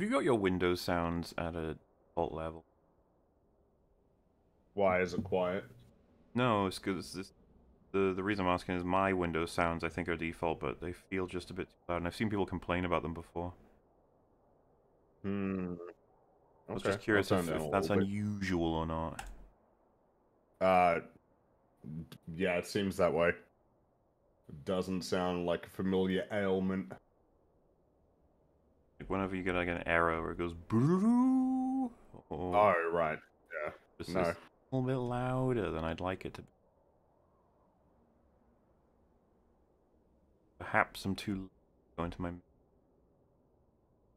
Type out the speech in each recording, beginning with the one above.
Have you got your Windows sounds at a default level? Why is it quiet? No, it's because this. The the reason I'm asking is my Windows sounds I think are default, but they feel just a bit too loud, and I've seen people complain about them before. Hmm. I was Okay, just curious if, if that's unusual or not. Uh, yeah, it seems that way. It doesn't sound like a familiar ailment. Like whenever you get like an error where it goes boo, or Oh, right. just no. a little bit louder than I'd like it to be. Perhaps I'm too going to my.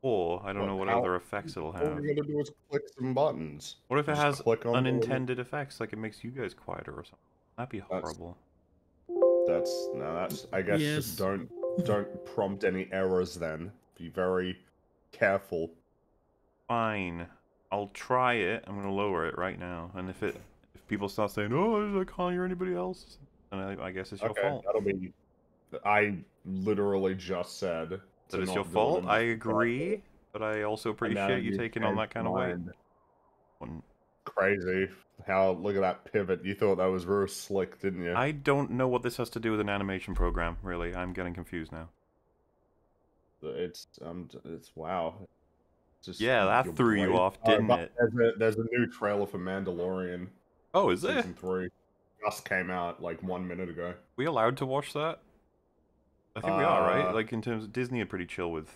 Or I don't Look, know what how- other effects it'll All have. we gotta do is click some buttons. What if it has click on unintended effects, like it makes you guys quieter or something? That'd be That's- horrible. That's no. That's I guess Yes. just don't don't prompt any errors. Then be very careful. Fine, I'll try it. I'm gonna lower it right now, and if it if people start saying, "Oh, I can't hear anybody else," then I, I guess it's your okay, fault. that'll be. I literally just said That it's your fault. I agree, but I also appreciate you taking on that kind of weight. mind. Crazy. How look at that pivot. You thought that was real slick, didn't you? I don't know what this has to do with an animation program. Really, I'm getting confused now. It's um, it's wow. Just Yeah, that threw you off, Oh, didn't it? There's a, there's a new trailer for Mandalorian Oh, is there? season three. Just came out like one minute ago. We allowed to watch that? I think we are, right? Uh, Like in terms of Disney are pretty chill with.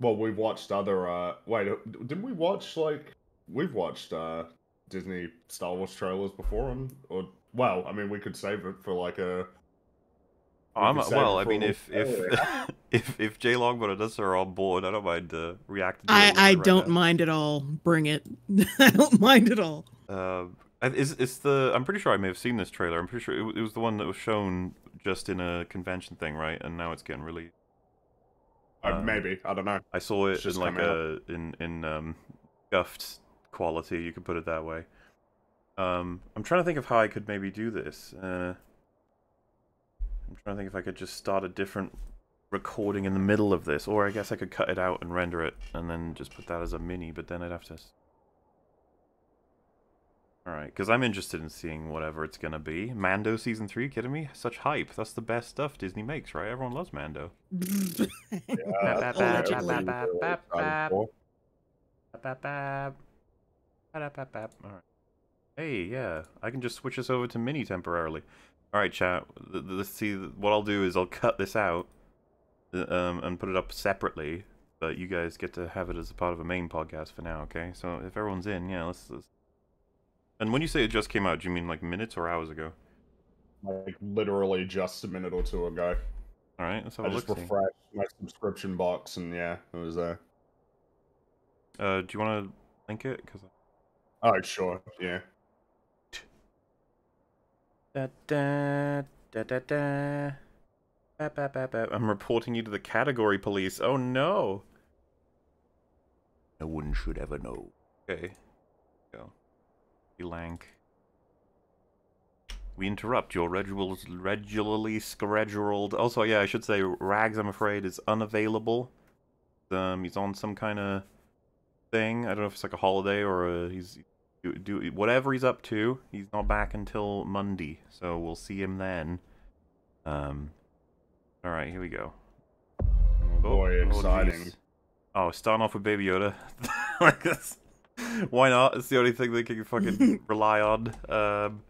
Well, we've watched other. uh Wait, uh, didn't we watch like we've watched uh Disney Star Wars trailers before? On or well, I mean, we could save it for like a. We I'm, well, I mean, if if if if J Long and Nutsa are on board, I don't mind uh, reacting. To it a I, little I right don't now. mind at all. Bring it. I don't mind at all. Um, I- is it's the I'm pretty sure I may have seen this trailer. I'm pretty sure it, it was the one that was shown just in a convention thing, right? And now it's getting released. Uh, Um, maybe I don't know. I saw it in like come a in in um, scuffed quality. You could put it that way. Um, I'm trying to think of how I could maybe do this. Uh, I'm trying to think if I could just start a different recording in the middle of this, or I guess I could cut it out and render it, and then just put that as a mini. But then I'd have to. All right, because I'm interested in seeing whatever it's gonna be. Mando season three, kidding me? Such hype. That's the best stuff Disney makes, right? Everyone loves Mando. Yeah, that's Allegedly. what I was really excited for. Bap, bap. Ba-da, bap, bap. All right. Hey, yeah, I can just switch this over to mini temporarily. All right, chat. Let's see. What I'll do is I'll cut this out, uh, um, and put it up separately. But you guys get to have it as a part of a main podcast for now. Okay. So if everyone's in, yeah, let's. let's... And when you say it just came out, do you mean like minutes or hours ago? Like literally just a minute or two ago. All right, let's have I a just look. refreshed my subscription box, and yeah, it was there. Uh, do you want to link it? Because Oh, sure, yeah. Da, da, da, da, da. Ba, ba, ba, ba. I'm reporting you to the category police. Oh no. No one should ever know. Okay. Go. Lank. We interrupt your regular, regularly scheduled. Also, yeah, I should say Rags. I'm afraid is unavailable. Um, he's on some kind of thing. I don't know if it's like a holiday or a, he's do, do whatever he's up to. He's not back until Monday, so we'll see him then. Um. All right, here we go. Boy, exciting. jeez. Oh, starting off with Baby Yoda. like this. Why not? It's the only thing they can fucking rely on. Um.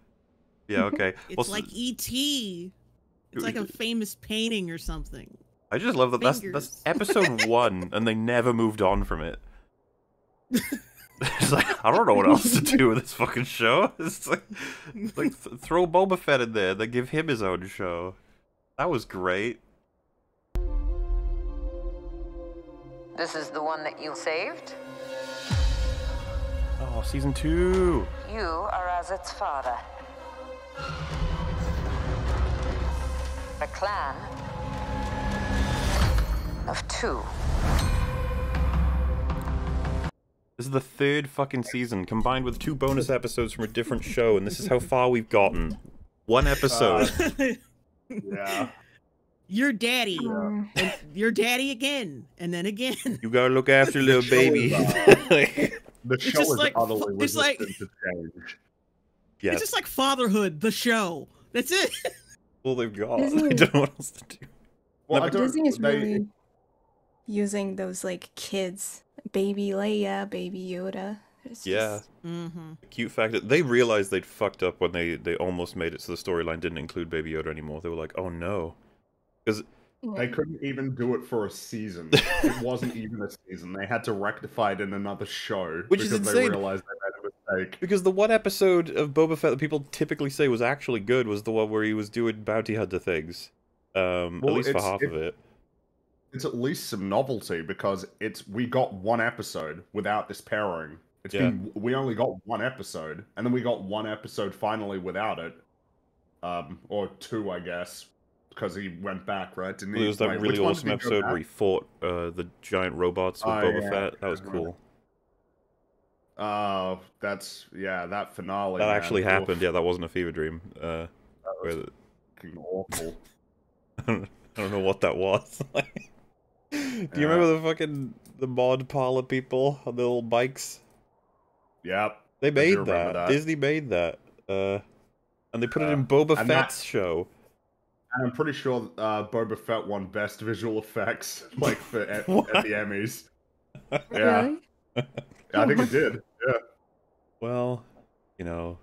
Yeah. Okay. It's Well, s- like E.T. It's like a famous painting or something. I just love that that's that's episode one, and they never moved on from it. it's like I don't know what else to do with this fucking show. It's like, like th- throw Boba Fett in there, then give him his own show. That was great. This is the one that you saved? Oh, season two. You are as its father. A clan of two. This is the third fucking season, combined with two bonus episodes from a different show, and this is how far we've gotten. One episode. Yeah. your daddy, Um, and your daddy again, and then again. You gotta look after little show baby. is, The show just is like- utterly it's like- resistant to change. yes. It's just like fatherhood, the show. That's it. well, they've got. Disney- I don't know what else to do. Well, No, I but don't- Disney is they- really using those like kids, baby Leia, baby Yoda. It's just- Yeah. Mm-hmm. Cute fact that they realized they'd fucked up when they they almost made it so the storyline didn't include Baby Yoda anymore. They were like, oh no. Because. They couldn't even do it for a season. it wasn't even a season. They had to rectify it in another show Which is because insane. they realized they made a mistake. Because the one episode of Boba Fett that people typically say was actually good was the one where he was doing bounty hunter things. Um, Well, at least for half it- of it. It's at least some novelty because it's we got one episode without this pairing. It's Yeah. been we only got one episode, and then we got one episode finally without it, um, or two, I guess, because he went back, right? Didn't he? There was that really awesome did he go episode where he fought uh, the giant robots with Oh, Boba yeah, Fett. That was cool. Oh, that's yeah, that finale. That man, actually oof, happened. Yeah, that wasn't a fever dream. Uh, that where was the- fucking awful. I don't, I don't know what that was. Do you Yeah. remember the fucking the mod pala people on the little bikes? Yep. They made that. that. Disney made that. Uh, and they put it Uh, in Boba and that- Fett's show. And I'm pretty sure uh, Boba Fett won Best Visual Effects, like for at, at the Emmys. Yeah, Really? I think it did. Yeah. Well, you know,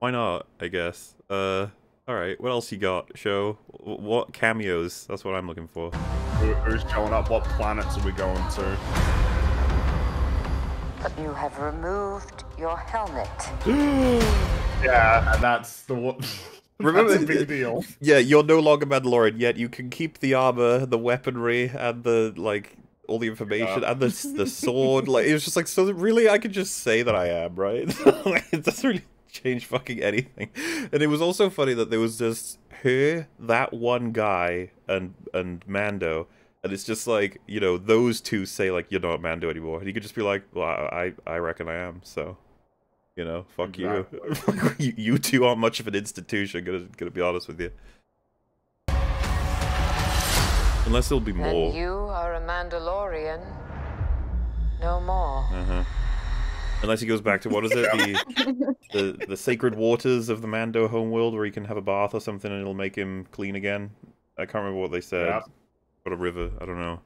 why not? I guess. Uh, all right. What else you got? Show what cameos? That's what I'm looking for. Who, who's showing up? What planets are we going to? But you have removed your helmet. Yeah, and that's the one. Remember- that's a big deal. Yeah, you're no longer Mandalorian yet. You can keep the armor, the weaponry, and the like all the information Yeah. and the the sword. Like it was just like so. Really, I could just say that I am right. Like, it doesn't really change fucking anything. And it was also funny that there was just her, that one guy, and and Mando. And it's just like you know those two say like you're not Mando anymore, and you could just be like, well, I I reckon I am. So, you know, fuck you. you. You two aren't much of an institution. Gonna gonna be honest with you. Unless there'll be more. And you are a Mandalorian. No more. Uh-huh. Unless he goes back to what is it the the the sacred waters of the Mando homeworld where he can have a bath or something and it'll make him clean again. I can't remember what they said. Yeah. What a river. I don't know.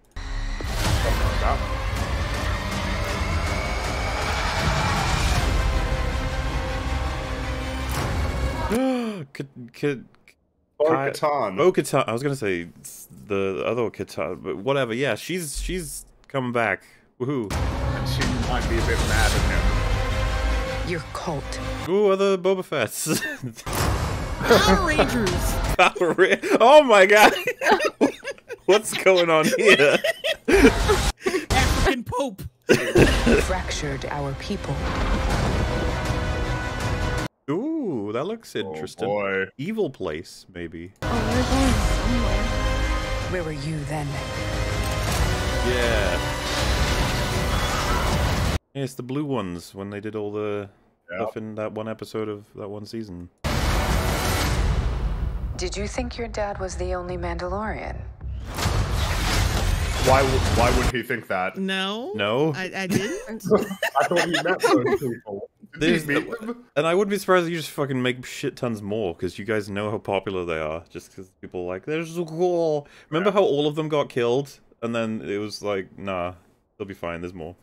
Could could Bo-Katan. Kai- Bo Katan. I was gonna say the other Katan, but whatever. Yeah, she's she's coming back. Woohoo! And she might be a bit mad at him. Your cult. Ooh, other Boba Fett's. Power Rangers. Power Ra- Oh my god! What's going on here? African Pope. Fractured our people. Ooh, that looks oh, interesting. Oh boy. Evil place, maybe. Oh, we're going somewhere. Where were you then? Yeah. Yeah, it's the blue ones when they did all the Yep. stuff in that one episode of that one season. Did you think your dad was the only Mandalorian? Why, would- why would he think that? No. No, I, I didn't. I thought he met those people. Did There's- he meet them? and I wouldn't be surprised if you just fucking make shit tons more because you guys know how popular they are. Just because people are like they're so cool. Remember how all of them got killed, and then it was like, nah, they'll be fine. There's more.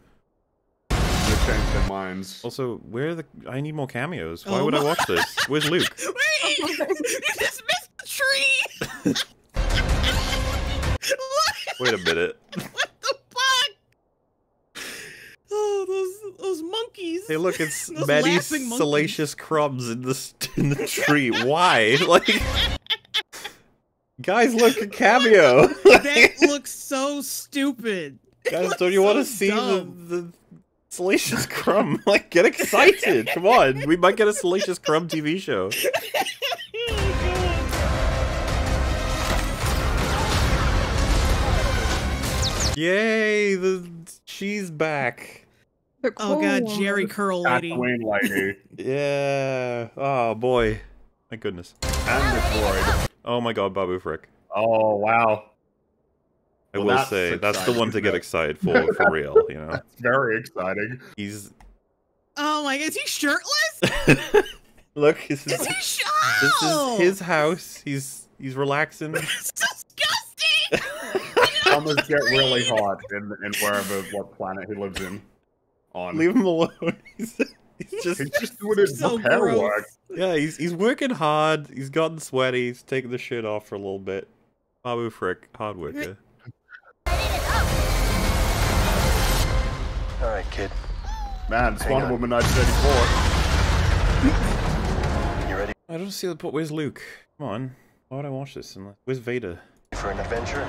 They changed their minds. Also, where are the? I need more cameos. Why Oh would I watch this? Where's Luke? Wait! you just missed the tree! Wait a minute. What the fuck? Oh, those those monkeys. Hey, look, it's Those Maddie's monkeys. salacious crumbs in the in the tree. Why? Like, guys, look a cameo. that looks so stupid. Guys, don't you want to see the, the salacious crumb? Like, get excited! Come on, we might get a salacious crumb TV show. Yay! The she's back. The Oh god, Jerry. Curl lady. Tatooine lady. Yeah. Oh boy. My goodness. and the. Oh my god, Babu Frick. Oh wow, I Well, will that's say that's the one to get excited for, for real. You know, that's very exciting. he's Oh my god, is he shirtless? look. This is Is he this is his house. He's he's relaxing. It's disgusting. Summers get really hot in, in wherever what planet he lives in. On Leave him alone. He's, he's just he's just doing his so repair gross. work. yeah. He's he's working hard. He's gotten sweaty. He's taking the shit off for a little bit. Babu Frick, hard worker. All right, kid. Man, it's Hang Wonder on. Woman 1984. You ready I don't see the point. Where's Luke? Come on. Why would I watch this? Unless- Where's Vader? for an adventure?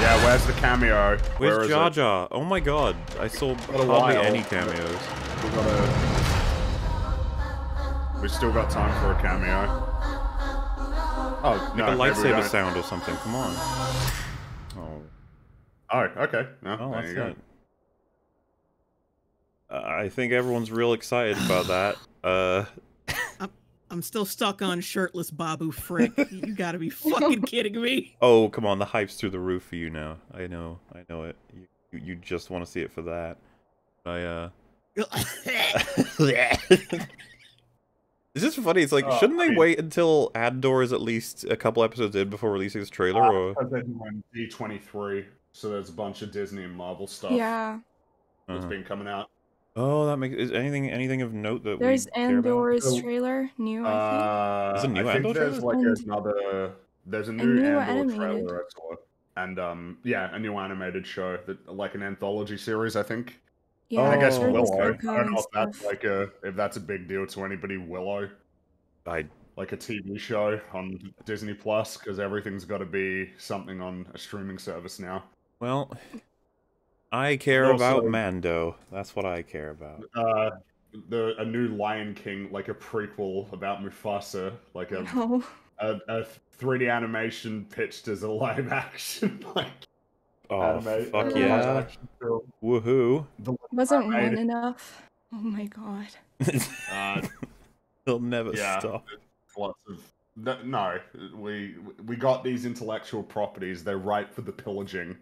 Yeah, where's the cameo? Where's Where is Jar it? Jar? Oh my god. I saw a hardly while. any cameos. We gotta. We still got time for a cameo. Oh no, Like a lightsaber sound or something. Come on. Oh, okay. No, oh there that's you go. it. I think everyone's real excited about that. Uh, I'm still stuck on shirtless Babu Frick. You gotta be fucking kidding me. oh, come on, the hype's through the roof for you now. I know, I know it. You, you, you just want to see it for that. I uh. Is this funny? It's like, Oh, shouldn't I they mean- wait until Andor is at least a couple episodes in before releasing this trailer? Uh, or because they're doing D23, so there's a bunch of Disney and Marvel stuff Yeah, that's Uh-huh. been coming out. oh, that makes is anything anything of note that there's we care about? Trailer, new, I Uh, Is it new I think Andor there's trailer? like And- another. There's a new, new Andor animated. trailer I saw, and um, yeah, a new animated show that like an anthology series, I think. think. Yeah, I guess Oh. Willow. I don't know if that's like a if that's a big deal to anybody. Willow, I like a TV show on Disney Plus, because everything's got to be something on a streaming service now. Well, I care And about Mando. That's what I care about. Uh, the a new Lion King, like a prequel about Mufasa, like a No. a, a 3D animation pitched as a live action like Oh anime, fuck yeah! live action film. Woohoo! The Wasn't one Mermaid. enough? Oh my god. Uh, He'll never yeah. stop. lots of no, no, we we got these intellectual properties. They're ripe for the pillaging.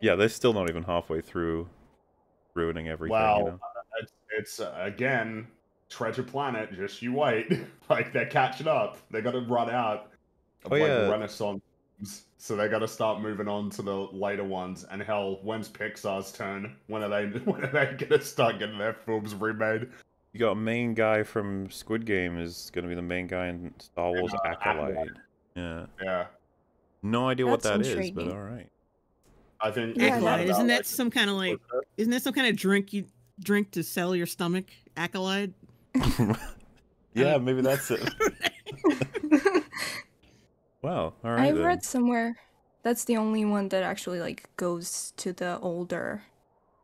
Yeah, they're still not even halfway through ruining everything. Wow. You know? It's, it's uh, again Treasure Planet. Just you wait. like they're catching up. They got to run out of Oh, like yeah. Renaissance. films, So they got to start moving on to the later ones. And hell, when's Pixar's turn? When are they? When are they gonna start getting their films remade? You got a main guy from Squid Game is going to be the main guy in Star Wars uh, Acolyte. Acolyte. Yeah. Yeah, No idea what that That's is, but intriguing. All right. I think Yeah, it's Acolyte, isn't that like, some kind of like? Isn't that some kind of drink you drink to sell your stomach? Acolyte. yeah, Uh, maybe that's it. Wow. All right. I then. read somewhere that's the only one that actually like goes to the older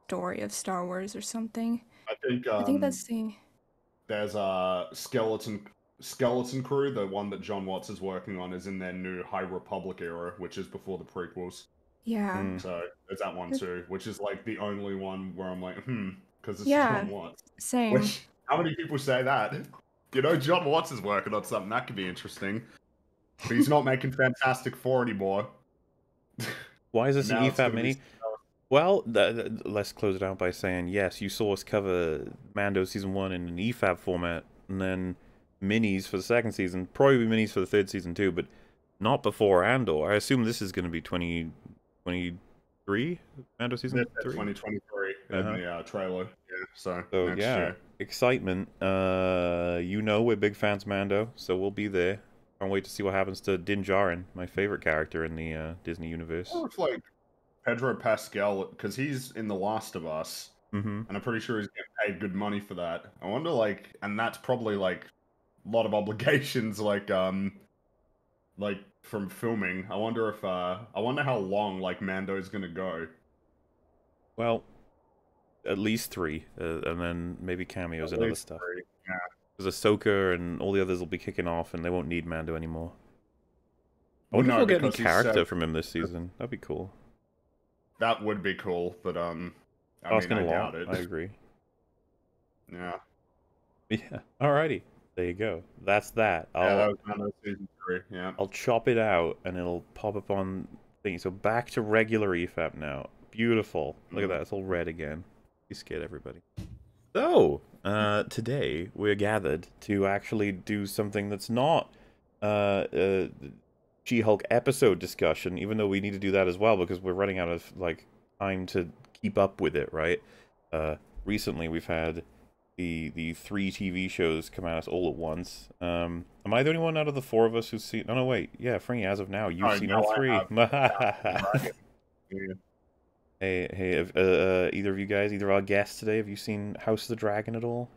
story of Star Wars or something. I think um, I think that's the there's a skeleton skeleton crew. The one that Jon Watts is working on is in their new High Republic era, which is before the prequels. Yeah. Mm. So there's that one too, which is like the only one where I'm like, hmm, because it's Yeah. Jon Watts. Same. Which how many people say that? You know, Jon Watts is working on something that could be interesting, but he's not making Fantastic Four anymore. Why is this an Now it's EFAP gonna be mini? Well, th- th- let's close it out by saying yes, you saw us cover Mando season one in an EFAP format, and then minis for the second season, probably minis for the third season too, but not before Andor. I assume this is going to be 2023 Mando season is three. 2023 in Uh-huh. the uh, trailer. Yeah, so, So next yeah, year. excitement. Uh, you know we're big fans of Mando, so we'll be there. Can't wait to see what happens to Din Djarin, my favorite character in the uh, Disney universe. Oh, it's like Pedro Pascal because he's in The Last of Us, hmm and I'm pretty sure he's getting paid good money for that. I wonder, like, and that's probably like a lot of obligations, like, um, like from filming. I wonder if, uh, I wonder how long like Mando's gonna go. Well, at least three, uh, and then maybe cameos At and other least stuff. three. Yeah, Because Ahsoka and all the others will be kicking off, and they won't need Mando anymore. I Well, wonder no, if we'll get any character so- from him this season. That'd be cool. that would be cool, but um, I Asking mean, I a lot. doubt it. I agree. Yeah. Yeah. Alrighty. There you go. That's that. I'll Yeah, that was season three. Yeah. I'll chop it out and it'll pop up on thing. So back to regular EFAP now. Beautiful. Look at that. It's all red again. You scared everybody. So, uh, today we're gathered to actually do something that's not uh, uh, She-Hulk episode discussion, even though we need to do that as well because we're running out of like time to keep up with it, right? Uh, recently we've had the the three TV shows come at us all at once. Um, am I the only one out of the four of us who's seen? No, no, wait. Yeah, Fringy, as of now, you've Oh, seen no, all three. Yeah. hey, hey, uh, uh, either of you guys, either our guests today, have you seen House of the Dragon at all?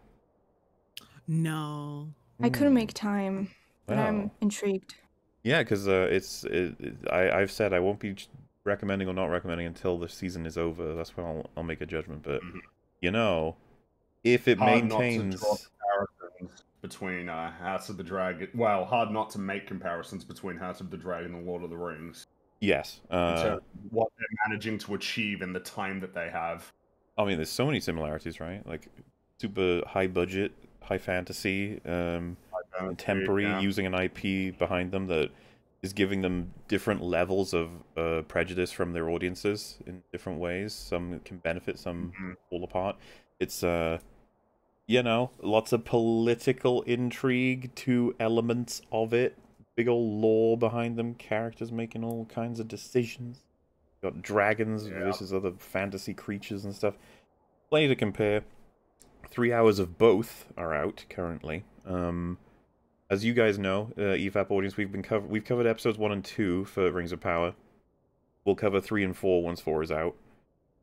No. I couldn't Hmm. make time, but I'm intrigued. Yeah, because uh, it's it, it, I I've said I won't be recommending or not recommending until the season is over. That's when I'll I'll make a judgment. But Mhm. you know, if it Hard not to maintains, between uh, House of the Dragon. Well, hard not to make comparisons between House of the Dragon and Lord of the Rings. yes. Uh, what they're managing to achieve in the time that they have. I mean, there's so many similarities, right? Like super high budget, high fantasy, um, contemporary, Yeah. using an IP behind them that is giving them different levels of uh, prejudice from their audiences in different ways. Some can benefit, some Mhm. fall apart. It's uh, you know, lots of political intrigue, two elements of it. Big old lore behind them, characters making all kinds of decisions. Got dragons Yeah. versus other fantasy creatures and stuff. Plenty to compare. Three hours of both are out currently. Um, as you guys know, uh, EFAP audience, we've been cover- we've covered episodes one and two for Rings of Power. We'll cover three and four once four is out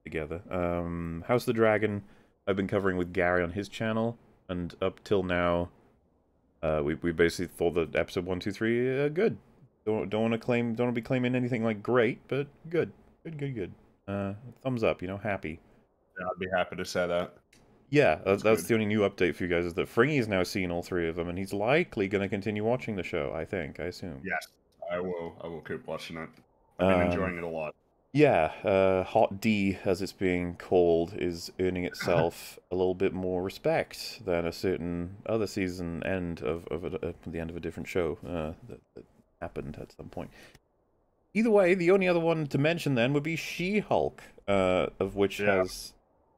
together. Um, House of the Dragon, I've been covering with Gary on his channel, and up till now, uh, we we basically thought that episode one, two, three, uh, good. Don't don't want to claim, don't want to be claiming anything like great, but good, good, good, good. Uh, thumbs up, you know, happy. Yeah, I'd be happy to say that. Yeah, that's, That's that's the only new update for you guys is that Fringy's now seen all three of them, and he's likely going to continue watching the show. I think, I assume. Yes, I will. I will keep watching it. I've been Um, enjoying it a lot. Yeah, uh, Hot D, as it's being called, is earning itself a little bit more respect than a certain other season end of, of a, of the end of a different show uh, that, that happened at some point. Either way, the only other one to mention then would be She-Hulk, uh, of which Yeah. has is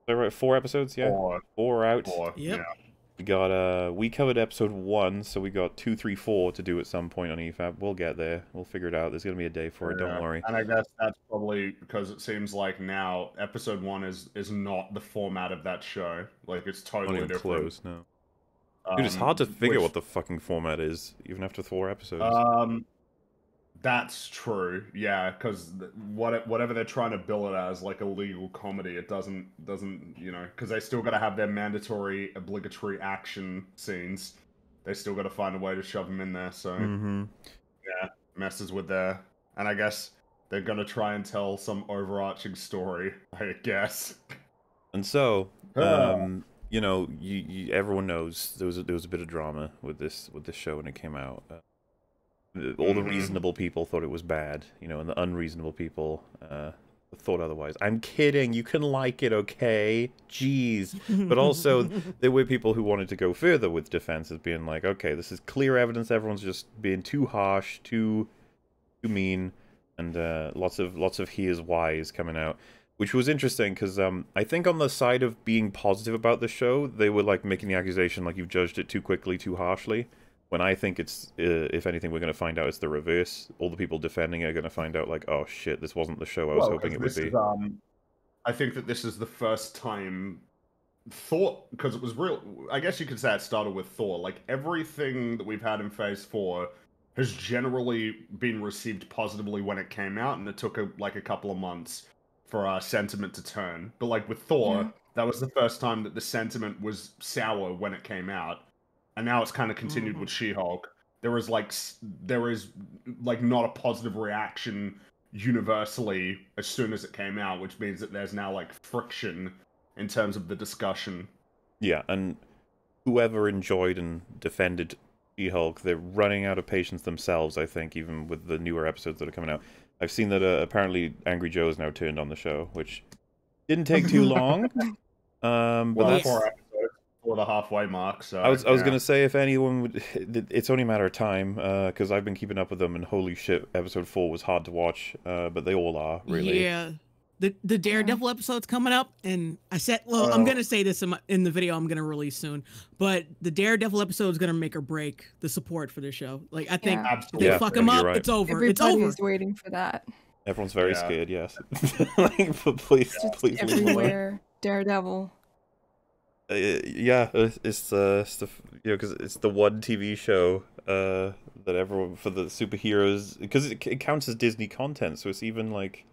that four episodes. Yeah, Or, four out. or, Yep. yeah. We got uh we covered episode one, so we got two, three, four to do at some point on E EFAP. We'll get there. We'll figure it out. There's gonna be a day for it. Don't worry. And I guess that's probably because it seems like now episode one is is not the format of that show. Like it's totally different. close. No. Dude, it's Um, hard to figure which- what the fucking format is, even after four episodes. Um, that's true. Yeah, because what whatever they're trying to bill it as, like a legal comedy, it doesn't doesn't you know because they still got to have their mandatory obligatory action scenes. They still got to find a way to shove them in there. So mm-hmm. messes with their, and I guess they're gonna try and tell some overarching story. I guess. And so, Ah. um, you know, you, you everyone knows there was a, there was a bit of drama with this with this show when it came out. Uh, all the Mhm. reasonable people thought it was bad, you know, and the unreasonable people uh, thought otherwise. I'm kidding. You can like it, okay? Jeez. But also, there were people who wanted to go further with defenses, being like, okay, this is clear evidence. Everyone's just being too harsh, too, too mean, and uh, lots of lots of here's whys coming out, which was interesting because um, I think on the side of being positive about the show, they were like making the accusation like you've judged it too quickly, too harshly. When I think it's, uh, if anything, we're going to find out it's the reverse. All the people defending it are going to find out like, oh shit, this wasn't the show I was Well, hoping it would be. is, um, I think that this is the first time Thor, because it was real. I guess you could say it started with Thor. Like everything that we've had in Phase Four has generally been received positively when it came out, and it took a, like a couple of months for our sentiment to turn. But like with Thor, Yeah. that was the first time that the sentiment was sour when it came out, and now it's kind of continued Mhm. with She-Hulk. There is like there is like not a positive reaction universally as soon as it came out, which means that there's now like friction in terms of the discussion. Yeah, and whoever enjoyed and defended She-Hulk, they're running out of patience themselves. I think, even with the newer episodes that are coming out. I've seen that uh, apparently Angry Joe is now turned on the show, which didn't take too long. Um, but Well, that's four episodes. Before the halfway mark. So I was I was yeah. gonna say if anyone would, it's only a matter of time uh, because I've been keeping up with them, and holy shit, episode four was hard to watch, uh, but they all are really. Yeah. The the Daredevil episode's coming up, and I said, well, I'm Oh. gonna say this in, my, in the video I'm gonna release soon, but the Daredevil episode is gonna make or break the support for this show. Like I think Yeah. if they Yeah, fuck I him up, right. it's over. It's over. Everybody's waiting for that. Everyone's very Yeah. scared. Yes, like, but please, Just please, leave everywhere. Daredevil. Uh, yeah, uh, it's the it's the you know because it's the one TV show uh that everyone for the superheroes because it, it counts as Disney content, so it's even like,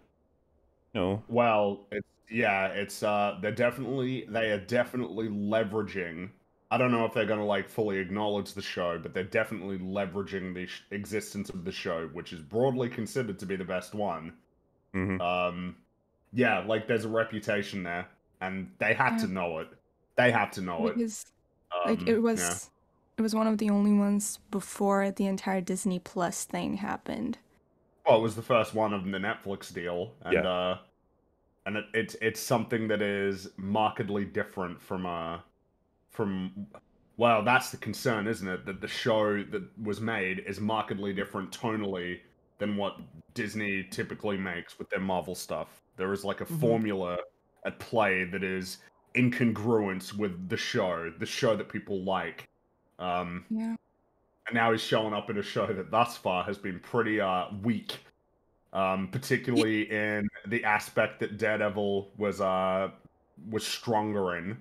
you know, Well, it's yeah, it's uh they're definitely they are definitely leveraging I don't know if they're going to like fully acknowledge the show, but they're definitely leveraging the sh- existence of the show, which is broadly considered to be the best one. mhm. Um yeah, like there's a reputation there and they had to know it. They have to know it. Because Um, like it was yeah. it was one of the only ones before the entire Disney Plus thing happened. Well, it was the first one of the Netflix deal, and Yeah. uh, and it, it's it's something that is markedly different from uh from. Well, that's the concern, isn't it? That the show that was made is markedly different tonally than what Disney typically makes with their Marvel stuff. There is like a Mhm. formula at play that is incongruent with the show, the show that people like. Um, Yeah. and now he's showing up in a show that thus far has been pretty uh weak um particularly in the aspect that daredevil was uh was stronger in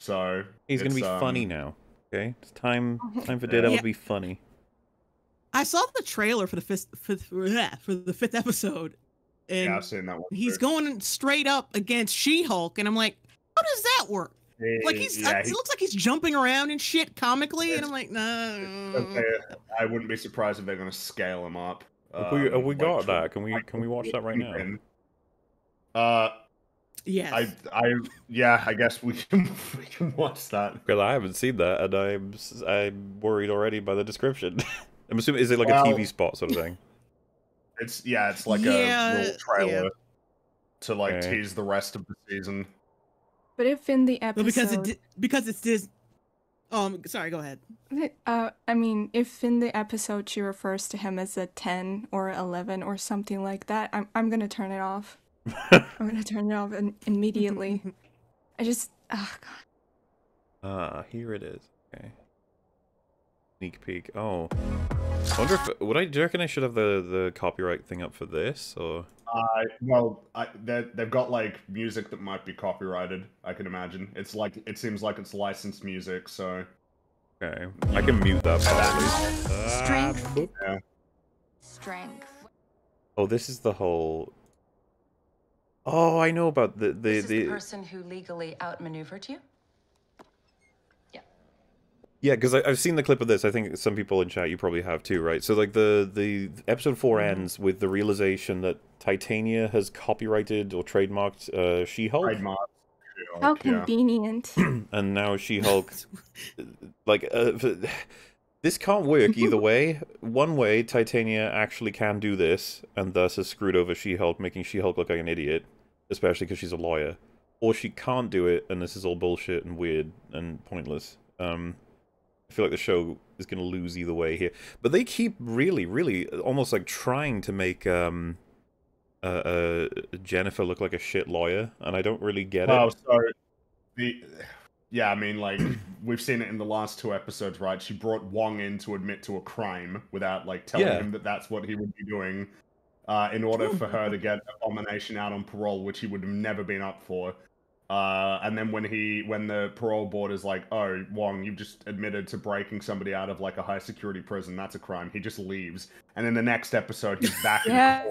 so he's gonna it's, be funny um, now. Okay, it's time time for Daredevil Yeah. to be funny. I saw the trailer for the fifth, fifth for the fifth episode, and yeah i've seen that one he's too. going straight up against She-Hulk, and I'm like, how does that work? Like He- he's, yeah, it he- looks like he's jumping around and shit comically, and I'm like, no. okay, i wouldn't be surprised if they're going to scale him up Have we, have um, we like got to- that? Can we can we watch that right now? Kingpin. uh Yes. i i yeah i guess we can we can watch that Because I haven't seen that, and I'm i'm worried already by the description. I'm assuming is it like Well- a TV spot sort of thing? it's yeah it's like Yeah, a little trailer yeah. to like Okay. tease the rest of the season But if in the But episode because it di- because it's this. Um, sorry. Go ahead. Uh, I mean, if in the episode she refers to him as a 10 or 11 or something like that, I'm, I'm gonna turn it off. I'm gonna turn it off in- immediately. I just, oh god. Ah, here it is. Okay. Sneak peek. Oh, I wonder if would I? Do you reckon I should have the the copyright thing up for this or? Uh, well, I, they they've got like music that might be copyrighted. I can imagine. It's like it seems like it's licensed music. So Okay, I can mute that part at least. Ah, Strength. boop. Strength. Oh, this is the whole. Oh, I know about the the This is the the. person who legally outmaneuvered you? Yeah, because I've seen the clip of this. I think some people in chat you probably have too, right? So like the the episode 4 Mm-hmm. ends with the realization that Titania has copyrighted or trademarked uh, She-Hulk, trademark. How yeah. convenient. and now She-Hulk, like uh, this can't work either way. One way, Titania actually can do this, and thus has screwed over She-Hulk, making She-Hulk look like an idiot, especially because she's a lawyer. Or she can't do it, and this is all bullshit and weird and pointless. Um, I feel like the show is going to lose either way here. But they keep really, really almost like trying to make um, uh, uh, Jennifer look like a shit lawyer, and I don't really get it. so the yeah, I mean, like we've seen it in the last two episodes, right? She brought Wong in to admit to a crime without like telling Yeah. him that that's what he would be doing, uh, in order for her to get Abomination out on parole, which he would have never been up for. Uh, and then when he when the parole board is like, "Oh, Wong, you've just admitted to breaking somebody out of like a high security prison. That's a crime." He just leaves, and in the next episode, he's back yeah. in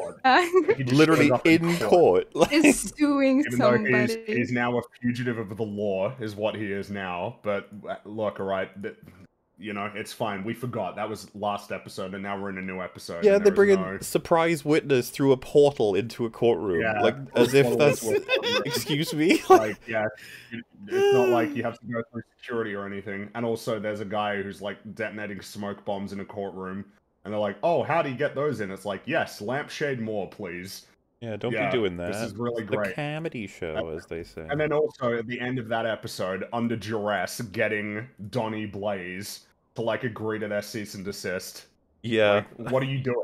court. He Literally shows up in court. Like, is suing even though he's, he's now a fugitive of the law is what he is now but uh, look all right th- you know it's fine we forgot that was last episode and now we're in a new episode Yeah, they bring is a surprise witness through a portal into a courtroom, Yeah, like as if that's. into a courtroom. Excuse me. like yeah it- it's not like you have to go through security or anything and also there's a guy who's like detonating smoke bombs in a courtroom and they're like oh how do you get those in it's like yes lampshade more please Yeah, don't Yeah, be doing that. This is really great. the comedy show, as they say. And then also at the end of that episode, under duress, getting Donnie Blaze to like agree to that cease and desist. yeah, Like, what are you doing?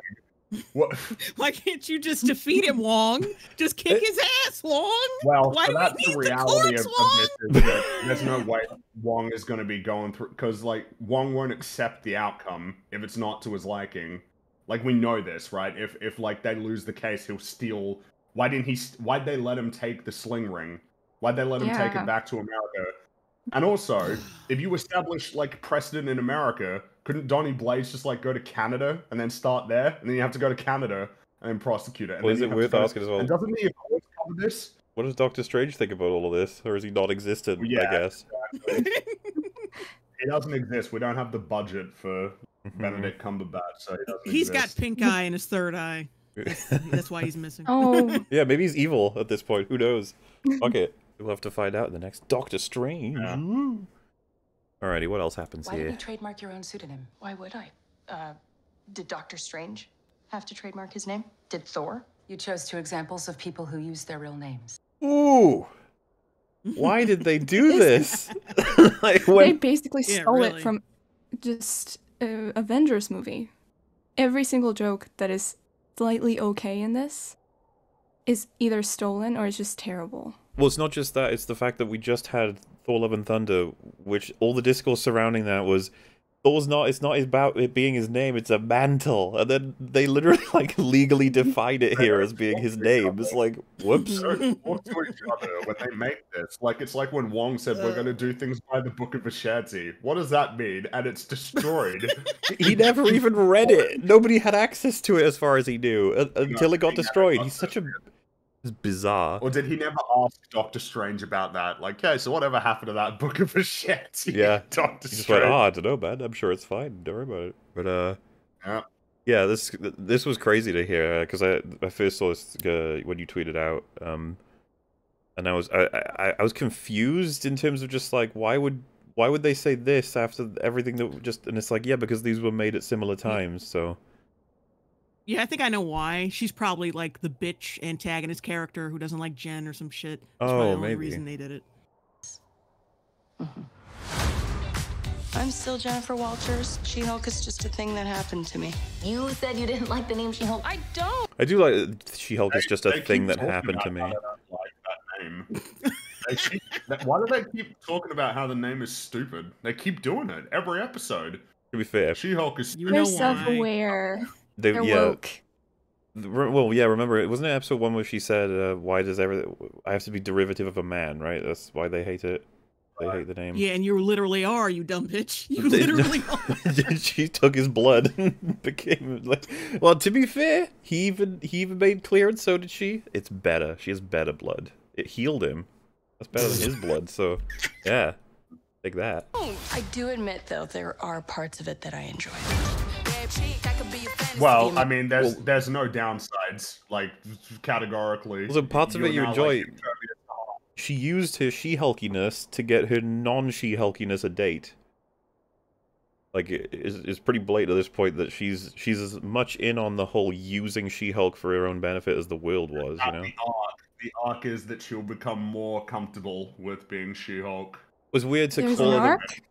What? Why can't you just defeat him, Wong? Just kick his ass, Wong. Well, Why so do that's the need the reality of, corpse, of this. Is that there's no way Wong is going to be going through because like Wong won't accept the outcome if it's not to his liking. Like we know this, right? If if like they lose the case, he'll steal. Why didn't he? st- Why'd they let him take the sling ring? Why'd they let him take it back to America? And also, if you establish like precedent in America, couldn't Donnie Blaze just like go to Canada and then start there, and then you have to go to Canada and then prosecute it? And Well, then is it worth asking as well? And doesn't the Accord cover this? What does Doctor Strange think about all of this, or is he not existent? I Yeah. guess. It doesn't exist. We don't have the budget for Mhm. Benedict Cumberbatch, so it doesn't He's got pink eye in his third eye. That's why he's missing. Oh, yeah, maybe he's evil at this point. Who knows? Okay, we'll have to find out in the next Doctor Strange. Yeah. Alrighty, what else happens Why did here? you trademark your own pseudonym? Why would I? Uh, did Doctor Strange have to trademark his name? Did Thor? You chose two examples of people who use their real names. Ooh, why did they do this? like they when? basically Yeah, stole really. it from just uh, Avengers movie. Every single joke that is slightly okay in this is either stolen or is just terrible. Well, it's not just that; it's the fact that we just had Thor: Love and Thunder, which all the discourse surrounding that was Thor's not. It's not about it being his name; it's a mantle, and then they literally like legally define it here as being his name. It's like, whoops. Talk to each other when they make this. Like it's like when Wong said we're going to do things by the Book of Vishanti. What does that mean? And it's destroyed. He never even read it. Nobody had access to it as far as he knew until it got destroyed. He's such a it's bizarre. or did he never ask Doctor Strange about that? Like, okay, so whatever happened to that Book of Vishanti? Yeah. Doctor Strange. went, oh, I don't know, man. I'm sure it's fine. Don't worry about it. But uh, Yeah. yeah, this this was crazy to hear because I I first saw this uh, when you tweeted out, um, and I was I, I I was confused in terms of just like why would why would they say this after everything that just and it's like yeah because these were made at similar times so Yeah, I think I know why. She's probably like the bitch antagonist character who doesn't like Jen or some shit. That's probably Oh, the only maybe. reason they did it. Mm-hmm. I'm still Jennifer Walters. She Hulk is just a thing that happened to me. You said you didn't like the name She-Hulk. I don't. I do like She Hulk is just a thing that happened to me. how they don't like that name. Keep- why do they keep talking about how the name is stupid? They keep doing it every episode. To be fair, She-Hulk is You stupid. They're know why. self-aware. They They're yeah woke. Well, yeah, remember it wasn't it episode one where she said, uh, "Why does everything I have to be derivative of a man?" Right? That's why they hate it. They hate the name. Yeah, and you literally are, you dumb bitch. You literally are. she took his blood and became like. Well, to be fair, he even he even made clear, and so did she. It's better. She has better blood. It healed him. That's better than his blood. So, yeah, take that. I do admit, though, there are parts of it that I enjoy. Well, I mean, there's there's no downsides, like categorically. Well, the parts of it you enjoy- like, impervious to harm. She used her she-hulkiness to get her non-she-hulkiness a date. Like it- it's, it's pretty blatant at this point that she's she's as much in on the whole using She-Hulk for her own benefit as the world was, you know. The arc, the arc is that she'll become more comfortable with being She-Hulk. It was weird to There's call an her the- arc.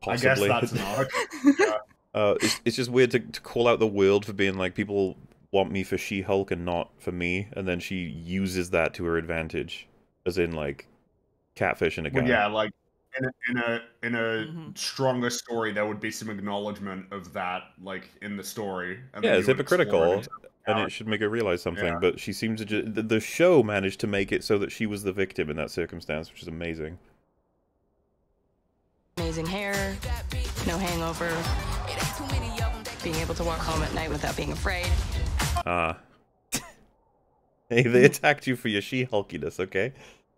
possibly. I guess that's an arc. Yeah. Uh, it's, it's just weird to, to call out the world for being like people want me for She-Hulk and not for me, and then she uses that to her advantage, as in like catfishing a guy. Well, yeah, like in a in a in a Mhm. stronger story, there would be some acknowledgement of that, like in the story. And Yeah, it's you would explore hypocritical, it and it should make her realize something. Yeah. But she seems to just the, the show managed to make it so that she was the victim in that circumstance, which is amazing. Amazing hair, no hangover, being able to walk home at night without being afraid. Ah, hey, they attacked you for your She-Hulkiness, okay?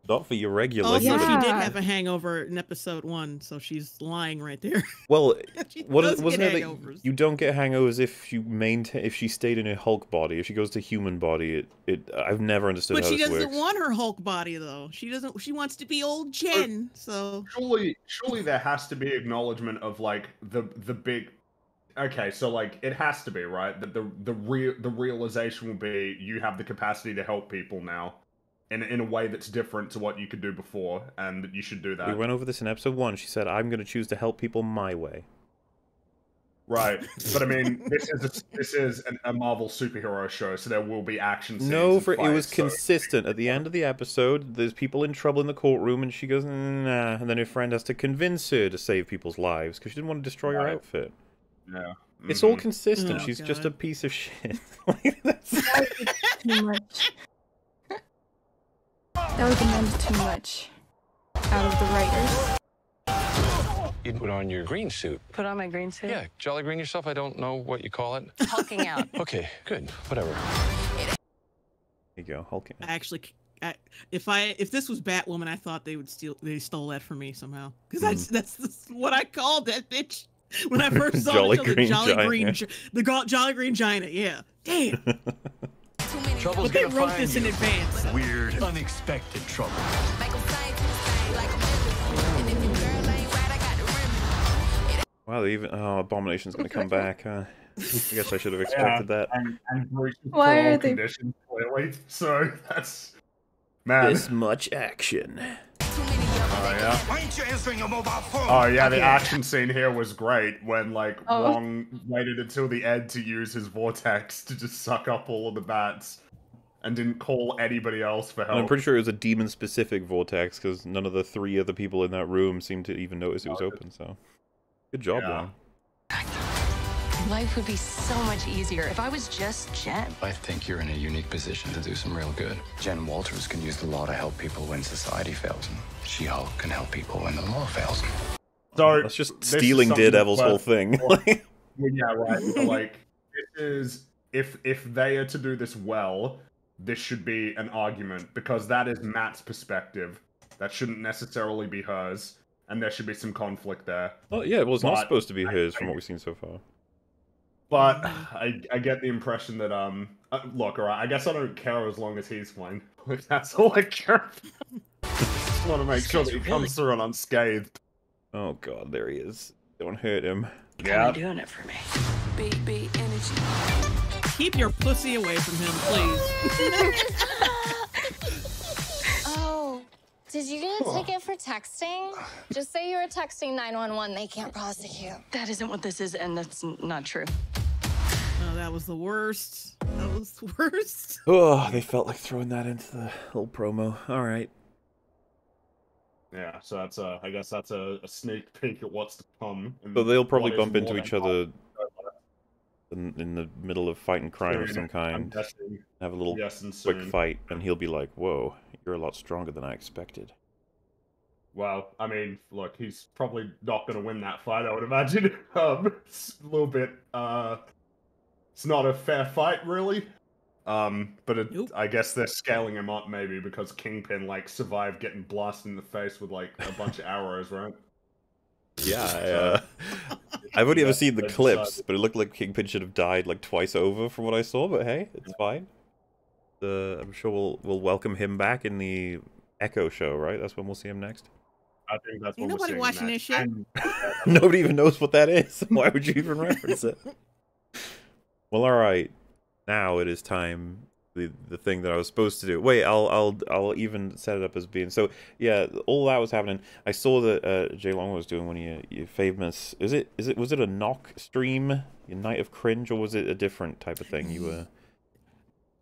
Not for your regular. Also, Yeah. she did human- have a hangover in episode one, so she's lying right there. Well, she What wasn't it that you don't get hangovers if you maintain if she stayed in a Hulk body? If she goes to human body, it, it I've never understood But how she this doesn't works. want her Hulk body though. She doesn't. She wants to be old Jen. So surely surely there has to be acknowledgement of like the the big okay, so like it has to be right that the the real the realization will be you have the capacity to help people now, in in a way that's different to what you could do before, and that you should do that. We went over this in episode one. She said, "I'm going to choose to help people my way." Right, but I mean, this is a, this is an, a Marvel superhero show, so there will be action. Scenes No, for it was so- consistent. At the end of the episode, there's people in trouble in the courtroom, and she goes, "Nah," and then her friend has to convince her to save people's lives because she didn't want to destroy her outfit. Yeah, It's all mhm. consistent. Oh, She's just a piece of shit. Like, that's- Too much. That would demand too much out of the writers. You'd put on your green suit. Put on my green suit. Yeah, jolly green yourself. I don't know what you call it. Hulking out. Okay, good. Whatever. There you go, hulking. I actually, I, if I if this was Batwoman, I thought they would steal. They stole that from me somehow because that's that's that's what I called that bitch when I first saw Jolly the, show, the Green Jolly Giant, Green, yeah. The Go- Jolly Green Giant. Yeah, damn. Trouble's But they wrote find this in you. advance. Weird, unexpected trouble. Wow, they even oh, Abomination's gonna come back. Huh? I guess I should have expected that. and and Why are they- clearly. So that's man. This much action. Oh yeah. Why ain't you answering your mobile phone? Oh yeah, the action scene here was great when like Oh. Wong waited until the end to use his vortex to just suck up all of the bats and didn't call anybody else for And help. I'm pretty sure it was a demon-specific vortex because none of the three other people in that room seemed to even notice it was oh, open. So, good job, Yeah. Wong. Life would be so much easier if I was just Jen. I think you're in a unique position to do some real good. Jen Walters can use the law to help people when society fails them. She-Hulk can help people when the law fails them. so That's just stealing something Daredevil's whole thing. Well, yeah, right. but, like this is if if they are to do this well, this should be an argument because that is Matt's perspective. That shouldn't necessarily be hers, and there should be some conflict there. Oh yeah, well, it's not supposed to be I- hers from what we've seen so far. But I, I get the impression that um uh, look alright I guess I don't care as long as he's fine. Like, That's all I care. Just want to make sure that he comes through unscathed. Oh god, there he is. Don't hurt him. Yeah. Kinda doing it for me. Baby energy. Keep your pussy away from him, please. Oh, did you get a ticket for texting? Just say you were texting 911. They can't prosecute. That isn't what this is, and that's not true. That was the worst. That was the worst. Oh, they felt like throwing that into the little promo. All right. Yeah, so that's a, I guess that's a, a sneak peek at what's to come. and So they'll probably bump into each other in, in the middle of fighting crime of some kind. Have a little guessing quick fight, and he'll be like, "Whoa, you're a lot stronger than I expected." Well, I mean, look, he's probably not going to win that fight. I would imagine. Um, a little bit. Uh, it's not a fair fight, really. Um, but it, Nope. I guess they're scaling him up maybe because Kingpin like survived getting blasted in the face with like a bunch of arrows, right? Yeah, I, So- uh, I've only ever seen the clips, decided- but it looked like Kingpin should have died like twice over from what I saw. But hey, it's fine. The I'm sure we'll we'll welcome him back in the Echo show, right? That's when we'll see him next. I think that's Ain't what we're nobody watching next. this shit. Nobody even knows what that is. Why would you even reference it? Well, all right. Now it is time. The the thing that I was supposed to do. Wait, I'll I'll I'll even set it up as being so. Yeah, all that was happening. I saw that uh, Jay Long was doing when you your famous. Is it is it was it a knock stream, your night of cringe, or was it a different type of thing? You were.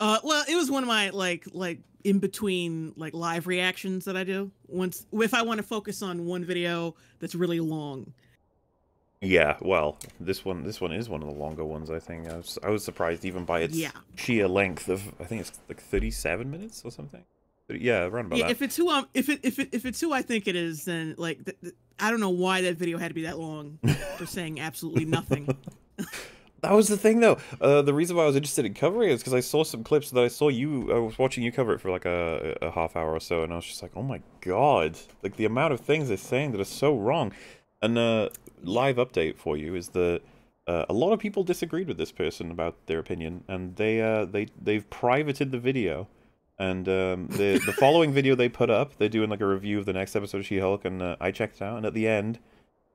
Uh, well, it was one of my like like in between like live reactions that I do. Once if I want to focus on one video that's really long. Yeah, well, this one this one is one of the longer ones. I think I was I was surprised even by its Yeah. sheer length of I think it's like thirty seven minutes or something. But yeah, around about Yeah, that. if it's who um if it if it if it's who I think it is, then like th- th- I don't know why that video had to be that long for saying absolutely nothing. That was the thing, though. Uh, the reason why I was interested in covering it is because I saw some clips that I saw you. I was watching you cover it for like a, a half hour or so, and I was just like, "Oh my god!" Like the amount of things they're saying that are so wrong. And uh, live update for you is that uh, a lot of people disagreed with this person about their opinion, and they uh, they they've privated the video. And um, the the following video they put up, they're doing like a review of the next episode of She-Hulk, and uh, I checked it out. And at the end,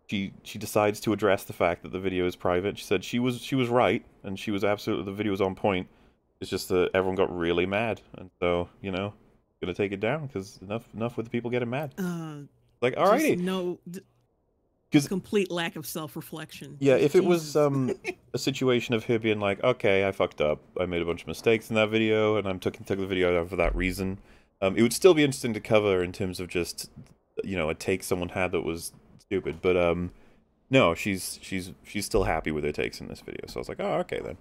she she decides to address the fact that the video is private. She said she was she was right and she was absolutely the video was on point. It's just that everyone got really mad, and so you know, gonna take it down because enough enough with the people getting mad. Uh, Like, alrighty, no, 'Cause- complete lack of self-reflection. Yeah, if it was um a situation of her being like, okay, I fucked up, I made a bunch of mistakes in that video, and I'm taking took the video down for that reason, um, it would still be interesting to cover in terms of just you know a take someone had that was stupid, but um, no, she's she's she's still happy with her takes in this video, so I was like, oh, okay then.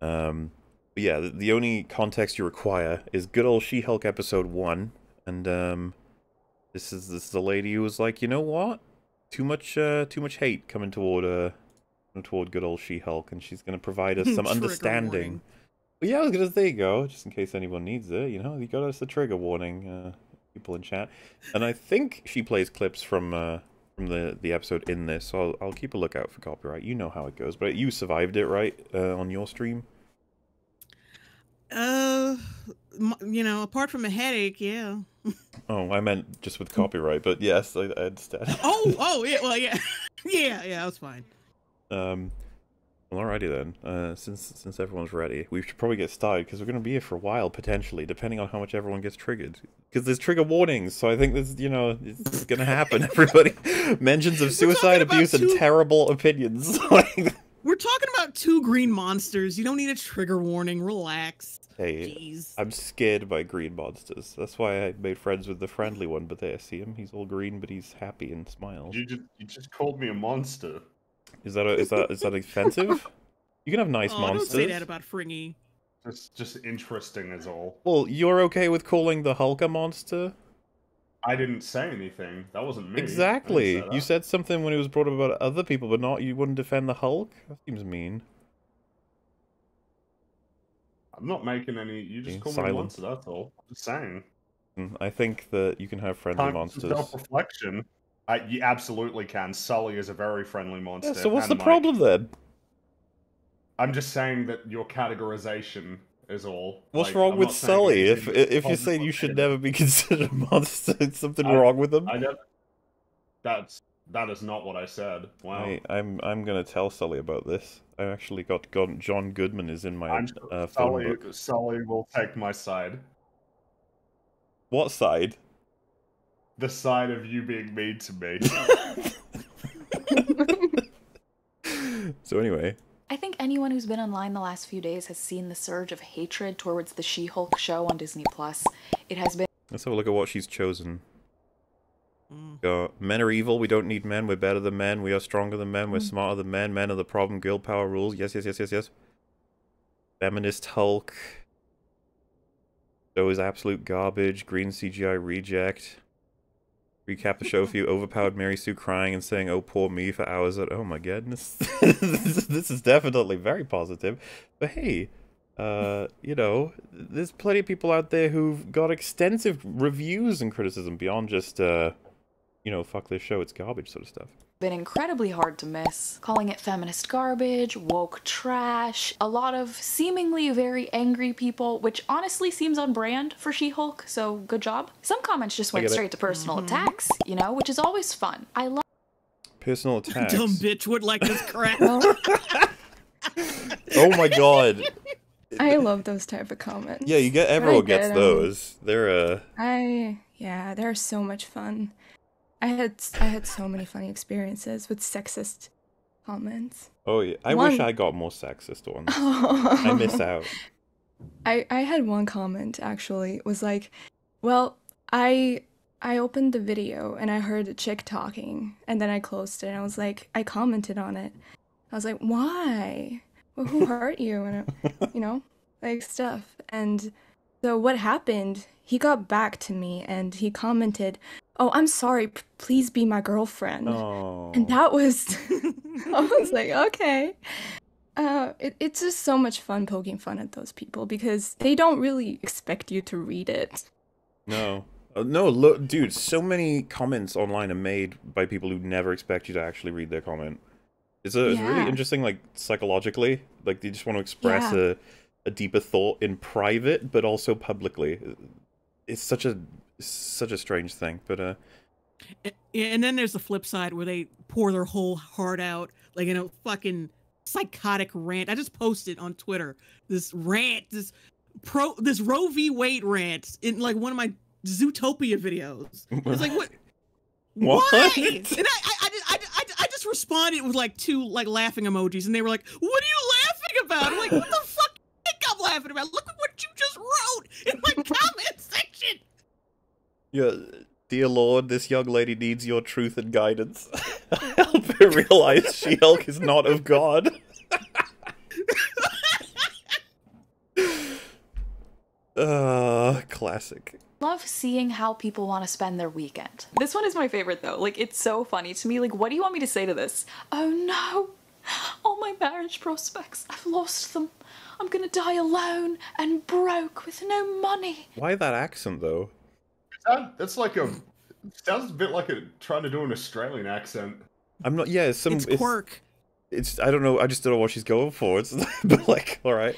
Um, but yeah, the, the only context you require is good old She-Hulk episode one, and um, this is this is a lady who was like, you know what? Too much uh too much hate coming toward uh toward good old She-Hulk, and she's gonna provide us some understanding. Yeah, I was gonna there you go, just in case anyone needs it. You know, you got us the trigger warning, uh, people in chat, and I think she plays clips from uh from the the episode in this, so I'll, I'll keep a lookout for copyright. You know how it goes, but you survived it, right? Uh, on your stream. Uh, you know, apart from a headache, yeah. Oh, I meant just with copyright, but yes, I, I understand. Oh, oh, yeah. Well, yeah, yeah, yeah. That's fine. Um, well, alrighty then. Uh, since since everyone's ready, we should probably get started because we're going to be here for a while potentially, depending on how much everyone gets triggered. Because there's trigger warnings, so I think this, you know, it's going to happen. Everybody mentions of suicide, abuse, and terrible opinions. We're talking about two green monsters. You don't need a trigger warning. Relax. Hey, Jeez. I'm scared by green monsters. That's why I made friends with the friendly one. But there, see him? He's all green, but he's happy and smiles. You just you just called me a monster. Is that a, is that is that offensive? You can have nice oh, monsters. don't say that about Fringy. Just just interesting is all. Well, you're okay with calling the Hulk a monster? I didn't say anything. That wasn't me. Exactly. say You said something when it was brought up about other people, but not you wouldn't defend the Hulk. That seems mean. I'm not making any. You just call called me a monster. That's all. I'm just saying. Mm, I think that you can have friendly Time monsters. self-reflection. Uh, you absolutely can. Sully is a very friendly monster. Yeah, so what's the Mike. problem then? I'm just saying that your categorization is all. What's Like, wrong I'm with Sully? If if you're saying you should never be considered a monster, is something I- wrong with him? I never. That's that is not what I said. Wow. I, I'm I'm gonna tell Sully about this. I actually got, got John Goodman is in my I'm uh, phone book. Sully will take my side. What side? The side of you being mean to me. So anyway, I think anyone who's been online the last few days has seen the surge of hatred towards the She-Hulk show on Disney Plus. It has been let's have a look at what she's chosen. Mm. Got men are evil. We don't need men. We're better than men. We are stronger than men. We're Mm. smarter than men. Men are the problem. Girl power rules. Yes, yes, yes, yes, yes. Feminist Hulk. Show is absolute garbage. Green CGI reject. Recap the show for you. Overpowered Mary Sue crying and saying, "Oh, poor me" for hours. At oh my goodness, this, is, this is definitely very positive. But hey, uh, you know, there's plenty of people out there who've got extensive reviews and criticism beyond just, uh, you know, fuck this show, it's garbage sort of stuff. been incredibly hard to miss. Calling it feminist garbage, woke trash, a lot of seemingly very angry people, which honestly seems on brand for She Hulk, so good job. Some comments just went get it. straight to personal attacks, you know, which is always fun. I love Personal attacks. Dumb bitch would like this crap. Oh my god. I love those type of comments. Yeah, you get everyone gets get 'em. those. They're uh I yeah, they're so much fun. I had I had so many funny experiences with sexist comments. oh yeah. I wish I got more sexist ones. I miss out. I I had one comment actually it was like, well, I I opened the video and I heard a chick talking and then I closed it and I was like I commented on it. I was like, why? Well, who hurt you? And uh, you know, like stuff. And so what happened? He got back to me and he commented, "Oh, I'm sorry. P- please be my girlfriend." Oh. And that was, I was like, okay. Uh, it, it's just so much fun poking fun at those people because they don't really expect you to read it. No. Uh, no, look, dude, so many comments online are made by people who never expect you to actually read their comment. It's, a, it's really interesting, like, psychologically. Like, they just want to express Yeah. a, a deeper thought in private, but also publicly. It's such a such a strange thing, but uh, And then there's the flip side where they pour their whole heart out, like in a fucking psychotic rant. I just posted on Twitter this rant, this pro, this Roe v. Wade rant in like one of my Zootopia videos. It's like what? What? Why? And I, I, I, just- I, I, I just responded with like two like laughing emojis, and they were like, "What are you laughing about?" I'm like, "What the fuck? do you think I'm laughing about? Look at what you just wrote in my comment section." Yeah, dear Lord, this young lady needs your truth and guidance. Help her realize She-Hulk is not of God. uh, classic. love seeing how people want to spend their weekend. This one is my favorite though. Like it's so funny to me. Like what do you want me to say to this? Oh no. All my marriage prospects. I've lost them. I'm going to die alone and broke with no money. Why that accent though? That, that's like a sounds a bit like a trying to do an Australian accent. I'm not. Yeah, it's some. It's quirk. It's. I don't know. I just don't know what she's going for. It's but like, all right.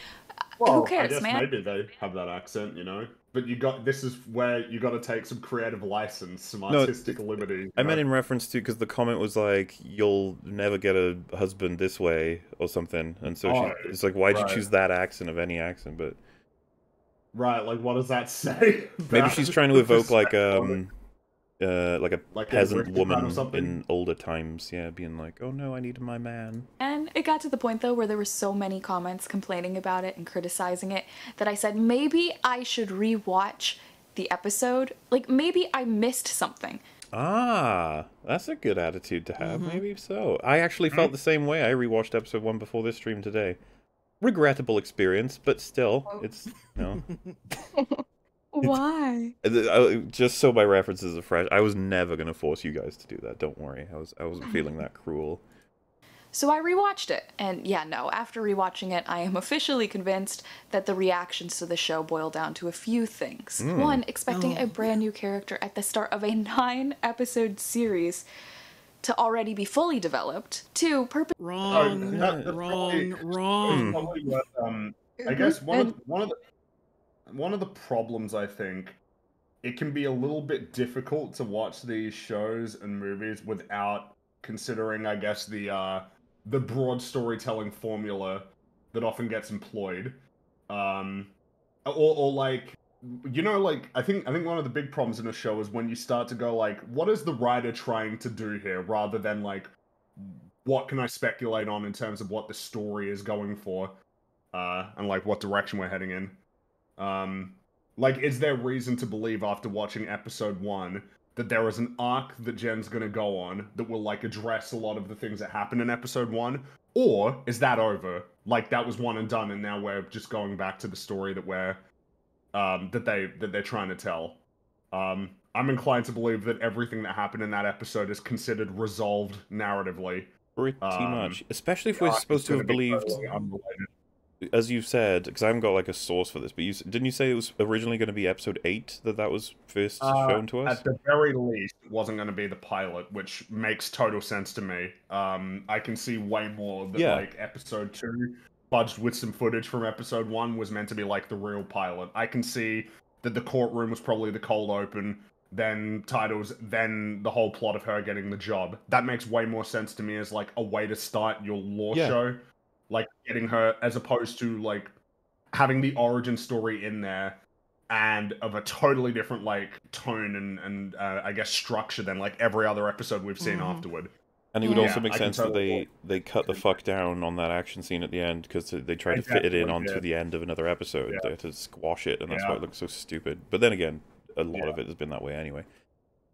Well, Who cares, I guess man? maybe they have that accent, you know. But you got this is where you got to take some creative license, some No, artistic liberty. you I meant in reference to because the comment was like, "You'll never get a husband this way" or something, and so Oh, she, it's like, why'd right. you choose that accent of any accent? But right. Like, what does that say? maybe she's trying to evoke like um, uh, like a Like peasant British man or woman something? in older times. Yeah, being like, "Oh no, I need my man." And it got to the point though where there were so many comments complaining about it and criticizing it that I said maybe I should rewatch the episode. Like maybe I missed something. Ah, that's a good attitude to have. Mm-hmm. Maybe so. I actually felt the same way. I rewatched episode one before this stream today. Regrettable experience, but still, it's you know. Why? I- Just so my references are fresh, I was never gonna force you guys to do that. Don't worry, I was I wasn't feeling that cruel. So I rewatched it, and yeah, no, after rewatching it, I am officially convinced that the reactions to the show boil down to a few things. Mm. One, expecting Oh. a brand new character at the start of a nine episode series to already be fully developed. Two, purpose. Wrong, Oh, that- that's wrong, probably- wrong. probably um, I guess one of the, one of the one of the problems I think it can be a little bit difficult to watch these shows and movies without considering, I guess, the uh, the broad storytelling formula that often gets employed, um, or, or like you know, like I think I think one of the big problems in a show is when you start to go like, what is the writer trying to do here, rather than like, what can I speculate on in terms of what the story is going for, uh, and like what direction we're heading in. Um, like, is there reason to believe after watching episode one that there is an arc that Jen's gonna go on that will like address a lot of the things that happened in episode one, or is that over? Like that was one and done, and now we're just going back to the story that we're um, that they that they're trying to tell. Um, I'm inclined to believe that everything that happened in that episode is considered resolved narratively. Pretty Um, much, especially if we're supposed to have be believed, totally. As you said, because I haven't got like a source for this, but you didn't you say it was originally going to be episode eight that that was first Uh, shown to us? At the very least, it wasn't going to be the pilot, which makes total sense to me. Um, I can see way more that Yeah. like episode two, budged with some footage from episode one, was meant to be like the real pilot. I can see that the courtroom was probably the cold open, then titles, then the whole plot of her getting the job. That makes way more sense to me as like a way to start your law Yeah. show, like getting her as opposed to like having the origin story in there and of a totally different like tone and and uh, I guess structure than like every other episode we've seen Mhm. afterward. And it would Yeah, also make I sense that totally they they cut the fuck down on that action scene at the end because they tried to fit it in onto did. the end of another episode. Yeah. They had to squash it, and that's why it looks so stupid. But then again, a lot Yeah. of it has been that way anyway.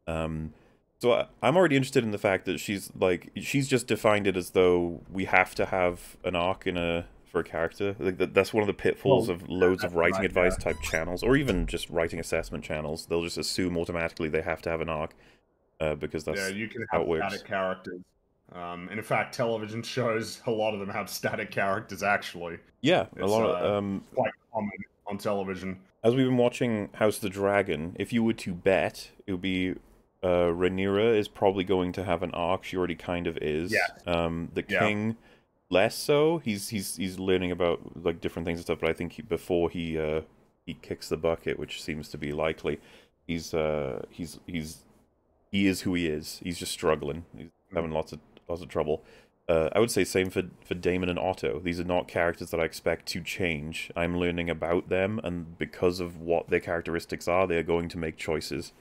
Um, so I, I'm already interested in the fact that she's like she's just defined it as though we have to have an arc in a for a character. Like that, that's one of the pitfalls Well, of loads of writing right, advice yeah. type channels, or even just writing assessment channels. They'll just assume automatically they have to have an arc uh, because that's yeah, you can how have static characters. Um, and in fact, television shows a lot of them have static characters. Actually, Yeah, a It's, lot uh, of um, quite common on television. as we've been watching House of the Dragon, if you were to bet, it would be uh, Rhaenyra is probably going to have an arc. She already kind of is. Yes. Um, the Yeah. king, less so. He's he's he's learning about like different things and stuff. But I think he, before he uh, he kicks the bucket, which seems to be likely, he's uh, he's he's he is who he is. He's just struggling. He's having lots of lots of trouble. Uh, I would say same for for Daemon and Otto. These are not characters that I expect to change. I'm learning about them, and because of what their characteristics are, they are going to make choices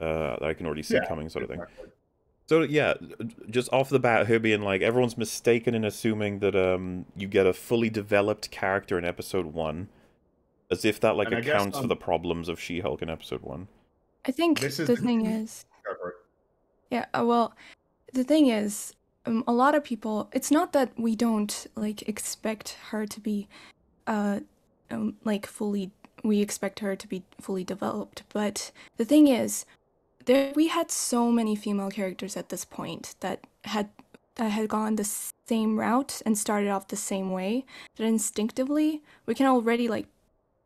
uh, that I can already see Yeah, coming, sort of thing. exactly. So yeah, just off the bat, her being like everyone's mistaken in assuming that um you get a fully developed character in episode one, as if that like And I guess, accounts for um, the problems of She-Hulk in episode one. I think This is the the- thing is, Go for it. yeah, uh, well, the thing is, um, a lot of people, it's not that we don't like expect her to be, uh, um, like fully, we expect her to be fully developed, but the thing is, there we had so many female characters at this point that had that had gone the same route and started off the same way that instinctively we can already like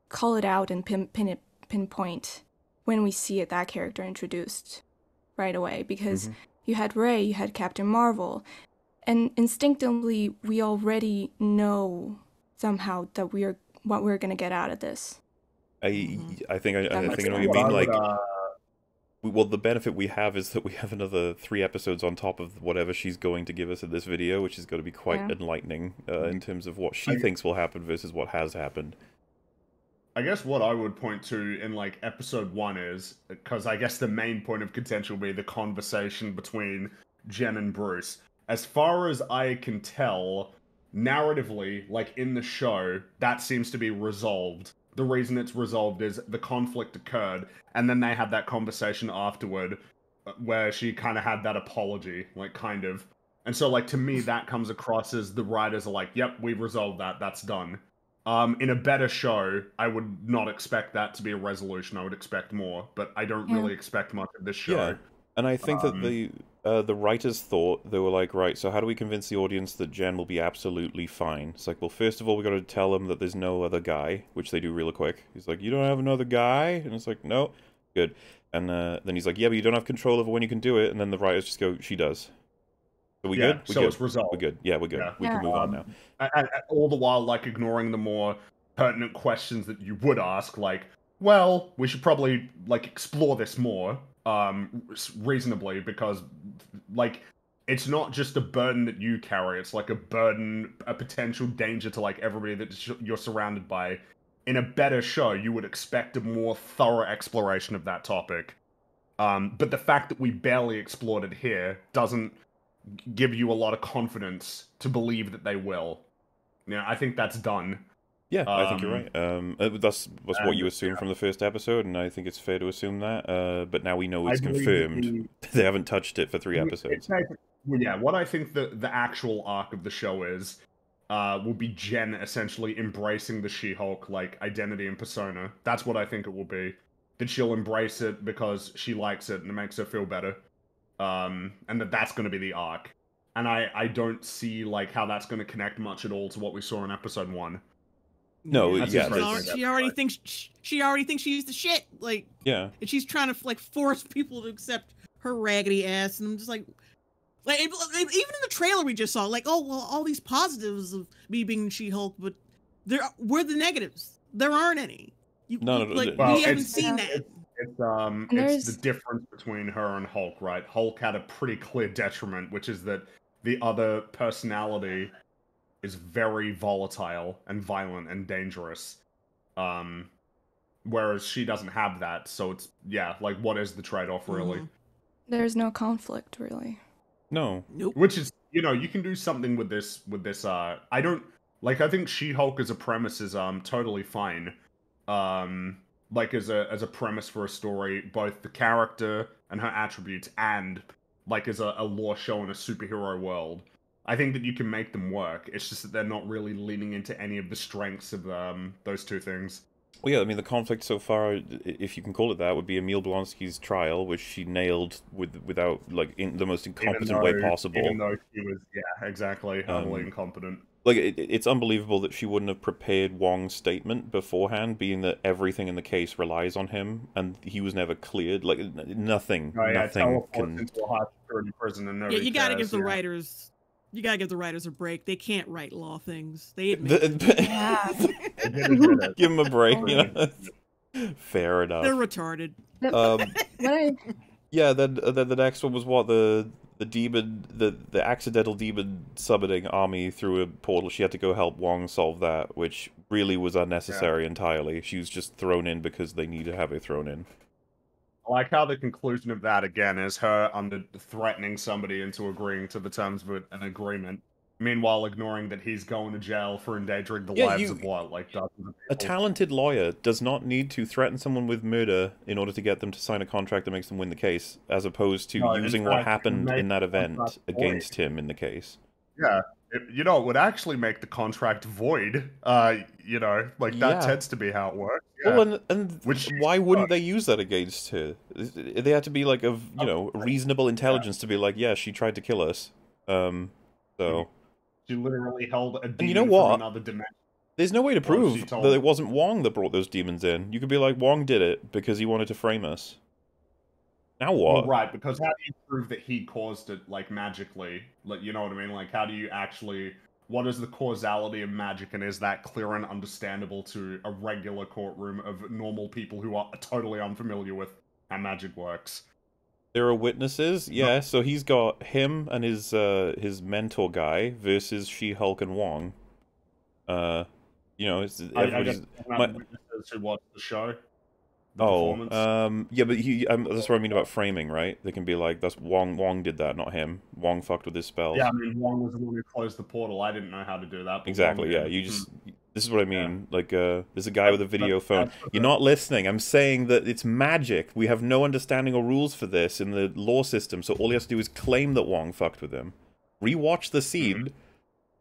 call it out and pin, pin it pinpoint when we see it that character introduced right away because Mhm. you had Rey, you had Captain Marvel, and instinctively we already know somehow that we're what we're gonna get out of this. I I think I, I think I know what you mean. Like, uh, we- well, the benefit we have is that we have another three episodes on top of whatever she's going to give us in this video, which is going to be quite Yeah. enlightening uh, in terms of what she I- thinks will happen versus what has happened. I guess what I would point to in like episode one is because I guess the main point of contention will be the conversation between Jen and Bruce. As far as I can tell, narratively, like in the show, that seems to be resolved. The reason it's resolved is the conflict occurred, and then they had that conversation afterward uh, where she kind of had that apology, like kind of. And so, like to me, that comes across as the writers are like, "Yep, we've resolved that. That's done." Um, in a better show, I would not expect that to be a resolution. I would expect more, but I don't Yeah. really expect much of this show. Yeah, and I think Um, that the uh, the writers thought they were like, right, so how do we convince the audience that Jen will be absolutely fine? It's like, well, first of all, we got to tell them that there's no other guy, which they do really quick. He's like, you don't have another guy, and it's like, no, good. And uh, then he's like, yeah, but you don't have control over when you can do it. And then the writers just go, she does. So we Yeah, good? We so good. it's resolved. We're good. Yeah, we're good. Yeah. We Yeah. can move on Um, now. and, and all the while like ignoring the more pertinent questions that you would ask like well we should probably like explore this more um reasonably because like it's not just a burden that you carry it's like a burden a potential danger to like everybody that you're surrounded by. In a better show you would expect a more thorough exploration of that topic. Um but the fact that we barely explored it here doesn't give you a lot of confidence to believe that they will. Yeah, I think that's done. Yeah, I think you're um, right. Um, uh, that's that's what you assumed from the first episode, and I think it's fair to assume that. Uh, but now we know it's confirmed. the- they haven't touched it for three episodes. well, yeah, what I think the the actual arc of the show is uh, will be Jen essentially embracing the She-Hulk like identity and persona. That's what I think it will be. That she'll embrace it because she likes it and it makes her feel better, um, and that that's going to be the arc. And I I don't see like how that's going to connect much at all to what we saw in episode one. No, That's yeah, She right. already, she already thinks she, she already thinks she's the shit. Like, Yeah, and she's trying to like force people to accept her raggedy ass, and I'm just like, like it- it- even in the trailer we just saw, like, oh well, all these positives of me being She-Hulk, but there were the negatives. There aren't any. You, No, you- no, no, like no. we haven't seen that. It's, it's um it's the difference between her and Hulk, right? Hulk had a pretty clear detriment, which is that the other personality is very volatile and violent and dangerous. Um whereas she doesn't have that, so it's yeah, like what is the trade-off really? Mhm. There's no conflict really. no, Nope. Which is you know, you can do something with this with this uh I don't like I think She-Hulk as a premise is um totally fine. Um like as a as a premise for a story, both the character and her attributes and like as a, a lore show in a superhero world. I think that you can make them work. It's just that they're not really leaning into any of the strengths of um those two things. Well, yeah, I mean, the conflict so far, if you can call it that, would be Emil Blonsky's trial, which she nailed with without like in the most incompetent even way possible. Even though she was yeah, exactly, utterly Um, incompetent. Like, it, it's unbelievable that she wouldn't have prepared Wong's statement beforehand, being that everything in the case relies on him, and he was never cleared. Like, n- nothing, Oh, yeah, nothing can. into a high security prison and Yeah, you gotta cares, give the yeah. writers. You gotta give the writers a break. They can't write law things. They admit The- the- Yeah. They did admit it. Give them a break, you know. Fair enough. they're retarded. Um, Yeah, then uh, then the next one was what the the demon the the accidental demon summoning army through a portal. She had to go help Wong solve that, which really was unnecessary entirely. She was just thrown in because they need to have her thrown in. I like how the conclusion of that again is her under threatening somebody into agreeing to the terms of an agreement. Meanwhile, ignoring that he's going to jail for endangering the Yeah, lives you- of what, like dozens A talented lawyer does not need to threaten someone with murder in order to get them to sign a contract that makes them win the case, as opposed to No, in using what happened in that event against him in the case. Yeah, it, you know, it would actually make the contract void. Uh, you know, like that Yeah. tends to be how it works. Yeah. Well, and, and Which why wouldn't they use that against her? They had to be like of you know reasonable intelligence to be like, yeah, she tried to kill us. Um, so She literally held a demon you know from what? another dimension. there's no way to prove that it wasn't Wong that brought those demons in. You could be like, Wong did it because he wanted to frame us. Now Well, what? right, because how do you prove that he caused it, like, magically? Like, you know what I mean? Like, how do you actually... What is the causality of magic, and is that clear and understandable to a regular courtroom of normal people who are totally unfamiliar with how magic works? There are witnesses, yeah. So he's got him and his uh his mentor guy versus She Hulk and Wong. Uh, you know, it's, I, I guess my- witnesses who watch the show. The Oh, performance. um, yeah, but he, um, that's what I mean about framing, right? They can be like, "That's Wong. Wong did that, not him. Wong fucked with his spells." Yeah, I mean, Wong was the one who closed the portal. I didn't know how to do that. exactly. Yeah, you Hmm. just. This is what I mean. Like, uh, there's a guy with a video That's- phone. that's You're not listening. I'm saying that it's magic. We have no understanding or rules for this in the law system. So all he has to do is claim that Wong fucked with him. Rewatch the scene. Mm-hmm.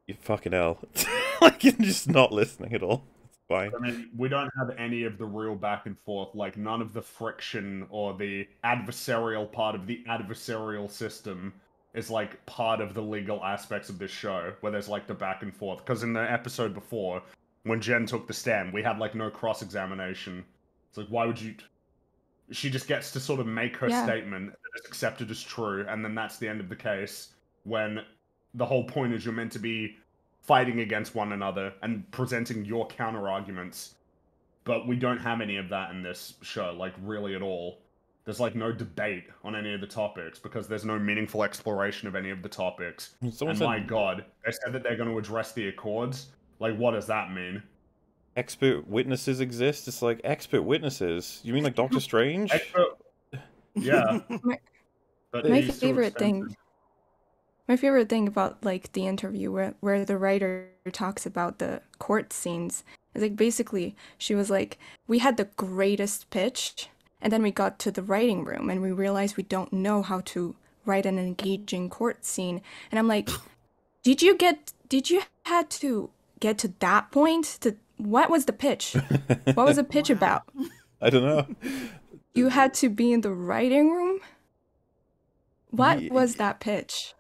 You fucking hell. like you're just not listening at all. It's fine. I mean, we don't have any of the real back and forth, like none of the friction or the adversarial part of the adversarial system is like part of the legal aspects of this show, where there's like the back and forth. Because in the episode before, when Jen took the stand, we had like no cross examination. It's like, why would you? She just gets to sort of make her Yeah. statement that is accepted as true, and then that's the end of the case. When the whole point is you're meant to be fighting against one another and presenting your counter arguments. But we don't have any of that in this show, like really at all. There's like no debate on any of the topics because there's no meaningful exploration of any of the topics. Hmm, someone and said- my god, they said that they're going to address the accords. Like, what does that mean? Expert witnesses exist. It's like expert witnesses. You mean like Doctor Strange? Expert... Yeah. My- but my he's favorite thing expensive. My favorite thing about like the interview where, where the writer talks about the court scenes is like basically she was like we had the greatest pitch and then we got to the writing room and we realized we don't know how to write an engaging court scene. And i'm like did you get did you had to get to that point to what was the pitch? What was the pitch about? I don't know. you had to be in the writing room? What Ye- was that pitch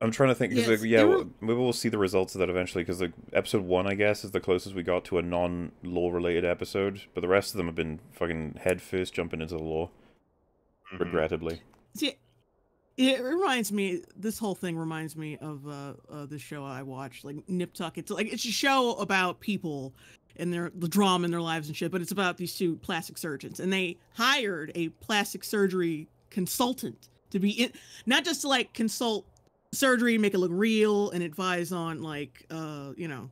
I'm trying to think because Yes, like, yeah, were- maybe we'll see the results of that eventually. Because like episode one, I guess, is the closest we got to a non-law related episode, but the rest of them have been fucking head first jumping into the law, Mhm. regrettably. See, it reminds me. This whole thing reminds me of uh, uh the show I watched, like Nip Tuck. It's like it's a show about people and their the drama in their lives and shit. But it's about these two plastic surgeons, and they hired a plastic surgery consultant to be in, not just to like consult surgery, make it look real, and advise on like uh you know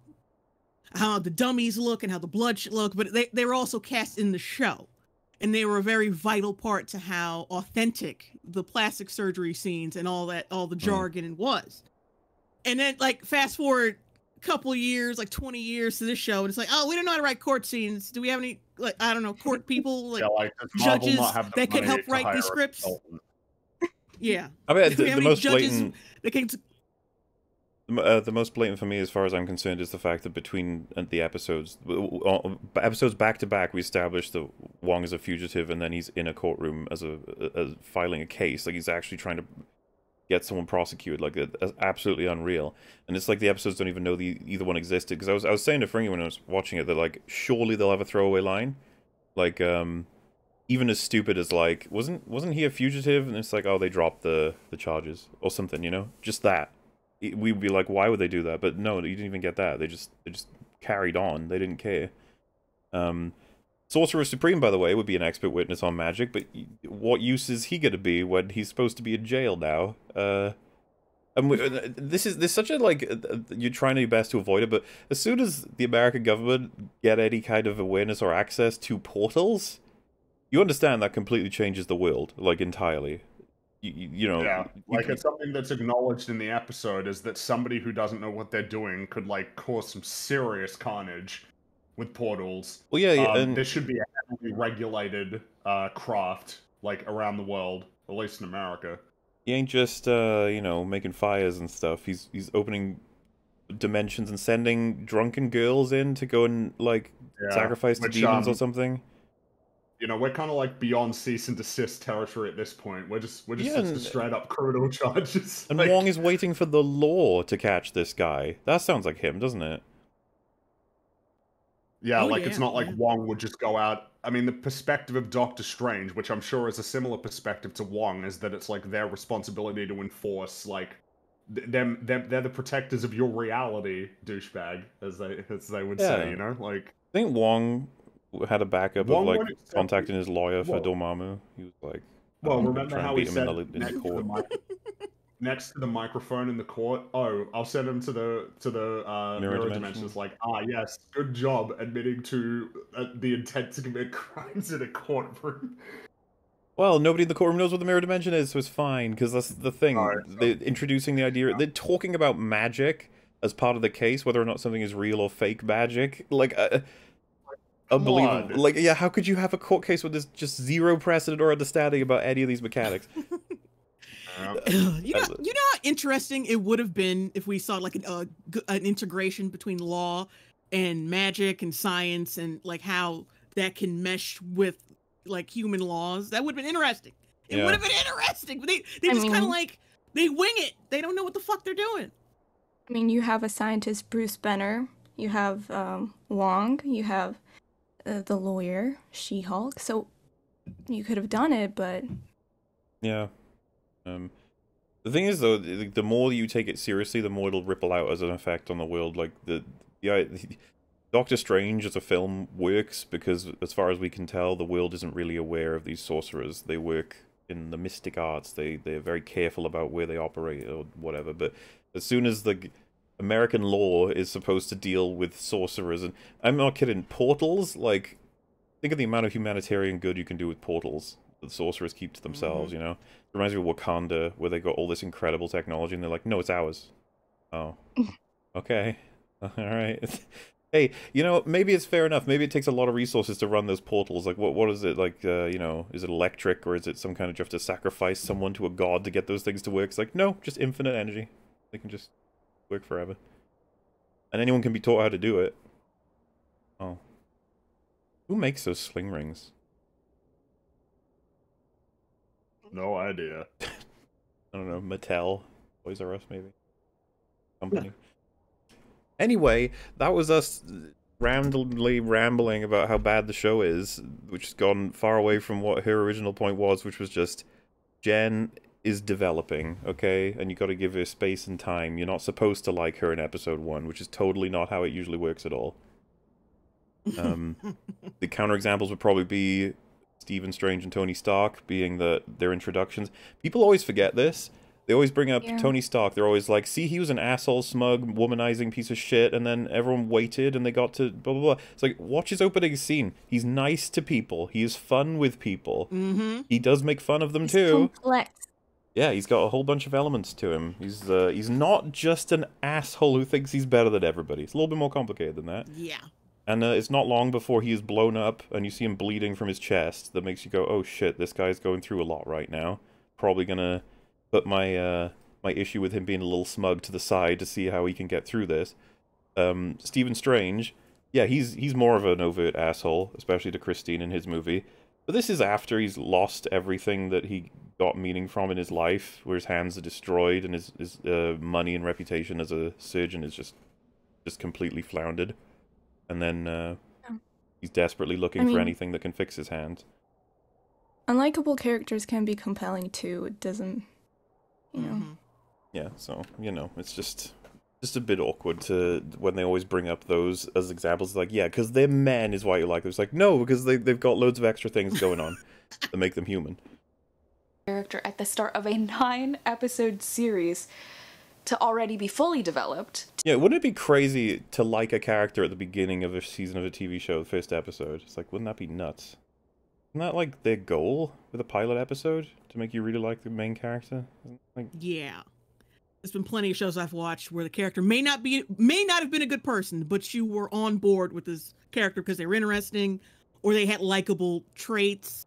how the dummies look and how the blood should look, but they they were also cast in the show. And they were a very vital part to how authentic the plastic surgery scenes and all that all the jargon was. And then like fast forward a couple years like 20 years to this show and it's like oh we don't know how to write court scenes. Do we have any like i don't know court people like yeah, like judges not have the that could help write these scripts? consultant? Yeah I mean, the, the most blatant, that can the mo- uh, the most blatant for me, as far as I'm concerned, is the fact that between uh, the episodes, uh, episodes back to back, we established that Wong is a fugitive, and then he's in a courtroom as a as filing a case, like he's actually trying to get someone prosecuted. Like that's absolutely unreal. And it's like the episodes don't even know the either one existed. Because I was I was saying to Fringy when I was watching it that like surely they'll have a throwaway line, like um. Even as stupid as like wasn't wasn't he a fugitive and it's like oh they dropped the the charges or something you know just that it- we'd be like, why would they do that? But no, you didn't even get that. They just they just carried on. They didn't care. Um, Sorcerer Supreme, by the way, would be an expert witness on magic, but what use is he going to be when he's supposed to be in jail now? Uh, and we, uh, this is there's such a like uh, uh, you're trying your best to avoid it, but as soon as the American government get any kind of awareness or access to portals, you understand that completely changes the world like entirely. You, you, know, Yeah, like can- it's something that's acknowledged in the episode is that somebody who doesn't know what they're doing could like cause some serious carnage with portals. Well, yeah, yeah, Um, and- there should be a heavily regulated uh, craft like around the world, at least in America. He ain't just uh, you know making fires and stuff. He's he's opening dimensions and sending drunken girls in to go and like Yeah, sacrifice to which, demons or um, something. You know, we're kind of like beyond cease and desist territory at this point. We're just we're just, Yeah, it's and- straight up criminal charges. And Like, Wong is waiting for the law to catch this guy. That sounds like him, doesn't it? Yeah, Oh, like yeah, it's not like yeah. Wong would just go out. I mean, the perspective of Doctor Strange, which I'm sure is a similar perspective to Wong, is that it's like their responsibility to enforce, like, them, them they're the protectors of your reality, douchebag, as they as they would Yeah. say. You know, like I think Wong had a backup of like contacting his lawyer for Well- Dormammu. He was like, Well, remember how he said in the, in next, the to the next to the microphone in the court? Oh, I'll send him to the to the uh, Mirror mirror, dimension. dimension. Like, ah, yes, good job admitting to uh, the intent to commit crimes in a courtroom. Well, nobody in the courtroom knows what the mirror dimension is, so it's fine because that's the thing. Alright, They're introducing the idea. They're talking about magic as part of the case, whether or not something is real or fake magic. Like, uh, unbelievable. on. Like, yeah, how could you have a court case with this just zero precedent or understanding about any of these mechanics? Yeah. you know, you know how interesting it would have been if we saw like an uh, g- an integration between law and magic and science and like how that can mesh with like human laws. That would have been interesting. It Yeah. would have been interesting. But they they I just kind of like they wing it. They don't know what the fuck they're doing. I mean, you have a scientist, Bruce Banner. You have um, Wong. You have uh, the lawyer, She-Hulk. So you could have done it, but Yeah. Um, the thing is, though, the, the more you take it seriously, the more it'll ripple out as an effect on the world. Like the, yeah, Doctor Strange as a film works because, as far as we can tell, the world isn't really aware of these sorcerers. They work in the mystic arts. They they're very careful about where they operate or whatever. But as soon as the American law is supposed to deal with sorcerers, and I'm not kidding, portals. Like, think of the amount of humanitarian good you can do with portals. that The sorcerers keep to themselves. You know, it reminds me of Wakanda, where they got all this incredible technology, and they're like, "No, it's ours." Oh, okay, all right. hey, you know, maybe it's fair enough. Maybe it takes a lot of resources to run those portals. Like, what what is it like? Uh, you know, is it electric or is it some kind of you have to sacrifice someone to a god to get those things to work? It's like, no, just infinite energy. They can just work forever, and anyone can be taught how to do it. Oh, who makes those sling rings? No idea. I don't know, Mattel, Toys R Us, maybe company. anyway, that was us randomly rambling about how bad the show is, which has gone far away from what her original point was, which was just Jen is developing, okay, and you got to give her space and time. You're not supposed to like her in episode one, which is totally not how it usually works at all. Um, the counterexamples would probably be Stephen Strange and Tony Stark being the their introductions. People always forget this. They always bring up Yeah. Tony Stark. They're always like, "See, he was an asshole, smug, womanizing piece of shit," and then everyone waited and they got to blah blah blah. It's like, watch his opening scene. He's nice to people. He is fun with people. Mm-hmm. He does make fun of them it's too. complex. Yeah, he's got a whole bunch of elements to him. He's uh, he's not just an asshole who thinks he's better than everybody. It's a little bit more complicated than that. Yeah. And uh, it's not long before he is blown up and you see him bleeding from his chest that makes you go, "Oh shit, this guy's going through a lot right now." Probably gonna put my uh my issue with him being a little smug to the side to see how he can get through this. Um, Stephen Strange, yeah, he's he's more of an overt asshole, especially to Christine in his movie. But this is after he's lost everything that he got meaning from in his life, where his hands are destroyed and his his uh, money and reputation as a surgeon is just just completely floundered. And then uh, Yeah. he's desperately looking I for mean- anything that can fix his hands. Unlikable characters can be compelling too. It doesn't, you know. Mhm. Yeah, so you know, it's just just a bit awkward to when they always bring up those as examples. Like, yeah, because they're men is why you like them. It's like, no, because they they've got loads of extra things going on that make them human. Character at the start of a nine episode series to already be fully developed Yeah, wouldn't it be crazy to like a character at the beginning of a season of a TV show, the first episode? It's like, wouldn't that be nuts? Isn't that like their goal with a pilot episode to make you really like the main character? Like, Yeah. There's been plenty of shows I've watched where the character may not be may not have been a good person, but you were on board with this character because they were interesting or they had likable traits.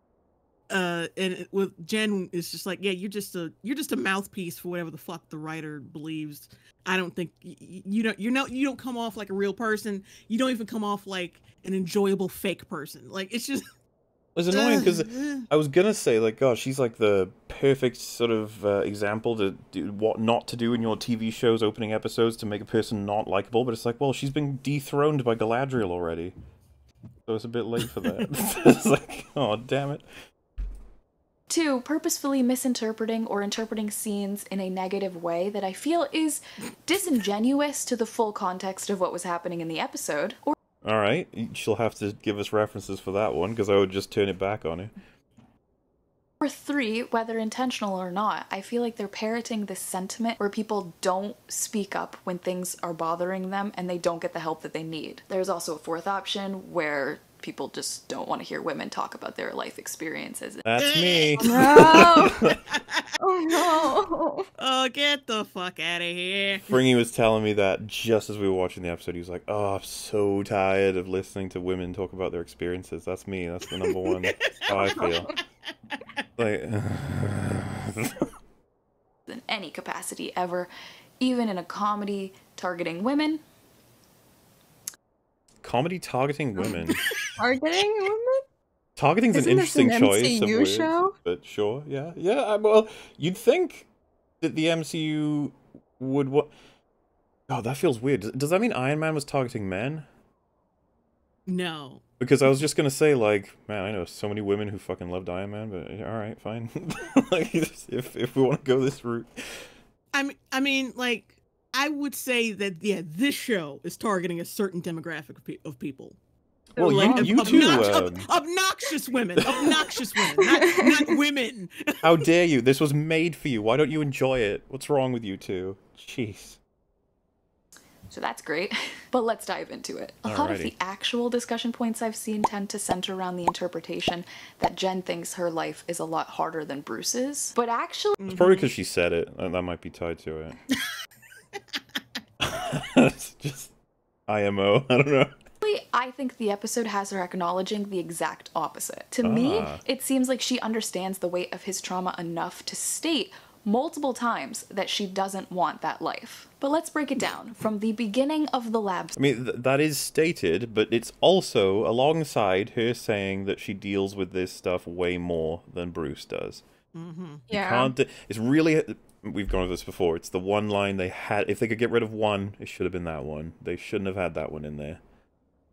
Uh and it- with Jen it's just like, yeah, you're just a you're just a mouthpiece for whatever the fuck the writer believes. I don't think you don't you're not you don't come off like a real person. You don't even come off like an enjoyable fake person. Like it's just It's annoying because. I was gonna say like, gosh, she's like the perfect sort of uh, example to do what not to do in your TV shows opening episodes to make a person not likable. But it's like, well, she's been dethroned by Galadriel already, so it's a bit late for that. it's like, oh damn it. Two, purposefully misinterpreting or interpreting scenes in a negative way that I feel is disingenuous to the full context of what was happening in the episode. Or All right, she'll have to give us references for that one because I would just turn it back on her. or three, whether intentional or not, I feel like they're parroting this sentiment where people don't speak up when things are bothering them and they don't get the help that they need. There's also a fourth option where people just don't want to hear women talk about their life experiences. That's me. No. oh no. Oh, get the fuck out of here. Fringy was telling me that just as we were watching the episode. He was like, "Oh, I'm so tired of listening to women talk about their experiences." That's me. That's the number one. How I feel. Like, in any capacity ever, even in a comedy targeting women. Comedy targeting women. Targeting women? Targeting's Isn't an this interesting an choice. of MCU words, show? But sure, yeah, yeah. I- Well, you'd think that the MCU would what? Oh, that feels weird. Does, does that mean Iron Man was targeting men? No. Because I was just gonna say, like, man, I know so many women who fucking loved Iron Man, but all right, fine. like, if if we want to go this route, I mean, I mean, like, I would say that yeah, this show is targeting a certain demographic of, pe- of people. Well, you- Like, you too, obnox- ob- um, obnoxious women, obnoxious women, not, not women. how dare you? This was made for you. Why don't you enjoy it? What's wrong with you two? Jeez. So that's great. But let's dive into it. A lot of the actual discussion points I've seen tend to center around the interpretation that Jen thinks her life is a lot harder than Bruce's. But actually, It's probably because she said it. and That might be tied to it. It's just IMO. I don't know. I think the episode has her acknowledging the exact opposite. To me, Ah. it seems like she understands the weight of his trauma enough to state multiple times that she doesn't want that life. But let's break it down from the beginning of the lab I mean, th- that is stated, but it's also alongside her saying that she deals with this stuff way more than Bruce does. Mm-hmm. You Yeah. can't. d- It's really. We've gone over this before. It's the one line they had. If they could get rid of one, it should have been that one. They shouldn't have had that one in there.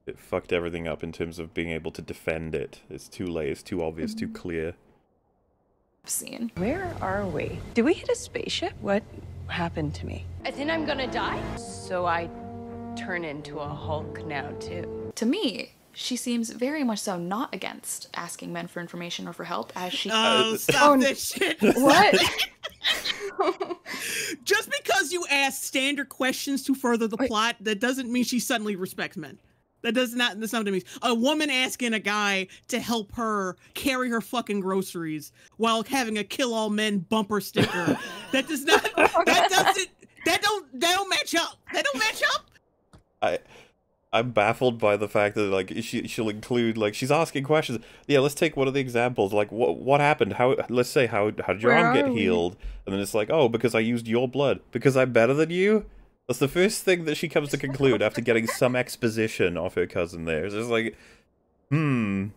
It fucked everything up in terms of being able to defend it. It's too late. It's too obvious. Too mm-hmm. clear. scene. Where are we? Did we hit a spaceship? What happened to me? I think I'm gonna die. So I turn into a Hulk now, too. To me, she seems very much so not against asking men for information or for help as she Oh, stop oh, this shit. What? Just because you ask standard questions to further the plot, that doesn't mean she suddenly respects men. That does not. That's not what it means. A woman asking a guy to help her carry her fucking groceries while having a "kill all men" bumper sticker. that does not. That doesn't. That don't. That don't match up. That don't match up. I I'm baffled by the fact that like she she'll include like she's asking questions. Yeah, let's take one of the examples. Like what what happened? How let's say how how did your Where arm get we? healed? And then it's like, "Oh, because I used your blood. Because I'm better than you?" That's the first thing that she comes to conclude after getting some exposition off her cousin there. It's just like, "Hmm."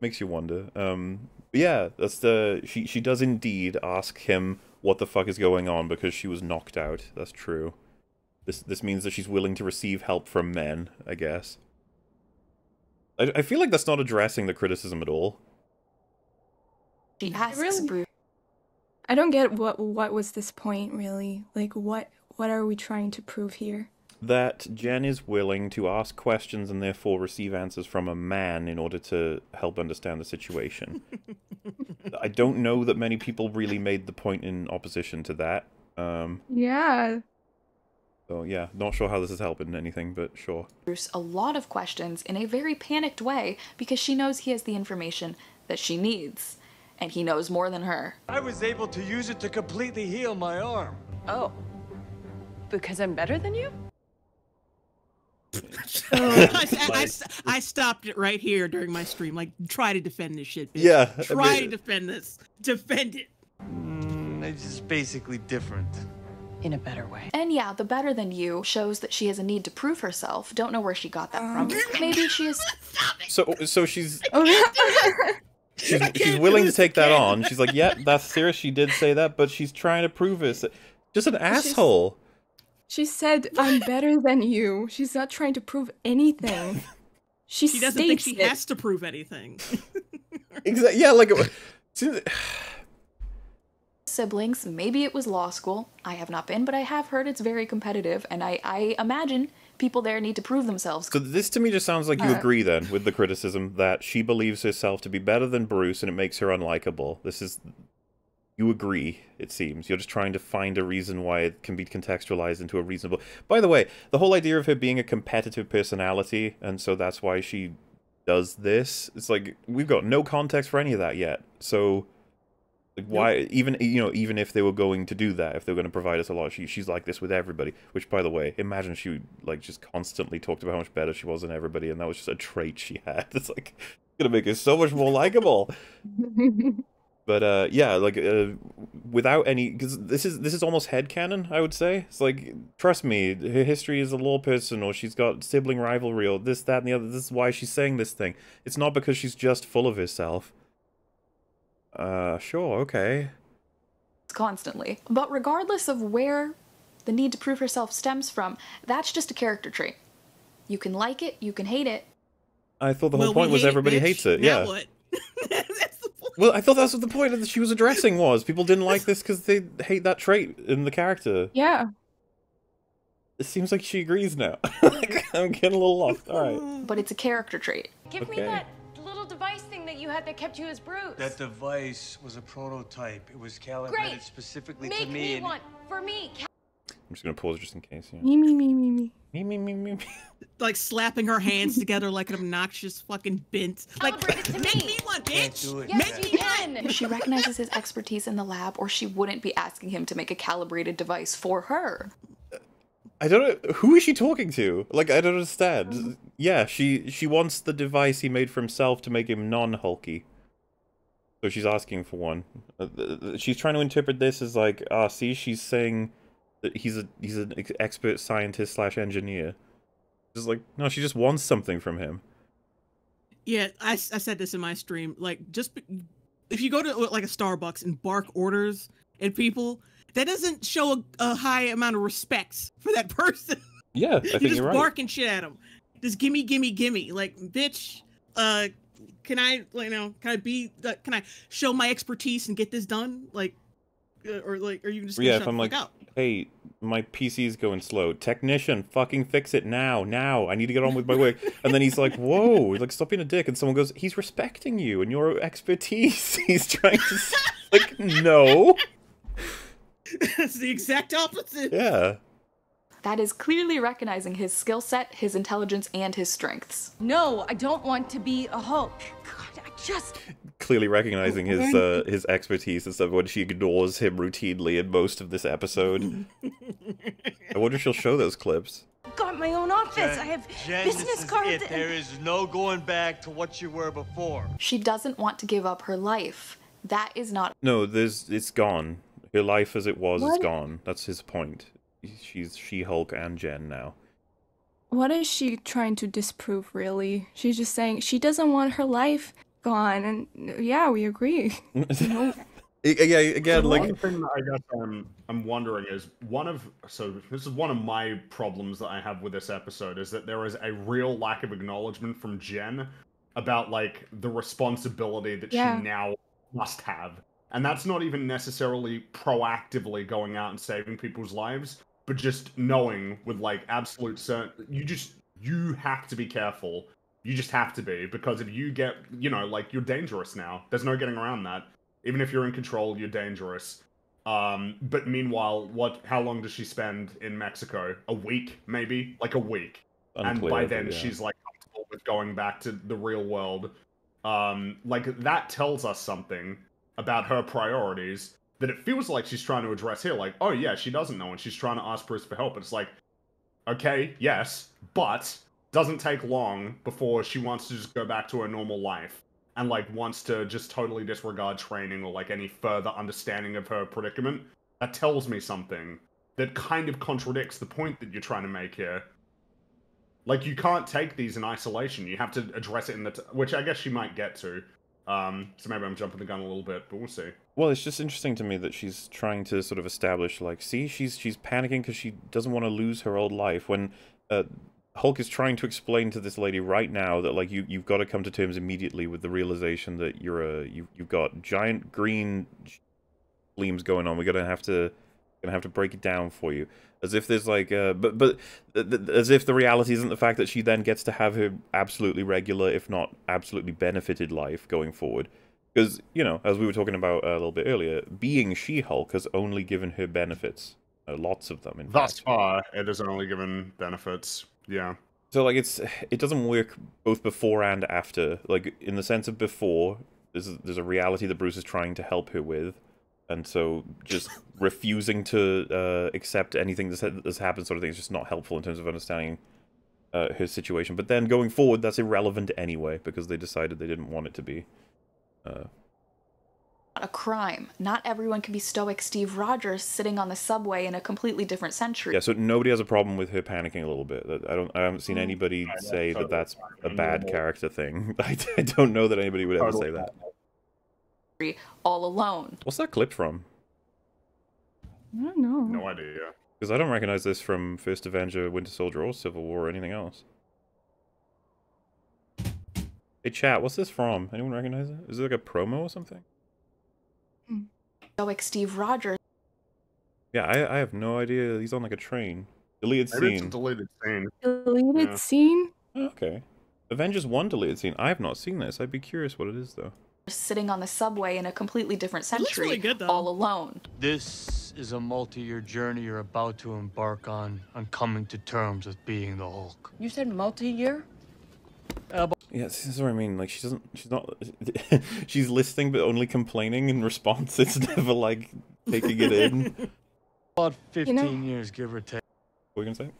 Makes you wonder. Um yeah, that's the she she does indeed ask him what the fuck is going on because she was knocked out. That's true. This this means that she's willing to receive help from men, I guess. I, I feel like that's not addressing the criticism at all. she asks really- Bruce I don't get what what was this point really? Like what What are we trying to prove here? that Jen is willing to ask questions and therefore receive answers from a man in order to help understand the situation. I don't know that many people really made the point in opposition to that. Um, Yeah. So yeah, not sure how this is helping anything, but sure. Bruce a lot of questions in a very panicked way because she knows he has the information that she needs. And he knows more than her. I was able to use it to completely heal my arm. Oh. Because I'm better than you? I, I- I- I stopped it right here during my stream. Like, try to defend this shit. Bitch. Yeah, I Try mean- to defend this. Defend it. Mm, it's just basically different. In a better way. And yeah, the better than you shows that she has a need to prove herself. Don't know where she got that from. Maybe she is. So so she's Oh, she's, she's willing to take that on. She's like, yeah, that's serious. She did say that, but she's trying to prove it. Just an asshole. She said, I'm better than you. She's not trying to prove anything. She, She doesn't think she it. has to prove anything. Exactly. Yeah, like. it- siblings. Maybe it was law school. I have not been, but I have heard it's very competitive, and I, I imagine people there need to prove themselves. So this to me just sounds like you Uh. agree then with the criticism that she believes herself to be better than Bruce and it makes her unlikable. This is you agree, it seems. You're just trying to find a reason why it can be contextualized into a reasonable. By the way, the whole idea of her being a competitive personality and so that's why she does this. It's like we've got no context for any of that yet. So why even you know even if they were going to do that if they were going to provide us a lot she, she's like this with everybody which by the way imagine she like just constantly talked about how much better she was than everybody and that was just a trait she had. It's like it's gonna make her so much more likable. But uh yeah like uh, without any because this is this is almost headcanon i would say. It's like trust me her history is a law person or she's got sibling rivalry or this that and the other this is why she's saying this thing. It's not because she's just full of herself uh sure okay constantly. But regardless of where the need to prove herself stems from, that's just a character trait. You can like it, you can hate it. i thought the whole Well, point was hate it, everybody hates it Now yeah what? well i thought that's what the point that she was addressing was people didn't like this because they hate that trait in the character Yeah. it seems like she agrees now i'm getting a little lost all right But it's a character trait. Give Okay. me that had that kept you as Bruce. That device was a prototype. It was calibrated Great. specifically Make to me. me and- one for me. i'm just gonna pause just in case yeah Me, me, me, me, me. me me me me me. like slapping her hands together like an obnoxious fucking bint. Like, make me one, bitch. do it, Make Jack. me one. She recognizes his expertise in the lab, or she wouldn't be asking him to make a calibrated device for her. I don't know who is she talking to. Like I don't understand. Yeah, she she wants the device he made for himself to make him non-hulky. So she's asking for one. Uh, She's trying to interpret this as like, ah, see, she's saying that he's a he's an expert scientist slash engineer. Just like no, she just wants something from him. Yeah, I, I said this in my stream. Like, just be- if you go to like a Starbucks and bark orders at people, that doesn't show a, a high amount of respect for that person. Yeah, I you're think just you're right. barking shit at them. Just gimme, gimme, gimme. Like, bitch, uh, can I, you know, can I be, uh, can I show my expertise and get this done? Like, uh, or like, are you just yeah, if I'm like, up? hey, my PC's going slow. Technician, fucking fix it now, now. I need to get on with my work. And then he's like, whoa, like stop being a dick. And someone goes, he's respecting you and your expertise. he's trying to, like, no. it's the exact opposite. Yeah. That is clearly recognizing his skill set, his intelligence, and his strengths. No, I don't want to be a Hulk. God, I just. Clearly recognizing his uh, his expertise and stuff when she ignores him routinely in most of this episode. I wonder if she'll show those clips. Got my own office. Jen, I have Jen, business this cards. it. and- There is no going back to what you were before. She doesn't want to give up her life. That is not No, there's it's gone. Her life as it was is gone. That's his point. She's She-Hulk and Jen now. What is she trying to disprove, really? She's just saying she doesn't want her life gone, and yeah, we agree. no. Yeah, again, like one thing that I guess I'm I'm wondering is one of so this is one of my problems that I have with this episode is that there is a real lack of acknowledgement from Jen about like the responsibility that Yeah. she now must have. And that's not even necessarily proactively going out and saving people's lives, but just knowing with like absolute certain, you just you have to be careful. You just have to be because if you get, you know, like you're dangerous now. There's no getting around that. Even if you're in control, you're dangerous. Um, but meanwhile, what? How long does she spend in Mexico? A week, maybe, like a week. and by then, yeah. she's like comfortable with going back to the real world. Um, like that tells us something about her priorities that it feels like she's trying to address here. Like, oh yeah, she doesn't know, and she's trying to ask Bruce for help. And It's like, okay, yes, but doesn't take long before she wants to just go back to her normal life and like wants to just totally disregard training or like any further understanding of her predicament. That tells me something that kind of contradicts the point that you're trying to make here. Like you can't take these in isolation. You have to address it in the t- which I guess she might get to. Um, so maybe I'm jumping the gun a little bit, but we'll see. Well, it's just interesting to me that she's trying to sort of establish, like, see, she's she's panicking because she doesn't want to lose her old life. When uh, Hulk is trying to explain to this lady right now that, like, you you've got to come to terms immediately with the realization that you're a you you've got giant green gleams going on. We're gonna have to gonna have to break it down for you, as if there's like, uh, but but th- th- as if the reality isn't the fact that she then gets to have her absolutely regular, if not absolutely benefited life going forward. Because, you know, as we were talking about uh, a little bit earlier, being She Hulk has only given her benefits. Uh, lots of them, in Thus fact. far, it has only given benefits. Yeah. So, like, it's it doesn't work both before and after. Like, in the sense of before, there's a, there's a reality that Bruce is trying to help her with. And so, just refusing to uh, accept anything that's, that's happened, sort of thing, is just not helpful in terms of understanding uh, her situation. But then going forward, that's irrelevant anyway, because they decided they didn't want it to be. Uh, a crime. Not everyone can be stoic Steve Rogers sitting on the subway in a completely different century. Yeah, so nobody has a problem with her panicking a little bit. I don't. I haven't seen Mm. anybody say that that's a bad character thing. I, I don't know that anybody would ever say that. All alone. What's that clip from? I don't know. No idea. Because I don't recognize this from First Avenger, Winter Soldier, or Civil War, or anything else. Hey, chat, what's this from? Anyone recognize it? Is it like a promo or something? Hmm. Stoic Steve Rogers Yeah, I, I have no idea. He's on like a train. Deleted Maybe scene. deleted scene. Deleted Yeah. scene? Oh, okay. Avengers 1 deleted scene. I have not seen this. I'd be curious what it is, though. Sitting on the subway in a completely different century, really good, all alone. This is a multi-year journey you're about to embark on, on coming to terms with being the Hulk. You said multi-year? Yeah, this is what I mean. Like, she doesn't. She's not. she's listening, but only complaining in response. It's never like taking it in. About 15 know- years, give or take. What are you gonna say?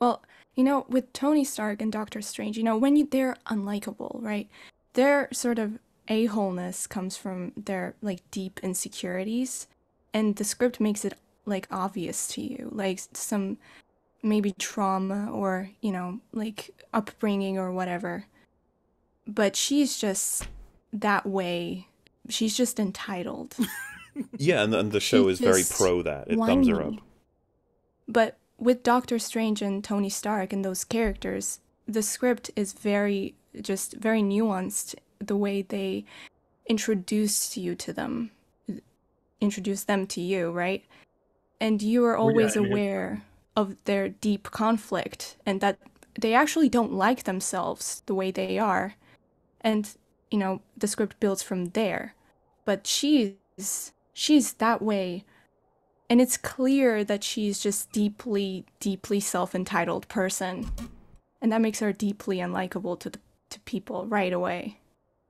Well, you know, with Tony Stark and Doctor Strange, you know, when you, they're unlikable, right? Their sort of a wholeness comes from their like deep insecurities, and the script makes it like obvious to you, like some maybe trauma or you know like upbringing or whatever. But she's just that way. She's just entitled. Yeah, and, and the show She is very pro that. It thumbs her up. But with Doctor Strange and Tony Stark and those characters, the script is very just very nuanced the way they introduce you to them introduce them to you, right? And you are Well, yeah, always I mean, aware of their deep conflict and that they actually don't like themselves the way they are. And, you know, the script builds from there. But she's she's that way and it's clear that she's just deeply deeply self-entitled person and that makes her deeply unlikable to the, to people right away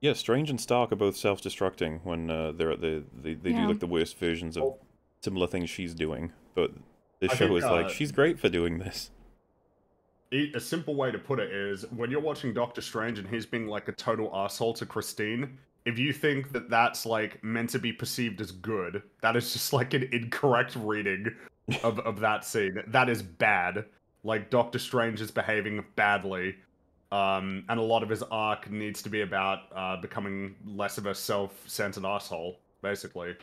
Yeah, Strange and Stark are both self-destructing when uh, they're at the they, they do like the worst versions of similar things she's doing. But this I show think, is like uh, she's great for doing this. A simple way to put it is when you're watching Doctor Strange and he's being like a total asshole to Christine. If you think that that's like meant to be perceived as good, that is just like an incorrect reading of, of that scene. That is bad. Like Doctor Strange is behaving badly, um, and a lot of his arc needs to be about uh, becoming less of a self-centered asshole. Basically,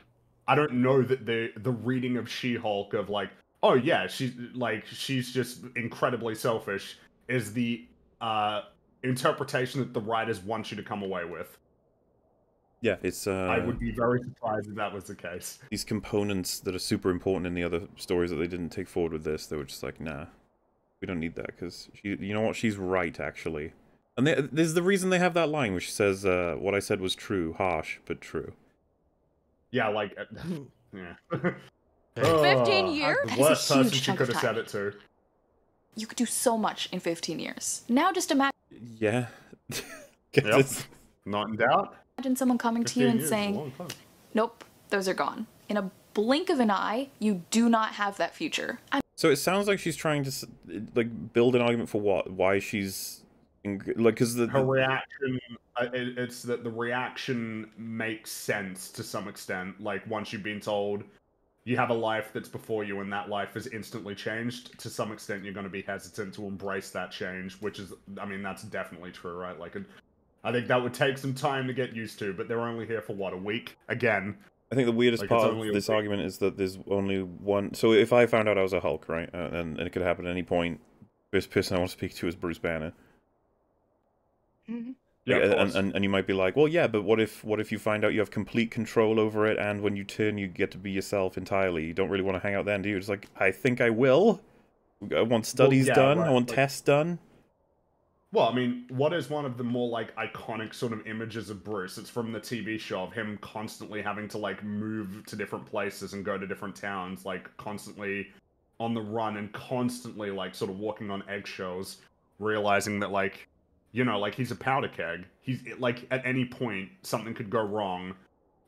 I don't know that the the reading of She-Hulk of like, oh yeah, she's like she's just incredibly selfish is the uh interpretation that the writers want you to come away with. Yeah, it's. Uh, I would be very surprised if that was the case. these components that are super important in the other stories that they didn't take forward with this. They were just like, nah, we don't need that because she. You know what? She's right actually. And they, there's the reason they have that line which says, uh, "What I said was true, harsh but true." Yeah, like, uh, yeah. 15 Oh, years? The That is a worst person huge she chunk could of have said time. it to. You could do so much in 15 years. Now just imagine Yeah. Yep. It's- Not in doubt. Imagine someone coming to you and years is a saying, nope, those are gone. In a blink of an eye, you do not have that future. I So it sounds like she's trying to like build an argument for what? Why she's like because the, her the- reaction uh, it, it's that the reaction makes sense to some extent like once you've been told you have a life that's before you and that life is instantly changed to some extent you're going to be hesitant to embrace that change which is i mean that's definitely true right like i think that would take some time to get used to but they're only here for what a week again I think the weirdest Like, part of this week. argument is that there's only one. So if I found out I was a Hulk, right, uh, and, and it could happen at any point, first person I want to speak to is Bruce Banner. Yeah, Like, of and, and and you might be like, well, yeah, but what if what if you find out you have complete control over it, and when you turn, you get to be yourself entirely? You don't really want to hang out then, do you? It's like, I think I will. I want studies yeah, done. I want like- tests done. Well, I mean, what is one of the more like iconic sort of images of Bruce? It's from the TV show of him constantly having to like move to different places and go to different towns, like constantly on the run and constantly like sort of walking on eggshells, realizing that like, you know, like he's a powder keg. He's like at any point something could go wrong,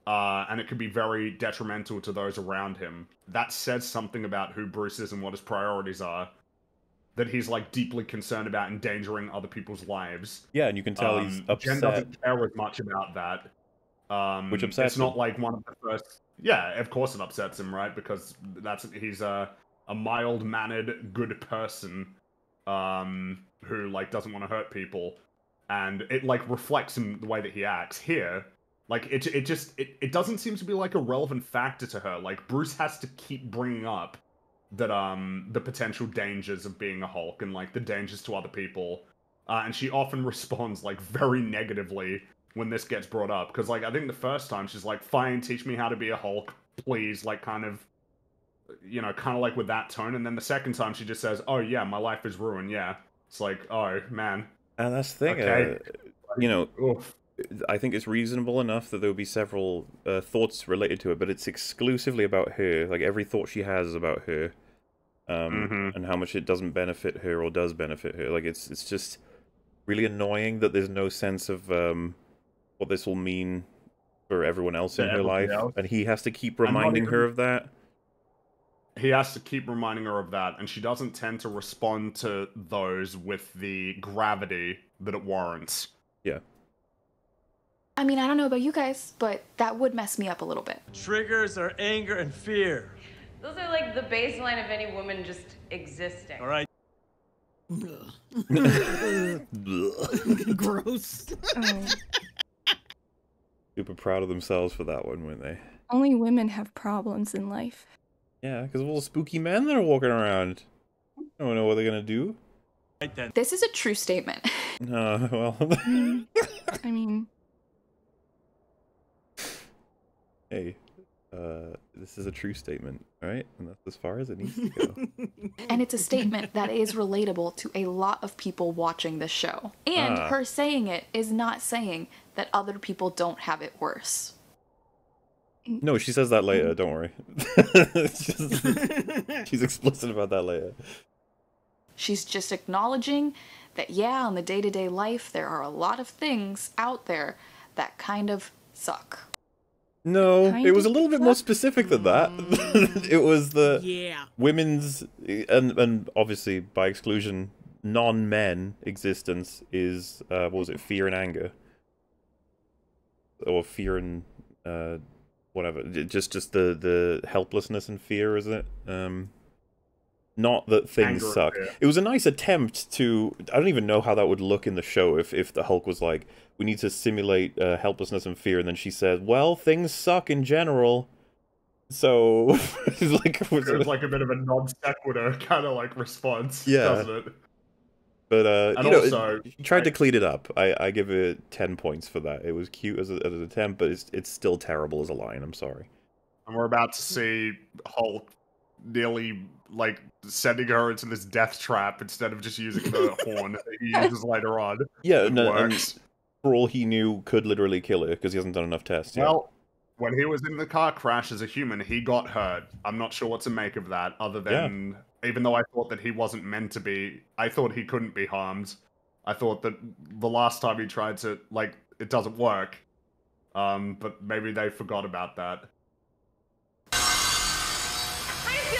uh, and it could be very detrimental to those around him. That says something about who Bruce is and what his priorities are that he's like deeply concerned about endangering other people's lives. Yeah, and you can tell he's Um, upset. Jen doesn't care as much about that. Um, Which upsets It's not like one of the first. Yeah, of course it upsets him, right? Because that's he's a a mild mannered, good person, um, who like doesn't want to hurt people, and it like reflects in the way that he acts here. Like it, it just it, it doesn't seem to be like a relevant factor to her. Like Bruce has to keep bringing up that um the potential dangers of being a Hulk and like the dangers to other people, uh, and she often responds like very negatively when this gets brought up because like I think the first time she's like, "Fine, teach me how to be a Hulk, please," like kind of, you know, kind of like with that tone, and then the second time she just says, "Oh yeah, my life is ruined." Yeah, it's like, oh man, And that's the thing. Okay. Uh, you know, I think it's reasonable enough that there will be several uh, thoughts related to it, but it's exclusively about her. Like every thought she has is about her, um, Mhm. and how much it doesn't benefit her or does benefit her. Like it's it's just really annoying that there's no sense of um, what this will mean for everyone else To in her life, else. and he has to keep And not reminding her of that. he has to keep reminding her of that, and she doesn't tend to respond to those with the gravity that it warrants. Yeah. I mean, I don't know about you guys, but that would mess me up a little bit. Triggers are anger and fear. Those are like the baseline of any woman just existing. All right. Gross. Oh, Super proud of themselves for that one, weren't they? only women have problems in life. Yeah, because of all the spooky men that are walking around. I don't know what they're gonna do. Right then. This is a true statement. No, uh, well, I mean, hey, uh, this is a true statement, right? And that's as far as it needs to go. And it's a statement that is relatable to a lot of people watching this show. And Ah. her saying it is not saying that other people don't have it worse. no, she says that later. Don't worry. she's, she's explicit about that later. She's just acknowledging that, yeah, in the day to day life, there are a lot of things out there that kind of suck. No, Kind it was a little bit more specific than that. it was the Yeah. women's and and obviously by exclusion, non-men existence is uh, what was it? Fear and anger, or fear and uh, whatever. Just just the the helplessness and fear, is it? Um, not that things Anger suck. fear. It was a nice attempt to. I don't even know how that would look in the show if if the Hulk was like, we need to simulate uh, helplessness and fear, and then she said, "Well, things suck in general." So, it's like, It was like a bit of a non sequitur kind of like response, Yeah. doesn't it? But uh, And you know, also, he tried to clean it up. I, I give it ten points for that. It was cute as, a, as an attempt, but it's it's still terrible as a line. I'm sorry. And we're about to see Hulk nearly like sending her into this death trap instead of just using the horn that he uses later on. Yeah, It no, and works. for all he knew, could literally kill her because he hasn't done enough tests. yet. Well, when he was in the car crash as a human, he got hurt. I'm not sure what to make of that, other Yeah. than even though I thought that he wasn't meant to be, I thought he couldn't be harmed. I thought that the last time he tried to, like, it doesn't work. Um, but maybe they forgot about that.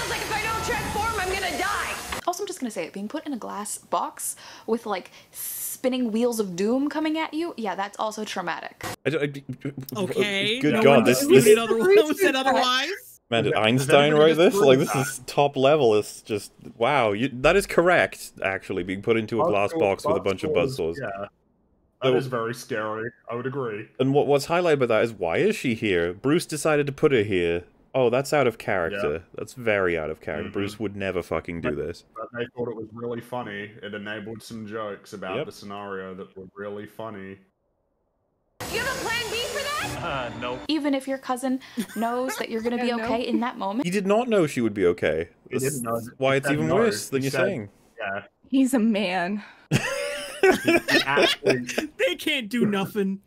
It like if I don't transform, I'm gonna die. Also, I'm just gonna say it being put in a glass box with like spinning wheels of doom coming at you, yeah, that's also traumatic. I don't- I- Okay. Good no God, one this, disputed this other- no said otherwise. man did Einstein write this? Like this is top level. It's just wow. You, that is correct. Actually, being put into a glass box with a bunch of buzzsaws, buzzsaws. Yeah. That So- is very scary. I would agree. And what what's highlighted by that is why is she here? Bruce decided to put her here. Oh, that's out of character. That's very out of character. Mhm. Bruce would never fucking do this. But they thought it was really funny. It enabled some jokes about Yep. the scenario that were really funny. You have a plan B for that? Uh, no. Even if your cousin knows that you're gonna be Yeah, no. okay in that moment. He did not know she would be okay. He didn't know. why He it's even no. worse than He you're said- saying. Yeah. He's a man. They can't do nothing.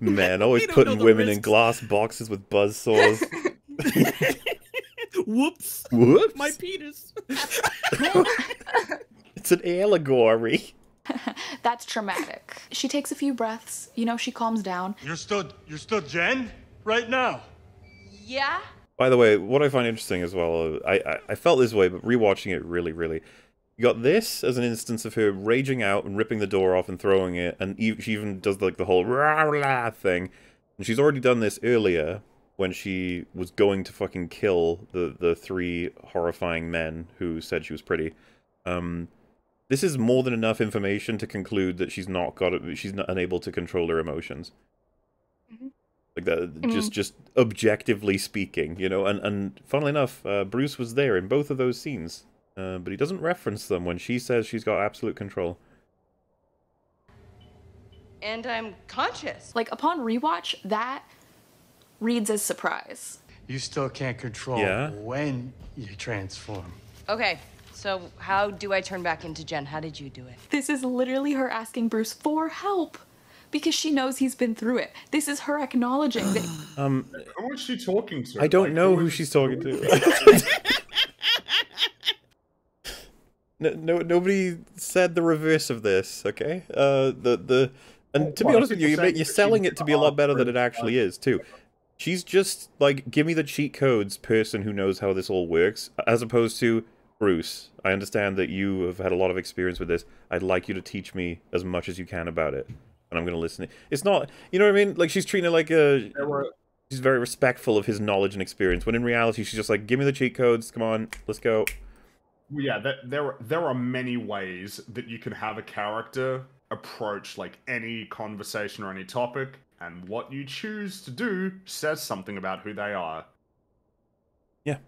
Man, always putting know the women in glass boxes with buzzsaws. Whoops. Whoops! My penis. It's an allegory. That's traumatic. She takes a few breaths, you know, she calms down. You're still you're still Jen right now. Yeah? By the way, what I find interesting as well, I, I, I felt this way, but rewatching it really, really. You got this as an instance of her raging out and ripping the door off and throwing it, and e- she even does like the whole rah rah thing. And she's already done this earlier when she was going to fucking kill the, the three horrifying men who said she was pretty. Um, this is more than enough information to conclude that she's not got it, she's not unable to control her emotions. Like that, I just just objectively speaking, you know. And and funnily enough, uh, Bruce was there in both of those scenes, uh, but he doesn't reference them when she says she's got absolute control. And I'm conscious. Like upon rewatch, that reads as surprise. You still can't control Yeah. when you transform. Okay, so how do I turn back into Jen? How did you do it? This is literally her asking Bruce for help because she knows he's been through it. This is her acknowledging that Um, who was she talking to? I don't Like, know who was- she's talking to. no, no, nobody said the reverse of this. Okay, uh, the the, and to be honest with you, you're, you're selling it to be a lot better than it actually is too. She's just like, give me the cheat codes person who knows how this all works, as opposed to Bruce. I understand that you have had a lot of experience with this. I'd like you to teach me as much as you can about it, and I'm going to listen. It's not, you know what I mean? Like she's treating it like a. She's very respectful of his knowledge and experience. When in reality, she's just like, "Give me the cheat codes. Come on, let's go." Yeah, there, there there are many ways that you can have a character approach like any conversation or any topic, and what you choose to do says something about who they are. Yeah.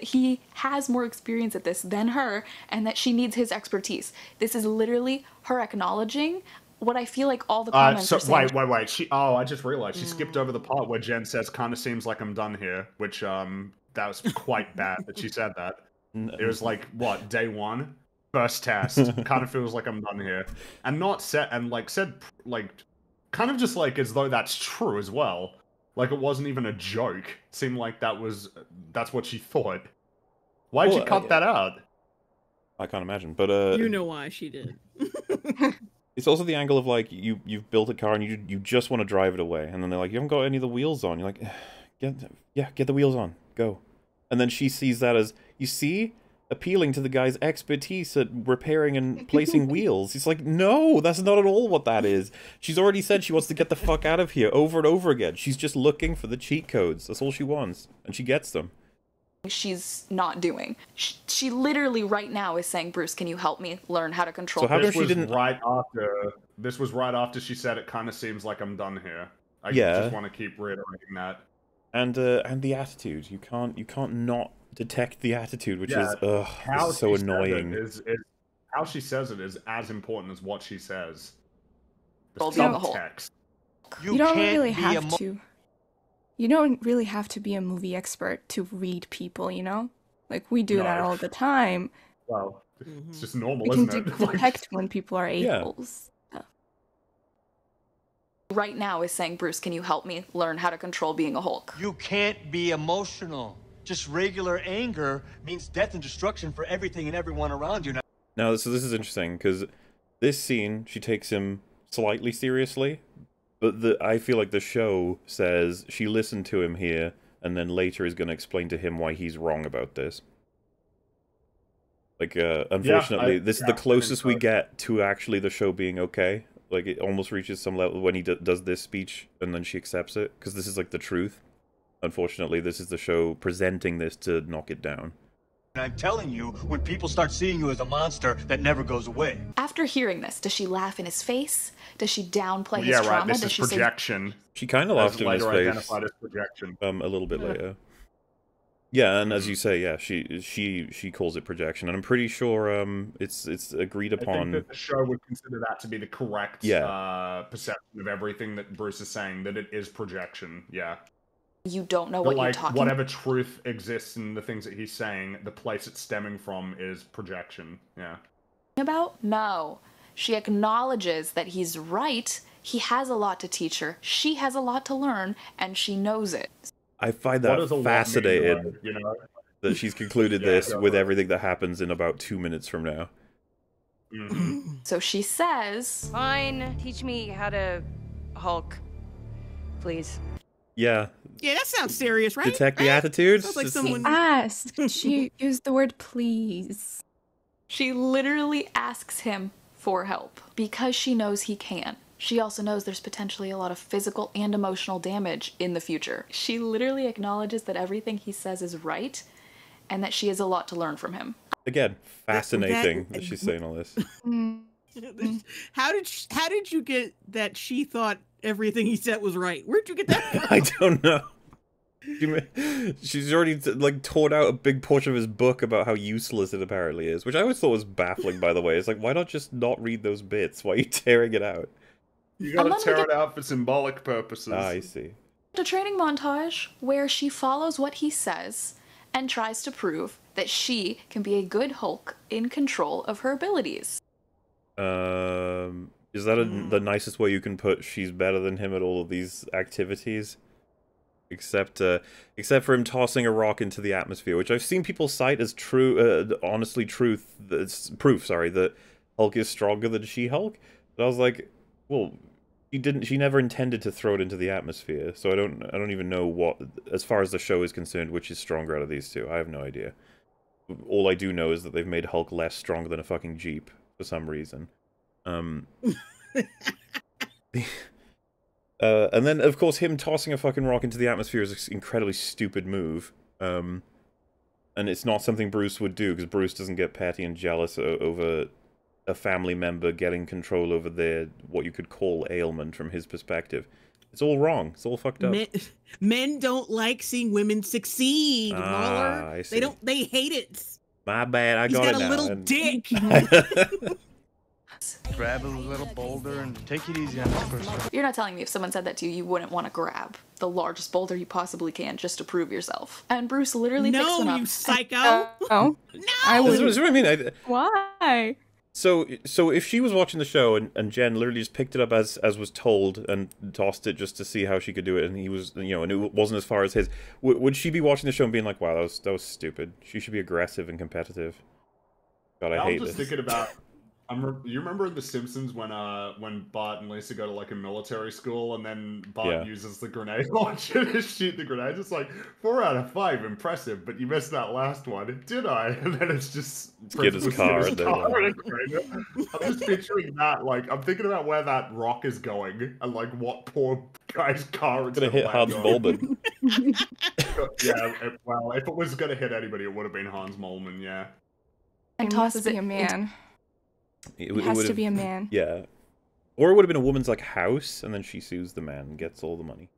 He has more experience at this than her and that she needs his expertise. This is literally her acknowledging what I feel like all the Uh, comments so are saying. wait, wait, wait. She oh, I just realized she skipped over the part where Jen says, "Kind of seems like I'm done here," which um that was quite bad that she said that. It was like what day one, first test. kind of feels like I'm done here, and not set and like said like kind of just like as though that's true as well. Like it wasn't even a joke. seemed like that was that's what she thought. Why'd Well, you cut I- that out? I can't imagine, but uh, you know why she did. it's also the angle of like you you've built a car and you you just want to drive it away, and then they're like, "You haven't got any of the wheels on." You're like, "Get yeah, get the wheels on, go." And then she sees that as you see appealing to the guy's expertise at repairing and placing wheels. He's like, "No, that's not at all what that is." She's already said she wants to get the fuck out of here over and over again. She's just looking for the cheat codes. That's all she wants, and she gets them. she's not doing. She, she literally right now is saying, "Bruce, can you help me learn how to control?" So how come this she was didn't- right after this was right after she said it kind of seems like I'm done here. I Yeah. just want to keep reiterating that. and uh, and the attitude. You can't you can't not detect the attitude, which Yeah, is ugh, How so she said it annoying. Is, is how she says it is as important as what she says. The Well, being a whole- subtext. You, don't really have to. You don't really have to be a movie expert to read people, you know? Like we do that all the time. Well, Mm-hmm. it's just normal, We can isn't de- it? Detect when people are Yeah. a-holes. Right now is saying, Bruce, can you help me learn how to control being a Hulk? You can't be emotional. Just regular anger means death and destruction for everything and everyone around you. Now, Now, so this is interesting because this scene she takes him slightly seriously, but the I feel like the show says she listened to him here, and then later is going to explain to him why he's wrong about this. Like, uh, unfortunately, this is yeah, I the closest we get to actually the show being okay. Like, it almost reaches some level when he d- does this speech, and then she accepts it because this is like the truth. Unfortunately, this is the show presenting this to knock it down. and I'm telling you, when people start seeing you as a monster, that never goes away. After hearing this, does she laugh in his face? Does she downplay his yeah, trauma? right. This does is she projection. She kind of As laughed in his later face. identified as projection. Um, a little bit Yeah. later. Yeah, and as you say, yeah, she she she calls it projection, and I'm pretty sure um it's it's agreed I think upon. that the show would consider that to be the correct Yeah. uh, perception of everything that Bruce is saying. That it is projection. Yeah. Say you don't know what like you're talking whatever truth exists in the things that he's saying, the place it's stemming from is projection. Yeah. about? No. She acknowledges that he's right. He has a lot to teach her. She has a lot to learn, and she knows it. I find that does a lot mean, fascinating you know? that she's concluded Yeah, this go with for everything that happens in about two minutes from now. Mm-hmm. So she says, Fine, teach me how to Hulk. Please. Yeah, Yeah, that sounds serious, right? detect the Right? attitudes. Sounds like This- someone. Asked. she used the word please. She literally asks him for help because she knows he can. She also knows there's potentially a lot of physical and emotional damage in the future. She literally acknowledges that everything he says is right and that she has a lot to learn from him. Again, fascinating that she's saying all this. how did sh how did you get that she thought everything he said was right? Where'd you get that from? I don't know. She's already like torn out a big portion of his book about how useless it apparently is, which I always thought was baffling. By the way, it's like why not just not read those bits? Why are you tearing it out? You gotta And then we tear get- it out for symbolic purposes. Ah, I see. A training montage where she follows what he says and tries to prove that she can be a good Hulk in control of her abilities. Um, is that a, the nicest way you can put? She's better than him at all of these activities, except uh, except for him tossing a rock into the atmosphere, which I've seen people cite as true, uh, honestly, truth, that's proof. Sorry, that Hulk is stronger than She-Hulk. But I was like, well, she didn't. She never intended to throw it into the atmosphere, so I don't. I don't even know what, as far as the show is concerned, which is stronger out of these two. I have no idea. All I do know is that they've made Hulk less stronger than a fucking jeep for some reason. Um, uh, and then, of course, him tossing a fucking rock into the atmosphere is an incredibly stupid move. Um, and it's not something Bruce would do because Bruce doesn't get petty and jealous o- over a family member getting control over their what you could call ailment from his perspective. It's all wrong. It's all fucked up. Men, men don't like seeing women succeed, Ah, Waller. I see. They don't. They hate it. My bad. I He's got, got, a now. little and- dick. Grab a little boulder and take it easy on this person. You're not telling me if someone said that to you, you wouldn't want to grab the largest boulder you possibly can just to prove yourself. And Bruce literally picks one up. No, you psycho. Oh, oh. I This would. is what I mean. I, Why? So, so if she was watching the show and, and Jen literally just picked it up as as was told and tossed it just to see how she could do it, and he was, you know, and it wasn't as far as his, w- would she be watching the show and being like, "Wow, that was that was stupid. She should be aggressive and competitive." God, I I'm hate just this. thinking about. I'm re- you remember in The Simpsons when uh when Bart and Lisa go to like a military school and then Bart Yeah. uses the grenade launcher to shoot the grenade? It's like four out of five, impressive, but you missed that last one, did I? And then it's just Get his car Skinner's and then, car and. I'm just picturing that. Like I'm thinking about where that rock is going and like what poor guy's car it's Gonna hit Hans on. Bulbin. yeah, it, well, if it was gonna hit anybody, it would have been Hans Moleman. Yeah. and It tosses it a man. It, It it has to would've- be a man. Yeah, or it would have been a woman's like house, and then she sues the man and gets all the money.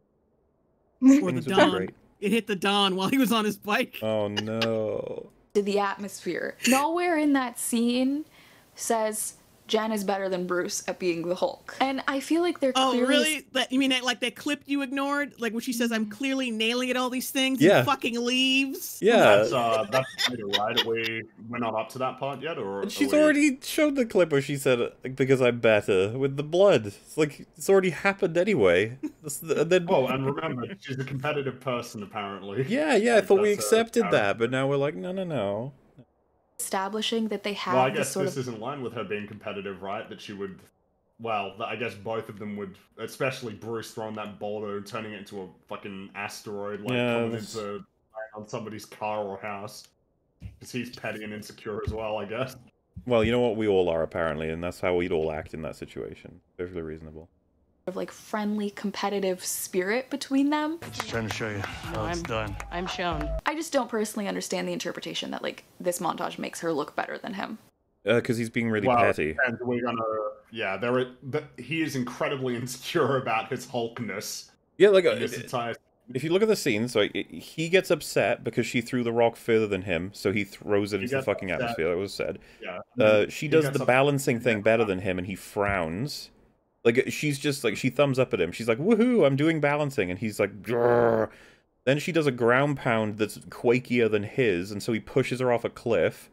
or the Things would be Don. great. It hit the Don while he was on his bike. Oh no. to the atmosphere. Nowhere in that scene says Jen is better than Bruce at being the Hulk. And I feel like they're Oh, clearly really? That you mean that like that clip you ignored? Like when she says, "I'm clearly nailing at all these things," Yeah. and fucking leaves. That's uh, that's later, right? Are we we're not up to that part yet, or She's we... already showed the clip where she said, because I'm better, with the blood. It's like, it's already happened anyway. This- and then, Well, and remember, she's a competitive person, apparently. yeah, yeah, I Like, thought we that's a accepted that, but now we're like, no, no, no. Establishing that they have Well, I this guess sort this of is in line with her being competitive, right? That she would. Well, I guess both of them would, especially Bruce throwing that boulder, turning it into a fucking asteroid, like Yeah, coming that's- into on somebody's car or house. Because he's petty and insecure as well, I guess. Well, you know what? We all are, apparently, and that's how we'd all act in that situation. Perfectly reasonable. Of like friendly competitive spirit between them. Just trying to show you how it's I'm- done. I'm shown. I just don't personally understand the interpretation that like this montage makes her look better than him. Because he's being really well, petty. and we're gonna, yeah, there. Are, th- he is incredibly insecure about his Hulkness. Yeah, like, in uh, this entire. If you look at the scenes, so i- he gets upset because she threw the rock further than him, so he throws it He into the fucking upset. atmosphere. That was said. Yeah. Uh, she He does the up- balancing thing better than him, and he frowns. Like she's just like she thumbs up at him. She's like, "Woohoo! I'm doing balancing," and he's like, "Grrr." Then she does a ground pound that's quakier than his, and so he pushes her off a cliff.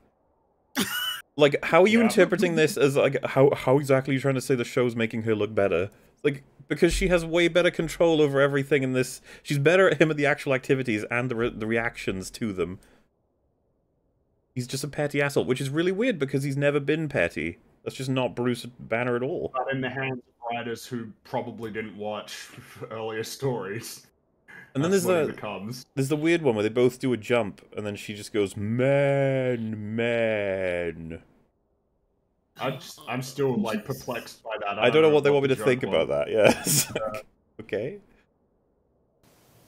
like, how are you Yeah. interpreting this as like how how exactly are you trying to say the show's making her look better? Like because she has way better control over everything in this. She's better at him at the actual activities and the re- the reactions to them. He's just a petty asshole, which is really weird because he's never been petty. That's just not Bruce Banner at all. But in the hands of writers who probably didn't watch earlier stories. And then That's there's the there's the weird one where they both do a jump, and then she just goes, "Man, man." I just, I'm still like perplexed by that. I don't know what they want me to think about that. Yeah. Uh, okay.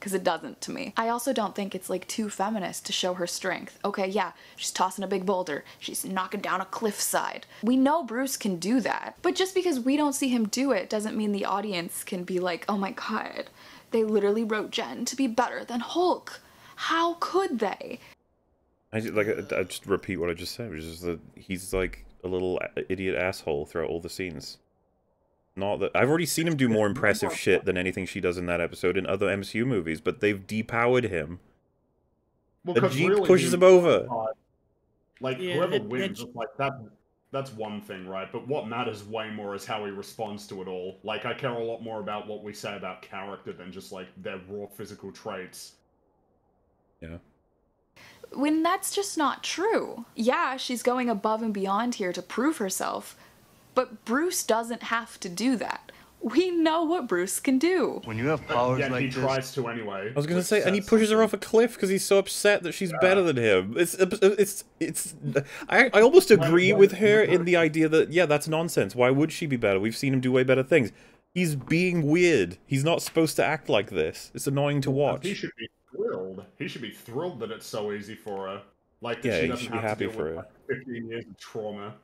Because it doesn't to me. I also don't think it's like too feminist to show her strength. Okay, yeah, she's tossing a big boulder, she's knocking down a cliffside. We know Bruce can do that. But just because we don't see him do it doesn't mean the audience can be like, oh my god, they literally wrote Jen to be better than Hulk. How could they? I ju- like I, I just repeat what I just said, which is that he's like a little idiot asshole throughout all the scenes. Not that I've already seen him do more impressive shit than anything she does in that episode in other MCU movies, but they've depowered him. Well, the 'cause Jeep really pushes him over. uh, Like Yeah, whoever that- that wins, j- like that. That's one thing, right? But what matters way more is how he responds to it all. Like I care a lot more about what we say about character than just like their raw physical traits. Yeah. When that's just not true. Yeah, she's going above and beyond here to prove herself, but Bruce doesn't have to do that. We know what Bruce can do. When you have But powers yet like he this, tries to anyway. I was gonna say, and he says pushes her off a cliff because he's so upset that she's better than him. It's it's it's. I I almost agree with her in the idea that yeah, that's nonsense. Why would she be better? We've seen him do way better things. He's being weird. He's not supposed to act like this. It's annoying to watch. He should be thrilled. He should be thrilled that it's so easy for her. Like that Yeah, she doesn't should be have happy to deal for with her. like, 15 years of trauma.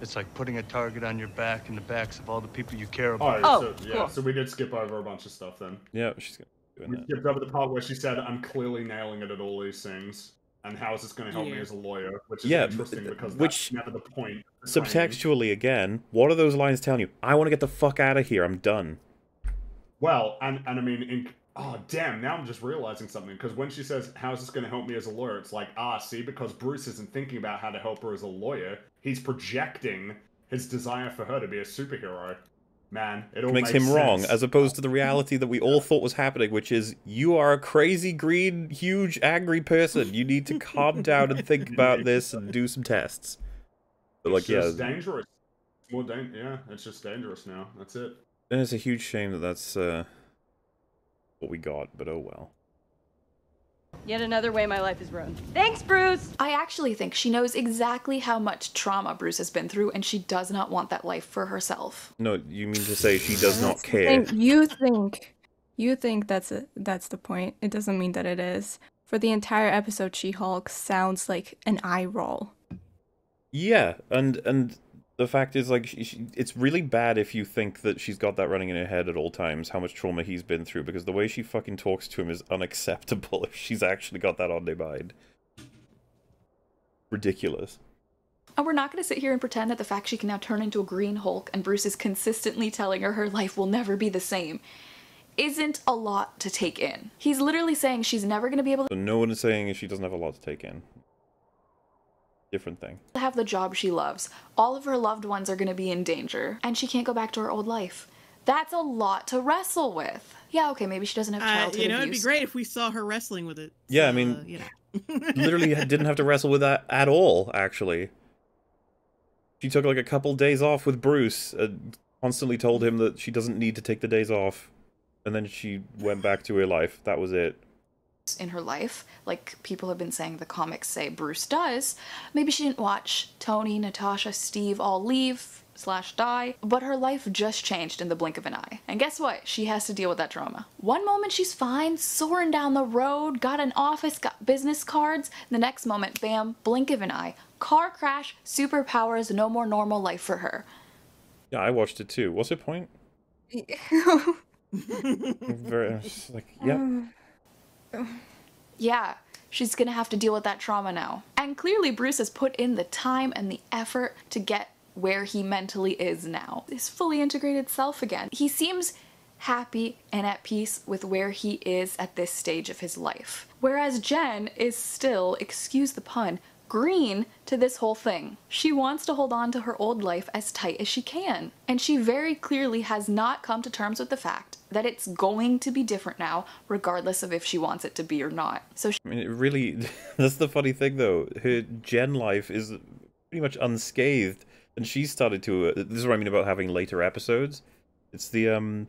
It's like putting a target on your back and the backs of all the people you care about. Oh, so, yeah. cool. So we did skip over a bunch of stuff then. Yeah, she's gonna be We that. skipped over the part where she said, "I'm clearly nailing it at all these things." And how is this going to help me as a lawyer? Which is Yeah, interesting but- because which- that's never the point. of the training. Subtextually, again, what are those lines telling you? I want to get the fuck out of here. I'm done. Well, and and I mean, in, oh damn! Now I'm just realizing something because when she says, "How is this going to help me as a lawyer?" It's like, ah, see, because Bruce isn't thinking about how to help her as a lawyer. He's projecting his desire for her to be a superhero. Man, it all makes him wrong, as opposed to the reality that we all thought was happening, which is you are a crazy, green, huge, angry person. You need to calm down and think about this and do some tests. But like, it's yeah, just dangerous. More dan- yeah, it's just dangerous now. That's it. then it's a huge shame that that's uh, what we got. But oh well. Yet another way my life is ruined. Thanks, Bruce. I actually think she knows exactly how much trauma Bruce has been through, and she does not want that life for herself. No, you mean to say she does not care? thing, You think, you think that's a, that's the point. It doesn't mean that it is. For the entire episode, She-Hulk sounds like an eye roll. Yeah, and and the fact is, like, she, she, it's really bad if you think that she's got that running in her head at all times, how much trauma he's been through, because the way she fucking talks to him is unacceptable if she's actually got that on her mind. Ridiculous. And we're not going to sit here and pretend that the fact she can now turn into a green Hulk and Bruce is consistently telling her her life will never be the same isn't a lot to take in. He's literally saying she's never going to be able So no one is saying she doesn't have a lot to take in. Different thing. to have the job she loves. All of her loved ones are going to be in danger, and she can't go back to her old life. That's a lot to wrestle with. Yeah, okay, maybe she doesn't have Uh, you know, it'd be great if we saw her wrestling with it. Yeah, I mean, you know. literally didn't have to wrestle with that at all, actually. She took like a couple days off with Bruce, and constantly told him that she doesn't need to take the days off. And then she went back to her life. That was it. In her life, like people have been saying the comics say Bruce does. Maybe she didn't watch Tony, Natasha, Steve all leave slash die, but her life just changed in the blink of an eye. And guess what? She has to deal with that trauma. One moment she's fine, soaring down the road, got an office, got business cards. The next moment, bam, blink of an eye. Car crash, superpowers, no more normal life for her. Yeah, I watched it too. What's her point? Very, like, yep. Yeah, she's gonna have to deal with that trauma now. And clearly, Bruce has put in the time and the effort to get where he mentally is now. His fully integrated self again. He seems happy and at peace with where he is at this stage of his life. Whereas Jen is still, excuse the pun, green to this whole thing. She wants to hold on to her old life as tight as she can. And she very clearly has not come to terms with the fact that it's going to be different now, regardless of if she wants it to be or not. So she I mean, it really, that's the funny thing though. Her Jen life is pretty much unscathed, and she started to. Uh, this is what I mean about having later episodes. It's the um,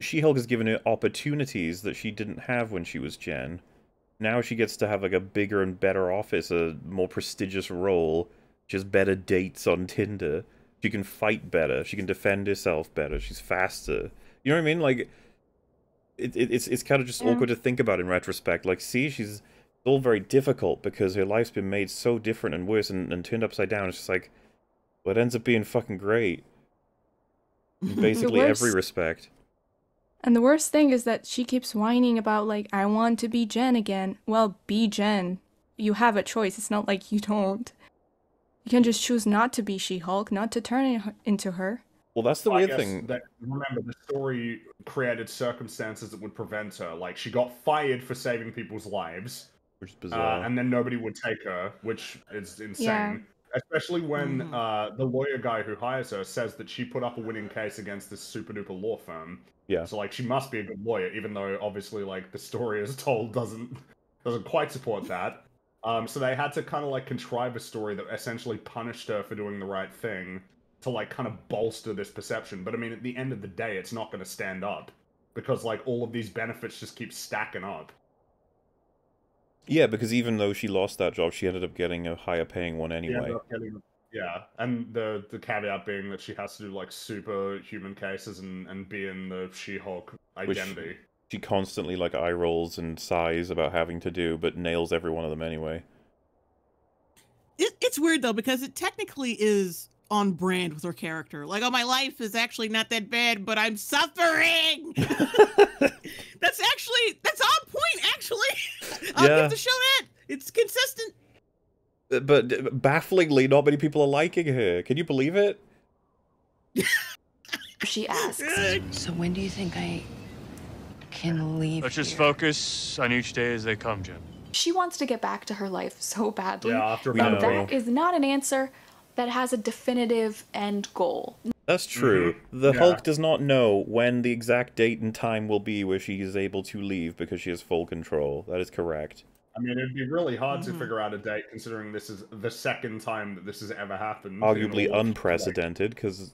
She-Hulk has given her opportunities that she didn't have when she was Jen. Now she gets to have like a bigger and better office, a more prestigious role, just better dates on Tinder. She can fight better. She can defend herself better. She's faster. You know what I mean? Like, it, it, it's it's kind of just Yeah. awkward to think about in retrospect. Like, see, she's all very difficult because her life's been made so different and worse and, and turned upside down. It's just like, well, it ends up being fucking great. In basically every respect. And the worst thing is that she keeps whining about, like, I want to be Jen again. Well, be Jen. You have a choice. It's not like you don't. You can just choose not to be She Hulk, not to turn in- into her. Well, that's the I weird thing. That, remember, the story created circumstances that would prevent her. Like, she got fired for saving people's lives. Which is Uh, bizarre. and then nobody would take her, which is insane. Yeah. Especially when uh, the lawyer guy who hires her says that she put up a winning case against this super duper law firm. Yeah. So like she must be a good lawyer, even though obviously like the story as told doesn't doesn't quite support that. Um, so they had to kind of like contrive a story that essentially punished her for doing the right thing to like kind of bolster this perception. But I mean, at the end of the day, it's not going to stand up because like all of these benefits just keep stacking up. Yeah, because even though she lost that job, she ended up getting a higher paying one anyway. getting- yeah, and the the caveat being that she has to do like superhuman cases and and be in the She-Hulk Which identity. she constantly like eye rolls and sighs about having to do, but nails every one of them anyway. It, it's weird though because it technically is on brand with her character. Like, oh, my life is actually not that bad, but I'm suffering. that's actually that's on point. Actually, I'll Yeah. give the show that. It's consistent. Uh, But uh, bafflingly, not many people are liking her. Can you believe it? she asks. So when do you think I can leave? Let's just focus on each day as they come, Jim. She wants to get back to her life so badly. Yeah, after We but that is not an answer that has a definitive end goal. That's true. The Yeah. Hulk does not know when the exact date and time will be where she is able to leave because she has full control. That is correct. I mean, it'd be really hard Mm-hmm. to figure out a date considering this is the second time that this has ever happened. Arguably unprecedented because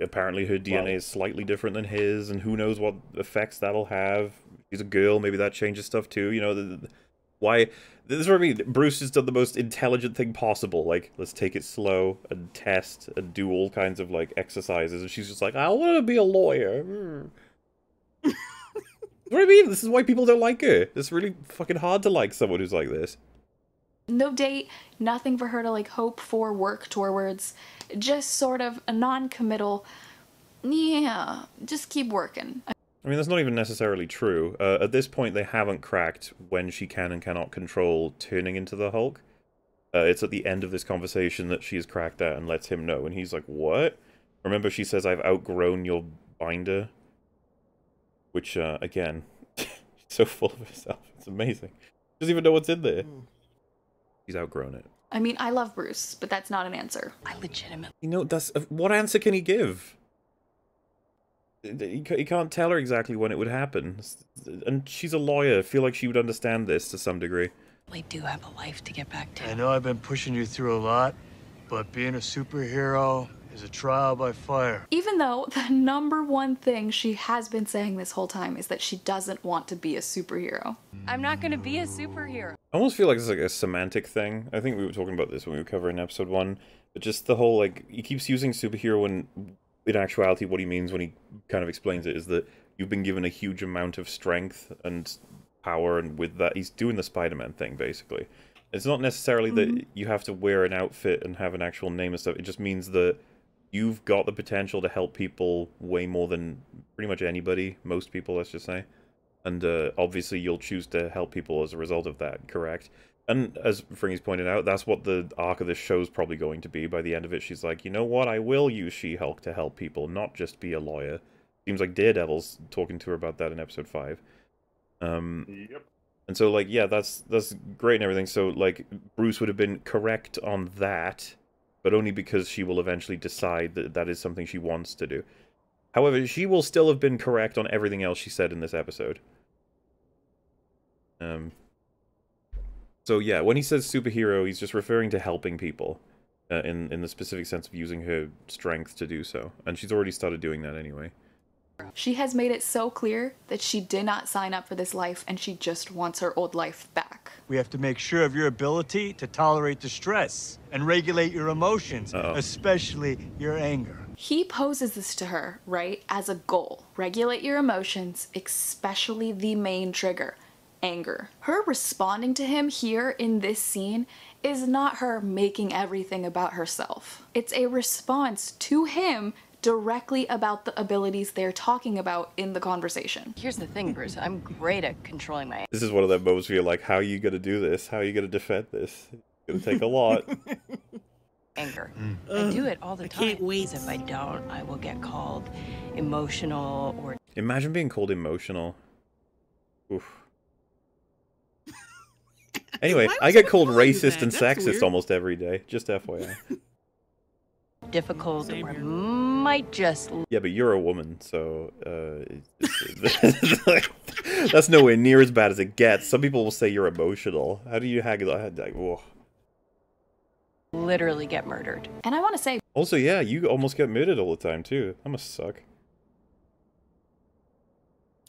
apparently her DNA is slightly different than his, and who knows what effects that'll have. She's a girl, maybe that changes stuff too. You know, the, the- why? This is what I mean. Bruce has done the most intelligent thing possible. Like, let's take it slow and test and do all kinds of like exercises, and she's just like, I want to be a lawyer. Mm. what I mean? This is why people don't like her. It's really fucking hard to like someone who's like this. No date, nothing for her to like hope for, work towards. Just sort of a non committal, yeah, just keep working. I mean, that's not even necessarily true. Uh, at this point, they haven't cracked when she can and cannot control turning into the Hulk. Uh, it's at the end of this conversation that she's cracked that and lets him know, and he's like, "What?" Remember, she says, "I've outgrown your binder," which, uh, again, she's so full of herself. It's amazing. She doesn't even know what's in there. She's outgrown it. I mean, I love Bruce, but that's not an answer. I legitimately. You know, that's uh, what answer can he give? He can't tell her exactly when it would happen, and she's a lawyer. I feel like she would understand this to some degree. We do have a life to get back to. I know I've been pushing you through a lot, but being a superhero is a trial by fire. Even though the number one thing she has been saying this whole time is that she doesn't want to be a superhero. I'm not gonna be a superhero. I almost feel like it's like a semantic thing. I think we were talking about this when we were covering episode one. But just the whole like he keeps using superhero when in actuality what he means when he kind of explains it is that you've been given a huge amount of strength and power and with that he's doing the Spider-Man thing basically. It's not necessarily that you have to wear an outfit and have an actual name and stuff. It just means that you've got the potential to help people way more than pretty much anybody, most people, let's just say. And uh, obviously, you'll choose to help people as a result of that, correct? And as Fringy's pointed out, that's what the arc of this show's probably going to be. By the end of it, she's like, you know what? I will use She Hulk to help people, not just be a lawyer. Seems like Daredevil's talking to her about that in episode 5. Um, Yep. and so, like, yeah, that's that's great and everything. So, like, Bruce would have been correct on that, but only because she will eventually decide that that is something she wants to do. However, she will still have been correct on everything else she said in this episode. Um. So yeah, when he says superhero, he's just referring to helping people, uh, in in the specific sense of using her strength to do so, and she's already started doing that anyway. She has made it so clear that she did not sign up for this life and she just wants her old life back. We have to make sure of your ability to tolerate the stress and regulate your emotions, especially your anger. He poses this to her, right, as a goal. Regulate your emotions, especially the main trigger anger. Her responding to him here in this scene is not her making everything about herself. It's a response to him directly about the abilities they're talking about in the conversation. Here's the thing, Bruce. I'm great at controlling my This is one of them moments where you're like, how are you gonna do this? How are you gonna defend this? It's gonna take a lot. anger. Mm. I do it all the time. I can't wait. If I don't, I will get called emotional or Imagine being called emotional. Oof. Anyway, I get called racist and sexist almost every day. Just FYI. difficult or might just Yeah, but you're a woman, so uh, that's nowhere near as bad as it gets. Some people will say you're emotional. How do you haggle that? Like, whoa. literally get murdered. And I want to say, Also, yeah, you almost get murdered all the time too. That must suck.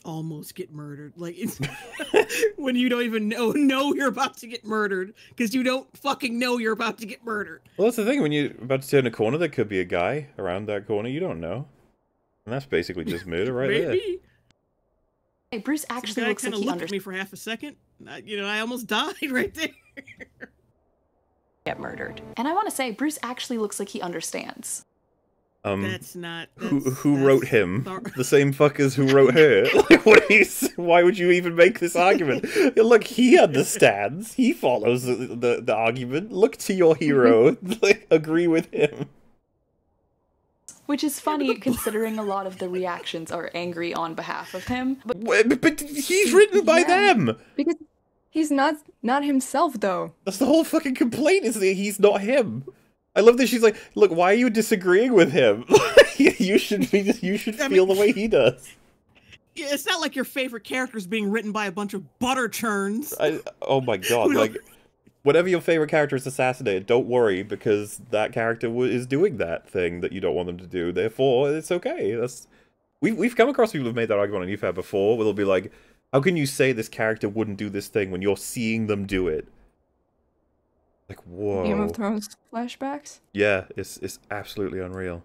Almost get murdered. Like it's when you don't even know know you're about to get murdered because you don't fucking know you're about to get murdered. Well, that's the thing. When you're about to turn a corner, there could be a guy around that corner. You don't know, and that's basically just murder right there. Hey, Bruce actually looks like kind of he looked at me for half a second. I, you know, I almost died right there. Get murdered. And I want to say, Bruce actually looks like he understands. Um, That's not. who who wrote him? The same fuckers who wrote her. Like, what are you, why would you even make this argument? Look, he understands. He follows the, the, the argument. Look to your hero. like, agree with him. Which is funny considering a lot of the reactions are angry on behalf of him. But, but he's written by them. Because he's not not himself though. That's the whole fucking complaint is that he's not him. I love that she's like, look, why are you disagreeing with him? you should be, you should feel the way he does. It's not like your favorite character is being written by a bunch of butter churns. I, oh my god, like, whatever your favorite character is assassinated, don't worry because that character w- is doing that thing that you don't want them to do. Therefore, it's okay. That's we've we've come across people who've made that argument on EFAP before, where they'll be like, "How can you say this character wouldn't do this thing when you're seeing them do it?" Like, whoa. Game of Thrones flashbacks. Yeah, it's it's absolutely unreal.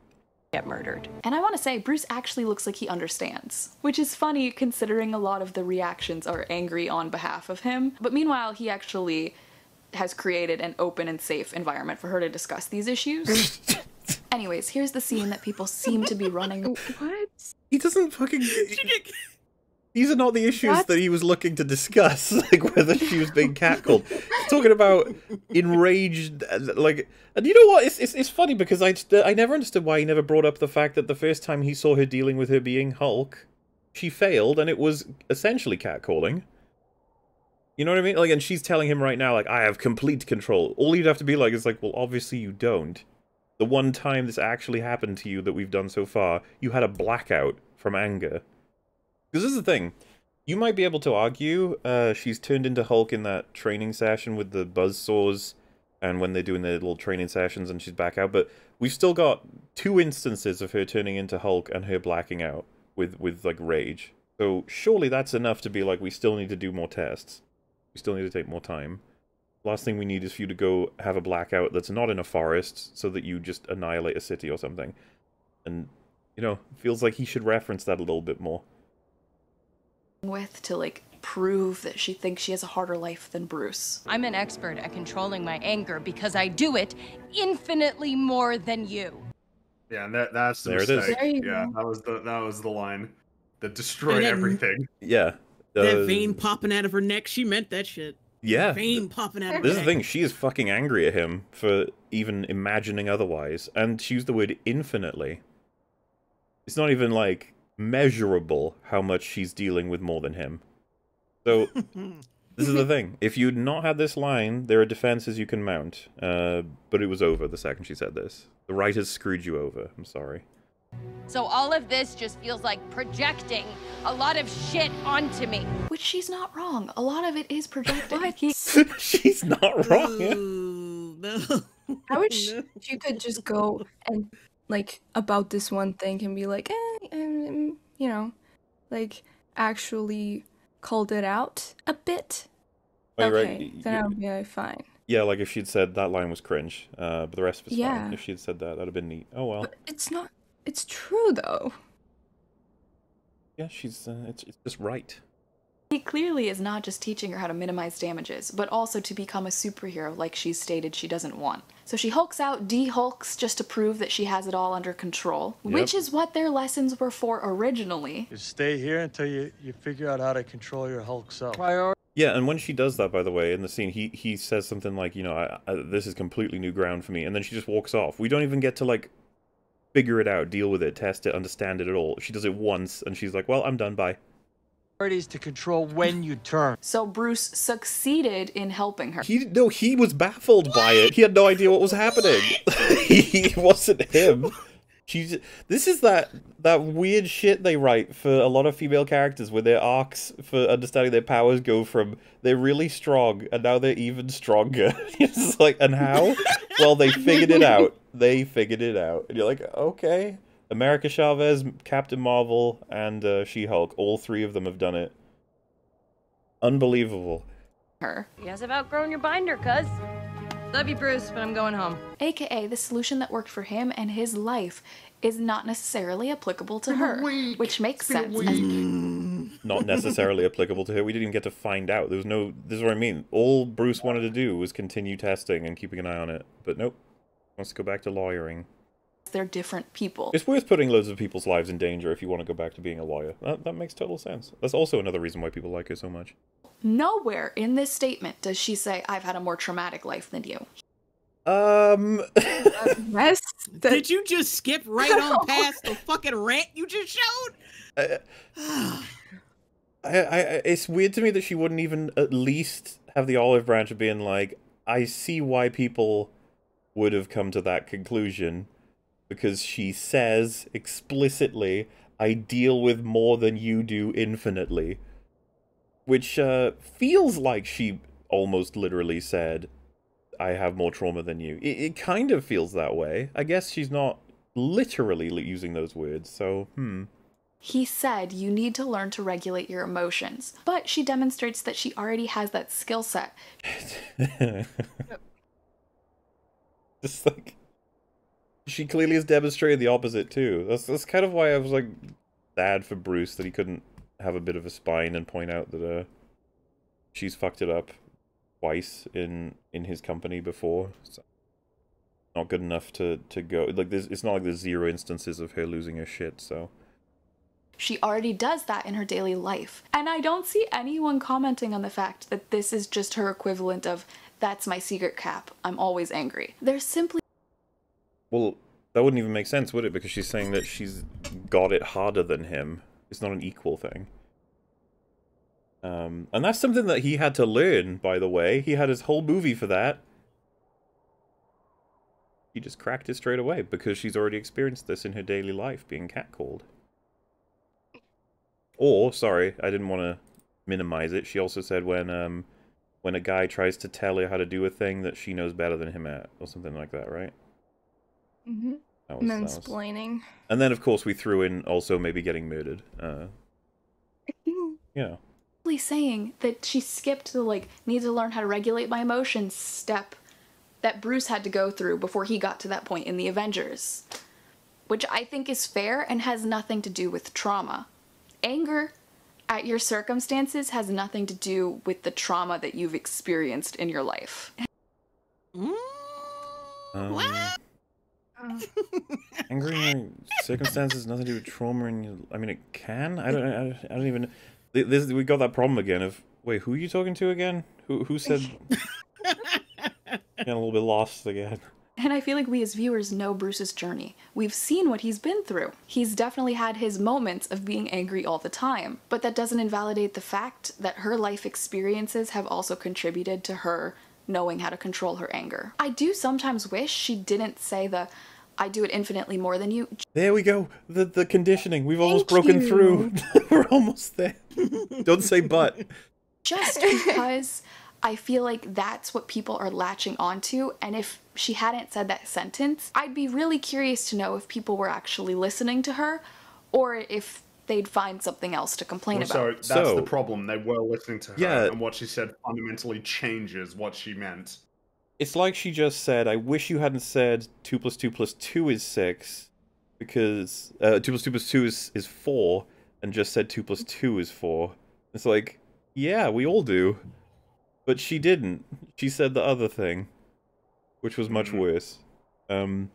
Get murdered. and I want to say, Bruce actually looks like he understands. Which is funny considering a lot of the reactions are angry on behalf of him. But meanwhile, he actually has created an open and safe environment for her to discuss these issues. Anyways, here's the scene that people seem to be running. What? He doesn't fucking. These are not the issues that he was looking to discuss, like whether she was being catcalled. He's talking about enraged, like, and you know what? It's, it's it's funny because I I never understood why he never brought up the fact that the first time he saw her dealing with her being Hulk, she failed, and it was essentially catcalling. You know what I mean? Like, and she's telling him right now, like, I have complete control. All you'd have to be like is like, well, obviously you don't. The one time this actually happened to you that we've done so far, you had a blackout from anger. Because this is the thing. You might be able to argue uh, she's turned into Hulk in that training session with the buzz saws and when they're doing their little training sessions and she's back out, but we've still got two instances of her turning into Hulk and her blacking out with, with like rage. So surely that's enough to be like, we still need to do more tests. We still need to take more time. Last thing we need is for you to go have a blackout that's not in a forest so that you just annihilate a city or something. And, you know, feels like he should reference that a little bit more with to like prove that she thinks she has a harder life than Bruce. I'm an expert at controlling my anger because I do it infinitely more than you. Yeah, and that that's the There it is. There Yeah, go. that was the that was the line that destroyed And then- everything. Yeah. that Uh, vein popping out of her neck, she meant that shit. Yeah. Vein popping out of her This is the thing, she is fucking angry at him for even imagining otherwise, and she used the word infinitely. It's not even like measurable how much she's dealing with more than him. So this is the thing. If you'd not had this line, there are defenses you can mount. Uh, but it was over the second she said this. The writers screwed you over. I'm sorry. So all of this just feels like projecting a lot of shit onto me. Which she's not wrong. A lot of it is projected. He- she's not wrong. I wish you could just go and like about this one thing and be like, eh, um, you know, like actually called it out a bit. Oh, okay, right. then Y- I would be like, fine. Yeah, like if she'd said that line was cringe, uh, but the rest of it's Yeah. fine. If she'd said that, that'd have been neat. Oh well. It's not. It's true though. Yeah, she's uh, it's it's just right. He clearly is not just teaching her how to minimize damages, but also to become a superhero like she's stated she doesn't want. So she hulks out, de-hulks just to prove that she has it all under control, which is what their lessons were for originally. You stay here until you, you figure out how to control your Hulk self. Prior Yeah, and when she does that, by the way, in the scene, he he says something like, you know, I, I, this is completely new ground for me, and then she just walks off. We don't even get to like figure it out, deal with it, test it, understand it at all. She does it once, and she's like, well, I'm done. Bye. Priorities to control when you turn. So Bruce succeeded in helping her. He no, he was baffled by it. He had no idea what was happening. he wasn't him. She's this is that that weird shit they write for a lot of female characters where their arcs for understanding their powers go from they're really strong and now they're even stronger. it's like and how? well, they figured it out. They figured it out. And you're like, okay. America Chavez, Captain Marvel, and uh, She-Hulk, all three of them have done it. Unbelievable. her. You guys have outgrown your binder, cuz. Love you, Bruce, but I'm going home. AKA, the solution that worked for him and his life is not necessarily applicable to her, which makes sense. as- not necessarily applicable to her. We didn't even get to find out. There was no. This is what I mean. All Bruce wanted to do was continue testing and keeping an eye on it. But nope. Wants to go back to lawyering. They're different people. It's worth putting loads of people's lives in danger if you want to go back to being a lawyer. That, that makes total sense. That's also another reason why people like her so much. Nowhere in this statement does she say, I've had a more traumatic life than you. Um. yes. Did you just skip right on past the fucking rant you just showed? I, I, I, it's weird to me that she wouldn't even at least have the olive branch of being like, I see why people would have come to that conclusion because she says explicitly, I deal with more than you do infinitely. Which uh, feels like she almost literally said, I have more trauma than you. It, it kind of feels that way. I guess she's not literally using those words, so, hmm. He said you need to learn to regulate your emotions, but she demonstrates that she already has that skill set. Just like she clearly has demonstrated the opposite too. That's that's kind of why I was like sad for Bruce that he couldn't have a bit of a spine and point out that uh she's fucked it up twice in in his company before. So not good enough to to go like this it's not like there's zero instances of her losing her shit, so She already does that in her daily life. And I don't see anyone commenting on the fact that this is just her equivalent of, that's my secret cap, I'm always angry. They're simply Well, that wouldn't even make sense, would it? Because she's saying that she's got it harder than him. It's not an equal thing. Um, and that's something that he had to learn, by the way. He had his whole movie for that. He just cracked it straight away because she's already experienced this in her daily life, being catcalled. Or, sorry, I didn't want to minimize it. She also said when um, when a guy tries to tell her how to do a thing that she knows better than him at, or something like that, right? Mm-hmm. That was, that was- Mansplaining. And then, of course, we threw in also maybe getting murdered. Uh, yeah. simply saying that she skipped the like need to learn how to regulate my emotions step that Bruce had to go through before he got to that point in the Avengers. Which I think is fair and has nothing to do with trauma. Anger at your circumstances has nothing to do with the trauma that you've experienced in your life. Um, Angry circumstances, nothing to do with trauma, and I mean, it can. I don't. I, don't- I don't even. This, we got that problem again. Of wait, who are you talking to again? Who who said? Getting a little bit lost again. And I feel like we as viewers know Bruce's journey. We've seen what he's been through. He's definitely had his moments of being angry all the time, but that doesn't invalidate the fact that her life experiences have also contributed to her knowing how to control her anger. I do sometimes wish she didn't say the I do it infinitely more than you There we go. The the conditioning. We've almost Thank broken you. through. We're almost there. Don't say but. just because I feel like that's what people are latching onto. And if she hadn't said that sentence, I'd be really curious to know if people were actually listening to her or if they'd find something else to complain so about. So that's So- the problem. They were listening to her, Yeah. and what she said fundamentally changes what she meant. It's like she just said, I wish you hadn't said 2 plus 2 plus 2 is 6, because uh, 2 plus 2 plus 2 is, is 4, and just said 2 plus 2 is 4. It's like, yeah, we all do. But she didn't. She said the other thing, which was much worse. Um,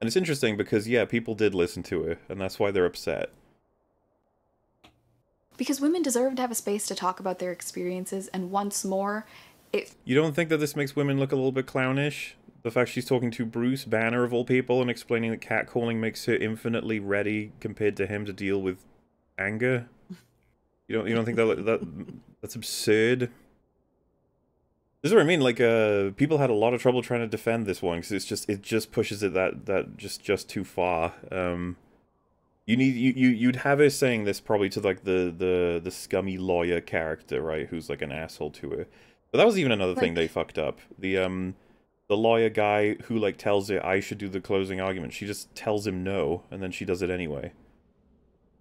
and it's interesting because, yeah, people did listen to her, and that's why they're upset. Because women deserve to have a space to talk about their experiences, and once more, it You don't think that this makes women look a little bit clownish? The fact she's talking to Bruce Banner of all people and explaining that catcalling makes her infinitely ready compared to him to deal with anger. You don't you don't think that that that's absurd? This is what I mean. Like, uh, people had a lot of trouble trying to defend this one because it's just it just pushes it that that just just too far. Um, you need you, you you'd have her saying this probably to like the the the scummy lawyer character, right? Who's like an asshole to her. But that was even another thing they fucked up. The um the lawyer guy who like tells her I should do the closing argument. She just tells him no, and then she does it anyway.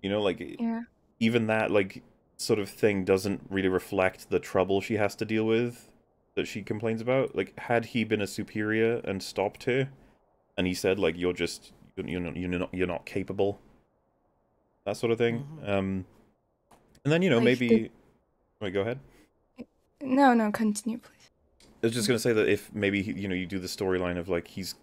You know, like Yeah. even that like sort of thing doesn't really reflect the trouble she has to deal with that she complains about. Like, had he been a superior and stopped her, and he said like you're just you're not you're not you're not capable, that sort of thing. Um, and then you know Like maybe. the- Wait, go ahead. No, no, continue, please. I was just gonna say that if maybe you know you do the storyline of like he's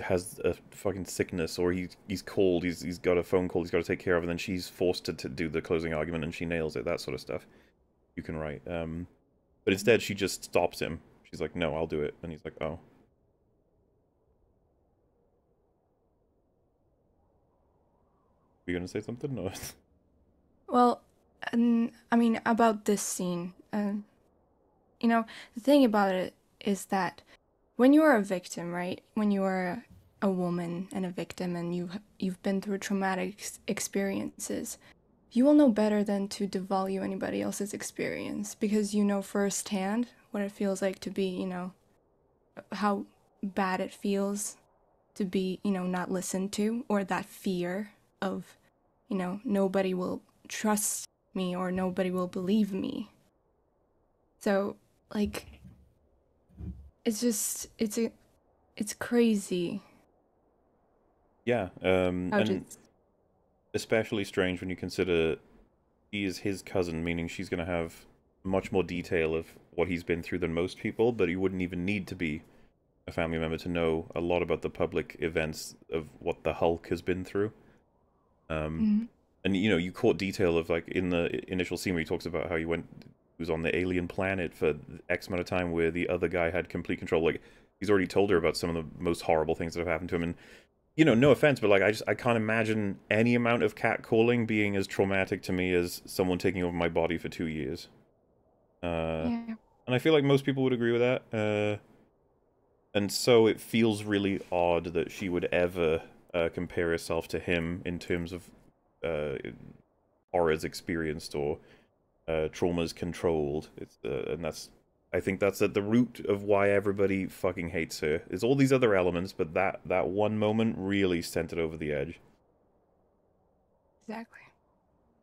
has a fucking sickness or he's he's cold, he's he's got a phone call he's got to take care of, and then she's forced to, to do the closing argument and she nails it. That sort of stuff you can write. Um, but instead she just stops him. She's like, "No, I'll do it," and he's like, "Oh." You gonna say something? No. Well, um, I mean, about this scene, um, you know, the thing about it is that when you are a victim, right? When you are a woman and a victim, and you you've been through traumatic experiences, you will know better than to devalue anybody else's experience because you know firsthand what it feels like to be, you know, how bad it feels to be, you know, not listened to, or that fear of, you know, nobody will trust me or nobody will believe me. So, like, it's just, it's a, it's crazy. Yeah, um, How and especially strange when you consider he is his cousin, meaning she's going to have much more detail of what he's been through than most people, but he wouldn't even need to be a family member to know a lot about the public events of what the Hulk has been through. Um, Mhm. and you know you caught detail of like in the initial scene where he talks about how he went was on the alien planet for X amount of time where the other guy had complete control. Like he's already told her about some of the most horrible things that have happened to him, and you know, no offense, but like I just I can't imagine any amount of catcalling being as traumatic to me as someone taking over my body for two years. Uh, Yeah. and I feel like most people would agree with that. Uh, and so it feels really odd that she would ever uh, compare herself to him in terms of uh, horrors experienced or uh, traumas controlled. It's uh, and that's I think that's at the root of why everybody fucking hates her. There's all these other elements, but that that one moment really sent it over the edge. Exactly.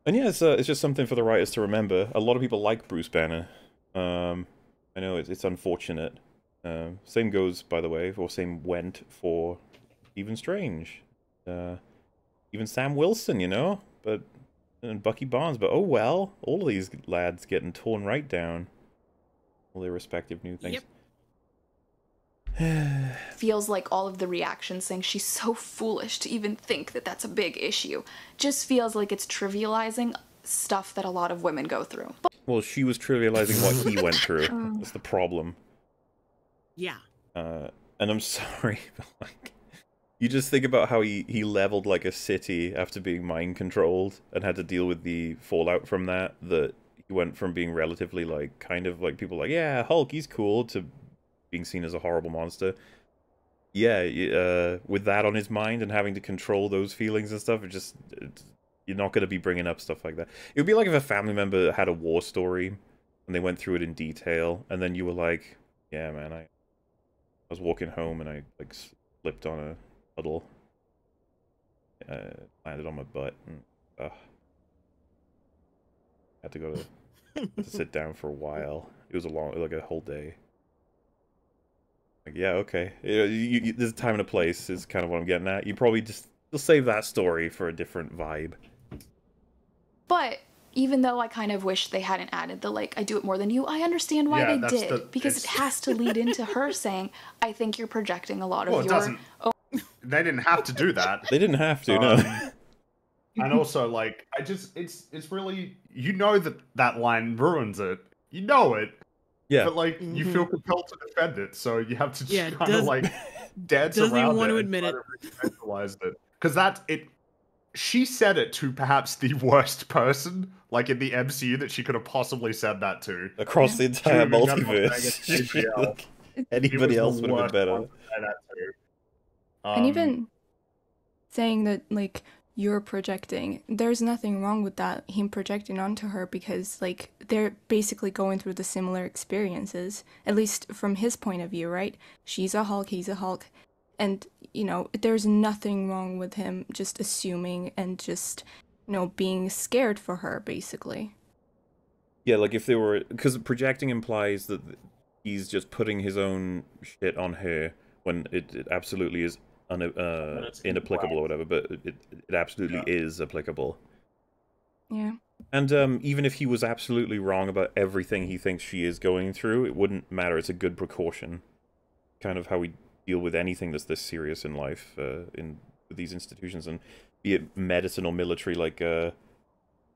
And yeah, it's uh, it's just something for the writers to remember. A lot of people like Bruce Banner. Um, I know it's, it's unfortunate. Um, same goes, by the way, or same went for even Strange, uh, even Sam Wilson. You know, but and Bucky Barnes. But oh well, all of these lads getting torn right down. All their respective new things. feels like all of the reactions saying she's so foolish to even think that that's a big issue just feels like it's trivializing stuff that a lot of women go through. But Well, she was trivializing what he went through. Oh. That's the problem. Yeah. Uh, and I'm sorry, but like, you just think about how he he leveled like a city after being mind controlled and had to deal with the fallout from that. That he went from being relatively like kind of like people like yeah Hulk he's cool to being seen as a horrible monster. Yeah, uh, with that on his mind and having to control those feelings and stuff, it just you're not going to be bringing up stuff like that. It would be like if a family member had a war story and they went through it in detail, and then you were like, "Yeah, man, I, I was walking home and I like slipped on a puddle, uh, landed on my butt, and uh, had to go to, to sit down for a while. It was a long, like a whole day. Like, yeah, okay. You, you, you, there's a time and a place is kind of what I'm getting at. You probably just you'll save that story for a different vibe. but even though I kind of wish they hadn't added the like I do it more than you, I understand why Yeah, they did the- because it has to lead into her saying, "I think you're projecting a lot of Well, it your doesn't. They didn't have to do that. They didn't have to, no. Um, and also, like, I just it's it's really you know that that line ruins it. You know it. Yeah. But like, you feel compelled to defend it, so you have to just Yeah, kind of like dance doesn't even want it to and admit it. to recontextualize it because that it. She said it to perhaps the worst person, like in the MCU, that she could have possibly said that to Across the entire was multiverse. saying it to JBL. Like, He Anybody else would have been better. One to say that to. and Um, even saying that like you're projecting there's nothing wrong with that him projecting onto her because like they're basically going through the similar experiences at least from his point of view right she's a hulk he's a hulk and you know there's nothing wrong with him just assuming and just you know being scared for her basically Yeah, like if they were because projecting implies that he's just putting his own shit on her when it, it absolutely is un, uh, inapplicable or whatever, but it it absolutely is applicable. yeah And um, even if he was absolutely wrong about everything he thinks she is going through, it wouldn't matter. It's a good precaution. Kind of how we deal with anything that's this serious in life, uh, in these institutions, and be it medicine or military. Like, uh,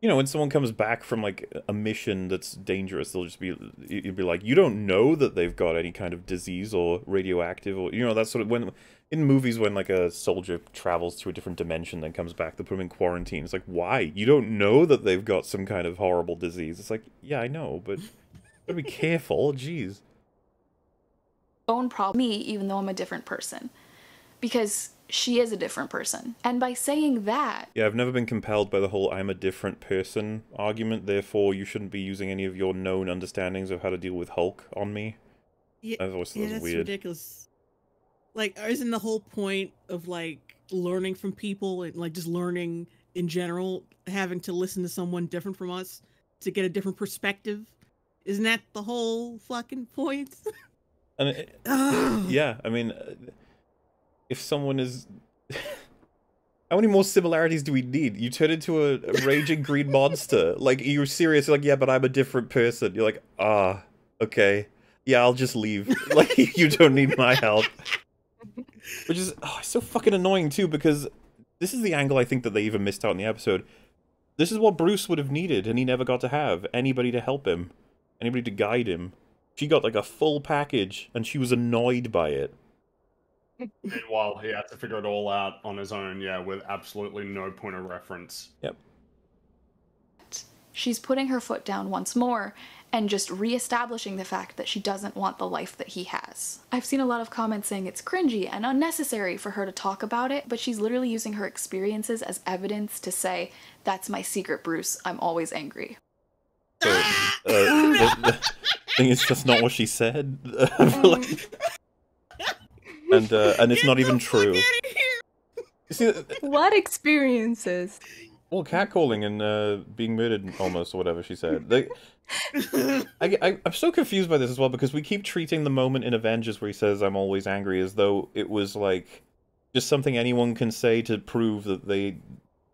you know, when someone comes back from like a mission that's dangerous, they'll just be you'd be like, you don't know that they've got any kind of disease or radioactive, or you know, that sort of when in movies when like a soldier travels to a different dimension then comes back they put him in quarantine it's like why? You don't know that they've got some kind of horrible disease. It's like yeah i know but gotta be careful jeez. Own problem me even though I'm a different person because she is a different person. And by saying that, yeah i've never been compelled by the whole i'm a different person argument therefore you shouldn't be using any of your known understandings of how to deal with hulk on me. Yeah, I've always thought yeah that's weird. ridiculous. Like, isn't the whole point of like learning from people and like just learning in general, having to listen to someone different from us to get a different perspective? Isn't that the whole fucking point? yeah i mean uh, if someone is how many more similarities do we need? You turn into a, a raging green monster. Like you're serious you're like yeah but i'm a different person. You're like ah okay. Yeah i'll just leave. Like you don't need my help which is oh, so fucking annoying too because this is the angle i think that they even missed out in the episode This is what Bruce would have needed, and he never got to have anybody to help him, anybody to guide him. She got like a full package, and she was annoyed by it. Meanwhile, he had to figure it all out on his own, yeah, with absolutely no point of reference. Yep. She's putting her foot down once more and just re-establishing the fact that she doesn't want the life that he has. I've seen a lot of comments saying it's cringy and unnecessary for her to talk about it, but she's literally using her experiences as evidence to say, that's my secret, Bruce. I'm always angry. So, uh, the, the thing is, that's not what she said. Like- and uh, and it's not even true. See, What experiences? well, catcalling and uh, being murdered almost, or whatever she said. They, I, I, I'm so confused by this as well because we keep treating the moment in Avengers where he says "I'm always angry" as though it was like just something anyone can say to prove that they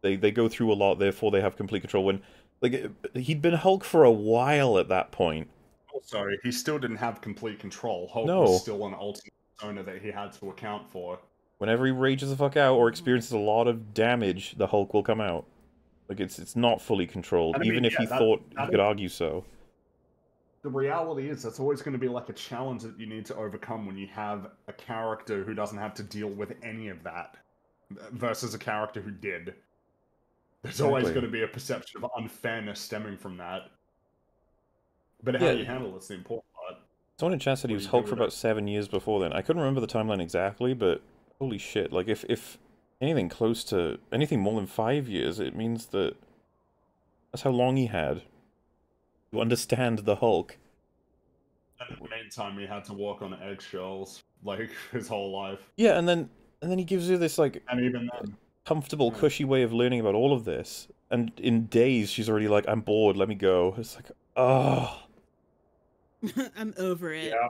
they they go through a lot, therefore they have complete control. When like he'd been Hulk for a while at that point. Oh, sorry, he still didn't have complete control. Hulk No. was still an ultimate persona that he had to account for. Whenever he rages the fuck out or experiences a lot of damage, the Hulk will come out. Like it's it's not fully controlled, I mean, even if yeah, he that- thought he could is- argue so. The reality is, that's always going to be like a challenge that you need to overcome when you have a character who doesn't have to deal with any of that, versus a character who did. There's always going to be a perception of unfairness stemming from that. But how Yeah. you handle it's the important part. Someone in chat said he was Hulk for about seven years before then. I couldn't remember the timeline exactly, but holy shit! Like if if anything close to anything more than five years, it means that that's how long he had to understand the Hulk. And in the meantime, he had to walk on eggshells like his whole life. Yeah, and then and then he gives you this like And even then, comfortable, cushy way of learning about all of this, and in days she's already like, "I'm bored, let me go." It's like, oh, I'm over it. yeah.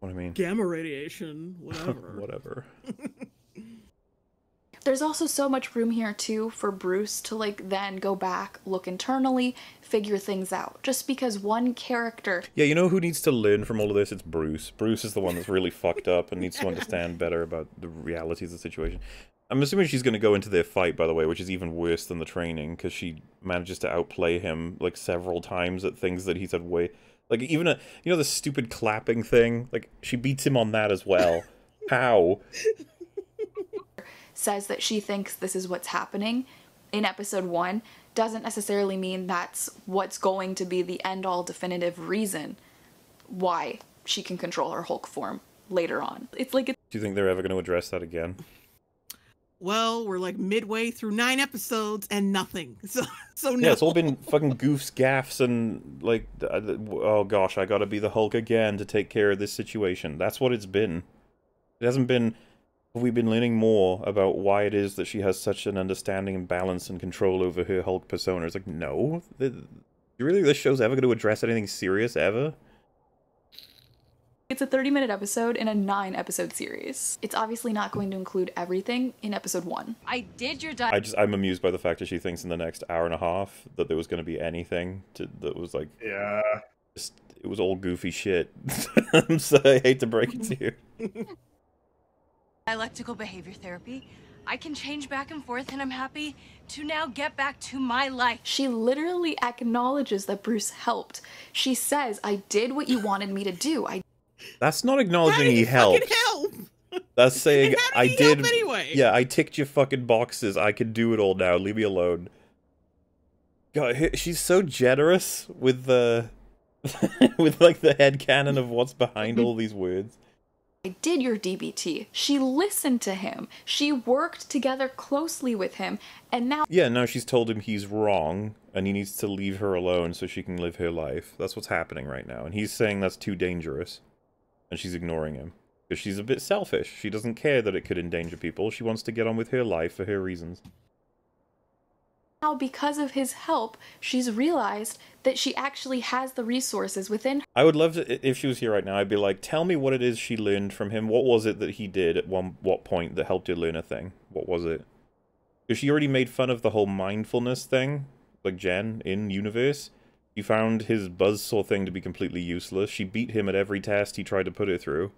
what I mean. Gamma radiation, whatever. Whatever. There's also so much room here too for Bruce to like then go back, look internally, figure things out. Just because one character Yeah, you know who needs to learn from all of this? It's Bruce. Bruce is the one that's really fucked up and needs to understand better about the realities of the situation. I'm assuming she's going to go into their fight, by the way, which is even worse than the training because she manages to outplay him like several times at things that he said way. Like even a you know the stupid clapping thing. Like she beats him on that as well. How? Says that she thinks this is what's happening in episode 1 doesn't necessarily mean that's what's going to be the end all definitive reason why she can control her Hulk form later on. It's like Do you think they're ever going to address that again? Well, we're like midway through nine episodes and nothing. So, so no. Yeah, it's all been fucking goofs, gaffs, and like, uh, oh gosh, I gotta be the Hulk again to take care of this situation. That's what it's been. It hasn't been. Have we been learning more about why it is that she has such an understanding and balance and control over her Hulk persona? It's like, no. The, really, this show's ever going to address anything serious ever? it's a 30 minute episode in a 9 episode series. It's obviously not going to include everything in episode 1. I did your I just, I'm amused by the fact that she thinks in the next hour and a half that there was going to be anything to, that was like, Yeah. just, it was all goofy shit. so I hate to break it to you. dialectical behavior therapy. I can change back and forth, and I'm happy to now get back to my life. She literally acknowledges that Bruce helped. She says, "I did what you wanted me to do. I That's not acknowledging he helped. help. That's saying I he did. help anyway? Yeah, I ticked your fucking boxes. I can do it all now. Leave me alone. God, she's so generous with the, with like the head canon of what's behind all these words. I did your DBT." She listened to him. She worked together closely with him, and now Yeah, now she's told him he's wrong and he needs to leave her alone so she can live her life. That's what's happening right now, and he's saying that's too dangerous, and she's ignoring him because she's a bit selfish. She doesn't care that it could endanger people. She wants to get on with her life for her reasons. Now because of his help, she's realized that she actually has the resources within I would love to if she was here right now. I'd be like, tell me what it is she learned from him. What was it that he did at one what point that helped her learn a thing? What was it? Because she already made fun of the whole mindfulness thing, like Jen in universe. She found his buzzsaw thing to be completely useless. She beat him at every test he tried to put her through.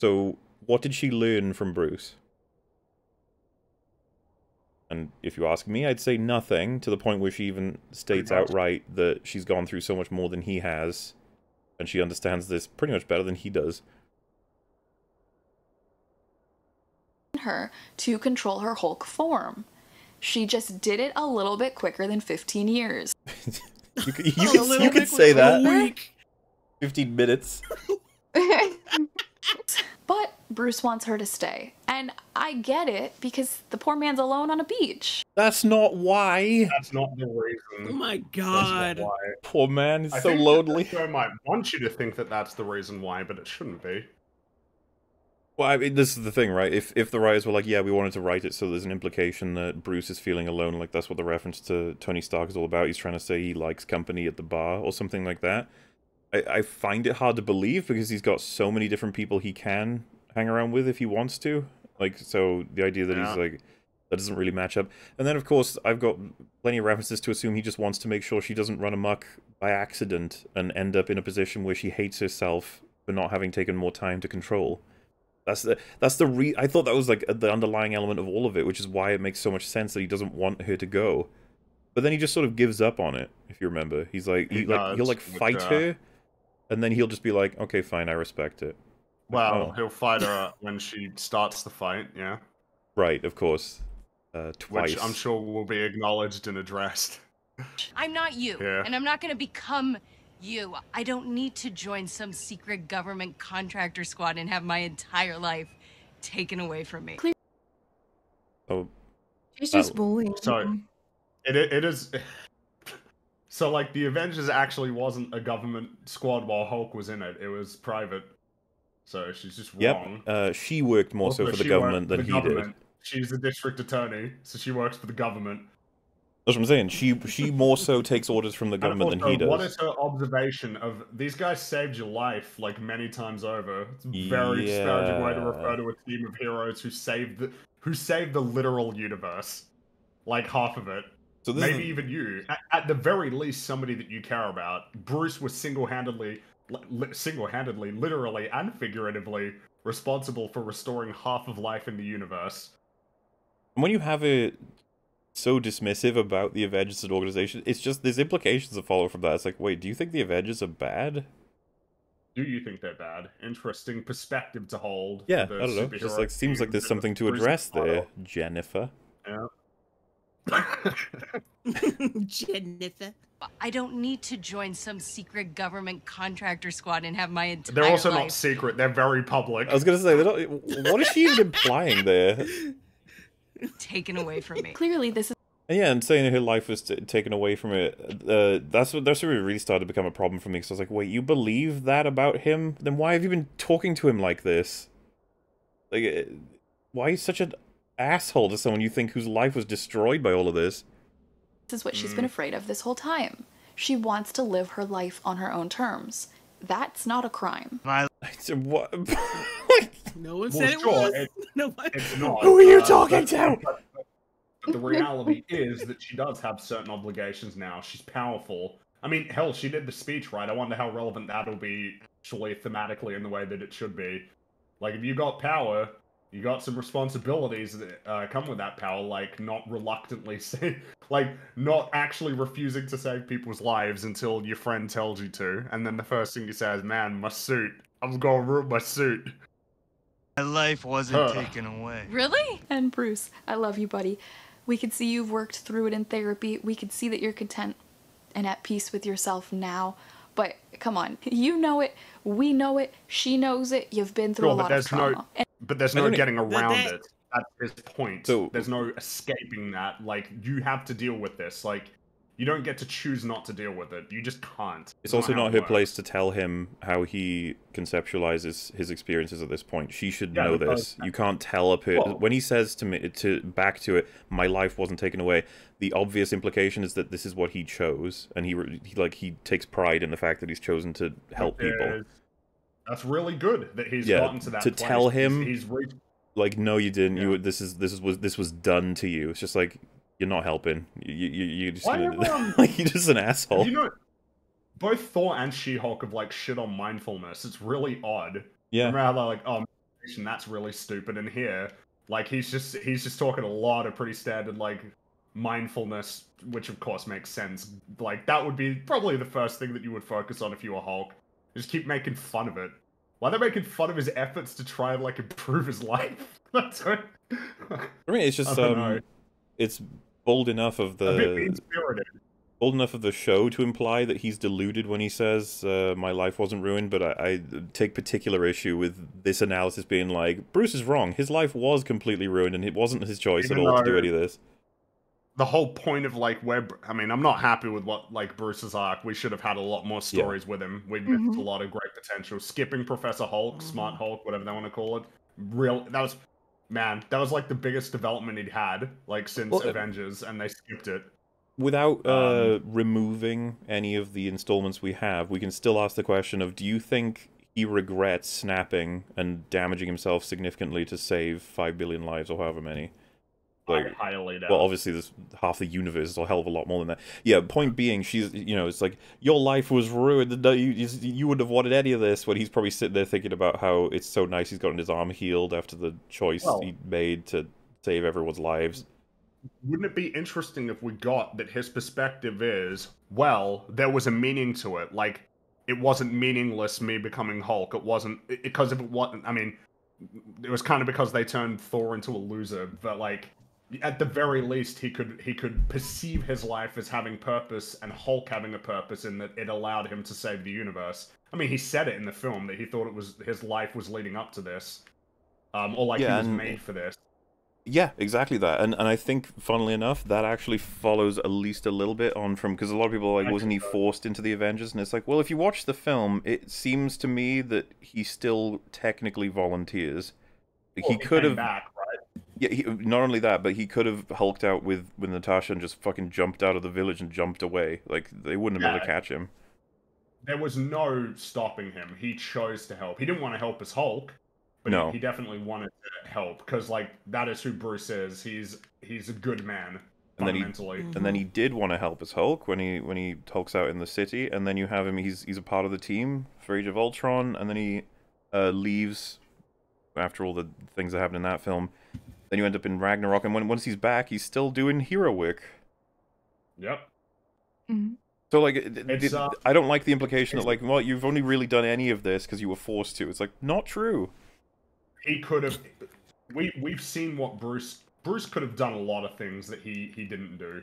So, what did she learn from Bruce? And if you ask me, I'd say nothing to the point where she even states outright that she's gone through so much more than he has, and she understands this pretty much better than he does. her to control her Hulk form. She just did it a little bit quicker than 15 years. You could, you could, you could say that. 15 minutes. But Bruce wants her to stay. And I get it because the poor man's alone on a beach. That's not why. That's not the reason. Oh my That's god. not why. Poor man, he's I so think that lonely. I might want you to think that that's the reason why, but it shouldn't be. Well, I mean, this is the thing, right? If if the writers were like, yeah, we wanted to write it so there's an implication that Bruce is feeling alone, like that's what the reference to Tony Stark is all about. He's trying to say he likes company at the bar or something like that. I, I find it hard to believe because he's got so many different people he can hang around with if he wants to. Like, so the idea that he's like that doesn't really match up. And then, of course, I've got plenty of references to assume he just wants to make sure she doesn't run amok by accident and end up in a position where she hates herself for not having taken more time to control. That's the that's the re. I thought that was like the underlying element of all of it, which is why it makes so much sense that he doesn't want her to go. But then he just sort of gives up on it. If you remember, he's like he, He like he'll like fight uh, her, and then he'll just be like, okay, fine, I respect it. Well, Oh. he'll fight her when she starts the fight, yeah. Right, of course, uh, twice. Which I'm sure will be acknowledged and addressed. I'm not you, Yeah. and I'm not gonna become you. I don't need to join some secret government contractor squad and have my entire life taken away from me. Oh, She's Uh, just bullying. Sorry. it it it is. So, like, the Avengers actually wasn't a government squad while Hulk was in it. It was private. So she's just yep. wrong. Uh, she worked more so for the government than the he government. did. She's a district attorney, so she works for the government. That's what I'm saying. She she more so takes orders from the government than he does. What is her observation of these guys saved your life like many times over? It's a very disparaging way to refer to a team of heroes who saved the who saved the literal universe, like half of it. So Maybe even you. At, at the very least, somebody that you care about. Bruce was single-handedly, li- li- single-handedly, literally and figuratively responsible for restoring half of life in the universe. And when you have it so dismissive about the Avengers as organization, it's just there's implications that follow from that. It's like, wait, do you think the Avengers are bad? Do you think they're bad? Interesting perspective to hold. Yeah, I don't know. Just like seems like there's something to address there. Jennifer. Yeah. Jennifer. I don't need to join some secret government contractor squad and have my entire They're also life not secret. They're very public. I was gonna say, they're not, what is she even implying there? taken away from me. Clearly, this is And yeah, and saying her life was t- taken away from it, uh, that's what that's where it really started to become a problem for me. Because I was like, wait, you believe that about him? Then why have you been talking to him like this? Like, why is such an asshole to someone you think whose life was destroyed by all of this? This is what she's been afraid of this whole time. She wants to live her life on her own terms. That's not a crime. what? No one said it was. it- Nobody. It's not. Who are you uh, talking but- to? But, but the reality is that she does have certain obligations now. She's powerful. I mean, hell, she did the speech, right? I wonder how relevant that'll be actually thematically in the way that it should be. Like, if you got power, you got some responsibilities that uh, come with that power, like not reluctantly say, like not actually refusing to save people's lives until your friend tells you to, and then the first thing you say is, "Man, my suit. I'm gonna ruin my suit." My life wasn't Huh. taken away. Really? And Bruce, I love you, buddy. We could see you've worked through it in therapy. We could see that you're content and at peace with yourself now. But come on, you know it. We know it. She knows it. You've been through Sure, a lot of trauma. no, And but there's no getting around that- it. at this point. So- there's no escaping that. Like you have to deal with this. Like you don't get to choose not to deal with it. You just can't. It's also how not her works. place to tell him how he conceptualizes his experiences at this point. She should Yeah, know because- this. You can't tell a per- Well- when he says to me to back to it, my life wasn't taken away. The obvious implication is that this is what he chose, and he, he like he takes pride in the fact that he's chosen to help people. Is- That's really good that he's Yeah, gotten to that. to place. tell him- he's, reached. Like, no, you didn't. You this is this is was this was done to you. It's just like you're not helping. You you you just Why everyone- um, like you're just an asshole. You know, both Thor and She-Hulk have like shit on mindfulness. It's really odd. Yeah. Remember how they're like, oh, meditation, that's really stupid. And here, Like he's just he's just talking a lot of pretty standard like mindfulness, which of course makes sense. Like that would be probably the first thing that you would focus on if you were Hulk. Just keep making fun of it. Why are they making fun of his efforts to try and like improve his life? That's what... I mean, it's just I um, know. it's bold enough of the bold enough of the show to imply that he's deluded when he says uh, my life wasn't ruined. But I, I take particular issue with this analysis being like Bruce is wrong. His life was completely ruined, and it wasn't his choice Even at all to do any of this. The whole point of like where I mean, I'm not happy with what like Bruce's arc. We should have had a lot more Yeah. stories with him. We missed Mhm. a lot of great potential. Skipping Professor Hulk, Smart Hulk, whatever they want to call it. Real that was man, that was like the biggest development he'd had like since Well, uh, Avengers, and they skipped it. Without uh, Um, removing any of the installments we have, we can still ask the question of: Do you think he regrets snapping and damaging himself significantly to save five billion lives or however many? I highly doubt. Well, obviously, there's half the universe is a hell of a lot more than that. Yeah. Point being, she's you know, it's like your life was ruined. You you, you wouldn't have wanted any of this. When he's probably sitting there thinking about how it's so nice he's gotten his arm healed after the choice Well- he made to save everyone's lives. Wouldn't it be interesting if we got that his perspective is, well, there was a meaning to it. Like, it wasn't meaningless me becoming Hulk. It wasn't because if it wasn't. I mean, it was kind of because they turned Thor into a loser. But like, at the very least, he could he could perceive his life as having purpose and Hulk having a purpose in that it allowed him to save the universe. I mean, he said it in the film that he thought it was his life was leading up to this, um, or like Yeah, he was and- made for this. Yeah, exactly that. And and I think, funnily enough, that actually follows at least a little bit on from because a lot of people are like, wasn't he forced into the Avengers? And it's like, well, if you watch the film, it seems to me that he still technically volunteers. Well, he could have, back? Yeah. He, not only that, but he could have hulked out with with Natasha and just fucking jumped out of the village and jumped away. Like they wouldn't have been able to catch him. there was no stopping him. He chose to help. He didn't want to help as Hulk, but No. he, he definitely wanted to help because, like, that is who Bruce is. He's he's a good man And then he and then he did want to help as Hulk when he when he hulks out in the city, and then you have him. He's he's a part of the team for Age of Ultron, and then he uh, leaves after all the things that happen in that film. Then you end up in Ragnarok, and when once he's back, he's still doing hero work. Yep. Mhm. So like, it- It's, uh, I don't like the implication that like, well, you've only really done any of this because you were forced to. It's like not true. He could have. We we've seen what Bruce Bruce could have done a lot of things that he he didn't do.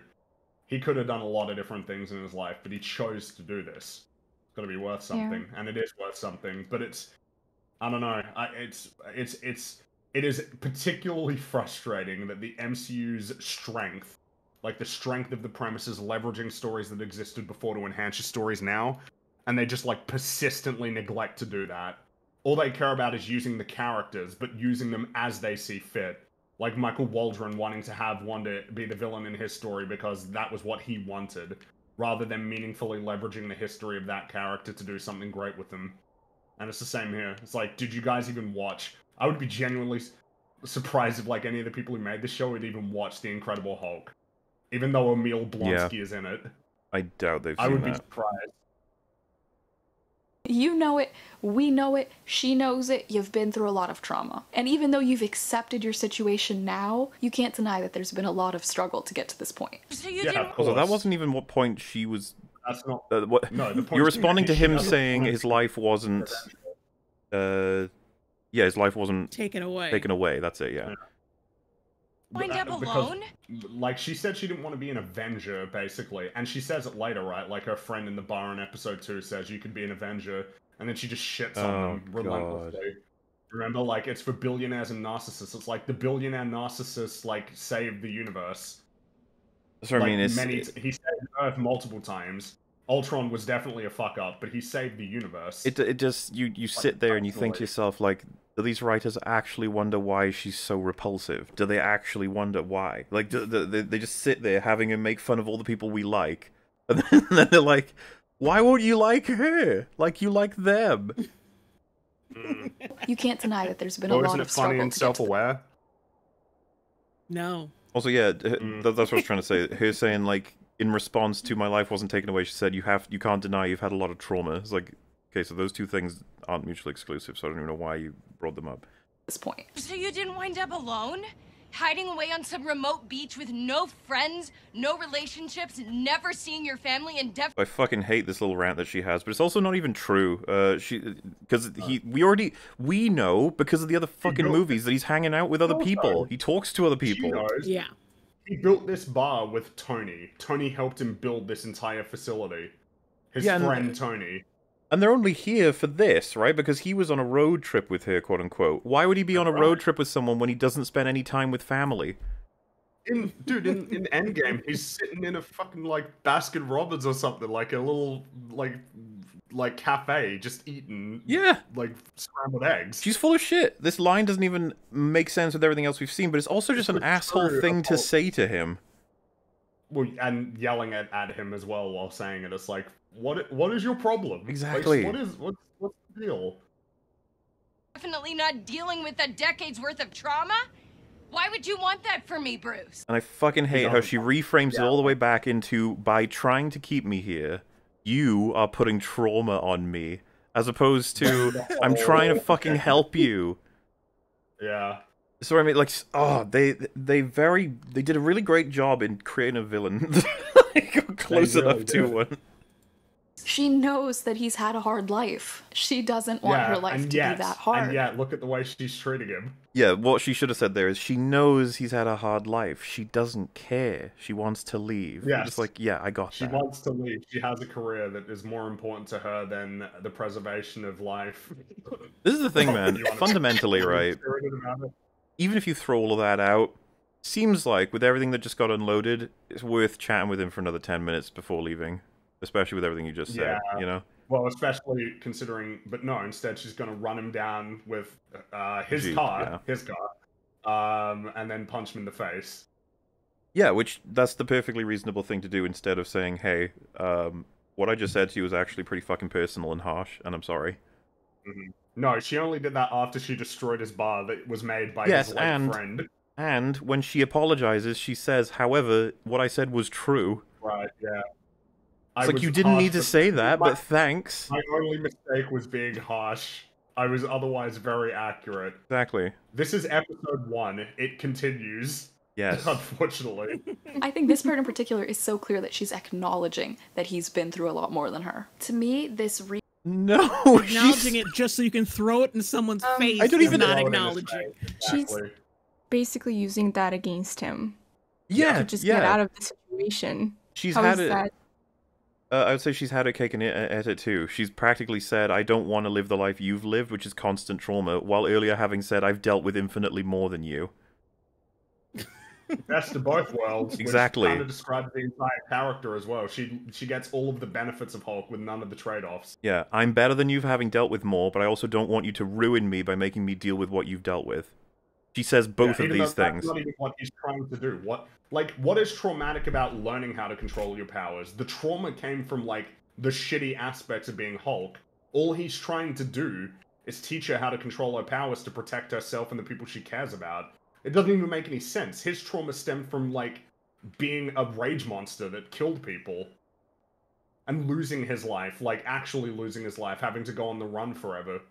He could have done a lot of different things in his life, but he chose to do this. It's got to be worth Yeah. something, and it is worth something. But it's, I don't know. I, it's it's it's it is particularly frustrating that the MCU's strength, like the strength of the premises, leveraging stories that existed before to enhance your stories now, and they just like persistently neglect to do that. All they care about is using the characters, but using them as they see fit. Like Michael Waldron wanting to have Wanda be the villain in his story because that was what he wanted, rather than meaningfully leveraging the history of that character to do something great with them. And it's the same here. It's like, did you guys even watch? I would be genuinely surprised if like any of the people who made the show would even watch The Incredible Hulk, even though Emil Blonsky is in it. I doubt they've I seen would be surprised. You know it, we know it, she knows it, you've been through a lot of trauma. And even though you've accepted your situation now, you can't deny that there's been a lot of struggle to get to this point. So you Yeah, didn't. of Also, that wasn't even what point she was. That's not. Uh, what No, the point you're responding to him saying his life wasn't. Uh, yeah, his life wasn't Taken away. taken away. That's it. Yeah. Wind Uh, up because, alone? Like she said, she didn't want to be an Avenger, basically, and she says it later, right? Like her friend in the bar in episode two says you can be an Avenger, and then she just shits Oh, on them relentlessly. Remember, like it's for billionaires and narcissists. It's like the billionaire narcissist like saved the universe. That's what I Like, mean. It's many, he saved Earth multiple times. Ultron was definitely a fuck up, but he saved the universe. it. It just you you sit there and you think to yourself like, do these writers actually wonder why she's so repulsive? Do they actually wonder why? Like, do, do, they they just sit there having him make fun of all the people we like, and then, then they're like, why won't you like her? Like you like them? You can't deny that there's been Oh, a lot isn't of it funny and to get to self-aware? No. Also, yeah, Mm. th- that's what I was trying to say. Her saying like, in response to my life wasn't taken away, she said, "You have, you can't deny you've had a lot of trauma." It's like, okay, so those two things aren't mutually exclusive. So I don't even know why you brought them up. this point. So you didn't wind up alone? Hiding away on some remote beach with no friends, no relationships, never seeing your family, and def- I fucking hate this little rant that she has, but it's also not even true. Uh, she because he we already we know because of the other fucking knows. movies that he's hanging out with other Also, people. He talks to other She people. knows. Yeah. He built this bar with Tony. Tony helped him build this entire facility. His Yeah, friend Tony. And they're only here for this, right? Because he was on a road trip with her, quote unquote. Why would he be on a road trip with someone when he doesn't spend any time with family? In dude, in, in Endgame, he's sitting in a fucking like Baskin Robbins or something, like a little like like cafe, just eating Yeah. like scrambled eggs. She's full of shit. This line doesn't even make sense with everything else we've seen, but it's also just an It's asshole true thing to oh. say to him. Well, and yelling at, at him as well while saying it. It's like, what what is your problem? Like, Exactly. what is what's what's the deal? definitely not dealing with a decade's worth of trauma? Why would you want that for me, Bruce? And I fucking hate how she reframes it all the way back into by trying to keep me here, you are putting trauma on me. As opposed to I'm trying to fucking help you. Yeah. So I mean, like, oh, they they very they did a really great job in creating a villain like, close really enough to one. She knows that he's had a hard life. She doesn't want yeah, her life to yet, be that hard. And yet, look at the way she's treating him. Yeah, what she should have said there is she knows he's had a hard life. She doesn't care. She wants to leave. I'm just like, yeah, I got She that. wants to leave. She has a career that is more important to her than the preservation of life. This is the thing, man. Fundamentally, right? Spirited about it. Even if you throw all of that out, seems like with everything that just got unloaded, it's worth chatting with him for another ten minutes before leaving. Especially with everything you just said, Yeah. you know. Well, especially considering, but no, instead she's going to run him down with uh, his Jeep, car, yeah. his car, um, and then punch him in the face. Yeah, which that's the perfectly reasonable thing to do instead of saying, "Hey, um, what I just said to you was actually pretty fucking personal and harsh, and I'm sorry." Mhm. No, she only did that after she destroyed his bar that was made by yes, his late and friend. and when she apologizes, she says, "However, what I said was true." Right, yeah. It's I like was you didn't need to say that, my, but thanks. My only mistake was being harsh. I was otherwise very accurate. Exactly. This is episode one. It continues. Yes. Unfortunately. I think this part in particular is so clear that she's acknowledging that he's been through a lot more than her. To me, this re- No, Acknowledging it just so you can throw it in someone's um, face. I don't even- not Throw it in his acknowledging. She's basically using that against him. Yeah, To just yeah. get out of the situation. She's How had is it. that? Uh, I would say she's had her cake and eat at it too. She's practically said, "I don't want to live the life you've lived, which is constant trauma," while earlier having said, "I've dealt with infinitely more than you." Best of both worlds. Exactly. Kind of describes the entire character as well. She she gets all of the benefits of Hulk with none of the trade-offs. Yeah, I'm better than you for having dealt with more, but I also don't want you to ruin me by making me deal with what you've dealt with. She says both Yeah, of these things. Not even what he's trying to do. What like what is traumatic about learning how to control your powers? The trauma came from like the shitty aspects of being Hulk. All he's trying to do is teach her how to control her powers to protect herself and the people she cares about. It doesn't even make any sense. His trauma stemmed from like being a rage monster that killed people and losing his life, like actually losing his life, having to go on the run forever.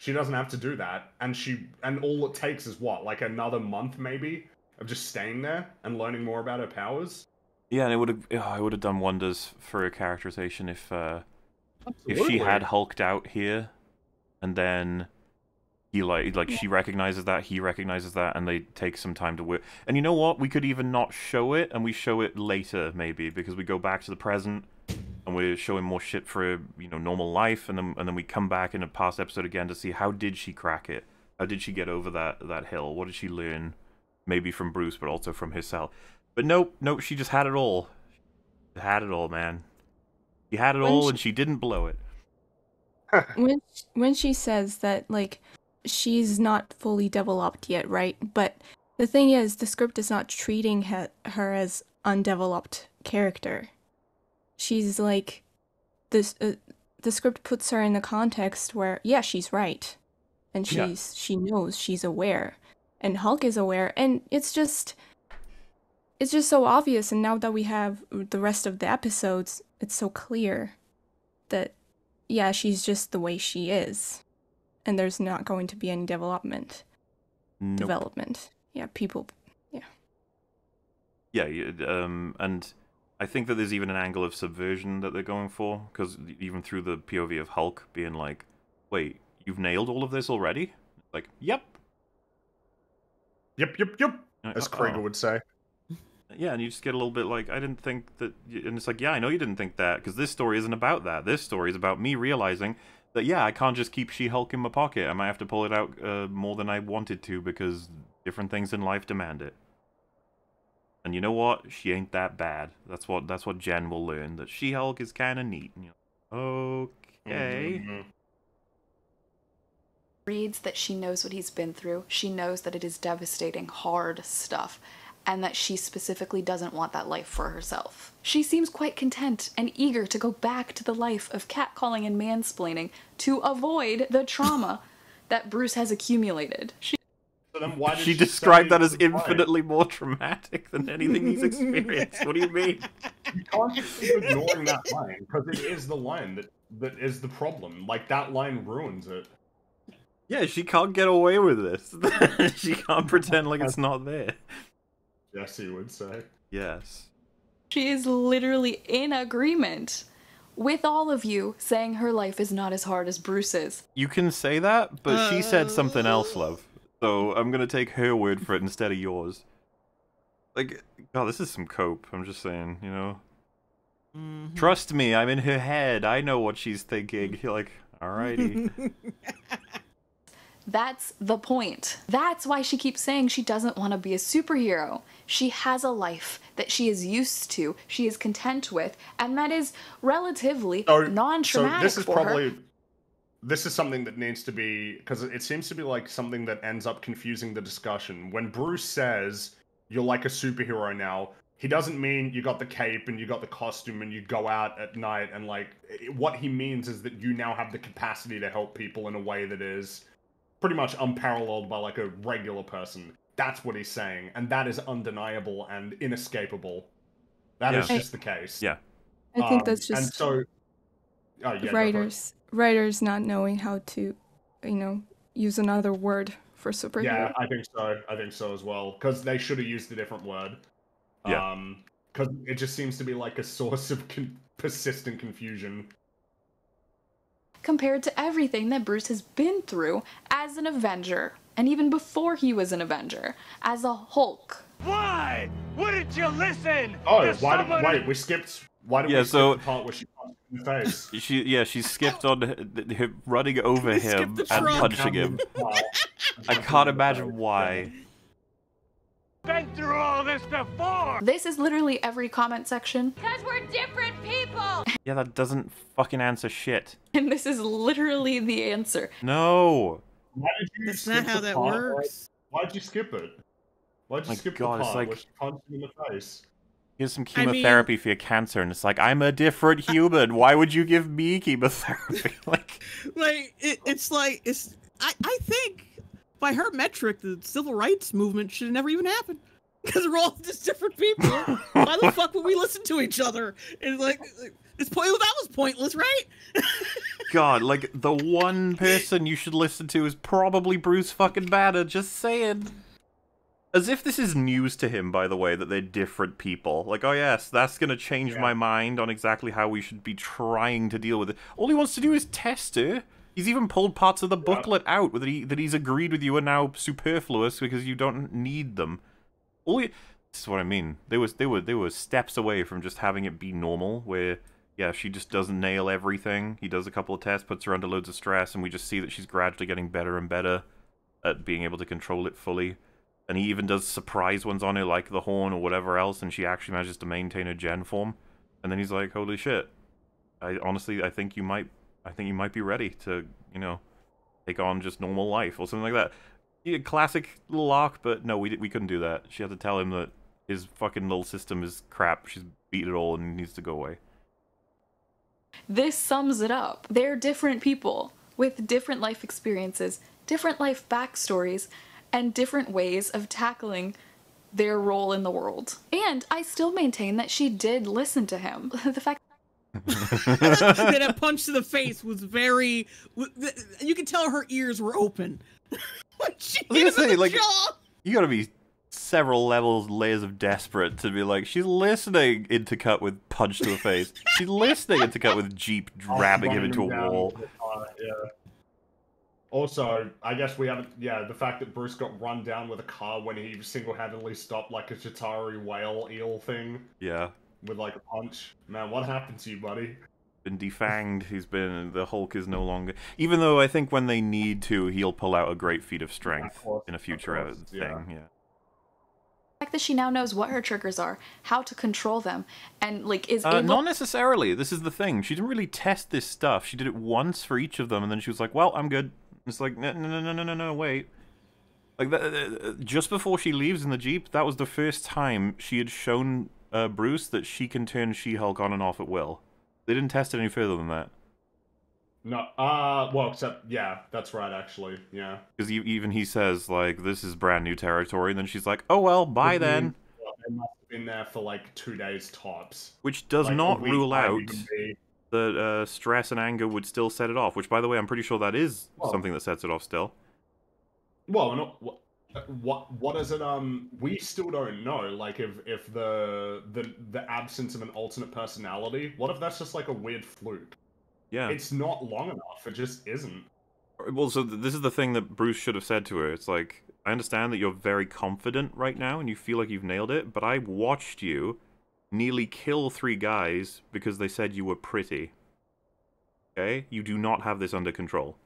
She doesn't have to do that, and she and all it takes is what, like another month maybe of just staying there and learning more about her powers. Yeah, and it would have oh, it would have done wonders for her characterization if uh, if she had hulked out here, and then he like like she recognizes that he recognizes that, and they take some time to work. And you know what? We could even not show it, and we show it later maybe because we go back to the present, and we're showing more shit for you know normal life, and then and then we come back in a past episode again to see how did she crack it? How did she get over that that hill? What did she learn? Maybe from Bruce, but also from herself. But nope, nope. She just had it all. Had it all, man. She had it When all, she- and she didn't blow it. when when she says that like she's not fully developed yet, right? But the thing is, the script is not treating her, her as undeveloped character. She's like this. Uh, the script puts her in a context where yeah, she's right, and Yeah. she's she knows she's aware, and Hulk is aware, and it's just it's just so obvious. And now that we have the rest of the episodes, it's so clear that yeah, she's just the way she is. And there's not going to be any development. Nope. development. Yeah, people. Yeah. Yeah, um, and I think that there's even an angle of subversion that they're going for, because even through the POV of Hulk being like, "Wait, you've nailed all of this already?" Like, "Yep." Yep, yep, yep. Like, As "Oh." Krieger would say. Yeah, and you just get a little bit like, I didn't think that, and it's like, yeah, I know you didn't think that, because this story isn't about that. This story is about me realizing that, yeah, I can't just keep She-Hulk in my pocket. I might have to pull it out uh, more than I wanted to because different things in life demand it. And you know what? She ain't that bad. That's what that's what Jen will learn. That She-Hulk is kind of neat. And you're like, okay. Mhm. reads that she knows what he's been through. She knows that it is devastating, hard stuff, and that she specifically doesn't want that life for herself. She seems quite content and eager to go back to the life of catcalling and mansplaining to avoid the trauma that Bruce has accumulated. She So then why did She say described that as infinitely more traumatic than anything he's experienced. what do you mean? You can't just keep ignoring that line because it is the line that that is the problem. Like that line ruins it. Yeah, she can't get away with this. she can't pretend like it's not there. Jesse would say. Yes. She is literally in agreement with all of you saying her life is not as hard as Bruce's. You can say that, but she said something else, love. So I'm gonna take her word for it instead of yours. Like, God, this is some cope. I'm just saying, you know. Mm-hmm. Trust me, I'm in her head. I know what she's thinking. You're like, alrighty. That's the point. That's why she keeps saying she doesn't want to be a superhero. She has a life that she is used to, she is content with, and that is relatively So, non-traumatic so this is for probably her. This is something that needs to be because it seems to be like something that ends up confusing the discussion. When Bruce says you're like a superhero now, he doesn't mean you got the cape and you got the costume and you go out at night and like it- what he means is that you now have the capacity to help people in a way that is pretty much unparalleled by like a regular person. That's what he's saying, and that is undeniable and inescapable. That is Yeah. just the case. Yeah. I think Um, that's just and so. Oh, yeah, go for it. writers writers not knowing how to, you know, use another word for superhero. Yeah, I think so. I think so as well. Because they should have used a different word. Yeah. Um, because it just seems to be like a source of con- persistent confusion. compared to everything that Bruce has been through as an Avenger, and even before he was an Avenger, as a Hulk. Why? Wouldn't you listen? Oh, to why? Did, somebody- wait, we skipped. Why did Yeah, we skip so- the part where she punched him in the face? She yeah, she skipped on h- h- running over him and punching him. I can't imagine why. Been through all this before. This is literally every comment section, Because we're different people. Yeah, that doesn't fucking answer shit. and this is literally the answer. No. Why did you That's skip not how the that part works. Why'd you skip it? Why'd you My skip God, the it's part where like- she punched him in the face? Here's some I mean- chemotherapy for your cancer, and it's like I'm a different human. Why would you give me chemotherapy? like, like it, it's like it's I, I think by her metric the civil rights movement should have never even happened because we're all just different people why the fuck would we listen to each other and like it's point that was pointless right God, like the one person you should listen to is probably Bruce fucking Banner. Just saying. As if this is news to him, by the way, that they're different people. Like, oh yes, that's gonna change my mind on exactly how we should be trying to deal with it. All he wants to do is test her. He's even pulled parts of the booklet out that he that he's agreed with you are now superfluous because you don't need them. All he, this is what I mean. They was they were they were steps away from just having it be normal, where yeah, she just doesn't nail everything. He does a couple of tests, puts her under loads of stress, and we just see that she's gradually getting better and better at being able to control it fully. And he even does surprise ones on her, like the horn or whatever else, and she actually manages to maintain her Jen form. And then he's like, "Holy shit! I honestly, I think you might, I think you might be ready to, you know, take on just normal life or something like that." Yeah, classic little arc, but no, we we couldn't do that. She had to tell him that his fucking little system is crap. She's beat it all and needs to go away. This sums it up. They're different people with different life experiences, different life backstories, and different ways of tackling their role in the world. And I still maintain that she did listen to him. the fact that a punch to the face was very. You could tell her ears were open. she I was say, like, you gotta be several levels, layers of desperate to be like, she's listening into cut with punch to the face. she's listening into cut with Jeep drabbing him into a wall. with yeah. Also, I guess we haven't. Yeah, the fact that Bruce got run down with a car when he single-handedly stopped like a Chitauri whale eel thing Yeah. with like a punch. Man, what happened to you, buddy? Been defanged. He's been. The Hulk is no longer. Even though I think when they need to, he'll pull out a great feat of strength in a future thing. yeah. Yeah. The fact that she now knows what her triggers are, how to control them, and like is Uh, able. not necessarily. This is the thing. She didn't really test this stuff. She did it once for each of them, and then she was like, "Well, I'm good." It's like, no, no, no, no, no, no, wait. Like that, uh, just before she leaves in the jeep, that was the first time she had shown uh, Bruce that she can turn She-Hulk on and off at will. They didn't test it any further than that. No, uh, well, except yeah, that's right, actually, yeah. Because even he says like, "This is brand new territory," and then she's like, "Oh well, bye Mhm. then," Well, they must have been there for like two days tops. which does Like, not rule out be- that uh, stress and anger would still set it off. Which, by the way, I'm pretty sure that is Well- something that sets it off still. Well, no, what, what what is it? Um, we still don't know. Like, if if the the the absence of an alternate personality, what if that's just like a weird fluke? Yeah. It's not long enough. It just isn't. Well, so th- this is the thing that Bruce should have said to her. It's like, I understand that you're very confident right now and you feel like you've nailed it, but I watched you nearly kill three guys because they said you were pretty. Okay? You do not have this under control.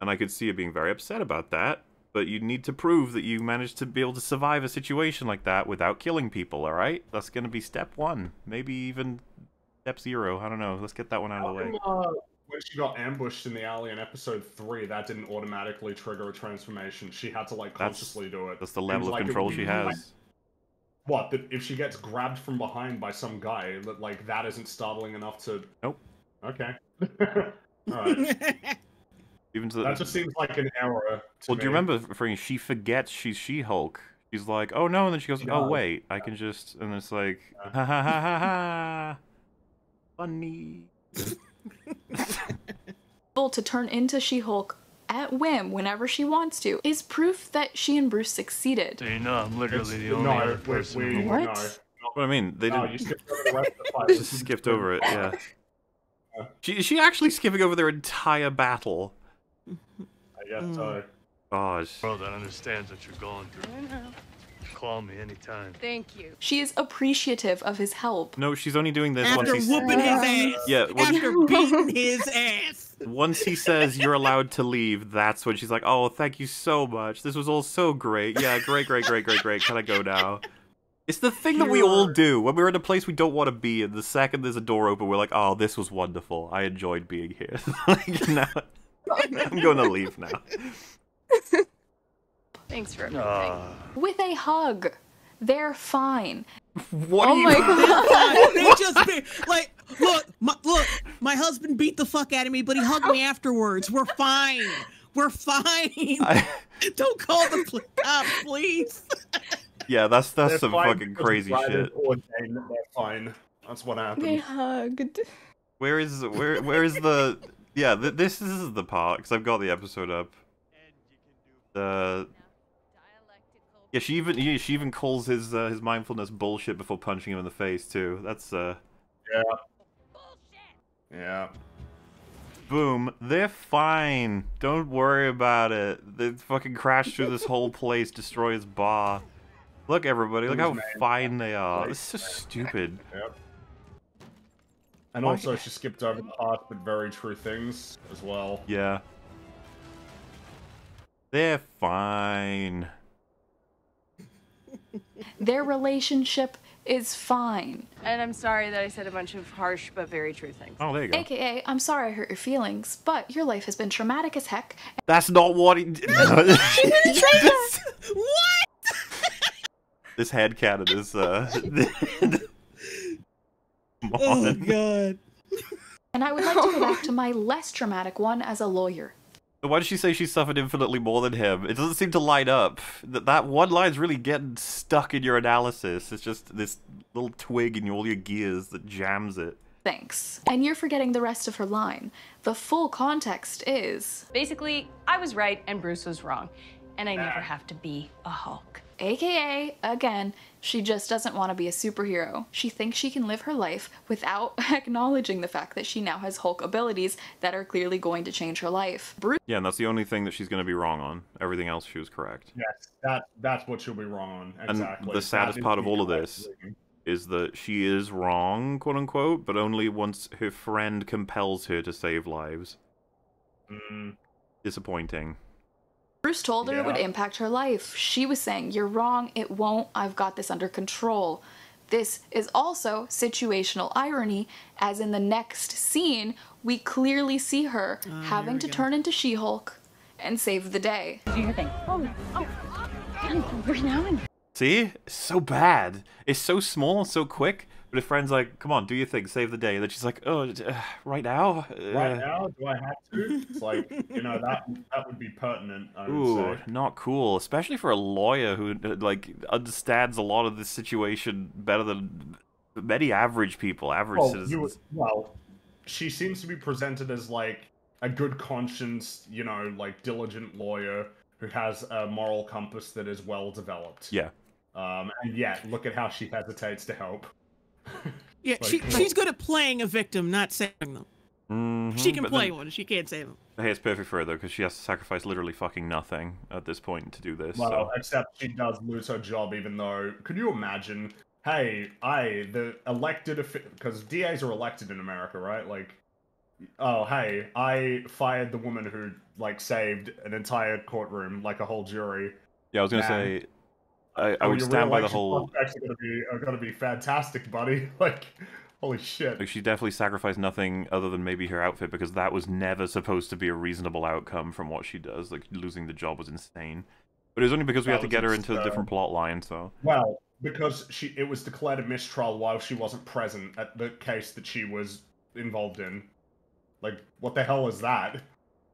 And I could see her being very upset about that, but you need to prove that you managed to be able to survive a situation like that without killing people, alright? That's gonna be step one. Maybe even step zero. I don't know. Let's get that one out of the way. Uh, when she got ambushed in the alley in episode three, that didn't automatically trigger a transformation. She had to like That's- consciously do it. That's the level of like control she like- has. What? That if she gets grabbed from behind by some guy, that like that isn't startling enough to. Nope. Okay. All right. Even to the, that just seems like an error. To Well, do you remember, Frank? She forgets she's She-Hulk. She's like, "Oh no," and then she goes, She "Oh does. wait, I can just," and it's like, "Ha ha ha ha ha." Funny. able to turn into She-Hulk at whim whenever she wants to is proof that she and Bruce succeeded. So you know I'm literally the no, only other we- person we- in the no. What I mean, they No, didn't. you skipped over the rest of the fight. just skipped over it. Yeah. She is she actually skipping over their entire battle? I guess so. Gosh. World that understands what you're going through. Call me anytime. Thank you. She is appreciative of his help. No, she's only doing this once After he's. whooping his ass. Yeah, when- After beating his ass. Once he says you're allowed to leave, that's when she's like, "Oh, thank you so much. This was all so great. Yeah, great, great, great, great, great. Can I go now?" It's the thing that we all do when we're in a place we don't want to be, and the second there's a door open, we're like, "Oh, this was wonderful. I enjoyed being here." like now, I'm going to leave now. Thanks for everything. Ah. With a hug. They're fine. What oh are you- my god. they just be, like look, my, look. My husband beat the fuck out of me, but he hugged me afterwards. We're fine. We're fine. I- Don't call the police, cops, please. Yeah, that's that's They're some fine fucking crazy Ryan shit. ordained that They're fine. That's what happened. They happened. hugged. Where is where where is the yeah? Th- this, this is the part because I've got the episode up. The yeah, she even yeah, she even calls his uh, his mindfulness bullshit before punching him in the face too. That's uh Yeah. Yeah. boom. They're fine. Don't worry about it. They fucking crash through this whole place, destroy his bar. Look, everybody, look how man? fine they are. This is so stupid. Yep. And also, she skipped over the harsh but very true things as well. Yeah. They're fine. Their relationship is fine. And I'm sorry that I said a bunch of harsh but very true things. Oh, there you go. AKA, I'm sorry I hurt your feelings, but your life has been traumatic as heck. That's not what he did. what? this head canon is uh Come Oh on. god. And I would like to go back to my less traumatic one as a lawyer. Why does she say she suffered infinitely more than him? It doesn't seem to line up. That that one line's really getting stuck in your analysis. It's just this little twig in all your gears that jams it. Thanks. And you're forgetting the rest of her line. The full context is Basically, I was right and Bruce was wrong. And I never have to be a Hulk. AKA, again, she just doesn't want to be a superhero. She thinks she can live her life without acknowledging the fact that she now has Hulk abilities that are clearly going to change her life. Bruce Yeah, and that's the only thing that she's going to be wrong on. Everything else she was correct. Yes, that that's what she'll be wrong on. Exactly. And the saddest part of all of this is that she is wrong, quote unquote, but only once her friend compels her to save lives. Mm. Disappointing. Bruce told her it would impact her life. She was saying, You're wrong, it won't, I've got this under control. This is also situational irony, as in the next scene, we clearly see her oh, having to turn into She Hulk and save the day. Do your thing. Oh, oh, oh. right now. See? It's so bad. It's so small and so quick. But friend's like, come on, do your thing, save the day. Then she's like, oh, uh, right now? Right Uh, now, do I have to? It's like you know that that would be pertinent. I would Ooh, say. not cool. Especially for a lawyer who uh, like understands a lot of this situation better than many average people, average Well, citizens. would- well, she seems to be presented as like a good conscience, you know, like diligent lawyer who has a moral compass that is well developed. Yeah. Um, and yet, look at how she hesitates to help. Yeah, Like- she, she's good at playing a victim, not saving them. Mhm, She can play then- one. She can't save them. Hey, it's perfect for her though, because she has to sacrifice literally fucking nothing at this point to do this. Well, so except she does lose her job, even though. Could you imagine? Hey, I the elected because DAs are elected in America, right? Like, oh hey, I fired the woman who like saved an entire courtroom, like a whole jury. yeah, I was gonna Man. say, I, I Oh, would stand by the whole. prospects Are gonna be are gonna be fantastic, buddy. Like, holy shit. Like she definitely sacrificed nothing other than maybe her outfit because that was never supposed to be a reasonable outcome from what she does. Like losing the job was insane. But it was only because we That had to get her into a different plot line. So Well, because she it was declared a mistrial while she wasn't present at the case that she was involved in. Like, what the hell is that? it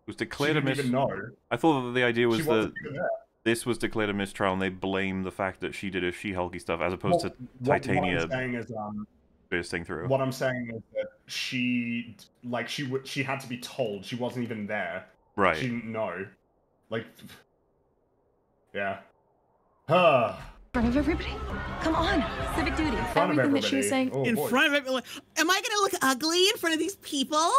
was declared a didn't mis. even. I thought that the idea was that wasn't even there. This was declared a mistrial, and they blame the fact that she did her she-hulky stuff as opposed Well, to what- what I'm Titania saying is, um, bursting through. What I'm saying is that she, like, she w- she had to be told. She wasn't even there. Right. She didn't know. Like, yeah. Huh. In front of everybody? Come on, civic duty. In front of Everything that she was saying Oh, in boy. front of everyone. Am I gonna look ugly in front of these people?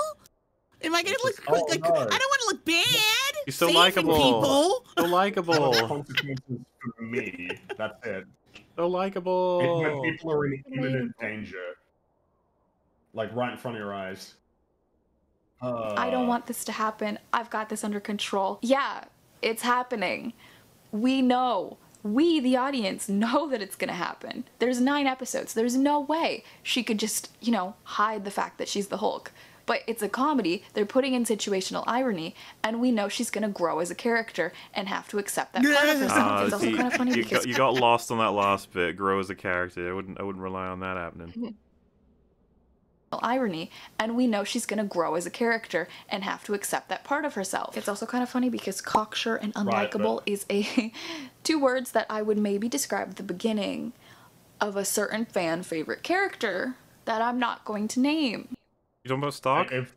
Am I gonna look like no. I don't want to look bad? You're so likable. People. So likable. Consequences for me. That's it. So likable. When people are in imminent danger, like right in front of your eyes. Uh, I don't want this to happen. I've got this under control. Yeah, it's happening. We know. We, the audience, know that it's gonna happen. There's nine episodes. There's no way she could just, you know, hide the fact that she's the Hulk. But it's a comedy. They're putting in situational irony, and we know she's gonna grow as a character and have to accept that part of herself. Ah, it's also see, kind of funny you, because got, you got lost on that last bit. Grow as a character. I wouldn't. I wouldn't rely on that happening. irony and we know she's going to grow as a character and have to accept that part of herself it's also kind of funny because cocksure and Right, unlikable but- is a two words that i would maybe describe at the beginning of a certain fan favorite character that i'm not going to name You talking about Stark? If,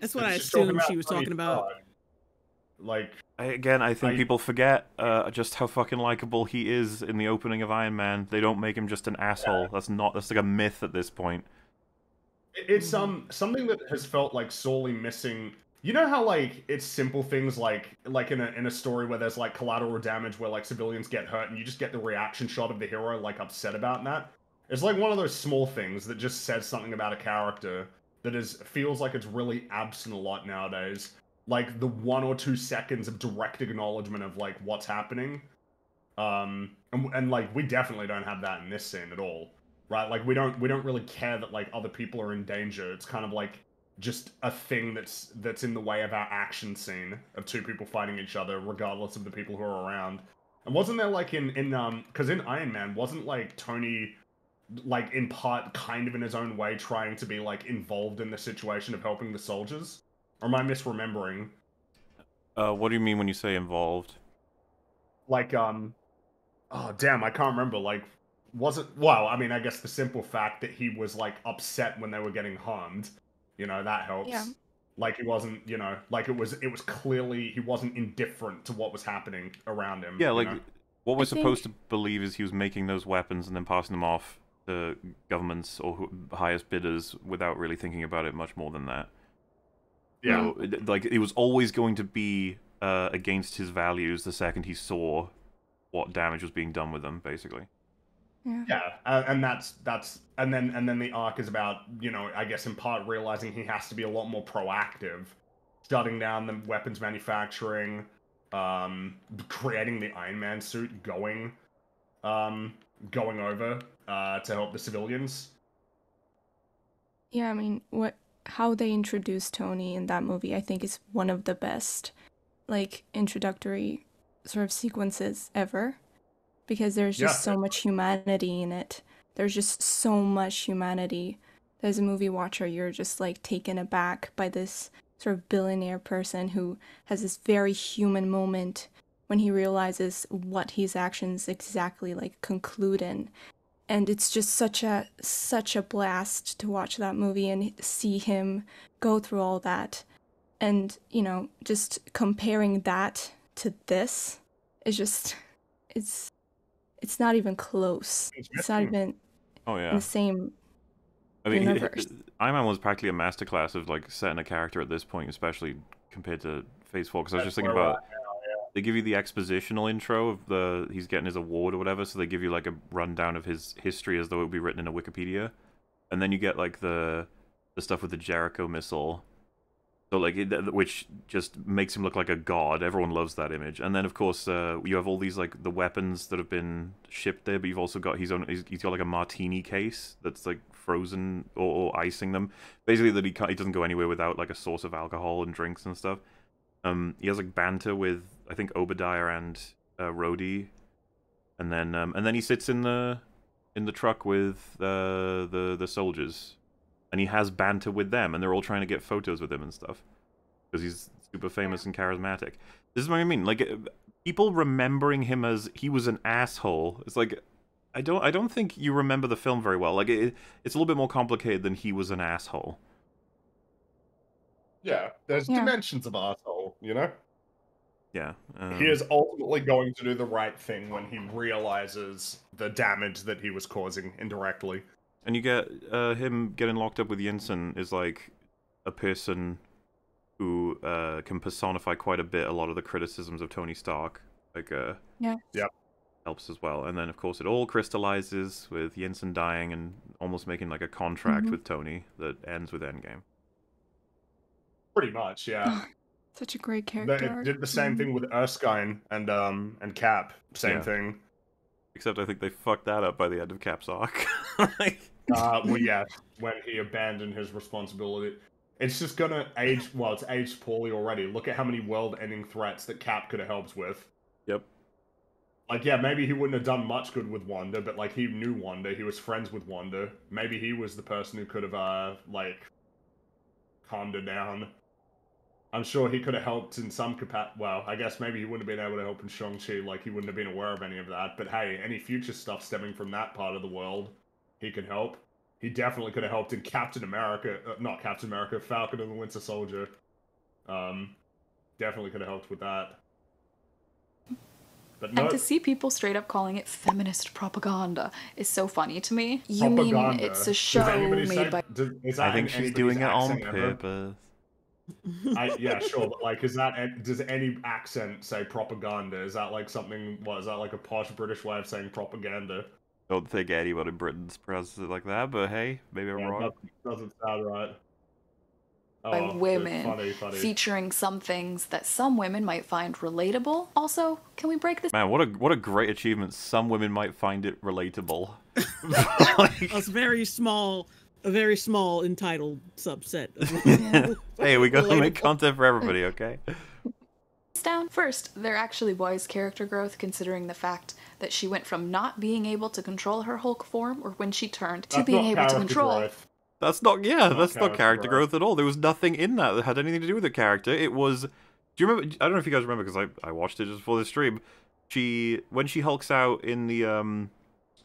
That's what I if assumed she was talking about. Stark, Like, I, again, I think I- people forget uh, just how fucking likable he is in the opening of Iron Man. They don't make him just an asshole. That's not. That's like a myth at this point. it's um something that has felt like sorely missing. You know how like it's simple things like like in a in a story where there's like collateral damage where like civilians get hurt and you just get the reaction shot of the hero like upset about that. It's like one of those small things that just says something about a character that is feels like it's really absent a lot nowadays. Like the one or two seconds of direct acknowledgement of like what's happening. Um and, and like we definitely don't have that in this scene at all. Right? Like we don't we don't really care that like other people are in danger. It's kind of like just a thing that's that's in the way of our action scene of two people fighting each other regardless of the people who are around. And wasn't there like in in um cuz in Iron Man wasn't like Tony like in part kind of in his own way trying to be like involved in the situation of helping the soldiers Or am I misremembering? Uh, what do you mean when you say involved? Like, um, oh damn, I can't remember. Like, was it? Well, I mean, I guess the simple fact that he was like upset when they were getting harmed, you know, that helps. Yeah. Like he wasn't, you know, like it was. It was clearly he wasn't indifferent to what was happening around him. Yeah, like know? what we're I think- supposed to believe is he was making those weapons and then passing them off to governments or highest bidders without really thinking about it much more than that. Yeah. So, it- like it was always going to be uh, against his values the second he saw what damage was being done with them, basically. Yeah. Yeah, uh, and that's that's and then and then the arc is about you know I guess in part realizing he has to be a lot more proactive, shutting down the weapons manufacturing, um, creating the Iron Man suit, going, um, going over uh, to help the civilians. Yeah, I mean, what how they introduced Tony in that movie, I think is one of the best like introductory sort of sequences ever because there's just Yeah. so much humanity in it. There's just so much humanity. As a movie watcher, you're just like taken aback by this sort of billionaire person who has this very human moment when he realizes what his actions exactly like conclude in and it's just such a such a blast to watch that movie and see him go through all that and you know just comparing that to this is just it's it's not even close it's not even Oh in yeah. the same I mean, universe. Iron Man was practically a masterclass of like setting a character at this point, especially compared to Phase Four. Because I was just thinking about they give you the expositional intro of the he's getting his award or whatever, so they give you like a rundown of his history as though it would be written in a Wikipedia, and then you get like the the stuff with the Jericho missile. So like, it, which just makes him look like a god. Everyone loves that image. And then of course uh, you have all these like the weapons that have been shipped there, but you've also got his own. He's, he's got like a martini case that's like frozen or, or icing them. Basically, that he can't, he doesn't go anywhere without like a source of alcohol and drinks and stuff. Um, he has like banter with I think Obadiah and uh, Rhodey, and then um, and then he sits in the in the truck with uh, the the soldiers, and he has banter with them, and they're all trying to get photos with him and stuff because he's super famous and charismatic. This is what I mean. Like uh, people remembering him as he was an asshole. It's like I don't I don't think you remember the film very well. Like it, it's a little bit more complicated than he was an asshole. Yeah, there's Yeah. dimensions of asshole, you know. Yeah. Um, he is ultimately going to do the right thing when he realizes the damage that he was causing indirectly. And you get uh, him getting locked up with Yinsen is like a person who uh, can personify quite a bit a lot of the criticisms of Tony Stark. Like, uh, yeah Yep. helps as well. And then, of course, it all crystallizes with Yinsen dying and almost making like a contract Mhm. with Tony that ends with Endgame. Pretty much, yeah. such a great character it did the same thing with Erskine and um and Cap. Same Yeah. thing. Except I think they fucked that up by the end of Cap's arc. like, Uh, well, yeah, when he abandoned his responsibility. It's just gonna age. Well, it's aged poorly already. Look at how many world-ending threats that Cap could have helped with. yep. Like, yeah, maybe he wouldn't have done much good with Wanda, but like he knew Wanda, he was friends with Wanda. Maybe he was the person who could have, uh, like, calmed her down. I'm sure he could have helped in some capacity. Well, I guess maybe he wouldn't have been able to help in Shang Chi. Like he wouldn't have been aware of any of that. But hey, any future stuff stemming from that part of the world, he can help. He definitely could have helped in Captain America, uh, not Captain America, Falcon and the Winter Soldier. Um, definitely could have helped with that. But no, And to see people straight up calling it feminist propaganda is so funny to me. You mean it's a show made say- by. does- is that I think she's doing it on accent ever? purpose. I, yeah, sure, but like, is that does any accent say propaganda? Is that like something? What is that like a posh British way of saying propaganda? Don't think anyone in Britain pronounces it like that, but hey, maybe I'm Yeah, wrong. that doesn't sound right. by Oh, women funny, funny. featuring some things that some women might find relatable. Also, can we break this Man, what a what a great achievement! Some women might find it relatable. a very small, a very small entitled subset. Of hey, we gotta make content for everybody, okay? down? First, there actually was character growth considering the fact that she went from not being able to control her Hulk form or when she turned to That's being able to character control. growth. That's not yeah, Not that's not character character growth. growth at all. There was nothing in that that had anything to do with the character. It was Do you remember I don't know if you guys remember because I I watched it just before the stream. She when she hulks out in the um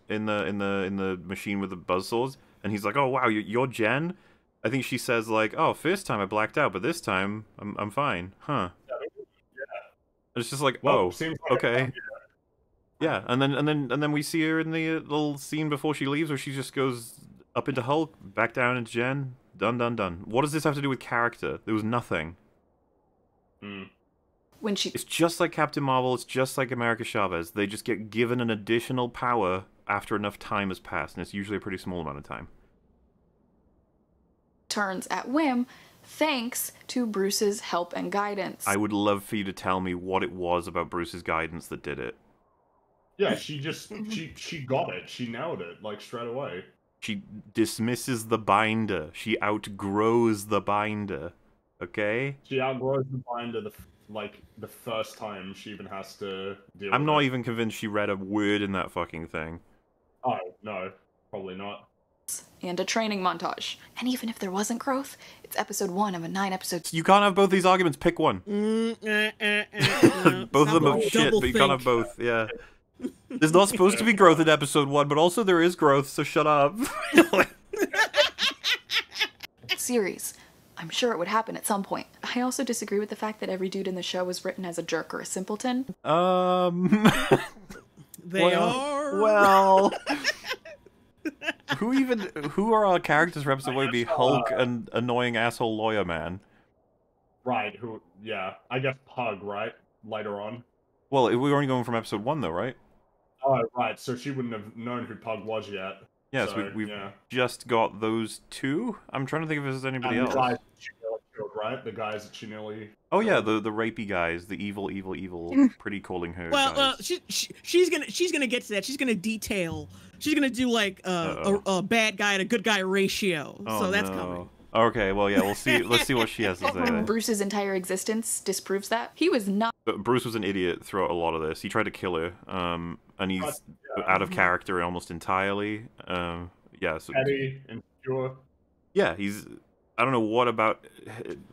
in the in the in the machine with the buzzsaws and he's like, "Oh wow, you- you're Jen?" I think she says like, "Oh, first time I blacked out, but this time I'm I'm fine." Huh. Yeah. It's just like, Well, "Oh, seems like okay." Yeah, and then and then and then we see her in the uh, little scene before she leaves, where she just goes up into Hulk, back down into Jen. Done, done, done. What does this have to do with character? There was nothing. When she It's just like Captain Marvel. It's just like America Chavez. They just get given an additional power after enough time has passed, and it's usually a pretty small amount of time. turns at whim, thanks to Bruce's help and guidance. I would love for you to tell me what it was about Bruce's guidance that did it. Yeah, she just she she got it. She nailed it like straight away. She dismisses the binder. She outgrows the binder. Okay? She outgrows the binder the f- like the first time she even has to deal. I'm with not it. even convinced she read a word in that fucking thing. Oh no, probably not. and a training montage. And even if there wasn't growth, it's episode one of a nine episode. You can't have both these arguments. Pick one. Mm, eh, eh, eh, both of them are shit, double but you can't have both. Yeah. There's not supposed to be growth in episode one, but also there is growth, so shut up. series. I'm sure it would happen at some point. I also disagree with the fact that every dude in the show was written as a jerk or a simpleton. Um. They well, are. Well. who even? Who are our characters for episode one? Would be Hulk and annoying asshole lawyer man. Right? Who? Yeah, I guess Pug. Right? Later on. Well, we were only going from episode one, though, right? Oh right, so she wouldn't have known who Pug was yet. Yes, so, we, we've yeah. just got those two. I'm trying to think if there's anybody And the else. guys that she nearly killed, right? The guys that she nearly. Oh yeah, the the rapey guys, the evil, evil, evil, pretty calling her. Well, guys. uh, she, she she's gonna she's gonna get to that. She's gonna detail. She's gonna do like uh, Uh-oh. a, a bad guy to good guy ratio. oh, so that's no. coming. Okay, well, yeah, we'll see. Let's see what she has to say. When. Bruce's entire existence disproves that. He was not But Bruce was an idiot throughout a lot of this. He tried to kill her, um, and he's out of character almost entirely. Um, yeah, so Petty, insecure. yeah, he's. I don't know what about,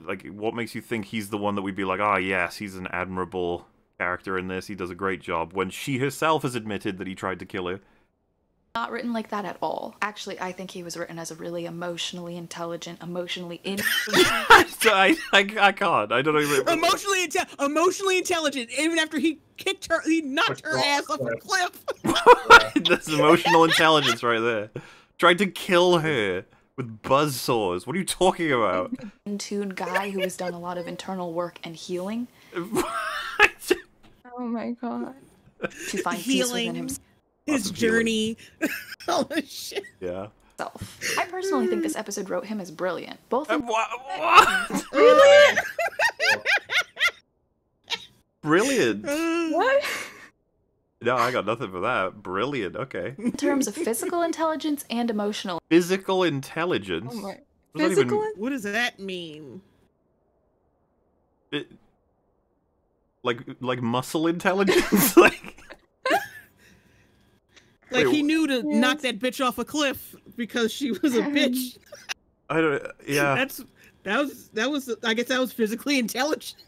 like, what makes you think he's the one that we'd be like, ah, yes, he's an admirable character in this. He does a great job. When she herself has admitted that he tried to kill her. Not written like that at all. Actually, I think he was written as a really emotionally intelligent, emotionally in. I, I, I can't. I don't even. Emotionally inte- emotionally intelligent. Even after he kicked her, he knocked her ass off a cliff. That's emotional intelligence right there. Tried to kill her with buzzsaws. What are you talking about? in tune guy who has done a lot of internal work and healing Oh my god. to find peace within himself. His journey. oh shit. Yeah. Self. I personally think this episode wrote him as brilliant. Both in Brilliant. Uh. What? No, I got nothing for that. Brilliant. Okay. in terms of physical intelligence and emotional. Physical intelligence. Oh my. What does that even- Physical? What does that mean? it- like like muscle intelligence. like Like Wait, he knew to knock that bitch off a cliff because she was a bitch. I don't. Yeah. That's that was that was I guess that was physically intelligent.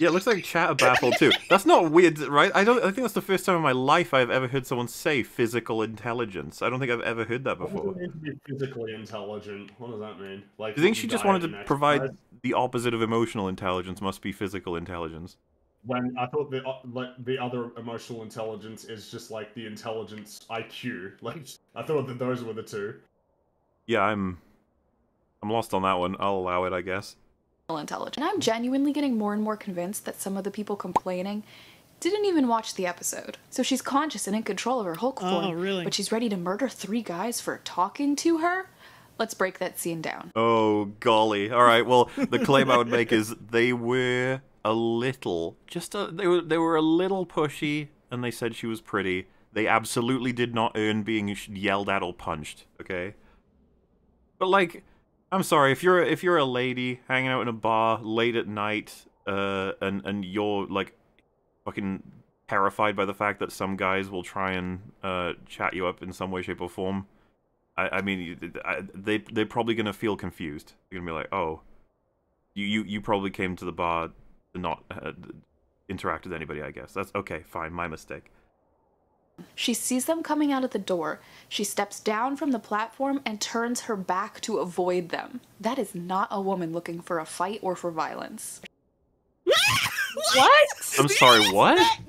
Yeah, it looks like chat baffle too. That's not weird, right? I don't. I think that's the first time in my life I've ever heard someone say physical intelligence. I don't think I've ever heard that What before. does it mean to be physically intelligent? What does that mean? Like, Do you think she just wanted to provide the opposite of emotional intelligence? Must be physical intelligence. When I thought the uh, like the other emotional intelligence is just like the intelligence IQ. Like I thought that those were the two. Yeah, I'm. I'm lost on that one. I'll allow it, I guess. intelligent. And I'm genuinely getting more and more convinced that some of the people complaining didn't even watch the episode. So she's conscious and in control of her Hulk Oh, form, really? but she's ready to murder three guys for talking to her. Let's break that scene down. Oh golly! All right. Well, the claim I would make is they were a little, just a, they were they were a little pushy, and they said she was pretty. They absolutely did not earn being yelled at or punched. Okay. But like, I'm sorry if you're if you're a lady hanging out in a bar late at night, uh, and and you're like, fucking terrified by the fact that some guys will try and uh chat you up in some way, shape, or form. I, I mean, I, they they're probably gonna feel confused. They're gonna be like, "Oh, you you, you probably came to the bar not uh, interact with anybody." I guess that's okay. Fine, my mistake. She sees them coming out of the door. She steps down from the platform and turns her back to avoid them. That is not a woman looking for a fight or for violence. what? I'm sorry. What?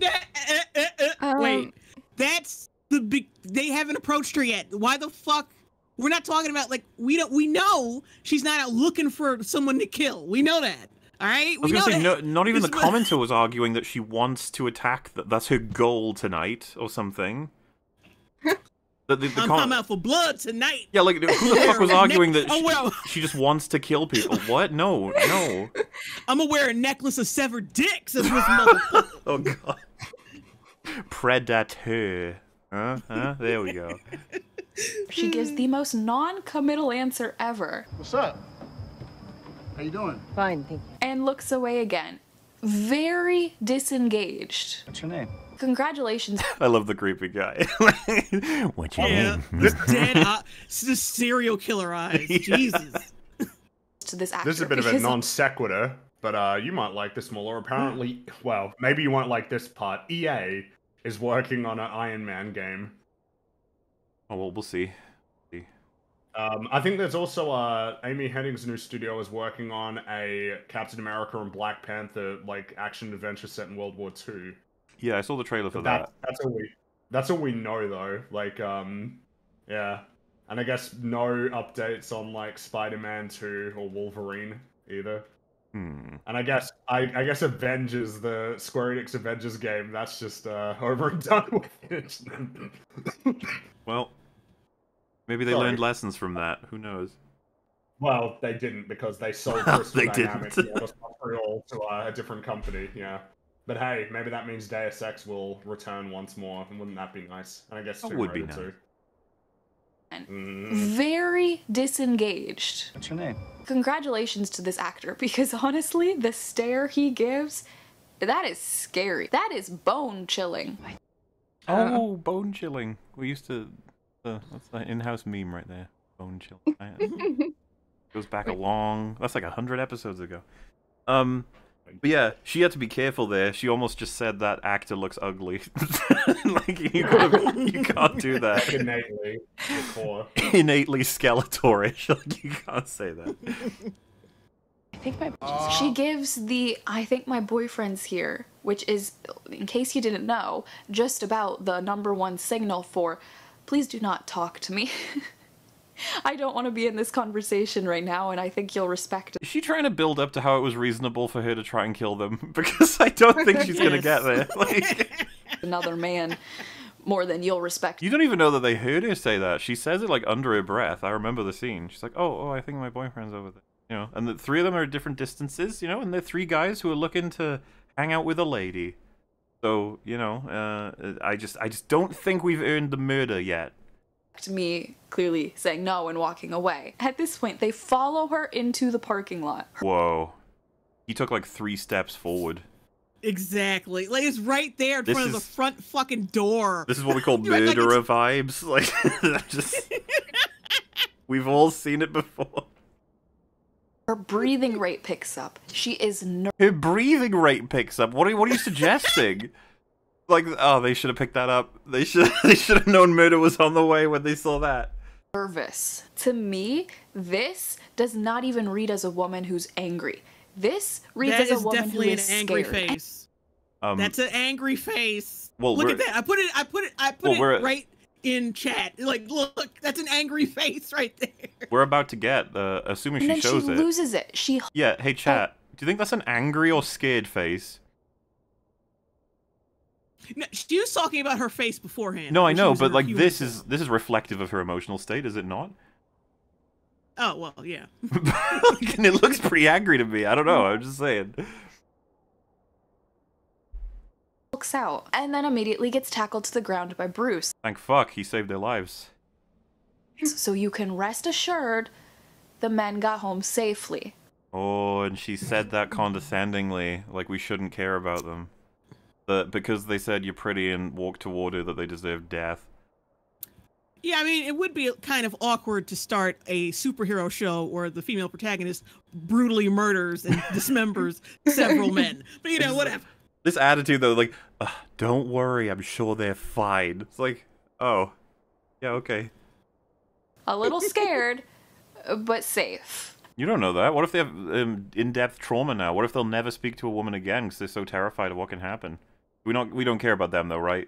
Wait, that's the big. They haven't approached her yet. Why the fuck? We're not talking about like we don't. We know she's not out looking for someone to kill. We know that. All right. I was We gonna say, know no, not even the This- commenter was arguing that she wants to attack. That that's her goal tonight, or something. The, the, the I'm, com- I'm out for blood tonight. yeah, like who the fuck was Neck- arguing that Oh, she, well. she just wants to kill people? What? No, no. I'm gonna wear a necklace of severed dicks. As this motherfucker. Oh god. Predator. Huh? Huh? There we go. She gives the most non committal answer ever. What's up? How you doing? Fine, thank you. And looks away again. Very disengaged. What's your name? Congratulations. I love the creepy guy. What's your Yeah, name? the dead, uh, the serial killer eyes. Jesus. to this actor. This is a bit of a non sequitur, but uh, you might like this more. Apparently, well, maybe you won't like this part. EA is working on an Iron Man game. Oh well, we'll see. see. Um, I think there's also uh, Amy Hennig's new studio is working on a Captain America and Black Panther like action adventure set in World War II. Yeah, I saw the trailer for that, that. that's all we that's all we know though. Like um yeah. And I guess no updates on like Spider-Man 2 or Wolverine either. Hmm. And I guess I, I guess Avengers, the Square Enix Avengers game, that's just uh, over and done with it. Well, maybe they Sorry. learned lessons from that. Who knows? well, they didn't because they sold Well, Crystal they Dynamics didn't. and Eidos Montreal to uh, a different company. Yeah. But hey, maybe that means Deus Ex will return once more, and wouldn't that be nice? And I guess That Tomb would be nice. too. Mm. Very disengaged. What's your name? Congratulations to this actor because honestly, the stare he gives, that is scary. That is bone chilling. Oh, bone chilling. We used to. Uh, that's the in-house meme right there. Bone chilling. I- Goes back a long. That's like a hundred episodes ago. Um, but yeah, she had to be careful there. She almost just said that actor looks ugly. like you, gotta, you can't do that. Innately, core. Innately skeletorish. Like you can't say that. I think my she gives the I think my boyfriend's here, which is in case you didn't know, just about the number one signal for please do not talk to me. I don't want to be in this conversation right now and I think you'll respect it. Is she trying to build up to how it was reasonable for her to try and kill them? Because I don't think she's gonna get there. Like, Another man more than you'll respect. you don't even know that they heard her say that. She says it like under her breath. I remember the scene. She's like, "Oh, oh, I think my boyfriend's over there." You know, and the three of them are at different distances. You know, and they're three guys who are looking to hang out with a lady. So you know, uh, I just, I just don't think we've earned the murder yet. me clearly saying no and walking away. At this point, they follow her into the parking lot. Whoa, he took like three steps forward. Exactly. Like it's right there in This front of the front fucking door. This is what we call You act like vibes. Like, just we've all seen it before. Her breathing rate picks up. She is ner- Her breathing rate picks up. What are, what are you suggesting? like, oh, they should have picked that up. They should they should have known murder was on the way when they saw that. nervous. To me, this does not even read as a woman who's angry. This reads That as a is woman who definitely an angry scared. face. Um, That's an angry face. Well, look at that. I put it. I put it. I put Well, it right in chat. Like, look, that's an angry face right there. we're about to get, uh, assuming And she then she shows it. loses it. She Yeah, hey chat. Do you think that's an angry or scared face? No, she was talking about her face beforehand. No, I know, but like this form. is this is reflective of her emotional state, is it not? Oh well, yeah. and it looks pretty angry to me. I don't know. I'm just saying. Looks out and then immediately gets tackled to the ground by Bruce. Thank fuck he saved their lives. So you can rest assured the men got home safely. Oh, and she said that condescendingly, like we shouldn't care about them. That because they said you're pretty and walked toward her, that they deserve death. Yeah, I mean, it would be kind of awkward to start a superhero show where the female protagonist brutally murders and dismembers several men. But you know, whatever. This attitude though, like, don't worry, I'm sure they're fine. It's like, oh, yeah, okay. A little scared, but safe. You don't know that. What if they have um, in-depth trauma now? What if they'll never speak to a woman again because they're so terrified of what can happen? We don't. We don't care about them though, right?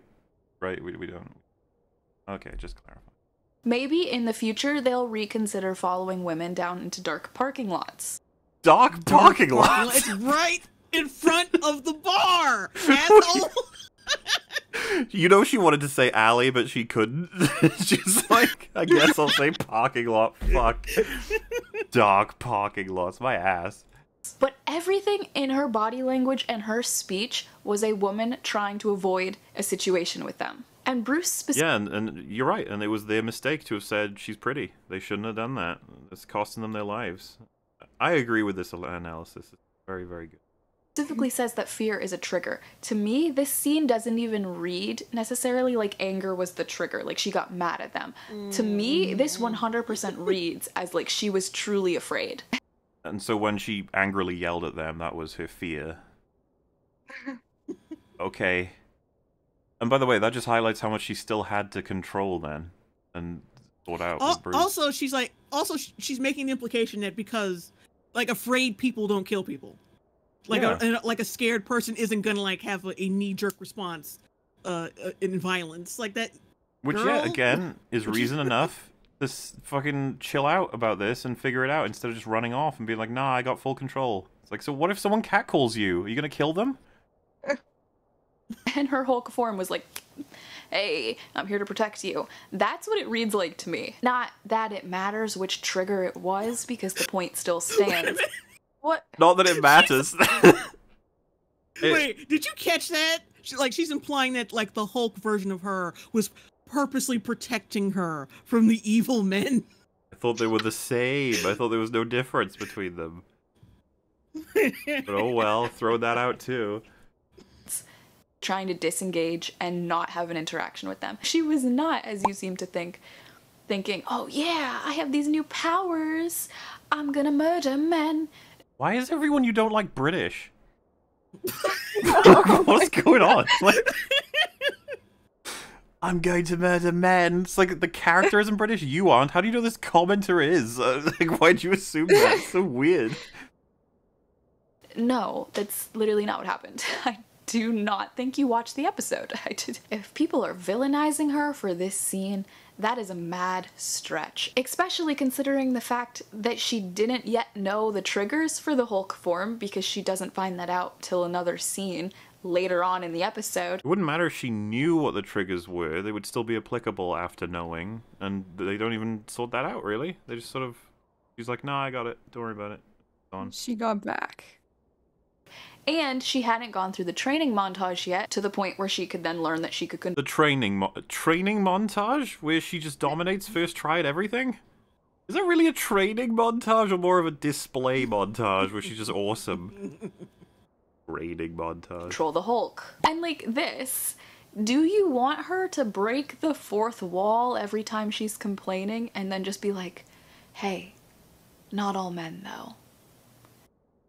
Right? We we don't. Okay, just clarify. Maybe in the future they'll reconsider following women down into dark parking lots. Dark parking lot. It's right in front of the bar, asshole. You know she wanted to say alley, but she couldn't. She's like, I guess I'll say parking lot. Fuck. Dark parking lots. My ass. But everything in her body language and her speech was a woman trying to avoid a situation with them. And Bruce specifically Yeah, and, and you're right. And it was their mistake to have said she's pretty. They shouldn't have done that. It's costing them their lives. I agree with this analysis. It's very, very good. Specifically says that fear is a trigger. To me, this scene doesn't even read necessarily like anger was the trigger, like she got mad at them. To me, this mm. 100% reads as like she was truly afraid. And so when she angrily yelled at them, that was her fear. Okay. And by the way, that just highlights how much she still had to control then and sort out Al- with Bruce. also, she's like, also sh- she's making the implication that because, like, afraid people don't kill people, like Yeah. a, like a scared person isn't gonna like have a, a knee jerk response, uh, uh, in violence like that. Which, girl? yeah, again, is reason enough to s- fucking chill out about this and figure it out instead of just running off and being like, nah, I got full control. It's like, so what if someone catcalls you? Are you gonna kill them? And her Hulk form was like, hey, I'm here to protect you. That's what it reads like to me. Not that it matters which trigger it was, because the point still stands. What? Not that it matters. It- Wait, did you catch that? She, like, she's implying that like the Hulk version of her was purposely protecting her from the evil men. I thought they were the same. I thought there was no difference between them. But oh well, throw that out too. trying to disengage and not have an interaction with them. She was not, as you seem to think, thinking, oh yeah, I have these new powers. I'm gonna murder men. Why is everyone you don't like British? What's going on? Like, I'm going to murder men. It's like the character isn't British, you aren't. How do you know this commenter is? Uh, like, why'd you assume that? It's so weird. No, that's literally not what happened. I do not think you watched the episode. I did. If people are villainizing her for this scene, that is a mad stretch. Especially considering the fact that she didn't yet know the triggers for the Hulk form because she doesn't find that out till another scene later on in the episode. It wouldn't matter if she knew what the triggers were, they would still be applicable after knowing. And they don't even sort that out, really. They just sort of. She's like, nah, I got it. Don't worry about it. It's on. She got back. And she hadn't gone through the training montage yet to the point where she could then learn that she could con- The training mo- training montage where she just dominates first try at everything. Is that really a training montage or more of a display montage where she's just awesome? Training montage. control the Hulk. And like this, do you want her to break the fourth wall every time she's complaining and then just be like, hey, not all men though?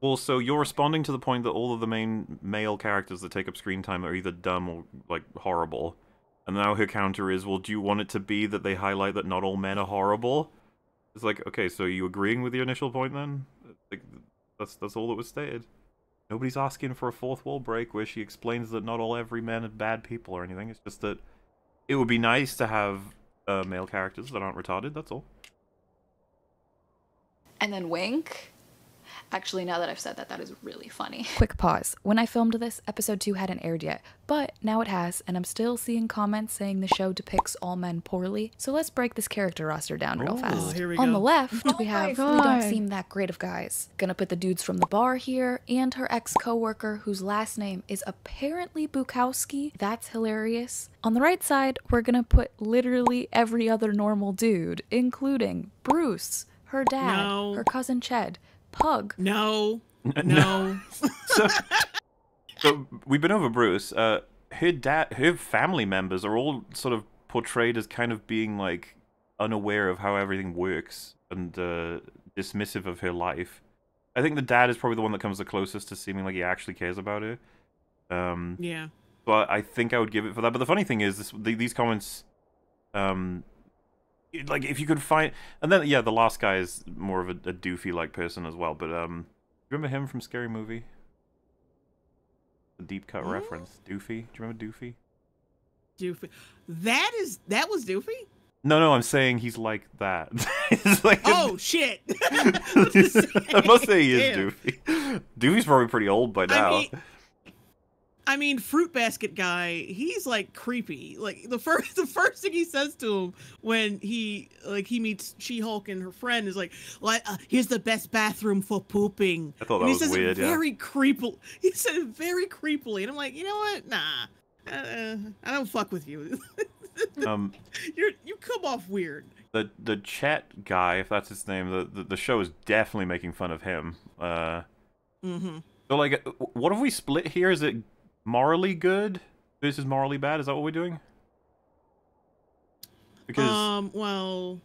Well, so you're responding to the point that all of the main male characters that take up screen time are either dumb or like horrible. And now her counter is, well, do you want it to be that they highlight that not all men are horrible? It's like, okay, so are you agreeing with your initial point then? Like, that's that's all that was stated. Nobody's asking for a fourth wall break where she explains that not all every man are bad people or anything. It's just that it would be nice to have uh, male characters that aren't retarded. That's all. And then wink. Actually, now that I've said that, that is really funny. Quick pause. When I filmed this, episode 2 hadn't aired yet, but now it has, and I'm still seeing comments saying the show depicts all men poorly. So let's break this character roster down real Oh, fast. here we On go. the left, Oh we my have we don't seem that great of guys. Gonna put the dudes from the bar here, and her ex coworker whose last name is apparently Bukowski. That's hilarious. On the right side, we're gonna put literally every other normal dude, including Bruce, her dad, No. her cousin Ched, Pug. No, no. so, so we've been over Bruce. Uh, her dad, her family members are all sort of portrayed as kind of being like unaware of how everything works and uh, dismissive of her life. I think the dad is probably the one that comes the closest to seeming like he actually cares about her. Um, Yeah. but I think I would give it for that. But the funny thing is, this, the, these comments, um, it- like if you could find, and then yeah, the last guy is more of a, a doofy like person as well. But um, remember him from Scary Movie? The deep cut reference, Doofy. Do you remember Doofy? Doofy. That is that was Doofy. No, no, I'm saying he's like that. Like Oh shit! I'm not saying he is. Doofy. Doofy's probably pretty old by now. I mean, I mean, fruit basket guy. He's like creepy. Like the first, the first thing he says to him when he like he meets She Hulk and her friend is like, "Like, uh, here's the best bathroom for pooping." I thought that and he was says weird, it yeah. very creepy. He said it very creepily, and I'm like, you know what? Nah, uh, I don't fuck with you. um, You're you come off weird. the the Ched guy, if that's his name, the, the the show is definitely making fun of him. Uh, Mm-hmm. so like, uh, what have we split here? Is it morally good versus morally bad? Is that what we're doing? Because Um. Well.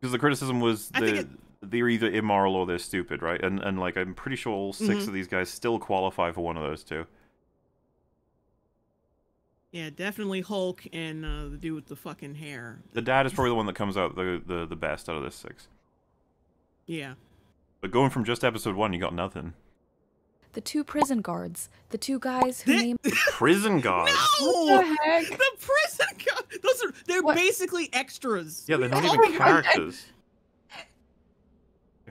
because the criticism was they're either immoral or they're stupid, right? And and like I'm pretty sure all 6 Mhm. of these guys still qualify for one of those two. Yeah, definitely Hulk and uh, the dude with the fucking hair. The dad is probably the one that comes out the the, the best out of this six. Yeah. But going from just episode one, you got nothing. The two prison guards, the two guys who named Prison guards. No! the heck? The prison guards. Those are they're basically extras. Yeah, they're not Oh even my God. characters.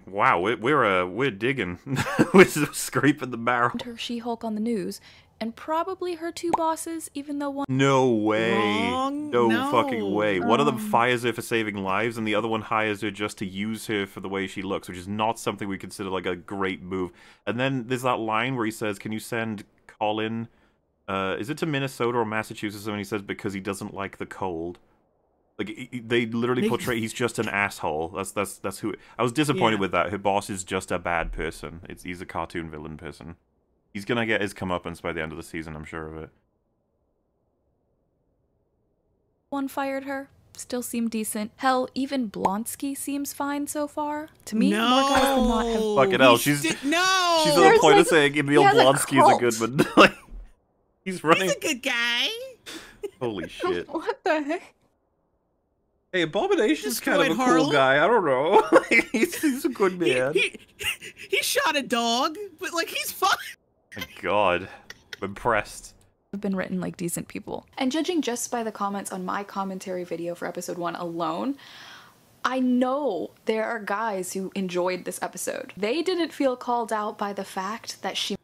Wow, we're we're uh, we're digging, we're scraping the barrel. her She-Hulk on the news, and probably her two bosses, even though one No way, Wrong. no, No. fucking way. One of them Um. fires her for saving lives, and the other one hires her just to use her for the way she looks, which is not something we consider like a great move. And then there's that line where he says, "Can you send Colin? Uh, is it to Minnesota or Massachusetts?" And he says, "Because he doesn't like the cold." Like he- he- they literally portray he's just an asshole. That's that's that's who. I was disappointed Yeah. with that. Her boss is just a bad person. It's he's a cartoon villain person. He's gonna get his comeuppance by the end of the season. I'm sure of it. one fired her, still seemed decent. Hell, even Blonsky seems fine so far. To me, more guys than not have Fucking hell, she's sti- no. she's at the There's point of saying Emil he has a Blonsky is a good cult. one. like he's running. He's a good guy. Holy shit! What the heck? Hey, Abomination's kind of a Destroyed cool guy. I don't know. He's, he's a good He, man. he, he shot a dog, but like he's fine. My God, I'm impressed. have been written like decent people. And judging just by the comments on my commentary video for episode one alone, I know there are guys who enjoyed this episode. They didn't feel called out by the fact that she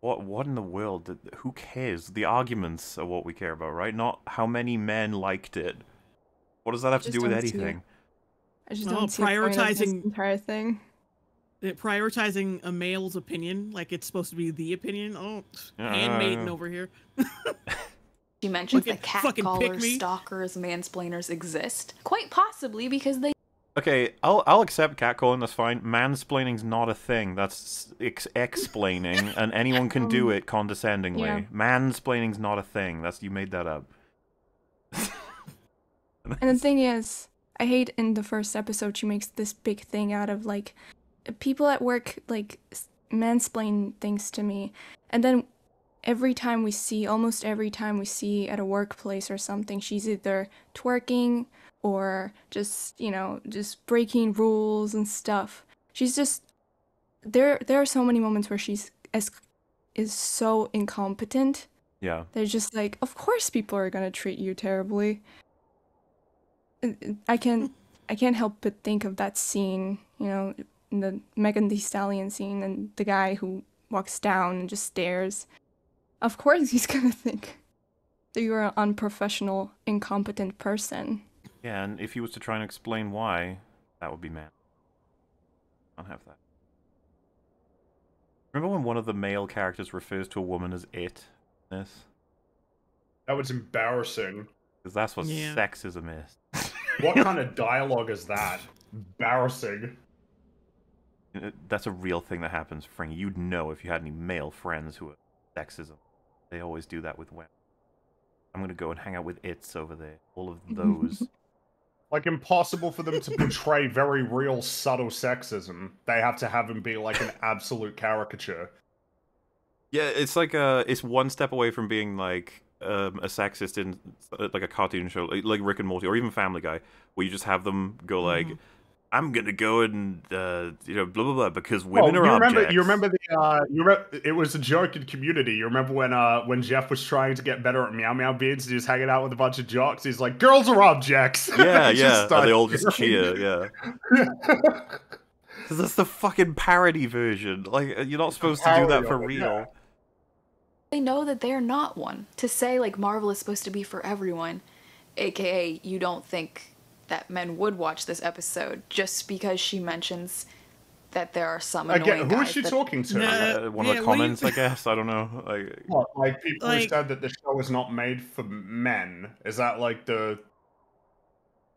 What what in the world? Did, who cares? The arguments are what we care about, right? Not how many men liked it. What does that have to do with don't see it. anything? I just Oh, don't see a this prioritizing- entire thing. Uh, Prioritizing a male's opinion, like it's supposed to be the opinion. Oh, Yeah, handmaiden yeah. over here. she mentions Fucking- that fucking pick catcallers, me. stalkers, mansplainers exist. Quite possibly because they Okay, I'll I'll accept catcalling. That's fine. Mansplaining's not a thing. That's ex- explaining, and anyone can do it condescendingly. Yeah. Mansplaining's not a thing. That's you made that up. And the thing is, I hate in the first episode she makes this big thing out of like people at work like mansplain things to me, and then every time we see, almost every time we see at a workplace or something, she's either twerking or just you know just breaking rules and stuff. She's just there. There are so many moments where she's as is so incompetent. Yeah. They're just like, of course people are gonna treat you terribly. I can't, I can't help but think of that scene, you know, in the Megan Thee Stallion scene, and the guy who walks down and just stares. Of course he's gonna think that you're an unprofessional, incompetent person. Yeah, and if he was to try and explain why, that would be man. Can't have that. Remember when one of the male characters refers to a woman as it? This? That was embarrassing. Because that's what Yeah. sexism is. What kind of dialogue is that? Embarrassing. Uh, That's a real thing that happens, Fring. You'd know if you had any male friends who are sexism. They always do that with women. I'm gonna go and hang out with its over there. All of those. like impossible for them to portray very real subtle sexism. They have to have him be like an absolute caricature. Yeah, it's like uh it's one step away from being like um, a sexist in uh, like a cartoon show, like, like Rick and Morty, or even Family Guy, where you just have them go like, "I'm gonna go and uh, you know blah blah blah" because women Well, are you remember, objects. You remember the uh, you re- it was a joke in Community. You remember when uh when Jeff was trying to get better at MeowMeowBeenz, he was hanging out with a bunch of jocks. He's like, "Girls are objects." Yeah, yeah. And started they all just cheering. Yeah. Yeah. 'Cause that's the fucking parody version. Like uh, you're not supposed to do that for real. yeah. They know that they're not one. To say like Marvel is supposed to be for everyone, aka you don't think that men would watch this episode just because she mentions that there are some annoying Again, who is guys she that- talking to? Uh, one of the comments, I guess. I don't know. Like, What, like people who said that the show is not made for men. Is that like the?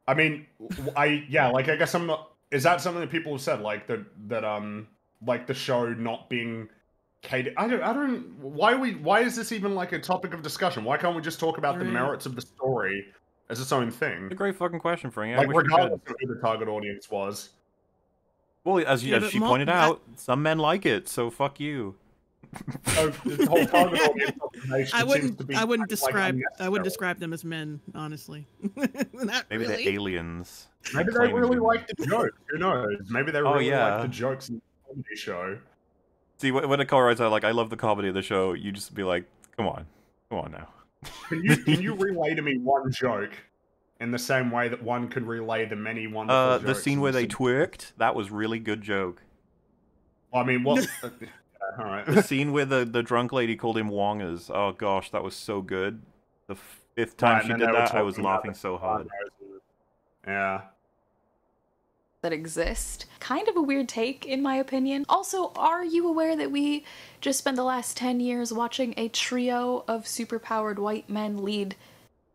I mean, I yeah, like I guess I'm not. Is that something that people have said like that that um like the show not being catered? I don't. I don't. Why we? Why is this even like a topic of discussion? Why can't we just talk about the merits of the story as its own thing? It's a great fucking question, Frank. I like wish regardless of who the target audience was. Well, as, you, Yeah, as she Mo- pointed that- out, some men like it, so fuck you. So the whole target audience observation I wouldn't. I wouldn't kind like, describe. I wouldn't describe them as men, honestly. Maybe really. they're aliens. Maybe they really like the joke. Who knows? Maybe they Oh, really yeah. like the jokes in the comedy show. See, when when a caller writes out like, "I love the comedy of the show," you just be like, "Come on, come on now." Can you can you relay to me one joke in the same way that one could relay the many wonderful Uh, the scene in where they Sim- twerked, that was really good joke. I mean, what? uh, yeah, all right. The scene where the, the drunk lady called him Wongers. Oh gosh, that was so good. The fifth time Right, she did then they were that, I was laughing so hard. Yeah. That exist. Kind of a weird take, in my opinion. Also, are you aware that we just spent the last 10 years watching a trio of superpowered white men lead?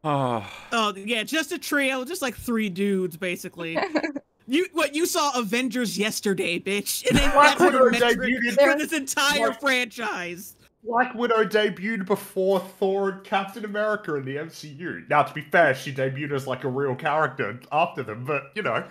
Oh, Oh yeah, just a trio, just like three dudes, basically. you what you saw Avengers yesterday, bitch, and then Black that's Widow debuted for this entire Black- franchise. Black Widow debuted before Thor and Captain America in the MCU. Now, to be fair, she debuted as like a real character after them, but you know.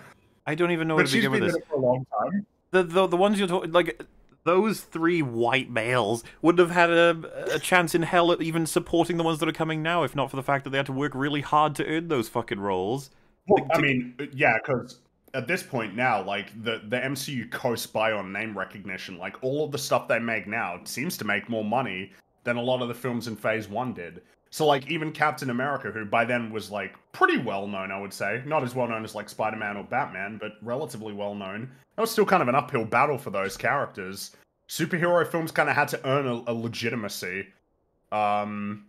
I don't even know But where to begin with this. for a long time. The the the ones you're talking like those three white males wouldn't have had a, a chance in hell at even supporting the ones that are coming now if not for the fact that they had to work really hard to earn those fucking roles. Well, I mean, yeah, because at this point now, like the the MCU co-spy on name recognition, like all of the stuff they make now seems to make more money than a lot of the films in Phase One did. So, like, even Captain America, who by then was like pretty well known, I would say, not as well known as like Spider Man or Batman, but relatively well known. That was still kind of an uphill battle for those characters. Superhero films kind of had to earn a, a legitimacy um,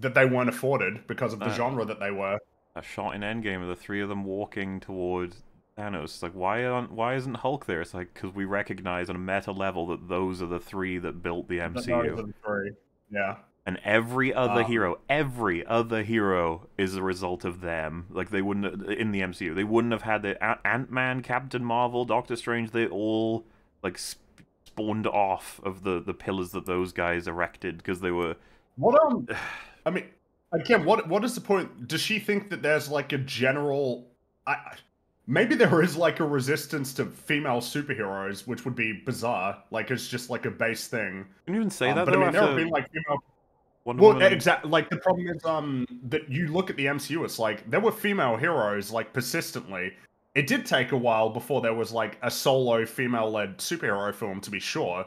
that they weren't afforded because of the Uh, genre that they were. A shot in Endgame of the three of them walking toward Thanos. It's like why aren't why isn't Hulk there? It's like because we recognize on a meta level that those are the three that built the MCU. the three. Yeah. And every other Um, hero, every other hero is a result of them. Like they wouldn't in the MCU, they wouldn't have had the Ant Man, Captain Marvel, Doctor Strange. They all like sp- spawned off of the the pillars that those guys erected because they were. What um, I mean, again, what what is the point? Does she think that there's like a general? I maybe there is like a resistance to female superheroes, which would be bizarre. Like it's just like a base thing. Can you even say Um, that but though? I mean, there have after been like female. Wonder Well, Woman- exactly. Like the problem is, um, that you look at the MCU, it's like there were female heroes like persistently. It did take a while before there was like a solo female-led superhero film, to be sure.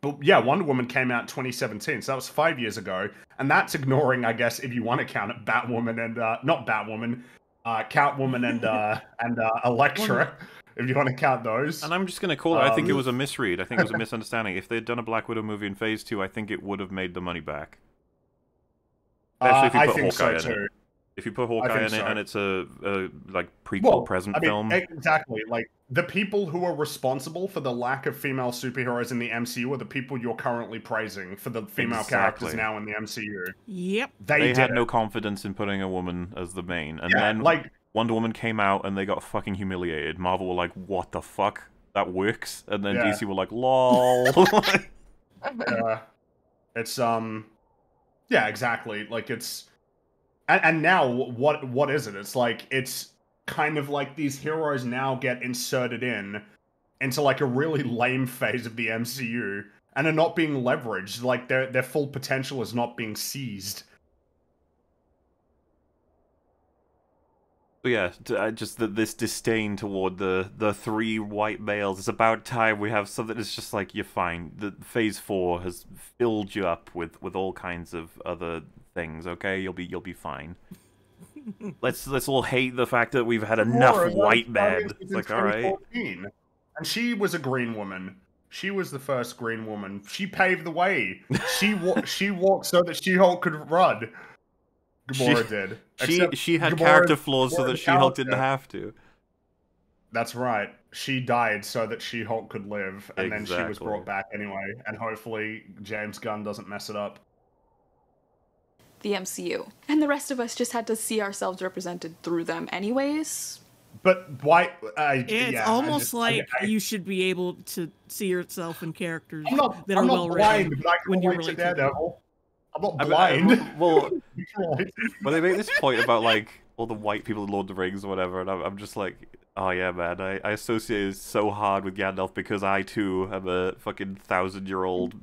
But yeah, Wonder Woman came out in 2017, so that was five years ago, and that's ignoring, I guess, if you want to count it, Batwoman and uh, not Batwoman, uh, Catwoman and uh, and uh, Elektra, if you want to count those. And I'm just gonna call it. I think it Um, was a misread. I think it was a misunderstanding. if they'd done a Black Widow movie in Phase Two, I think it would have made the money back. Especially if you Uh, I put think so, Hawkeye in too. it. If you put Hawkeye think in it and it's a, a like prequel Well, present I mean, film, Exactly. Like the people who are responsible for the lack of female superheroes in the MCU are the people you're currently praising for the female characters now in the MCU. Yep. They, they, had it. no confidence in putting a woman as the main, and Yeah, then like- Wonder Woman came out and they got fucking humiliated. Marvel were like, "What the fuck? That works," and then Yeah. DC were like, "Lol." yeah. It's um yeah, exactly. Like it's and, and now what what is it? It's like it's kind of like these heroes now get inserted in into like a really lame phase of the MCU and are not being leveraged. Like their their full potential is not being seized. But yeah, t- uh, just the, this disdain toward the the three white males. It's about time we have something that's just like you're fine. The phase four has filled you up with with all kinds of other things. Okay, you'll be you'll be fine. let's let's all hate the fact that we've had enough like, white men. It's like all right. And she was a green woman. She was the first green woman. She paved the way. She wa- she walked so that She-Hulk could run. Gamora She- did. She Except she had Gamora- character flaws so that She-Hulk didn't have to. That's right. She died so that She-Hulk could live, and then she was brought back anyway. And hopefully James Gunn doesn't mess it up. The MCU. And the rest of us just had to see ourselves represented through them anyways. But why? I, It's yeah, almost just- like I- you should be able to see yourself in characters I'm not, that I'm are not well blind, written but I can when you relate to relate to. Daredevil. I'm not I mean, I- blind. well, well, they make this point about like all the white people in Lord of the Rings or whatever, and I'm, I'm just like, oh yeah, man, I, I associate so hard with Gandalf because I too am a fucking thousand year old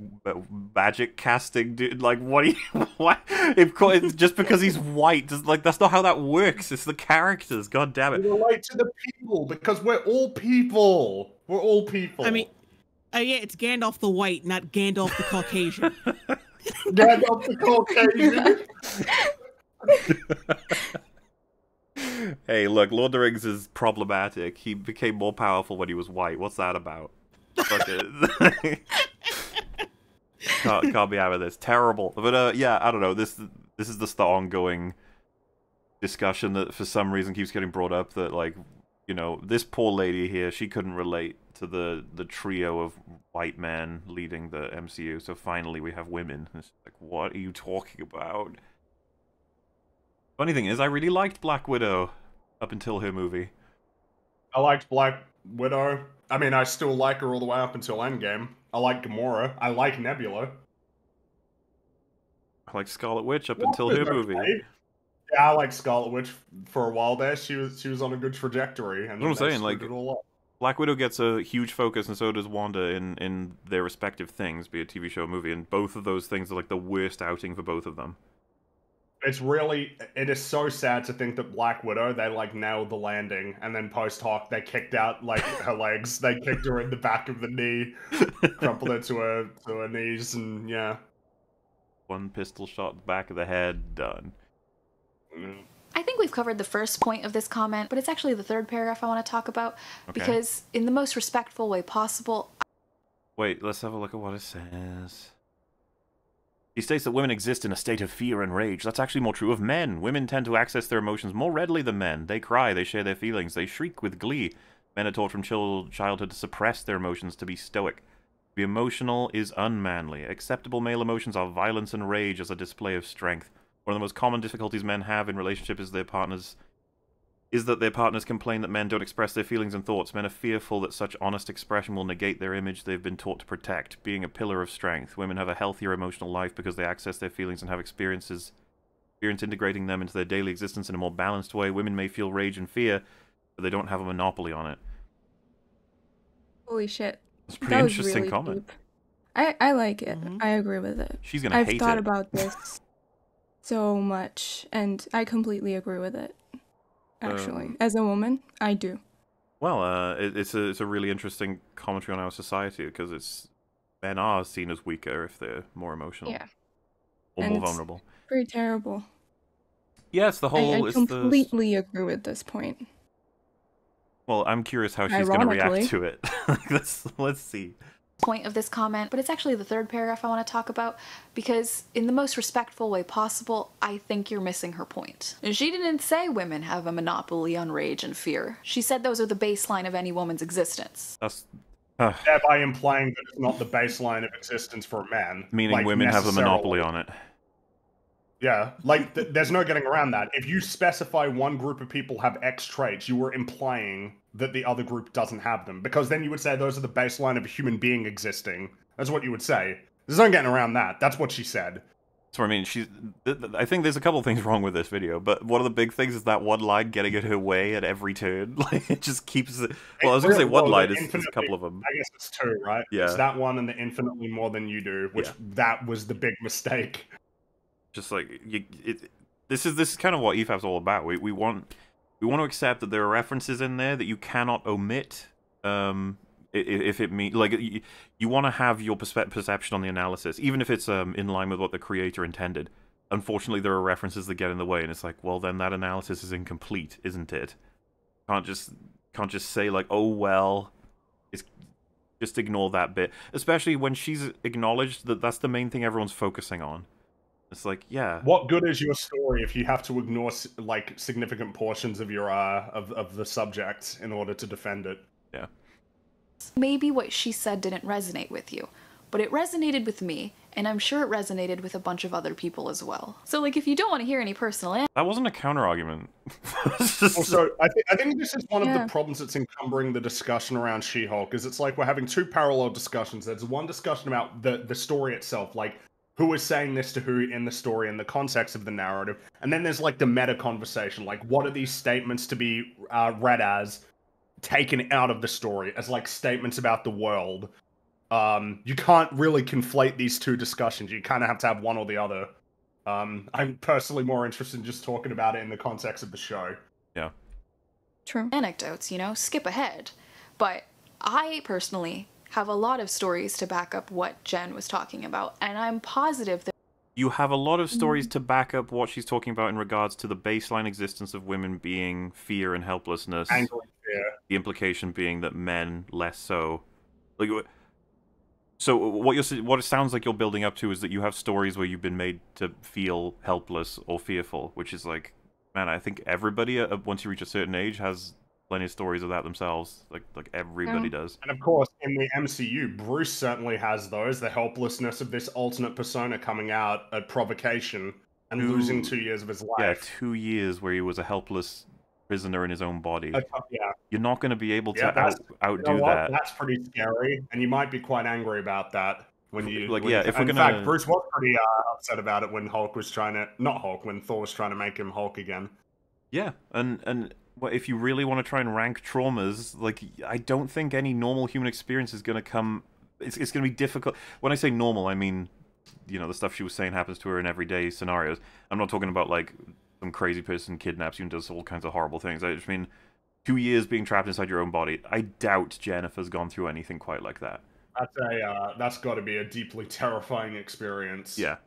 magic casting dude. Like, what? Do you, what? If co- just because he's white, does, like that's not how that works. It's the characters. God damn it. We relate to the people because we're all people. We're all people. I mean, uh, yeah, it's Gandalf the White, not Gandalf the Caucasian. Gandalf the Caucasian. Hey, look, Lord of the Rings is problematic. He became more powerful when he was white. What's that about? Fuck it. can't, can't be out of this. Terrible. But uh, yeah, I don't know. This this is just the ongoing discussion that for some reason keeps getting brought up. That like, you know, this poor lady here, she couldn't relate to the the trio of white men leading the MCU. So finally, we have women. It's like, what are you talking about? Funny thing is, I really liked Black Widow up until her movie. I liked Black Widow. I mean, I still like her all the way up until Endgame. I like Gamora. I like Nebula. I like Scarlet Witch up until her Okay. movie. Yeah, I like Scarlet Witch for a while there. She was she was on a good trajectory, and what I'm saying, like- screwed it all up. Black Widow gets a huge focus, and so does Wanda in in their respective things, be it TV show or movie, and both of those things are like the worst outing for both of them. It's really it is so sad to think that Black Widow they like nailed the landing, and then post hoc they kicked out like her legs. They kicked her in the back of the knee, crumpled her to her to her knees, and yeah. One pistol shot back of the head, done. Mm. I think we've covered the first point of this comment, but it's actually the third paragraph I want to talk about Okay. because, in the most respectful way possible, Wait, let's have a look at what it says. He states that women exist in a state of fear and rage. That's actually more true of men. Women tend to access their emotions more readily than men. They cry, they share their feelings, they shriek with glee. Men are taught from childhood to suppress their emotions, to be stoic. To be emotional is unmanly. Acceptable male emotions are violence and rage as a display of strength. One of the most common difficulties men have in relationship is their partners is that their partners complain that men don't express their feelings and thoughts. Men are fearful that such honest expression will negate their image they've been taught to protect, being a pillar of strength. Women have a healthier emotional life because they access their feelings and have experiences experience integrating them into their daily existence in a more balanced way. Women may feel rage and fear, but they don't have a monopoly on it. Holy shit. It's a pretty That was interesting really comment. deep. I, I like it. Mm-hmm. I agree with it. She's gonna I've hate thought about this so much, and I completely agree with it. Actually, Um, as a woman, I do. Well, uh, it, it's a it's a really interesting commentary on our society because it's men are seen as weaker if they're more emotional Yeah. or And more it's vulnerable. Pretty terrible. Yeah, it's the whole. I it's the completely agree with this point. Well, I'm curious how she's going to react to it. let's let's see. Point of this comment, but it's actually the third paragraph I want to talk about because, in the most respectful way possible, I think you're missing her point. She didn't say women have a monopoly on rage and fear. She said those are the baseline of any woman's existence. That's uh, Thereby implying that it's not the baseline of existence for a man. meaning like, women have a monopoly on it. Yeah, like th- there's no getting around that. If you specify one group of people have X traits, you were implying that the other group doesn't have them, because then you would say those are the baseline of a human being existing. That's what you would say. There's no getting around that. That's what she said. So I mean, she's. I think there's a couple things wrong with this video, but one of the big things is that one line getting it her way at every turn. Like it just keeps it. Well, I was gonna say one Well, line is, is a couple of them. I guess it's two, right? Yeah. It's that one and the infinitely more than you do, which Yeah. that was the big mistake. Just like you, it. This is this is kind of what E EFAP's all about. We we want we want to accept that there are references in there that you cannot omit. Um, if it means like you, you want to have your perspe- perception on the analysis, even if it's um in line with what the creator intended. Unfortunately, there are references that get in the way, and it's like, well, then that analysis is incomplete, isn't it? Can't just can't just say like, oh well, it's just ignore that bit. Especially when she's acknowledged that that's the main thing everyone's focusing on. It's like, yeah, What good is your story if you have to ignore like significant portions of your uh of, of the subject in order to defend it? Yeah. Maybe what she said didn't resonate with you, but it resonated with me, and I'm sure it resonated with a bunch of other people as well. So, like, if you don't want to hear any personal an- that wasn't a counter argument. Also, I, th- I think this is one of the problems that's encumbering the discussion around She-Hulk. Is it's like we're having two parallel discussions. There's one discussion about the the story itself, like who is saying this to who in the story in the context of the narrative, and then there's like the meta conversation, like what are these statements to be uh, read as, taken out of the story as like statements about the world. Um, you can't really conflate these two discussions. You kind of have to have one or the other. Um, I'm personally more interested in just talking about it in the context of the show. Yeah. True. anecdotes, you know, skip ahead. But I personally have a lot of stories to back up what Jen was talking about, and I'm positive that You have a lot of stories to back up what she's talking about in regards to the baseline existence of women being fear and helplessness. Anger and fear. The implication being that men less so. Like, so what you're what it sounds like you're building up to is that you have stories where you've been made to feel helpless or fearful, which is like, man, I think everybody uh, once you reach a certain age has plenty of stories of that themselves. Like like everybody does. And of course, in the MCU, Bruce certainly has those the helplessness of this alternate persona coming out at provocation and Two- losing two years of his life. Yeah, two years where he was a helpless prisoner in his own body. Uh, yeah. You're not going to be able to Yeah, out, outdo You know that. That's pretty scary, and you might be quite angry about that when you Like, when- yeah, if we're in gonna- in fact, Bruce was pretty uh, upset about it when Hulk was trying to not Hulk when Thor was trying to make him Hulk again. Yeah, and and well, if you really want to try and rank traumas, like I don't think any normal human experience is going to come. It's it's going to be difficult. When I say normal, I mean, you know, the stuff she was saying happens to her in everyday scenarios. I'm not talking about like some crazy person kidnaps you and does all kinds of horrible things. I just mean two years being trapped inside your own body. I doubt Jennifer's gone through anything quite like that. That's a uh, that's got to be a deeply terrifying experience. Yeah.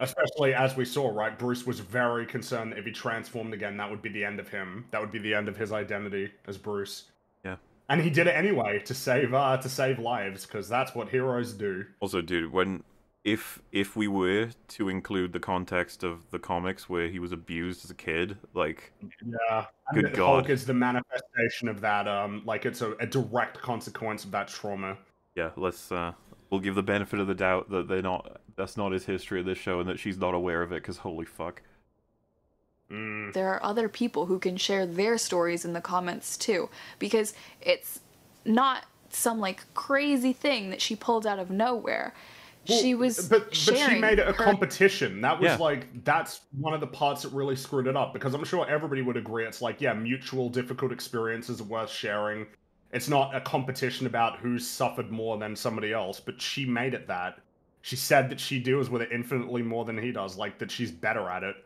Especially as we saw, right? Bruce was very concerned that if he transformed again, that would be the end of him. That would be the end of his identity as Bruce. Yeah. And he did it anyway to save uh to save lives because that's what heroes do. Also, dude, when if if we were to include the context of the comics where he was abused as a kid, like Yeah. Good God. Hulk is the manifestation of that. Um, like it's a, a direct consequence of that trauma. yeah, let's uh we'll give the benefit of the doubt that they're not that's not his history of this show and that she's not aware of it because holy fuck. Mm. there are other people who can share their stories in the comments too because it's not some like crazy thing that she pulled out of nowhere she was But but she made it a her- competition. That was Yeah. like that's one of the parts that really screwed it up because I'm sure everybody would agree. It's like yeah, mutual difficult experiences worth sharing. It's not a competition about who's suffered more than somebody else. But she made it that. She said that she deals with it infinitely more than he does. Like that she's better at it.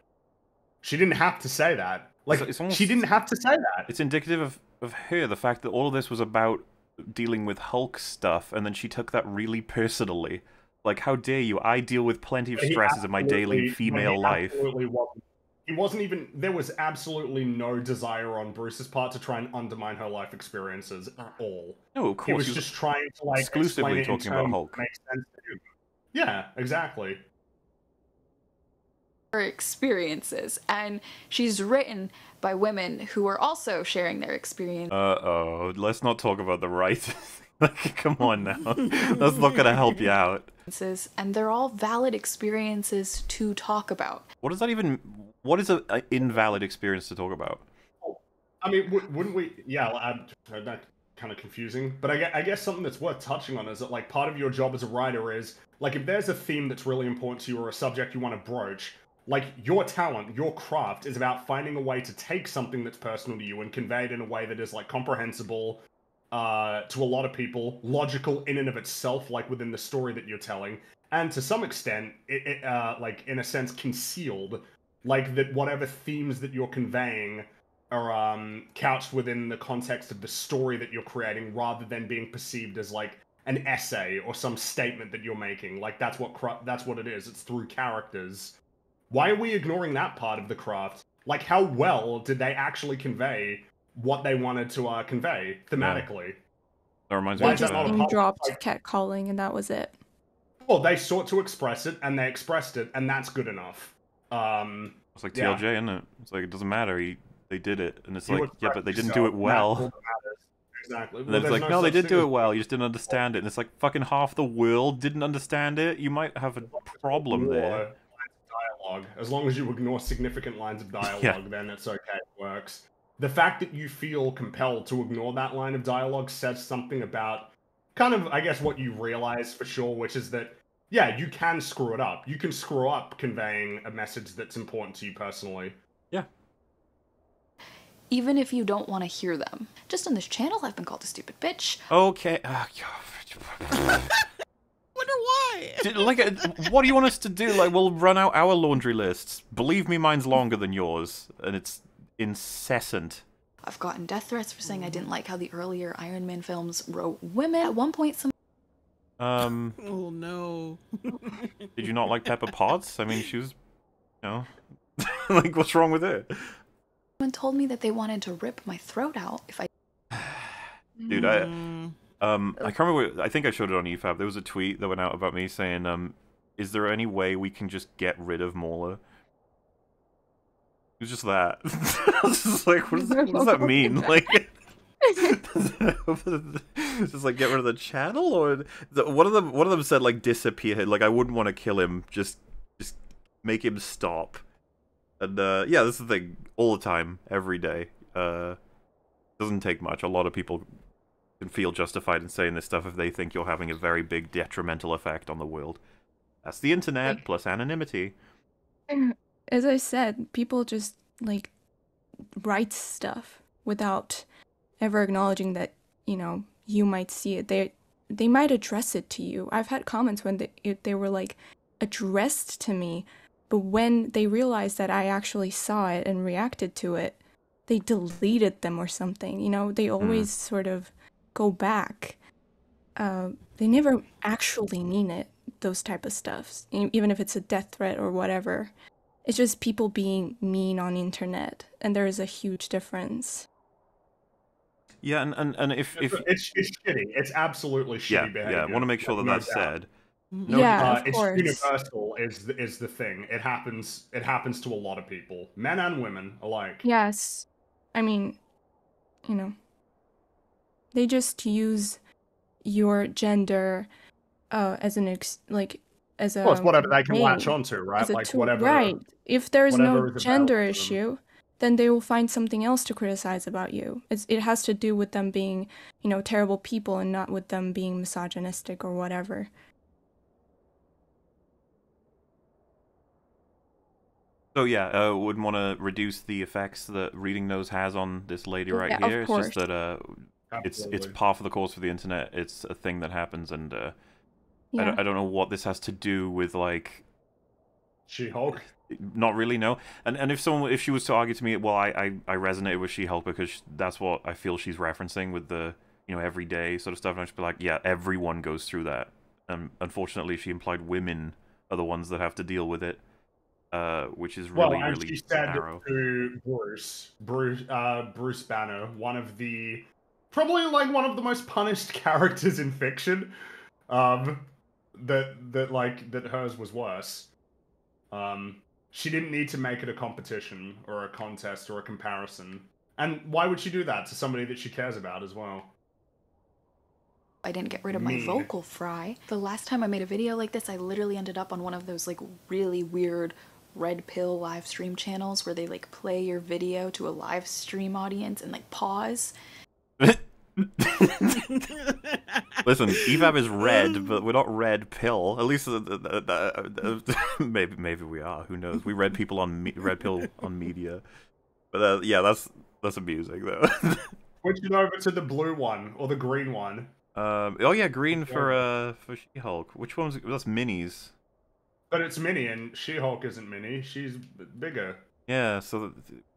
She didn't have to say that. Like It's- it's almost- she didn't have to say that. It's indicative of, of her, the fact that all of this was about dealing with Hulk stuff and then she took that really personally. Like how dare you? I deal with plenty of stresses in my daily female life. Absolutely wasn't. He wasn't even. There was absolutely no desire on Bruce's part to try and undermine her life experiences at all. No, of He course, was he was just trying to like exclusively explain it in talking about terms Hulk. that sense to him. Yeah, exactly. her experiences and she's written by women who are also sharing their experience Uh oh, let's not talk about the right. like, come on now, that's not gonna help you out. and they're all valid experiences to talk about. What does that even? What is an invalid experience to talk about? I mean, wouldn't we? Yeah, I, I- kind of confusing. But I guess, I guess something that's worth touching on is that like part of your job as a writer is like if there's a theme that's really important to you or a subject you want to broach, like your talent, your craft is about finding a way to take something that's personal to you and convey it in a way that is like comprehensible uh, to a lot of people, logical in and of itself, like within the story that you're telling, and to some extent, it, it uh, like in a sense concealed, like that whatever themes that you're conveying are um, couched within the context of the story that you're creating, rather than being perceived as like an essay or some statement that you're making. Like that's what cra- that's what it is. It's through characters. Why are we ignoring that part of the craft? Like, how well did they actually convey what they wanted to uh, convey thematically? That reminds me is of that not a uh, part- dropped and that was it. Well, they sought to express it, and they expressed it, and that's good enough. Um, It's like yeah. TLJ, isn't it? It's like it doesn't matter. He, they did it, and it's You like, yeah, but they didn't do it yourself, that's all well. Exactly. And Well, it's like, no, they did do it well. You just didn't understand it. And it's like fucking half the world didn't understand it. You might have a problem there. dialogue. As long as you ignore significant lines of dialogue, then it's okay. It works. The fact that you feel compelled to ignore that line of dialogue says something about kind of, I guess, what you realize for sure, which is that, yeah, you can screw it up. You can screw up conveying a message that's important to you personally. Yeah. Even if you don't want to hear them. Just on this channel, I've been called a stupid bitch. Okay. ah, Wonder why. Did- like, uh, what do you want us to do? Like, we'll run out our laundry lists. Believe me, mine's longer than yours, and it's incessant. I've gotten death threats for saying I didn't like how the earlier Iron Man films wrote women. At one point, some Um, Oh no. did you not like Pepper Potts? I mean, she was, you know, like, what's wrong with it? someone told me that they wanted to rip my throat out if I dude. I um I can't remember. I think I showed it on EFAP. There was a tweet that went out about me saying, um, "Is there any way we can just get rid of Mauler?" It was just that. I was just like, what does what does that mean? Like, just like get rid of the channel, or the, one of them? One of them said like disappear. Like I wouldn't want to kill him. Just, just make him stop. And uh, yeah, this is the thing all the time, every day. Uh, doesn't take much. A lot of people can feel justified in saying this stuff if they think you're having a very big detrimental effect on the world. That's the internet plus anonymity. As I said, people just like write stuff without ever acknowledging that you know you might see it. They they might address it to you. I've had comments when they it, they were like addressed to me, but when they realized that I actually saw it and reacted to it, they deleted them or something. You know, they always sort of go back. Uh, they never actually mean it. Those type of stuffs, e- even if it's a death threat or whatever. It's just people being mean on internet, and there is a huge difference. Yeah, and, and, and if, if it's, it's shitty. It's absolutely shitty yeah, behavior. yeah, I want to make sure that that's said. No, Yeah, uh, of it's course. universal. Is the, is the thing? It happens. It happens to a lot of people, men and women alike. Yes, I mean, you know, they just use your gender uh, as an ex- like as a Well, it's whatever they can latch way, onto, right? Like tool. whatever. Right. If there's no gender available them. issue, then they will find something else to criticize about you. It's, it has to do with them being, you know, terrible people and not with them being misogynistic or whatever. So yeah, uh, wouldn't want to reduce the effects that reading those has on this lady right Yeah, of here. It's just that uh, it's it's Absolutely. par for the course for the internet. It's a thing that happens, and uh, I, don't, I don't know what this has to do with like She-Hulk. Not really, no. And and if someone if she was to argue to me, well, I I, I resonated with She-Hulk because that's what I feel she's referencing with the you know everyday sort of stuff, and I'd just be like, yeah, everyone goes through that. And unfortunately, she implied women are the ones that have to deal with it, uh, which is really well, really she said narrow. to Bruce, Bruce, uh, Bruce Banner, one of the probably like one of the most punished characters in fiction. Um, that that like that hers was worse. Um, she didn't need to make it a competition or a contest or a comparison. And why would she do that to somebody that she cares about as well? I didn't get rid of my Mean. vocal fry. The last time I made a video like this, I literally ended up on one of those like really weird red pill live stream channels where they like play your video to a live stream audience and like pause. Listen, EFAP is red, but we're not red pill. At least, uh, uh, uh, uh, maybe maybe we are. Who knows? We red people on me- red pill on media. But uh, yeah, that's that's amusing though. Switching over to the blue one or the green one. um, oh yeah, green for uh for She Hulk. Which one's that's mini's? But it's mini, and She-Hulk isn't mini. She's bigger. Yeah, so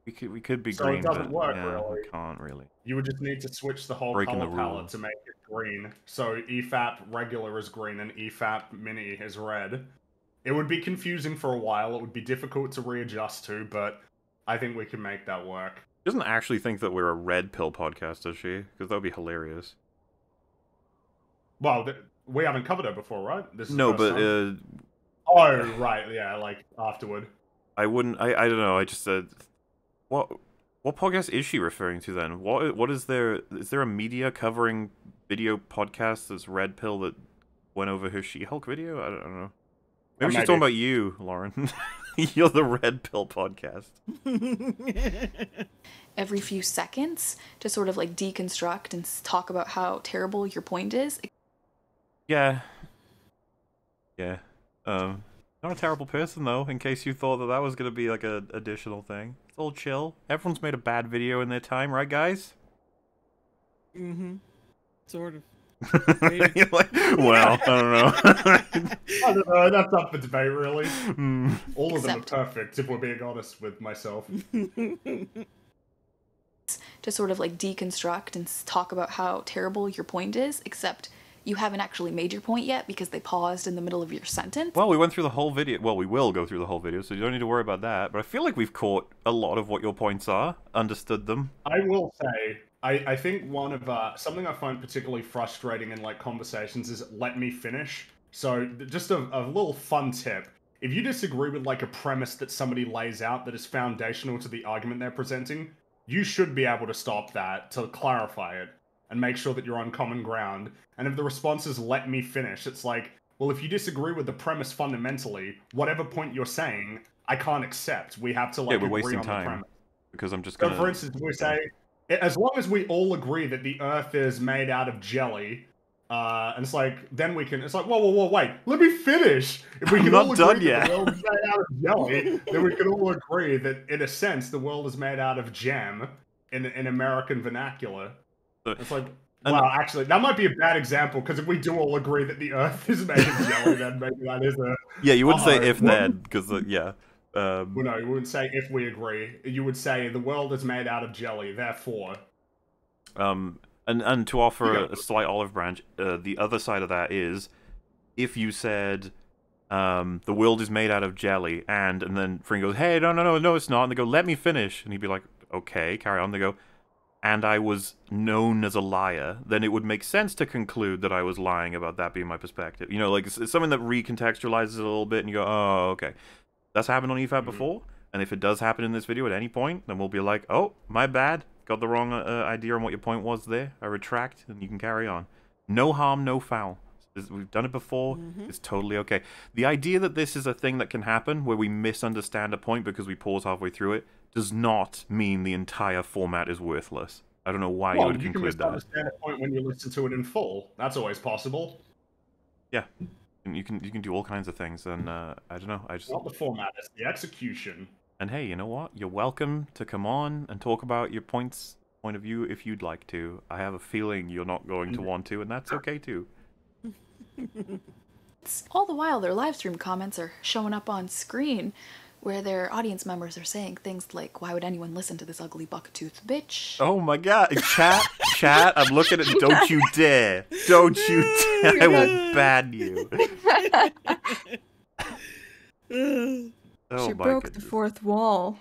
we could we could be So it green, doesn't but work, yeah, really. we can't really. You would just need to switch the whole Breaking color the palette to make it green. So E EFAP regular is green and EFAP mini is red. It would be confusing for a while. It would be difficult to readjust to, but I think we can make that work. She doesn't actually think that we're a red pill podcast, does she? Because that would be hilarious. Well, th- we haven't covered her before, right? This is No, but uh, oh, right, yeah, like afterward. I wouldn't. I, I don't know. I just said, what what podcast is she referring to then? What what is there? Is there a media covering video podcast that's Red Pill that went over her She Hulk video? I don't, I don't know. Maybe she's maybe. talking about you, Lauren. You're the Red Pill podcast. Every few seconds to sort of like deconstruct and talk about how terrible your point is. Yeah. Yeah. Um. Not a terrible person though. In case you thought that that was gonna be like a additional thing, it's all chill. Everyone's made a bad video in their time, right, guys? Mm-hmm. Sort of. You're like, well, I don't know. I don't know, that's up for debate, really. Hmm. All of them are perfect, if we're being honest with myself. to sort of like deconstruct and talk about how terrible your point is, except you haven't actually made your point yet because they paused in the middle of your sentence. Well, we went through the whole video. Well, we will go through the whole video, so you don't need to worry about that. But I feel like we've caught a lot of what your points are, understood them. I will say, I, I think one of uh, something I find particularly frustrating in like conversations is let me finish. So just a, a little fun tip: if you disagree with like a premise that somebody lays out that is foundational to the argument they're presenting, you should be able to stop that to clarify it and make sure that you're on common ground. And if the response is let me finish, it's like, well, if you disagree with the premise fundamentally, whatever point you're saying, I can't accept. We have to like yeah, we're agree wasting on the time premise. because I'm just gonna. for instance, we say, as long as we all agree that the Earth is made out of jelly, uh, and it's like, then we can. It's like, whoa, whoa, whoa, wait, let me finish. If we can not all done agree that yet. the world is made out of jelly, then we can all agree that, in a sense, the world is made out of jam in in American vernacular. It's like. and- Well, actually, that might be a bad example because if we do all agree that the Earth is made of jelly, then maybe that is a Yeah, you wouldn't say uh, if then, because uh, yeah. Um, well, no, you wouldn't say if we agree. You would say the world is made out of jelly, therefore. Um, and and to offer a, a slight olive branch, uh, the other side of that is, if you said, um, the world is made out of jelly, and and then Fring goes, hey, no, no, no, no, it's not, and they go, let me finish, and he'd be like, okay, carry on. They go, and I was known as a liar, then it would make sense to conclude that I was lying about that being my perspective. You know, like it's, it's something that recontextualizes it a little bit, and you go, oh, okay, that's happened on EFAP before, and if it does happen in this video at any point, then we'll be like, oh, my bad, got the wrong uh, idea on what your point was there. I retract, and you can carry on. No harm, no foul. This- We've done it before. It's totally okay. The idea that this is a thing that can happen where we misunderstand a point because we pause halfway through it does not mean the entire format is worthless. I don't know why you well, would you can conclude that. a point when you listen to it in full. That's always possible. Yeah, and you can you can do all kinds of things, and uh, I don't know. I just Not the format, it's the execution. and hey, you know what? You're welcome to come on and talk about your points point of view if you'd like to. I have a feeling you're not going to want to, and that's okay too. All the while, their live stream comments are showing up on screen where their audience members are saying things like, Why would anyone listen to this ugly bucktooth bitch? Oh my god, chat, chat! I'm looking at. Don't you dare! Don't you dare! I will ban you. Oh she broke goodness. the fourth wall.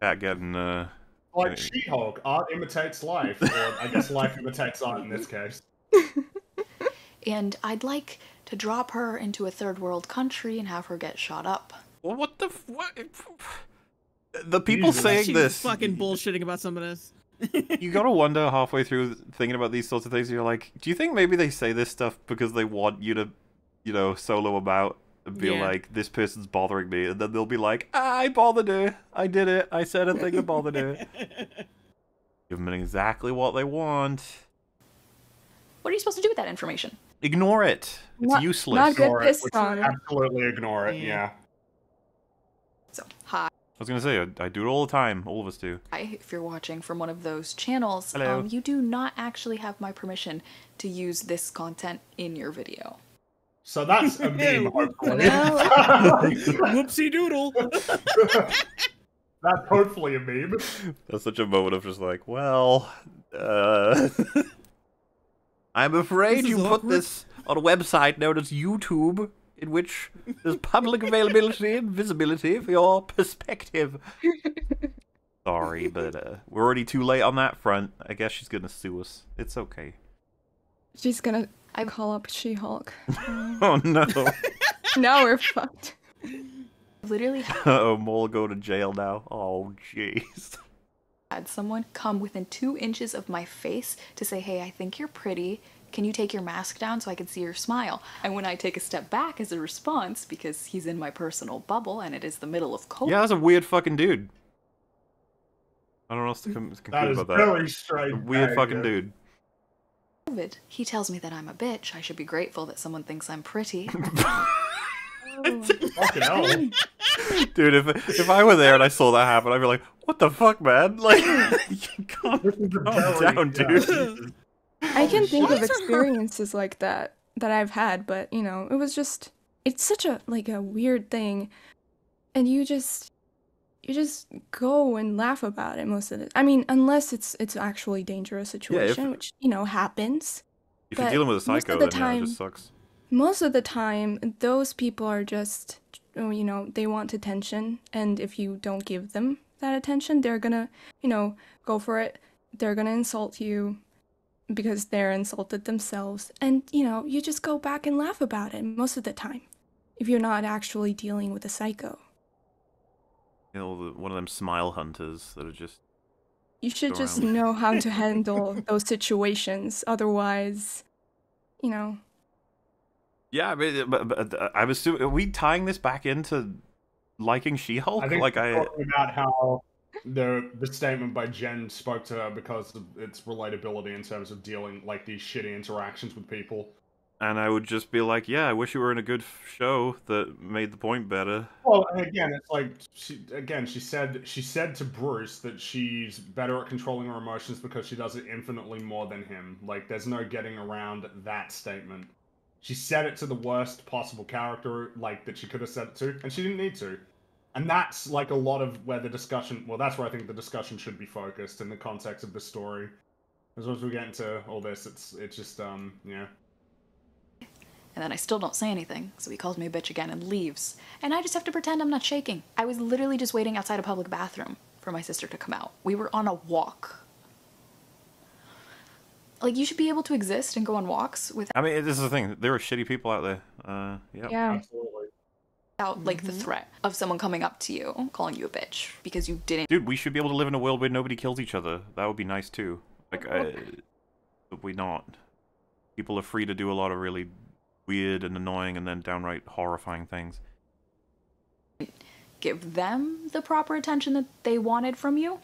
Chat getting uh. Like She-Hulk, art imitates life, or I guess life imitates art in this case. And I'd like to drop her into a third world country and have her get shot up. Well, what the f- what? The people Jesus. saying She's this, fucking bullshitting about some of this. you gotta wonder halfway through thinking about these sorts of things. You're like, do you think maybe they say this stuff because they want you to, you know, solo about and be Yeah. like, this person's bothering me, and then they'll be like, ah, I bothered her, I did it, I said a thing that bothered her. Give them exactly what they want. What are you supposed to do with that information? Ignore it. It's Not- useless. not get Ignore it, pissed on it. Absolutely ignore it. Yeah. So, hi. I was gonna say I, I do it all the time. All of us do. If you're watching from one of those channels, Hello. um, you do not actually have my permission to use this content in your video. So that's a meme. hopefully. Whoopsie doodle. that's hopefully a meme. That's such a moment of just like, well, uh, I'm afraid This you put awkward. this on a website known as YouTube, in which there's public availability and visibility for your perspective. Sorry, but uh, we're already too late on that front. I guess she's gonna sue us. It's okay. She's gonna I call up She-Hulk. Oh no. now we're fucked. Literally oh, Mole go to jail now. Oh jeez. Had someone come within two inches of my face to say, Hey, I think you're pretty. Can you take your mask down so I can see your smile? And when I take a step back as a response, because he's in my personal bubble and it is the middle of COVID, Yeah, that's a weird fucking dude. I don't know what else to com- conclude That is about that. very strange. Weird fucking good. dude. he tells me that I'm a bitch. I should be grateful that someone thinks I'm pretty. Fucking hell. Dude, if if I were there and I saw that happen, I'd be like, "What the fuck, man? Like, calm, calm down, dude." I can think of experiences like that that I've had, but you know, it was just it's such a like a weird thing, and you just you just go and laugh about it most of the. I mean, unless it's it's actually dangerous situation, which you know happens. If you're dealing with a most psycho, of the then yeah, it time- just sucks. Most of the time, those people are just oh, you know they want attention, and if you don't give them that attention, they're gonna you know go for it. They're gonna insult you because they're insulted themselves. And, you know, you just go back and laugh about it most of the time if you're not actually dealing with a psycho. You know, one of them smile hunters that are just. You should just around. know how to handle those situations. Otherwise, you know, Yeah, I mean, but, but uh, I'm assuming are we tying this back into liking She-Hulk? I think like I, talking about how the the statement by Jen spoke to her because of its relatability in terms of dealing like these shitty interactions with people. and I would just be like, yeah, I wish you were in a good show that made the point better. Well, and again, it's like she again she said she said to Bruce that she's better at controlling her emotions because she does it infinitely more than him. Like there's no getting around that statement. She said it to the worst possible character like that she could have said it to, and she didn't need to. And that's like a lot of where the discussion well, that's where I think the discussion should be focused in the context of the story. As long as we get into all this, it's it's just um yeah. and then I still don't say anything, so he calls me a bitch again and leaves. And I just have to pretend I'm not shaking. I was literally just waiting outside a public bathroom for my sister to come out. We were on a walk. Like, you should be able to exist and go on walks without, I mean, this is the thing. There are shitty people out there. Uh, yeah. yeah. Absolutely. like, the threat of someone coming up to you, calling you a bitch because you didn't Dude, we should be able to live in a world where nobody kills each other. That would be nice too. Like, uh, but we not. People are free to do a lot of really weird and annoying and then downright horrifying things. give them the proper attention that they wanted from you.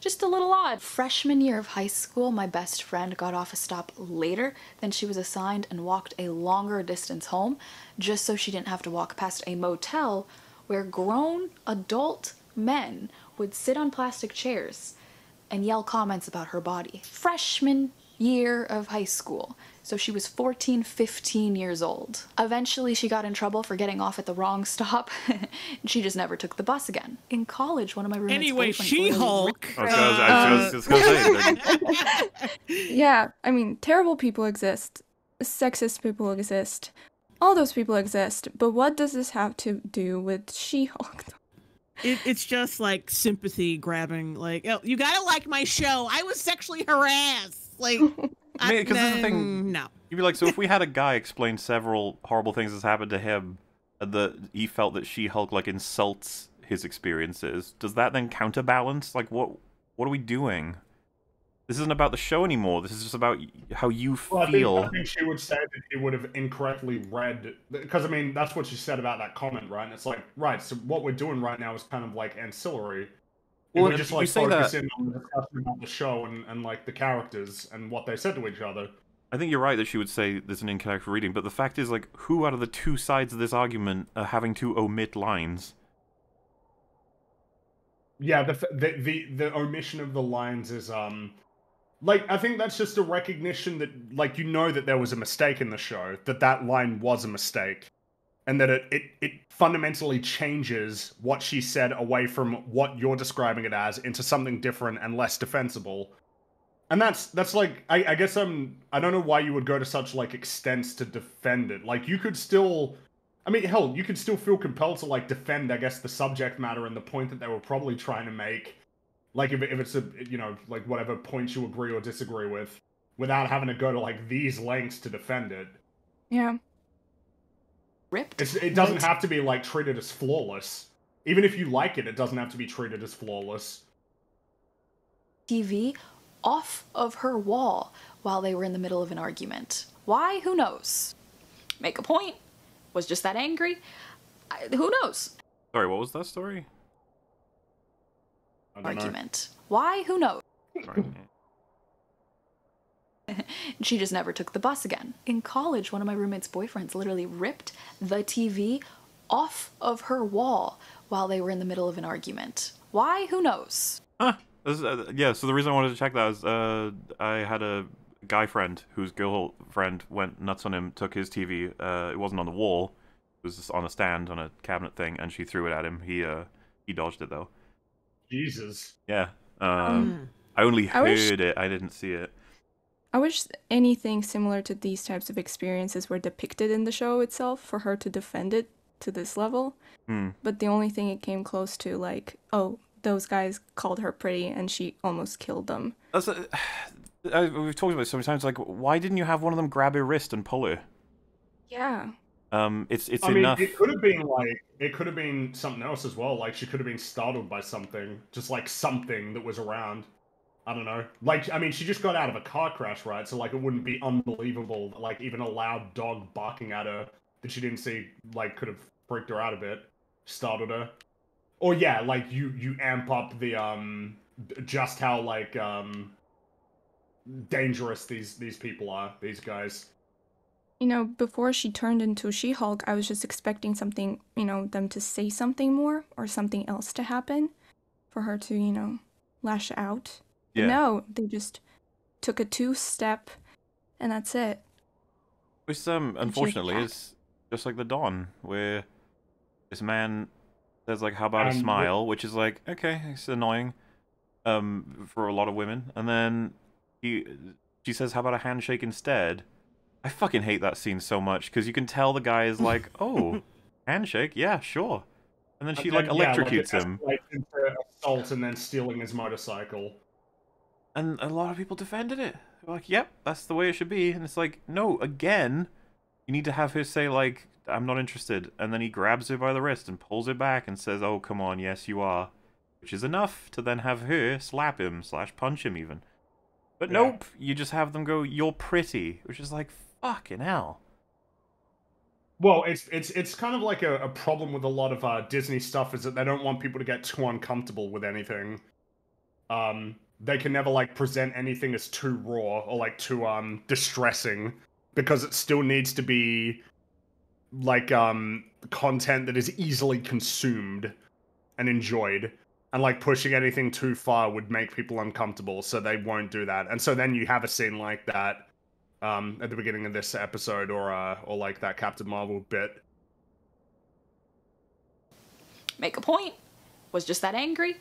Just a little odd. Freshman year of high school, my best friend got off a stop later than she was assigned and walked a longer distance home just so she didn't have to walk past a motel where grown adult men would sit on plastic chairs and yell comments about her body. Freshman year of high school. So she was 14, 15 years old. Eventually, she got in trouble for getting off at the wrong stop. and she just never took the bus again. In college, one of my roommates. Anyway, She Hulk. Yeah, I mean, terrible people exist, sexist people exist, all those people exist, but what does this have to do with She Hulk? It, it's just like sympathy grabbing. Like, oh, you gotta like my show. I was sexually harassed. Like, I mean, because this is the thing. No. You'd be like, so if we had a guy explain several horrible things that's happened to him, and that he felt that She-Hulk like insults his experiences, does that then counterbalance? Like, what what are we doing? This isn't about the show anymore. This is just about how you Well, I think, feel. I think she would say that he would have incorrectly read because I mean that's what she said about that comment, right? And it's like, right, so what we're doing right now is kind of like ancillary. If Well, we just you like say focus that- in on the discussion about the show and, and like the characters and what they said to each other. I think you're right that she would say there's an incorrect reading, but the fact is, like, who out of the two sides of this argument are having to omit lines? Yeah, the, the the the omission of the lines is um like I think that's just a recognition that like you know that there was a mistake in the show, that that line was a mistake. And that it, it, it fundamentally changes what she said away from what you're describing it as into something different and less defensible. And that's that's like I, I guess I'm I don't know why you would go to such like extents to defend it. Like you could still I mean hell, you could still feel compelled to like defend I guess the subject matter and the point that they were probably trying to make. Like if, if it's a you know, like whatever points you agree or disagree with, without having to go to like these lengths to defend it. Yeah. Ripped. It's, it doesn't have to be like treated as flawless. Even if you like it, it doesn't have to be treated as flawless. TV off of her wall while they were in the middle of an argument. Why? Who knows? Make a point? Was just that angry? I, who knows? Sorry, what was that story? Argument. Why? Who knows? Sorry. she just never took the bus again. In college, one of my roommate's boyfriends literally ripped the TV off of her wall while they were in the middle of an argument. Why? Who knows? Huh. This is- uh, yeah, so the reason I wanted to check that is uh, I had a guy friend whose girlfriend went nuts on him, took his TV. Uh, it wasn't on the wall, it was just on a stand on a cabinet thing, and she threw it at him. He uh, he dodged it though. Jesus. Yeah. Um, I only I wish- heard it. I didn't see it. I wish anything similar to these types of experiences were depicted in the show itself for her to defend it to this level. Hmm. But the only thing it came close to, like, oh, those guys called her pretty and she almost killed them. That's, uh, we've talked about it so many times. Like, why didn't you have one of them grab her wrist and pull her? Yeah. Um, it's it's I mean, it could have been like it could have been something else as well. Like she could have been startled by something, just like something that was around. I don't know. Like I mean, she just got out of a car crash, right? So like it wouldn't be unbelievable. Like even a loud dog barking at her that she didn't see, like could have freaked her out a bit, startled her. Or yeah, like you you amp up the um just how like um dangerous these these people are. These guys. You know, before she turned into She Hulk, I was just expecting something, you know, them to say something more or something else to happen for her to, you know, lash out. But Yeah. no, they just took a two step and that's it. Which, um, unfortunately, back. is just like the Dawn, where this man says like, "How about a smile?" Which is like, okay, it's annoying, um, for a lot of women. And then he, she says, "How about a handshake instead?" I fucking hate that scene so much because you can tell the guy is like, "Oh, handshake, yeah, sure," and then she And like then, yeah, electrocutes it him. escalates into assault and then stealing his motorcycle. And a lot of people defended it. They're like, yep, that's the way it should be. And it's like, no, again, you need to have her say, like, I'm not interested. And then he grabs her by the wrist and pulls her back and says, oh, come on, yes, you are. Which is enough to then have her slap him, slash punch him even. But Yeah. nope, you just have them go, you're pretty. Which is like, fucking hell. Well, it's it's it's kind of like a, a problem with a lot of uh, Disney stuff is that they don't want people to get too uncomfortable with anything. Um, they can never like present anything as too raw or like too um distressing because it still needs to be like um content that is easily consumed and enjoyed. And like pushing anything too far would make people uncomfortable, so they won't do that. And so then you have a scene like that um, at the beginning of this episode, or uh, or like that Captain Marvel bit. Make a point? Was just that angry?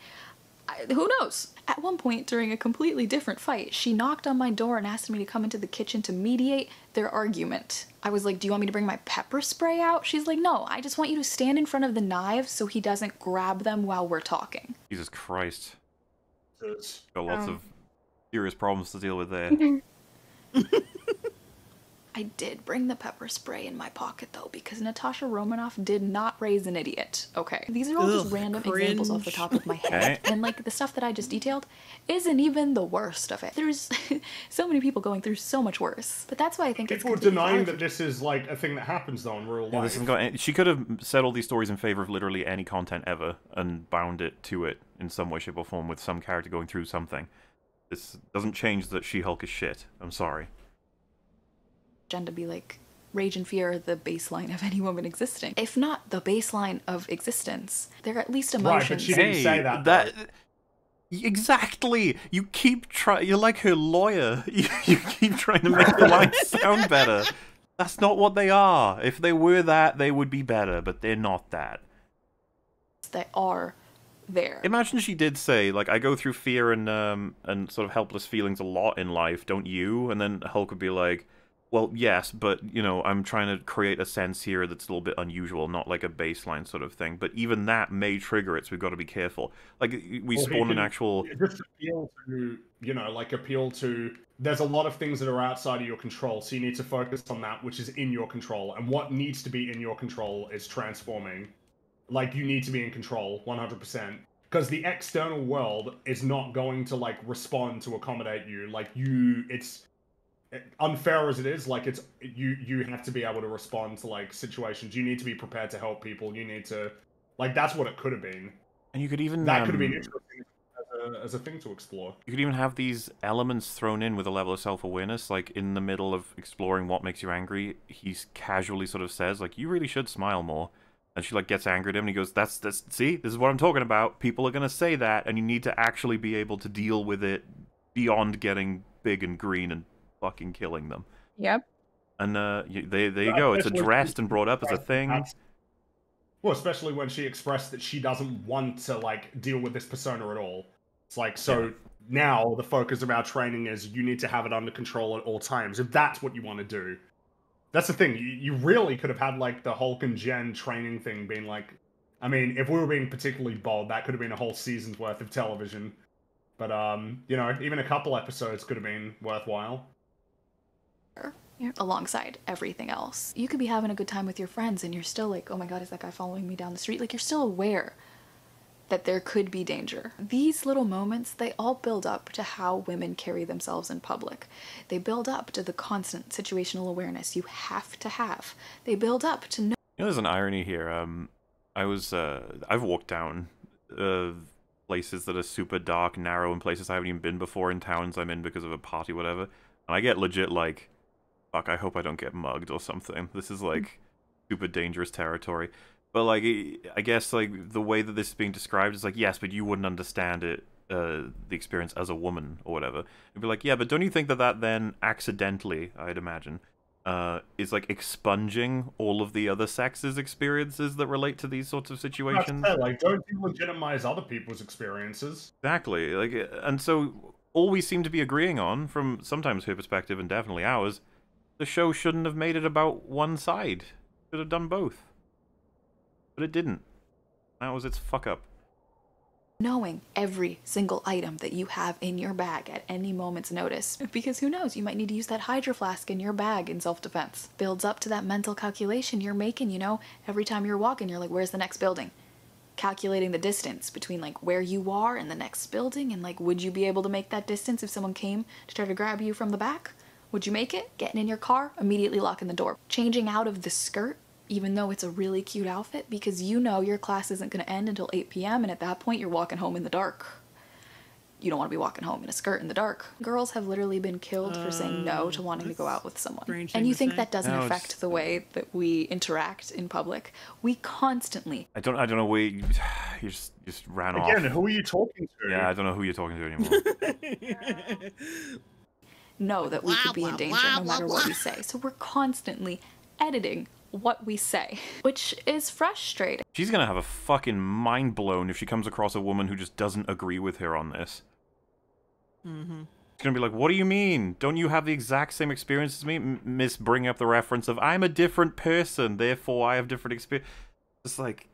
I, who knows? At one point during a completely different fight, she knocked on my door and asked me to come into the kitchen to mediate their argument. I was like, Do you want me to bring my pepper spray out? She's like, No, I just want you to stand in front of the knives so he doesn't grab them while we're talking. Jesus Christ. Got lots Oh. of serious problems to deal with there. I did bring the pepper spray in my pocket though, because Natasha Romanoff did not raise an idiot. Okay. These are all just Ugh, random examples off the top of my head. And like the stuff that I just detailed isn't even the worst of it. There's so many people going through so much worse. But that's why I think it's People are denying valid that this is like a thing that happens though in real Yeah, life. this got any, she could have said all these stories in favor of literally any content ever and bound it to it in some way, shape, or form with some character going through something. This doesn't change that She Hulk is shit. I'm sorry. Jen to be like, rage and fear are the baseline of any woman existing. If not the baseline of existence, they're at least emotions. Right, but she didn't say that. That exactly. You keep trying. You're like her lawyer. You, you keep trying to make the lines sound better. That's not what they are. If they were that, they would be better. But they're not that. that are there. Imagine she did say, like, I go through fear and um and sort of helpless feelings a lot in life, don't you? And then Hulk would be like, Well, yes, but you know, I'm trying to create a sense here that's a little bit unusual, not like a baseline sort of thing. But even that may trigger it, so we've got to be careful. Like we he spawn an actual just appeal to you know like appeal to there's a lot of things that are outside of your control so you need to focus on that which is in your control and what needs to be in your control is transforming like you need to be in control 100% because the external world is not going to like respond to accommodate you like you it's unfair as it is like it's you you have to be able to respond to like situations you need to be prepared to help people you need to like that's what it could have been and you could even that could have been um, interesting as a, as a thing to explore You could even have these elements thrown in with a level of self awareness, like in the middle of exploring what makes you angry, he casually sort of says, like, you really should smile more. And she like gets angry at him and he goes, That's that's see, this is what I'm talking about. People are gonna say that and you need to actually be able to deal with it beyond getting big and green and fucking killing them. Yep. And uh you, they there you go, it's addressed and brought up as a thing. Well, especially when she expressed that she doesn't want to like deal with this persona at all. It's like so now the focus of our training is you need to have it under control at all times. If that's what you want to do, that's the thing. You, you really could have had like the Hulk and Jen training thing being like, I mean, if we were being particularly bold, that could have been a whole season's worth of television. But um, you know, even a couple episodes could have been worthwhile. Alongside everything else. You could be having a good time with your friends and you're still like, oh my god, is that guy following me down the street? Like, you're still aware that there could be danger. These little moments, they all build up to how women carry themselves in public. They build up to the constant situational awareness you have to have. They build up to know. You know, there's an irony here. Um, I was, uh, I've walked down, uh, places that are super dark, narrow, and places I haven't even been before in towns I'm in because of a party, whatever. And I get legit like, fuck, I hope I don't get mugged or something. This is like super dangerous territory. But like, I guess like the way that this is being described is like, yes, but you wouldn't understand it, uh, the experience as a woman or whatever. It'd be like, yeah, but don't you think that that then accidentally, I'd imagine, uh, is like expunging all of the other sexes' experiences that relate to these sorts of situations? fair, like, don't legitimize other people's experiences. Exactly. Like, and so all we seem to be agreeing on, from sometimes her perspective and definitely ours, the show shouldn't have made it about one side. Should have done both. But it didn't. That was its fuck up. knowing every single item that you have in your bag at any moment's notice. Because who knows, you might need to use that hydro flask in your bag in self defense. Builds up to that mental calculation you're making, you know, every time you're walking, you're like, where's the next building? Calculating the distance between like where you are and the next building, and like, would you be able to make that distance if someone came to try to grab you from the back? Would you make it? Getting in your car, immediately locking the door. Changing out of the skirt even though it's a really cute outfit, because you know your class isn't going to end until 8 p.m., and at that point you're walking home in the dark. You don't want to be walking home in a skirt in the dark. Girls have literally been killed for saying no to wanting to go out with someone. And you think that doesn't No, it's- affect the way that we interact in public. We constantly I don't. I don't know where you, you just you just ran off. Again, who are you talking to? Yeah, I don't know who you're talking to anymore. know that we could be in danger no matter what we say. So we're constantly editing what we say, which is frustrating. She's gonna have a fucking mind blown if she comes across a woman who just doesn't agree with her on this. Mm-hmm. She's gonna be like, "What do you mean? Don't you have the exact same experience as me?" M- Miss, bring up the reference of "I'm a different person, therefore I have different experience." It's like,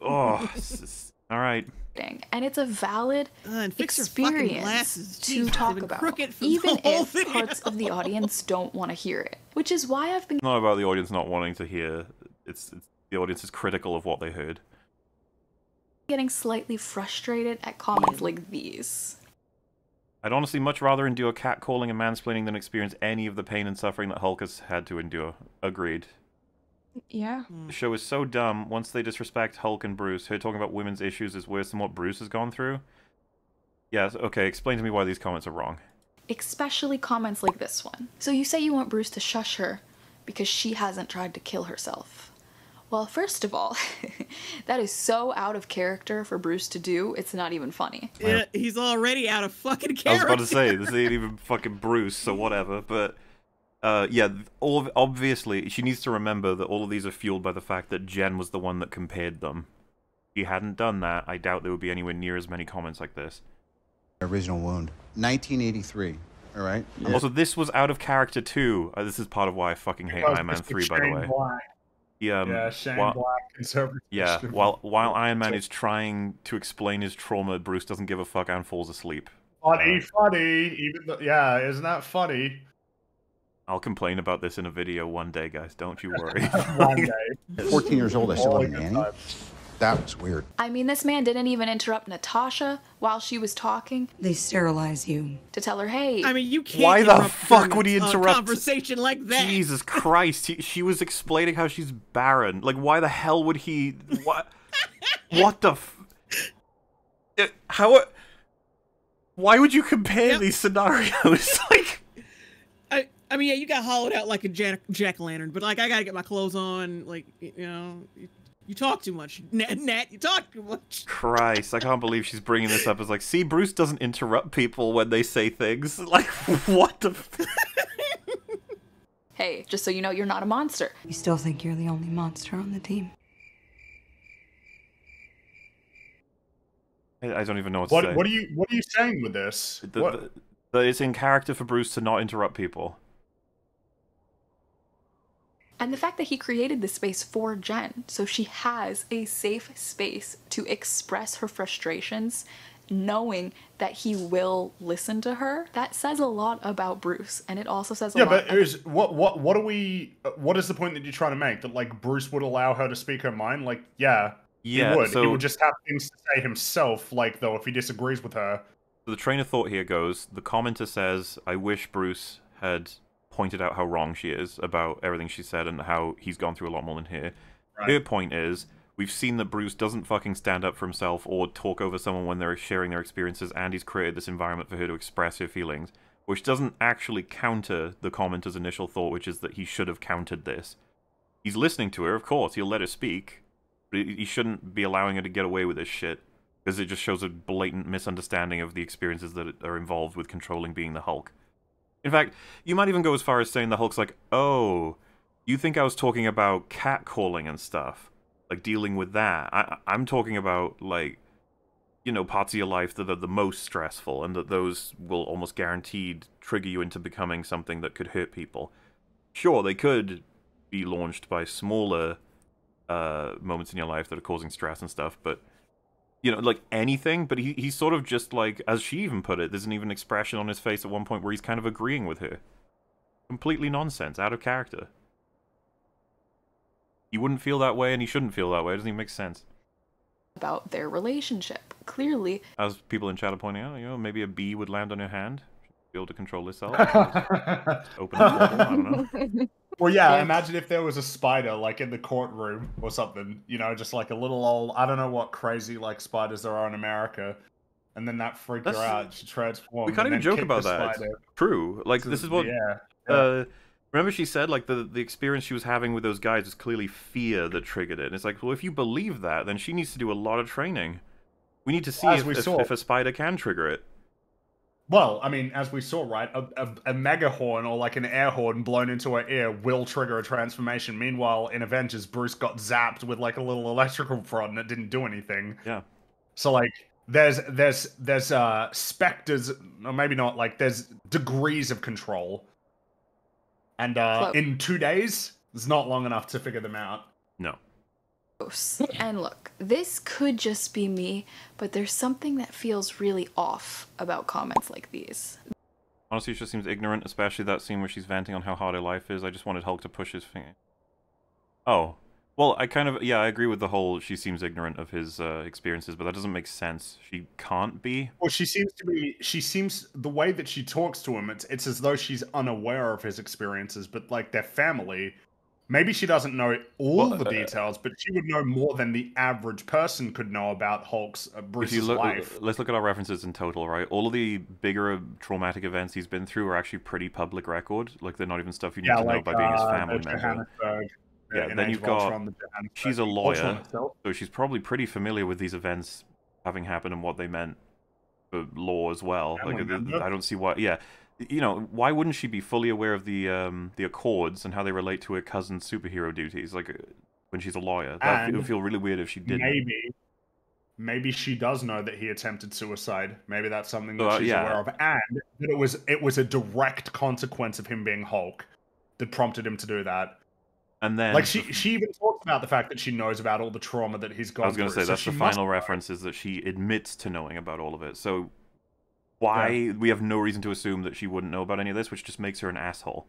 oh, it's just- all right. And it's a valid Uh, and fix your experience glasses. to Jeez, talk about, crooked from the even whole if video. parts of the audience don't want to hear it. Which is why I've been It's not about the audience not wanting to hear. It's, it's the audience is critical of what they heard. getting slightly frustrated at comments like these. I'd honestly much rather endure catcalling and mansplaining than experience any of the pain and suffering that Hulk has had to endure. Agreed. Yeah. Hmm. The show is so dumb. Once they disrespect Hulk and Bruce, her talking about women's issues is worse than what Bruce has gone through. Yes, okay, explain to me why these comments are wrong. especially comments like this one. So you say you want Bruce to shush her because she hasn't tried to kill herself. Well, first of all, that is so out of character for Bruce to do, it's not even funny. Yeah, he's already out of fucking character. I was about to say this ain't even fucking Bruce, so whatever. But uh, yeah, all of, obviously she needs to remember that all of these are fueled by the fact that Jen was the one that compared them. If she hadn't done that, I doubt there would be anywhere near as many comments like this. Original wound. 1983. All right. Also, this was out of character too. Uh, this is part of why I fucking hate Iron Man three, by the way. Black. He, um, yeah, Shane while- Black, conservative. Yeah, while while Iron Man is trying to explain his trauma, Bruce doesn't give a fuck and falls asleep. funny, funny. Even though, yeah, isn't that funny? I'll complain about this in a video one day, guys. Don't you worry. One day. At 14 years old, I still All have a good nanny. That was weird. I mean, this man didn't even interrupt Natasha while she was talking They sterilize you. to tell her, hey. I mean, you can't. Why the fuck would he interrupt a conversation like that? Jesus Christ! He, she was explaining how she's barren. Like, why the hell would he? What? what the? F- Uh, how? Why would you compare these scenarios? like, I, I mean, yeah, you got hollowed out like a jack jack lantern, but like I gotta get my clothes on. Like you know, you, you talk too much, Nat. Nat, you talk too much. Christ! I can't believe she's bringing this up as like, see, Bruce doesn't interrupt people when they say things. Like, what the? F- hey, just so you know, you're not a monster. You still think you're the only monster on the team. I I don't even know what, to say. what are you what are you saying with this? The- What- the- that it's in character for Bruce to not interrupt people. And the fact that he created this space for Jen, so she has a safe space to express her frustrations, knowing that he will listen to her, that says a lot about Bruce. And it also says a yeah, lot but is what what what are we? uh, What is the point that you're trying to make? That like Bruce would allow her to speak her mind? Like, yeah, Yeah, he would. He would just have things to say himself. Like, though, if he disagrees with her, the train of thought here goes: the commenter says, "I wish Bruce had pointed out how wrong she is about everything she said and how he's gone through a lot more than her." Right. Her point is, we've seen that Bruce doesn't fucking stand up for himself or talk over someone when they're sharing their experiences, and he's created this environment for her to express her feelings, which doesn't actually counter the commenter's initial thought, which is that he should have countered this. He's listening to her, of course. He'll let her speak, but he he shouldn't be allowing her to get away with this shit because it just shows a blatant misunderstanding of the experiences that are involved with controlling being the Hulk. In fact, you might even go as far as saying the Hulk's like, "Oh, you think I was talking about catcalling and stuff, like dealing with that? I, I'm talking about like." You know, parts of your life that are the most stressful, and that those will almost guaranteed trigger you into becoming something that could hurt people. Sure, they could be launched by smaller uh, moments in your life that are causing stress and stuff, but you know, like anything. But he he's sort of just like, as she even put it, there's an even expression on his face at one point where he's kind of agreeing with her. Completely nonsense, out of character. He wouldn't feel that way, and he shouldn't feel that way. It doesn't even make sense. about their relationship. Clearly, As people in chat are pointing out, you know, maybe a bee would land on her hand, be able to control herself. Open a portal, I don't know. Well, yeah, Yeah. Imagine if there was a spider like in the courtroom or something. You know, just like a little old. I don't know what crazy like spiders there are in America, and then that freaked her out. She transformed. we can't even joke about the that. It's true. Like to- this is what. Yeah. yeah. Uh, remember, she said like the the experience she was having with those guys was clearly fear that triggered it. And it's like, well, if you believe that, then she needs to do a lot of training. We need to see As if, we if, saw. if a spider can trigger it. Well, I mean, as we saw, right, a, a, a mega horn or like an air horn blown into her ear will trigger a transformation. Meanwhile, in Avengers, Bruce got zapped with like a little electrical rod and it didn't do anything. Yeah. So like, there's there's there's uh specters, or maybe not. Like, there's degrees of control, and uh Clo- in two days, it's not long enough to figure them out. No. Gross. And look, this could just be me, but there's something that feels really off about comments like these. Honestly, she just seems ignorant, especially that scene where she's venting on how hard her life is. I just wanted Hulk to push his finger. Oh. Well, I kind of yeah, I agree with the whole she seems ignorant of his uh, experiences, but that doesn't make sense. She can't be. Well, she seems to be. She seems the way that she talks to him. It's it's as though she's unaware of his experiences, but like their family Maybe she doesn't know all Well, the uh, details, but she would know more than the average person could know about Hulk's uh, Bruce's look, life. let's look at our references in total, right? All of the bigger traumatic events he's been through are actually pretty public record. Like they're not even stuff you need Yeah, to know by being his uh, family the member. Uh, Yeah, then Age you've got Ultron, the she's a lawyer, so she's probably pretty familiar with these events having happened and what they meant for law as well. Family Like, uh, member. I don't see why. Yeah, you know, why wouldn't she be fully aware of the um the Accords and how they relate to her cousin's superhero duties? Like uh, when she's a lawyer, that And would feel really weird if she didn't. Maybe, maybe she does know that he attempted suicide. Maybe that's something that Uh, she's yeah. aware of, and that it was it was a direct consequence of him being Hulk that prompted him to do that. And then Like she, she even talks about the fact that she knows about all the trauma that he's gone I was going to say so that's the final reference is that she admits to knowing about all of it. So why we have no reason to assume that she wouldn't know about any of this, which just makes her an asshole.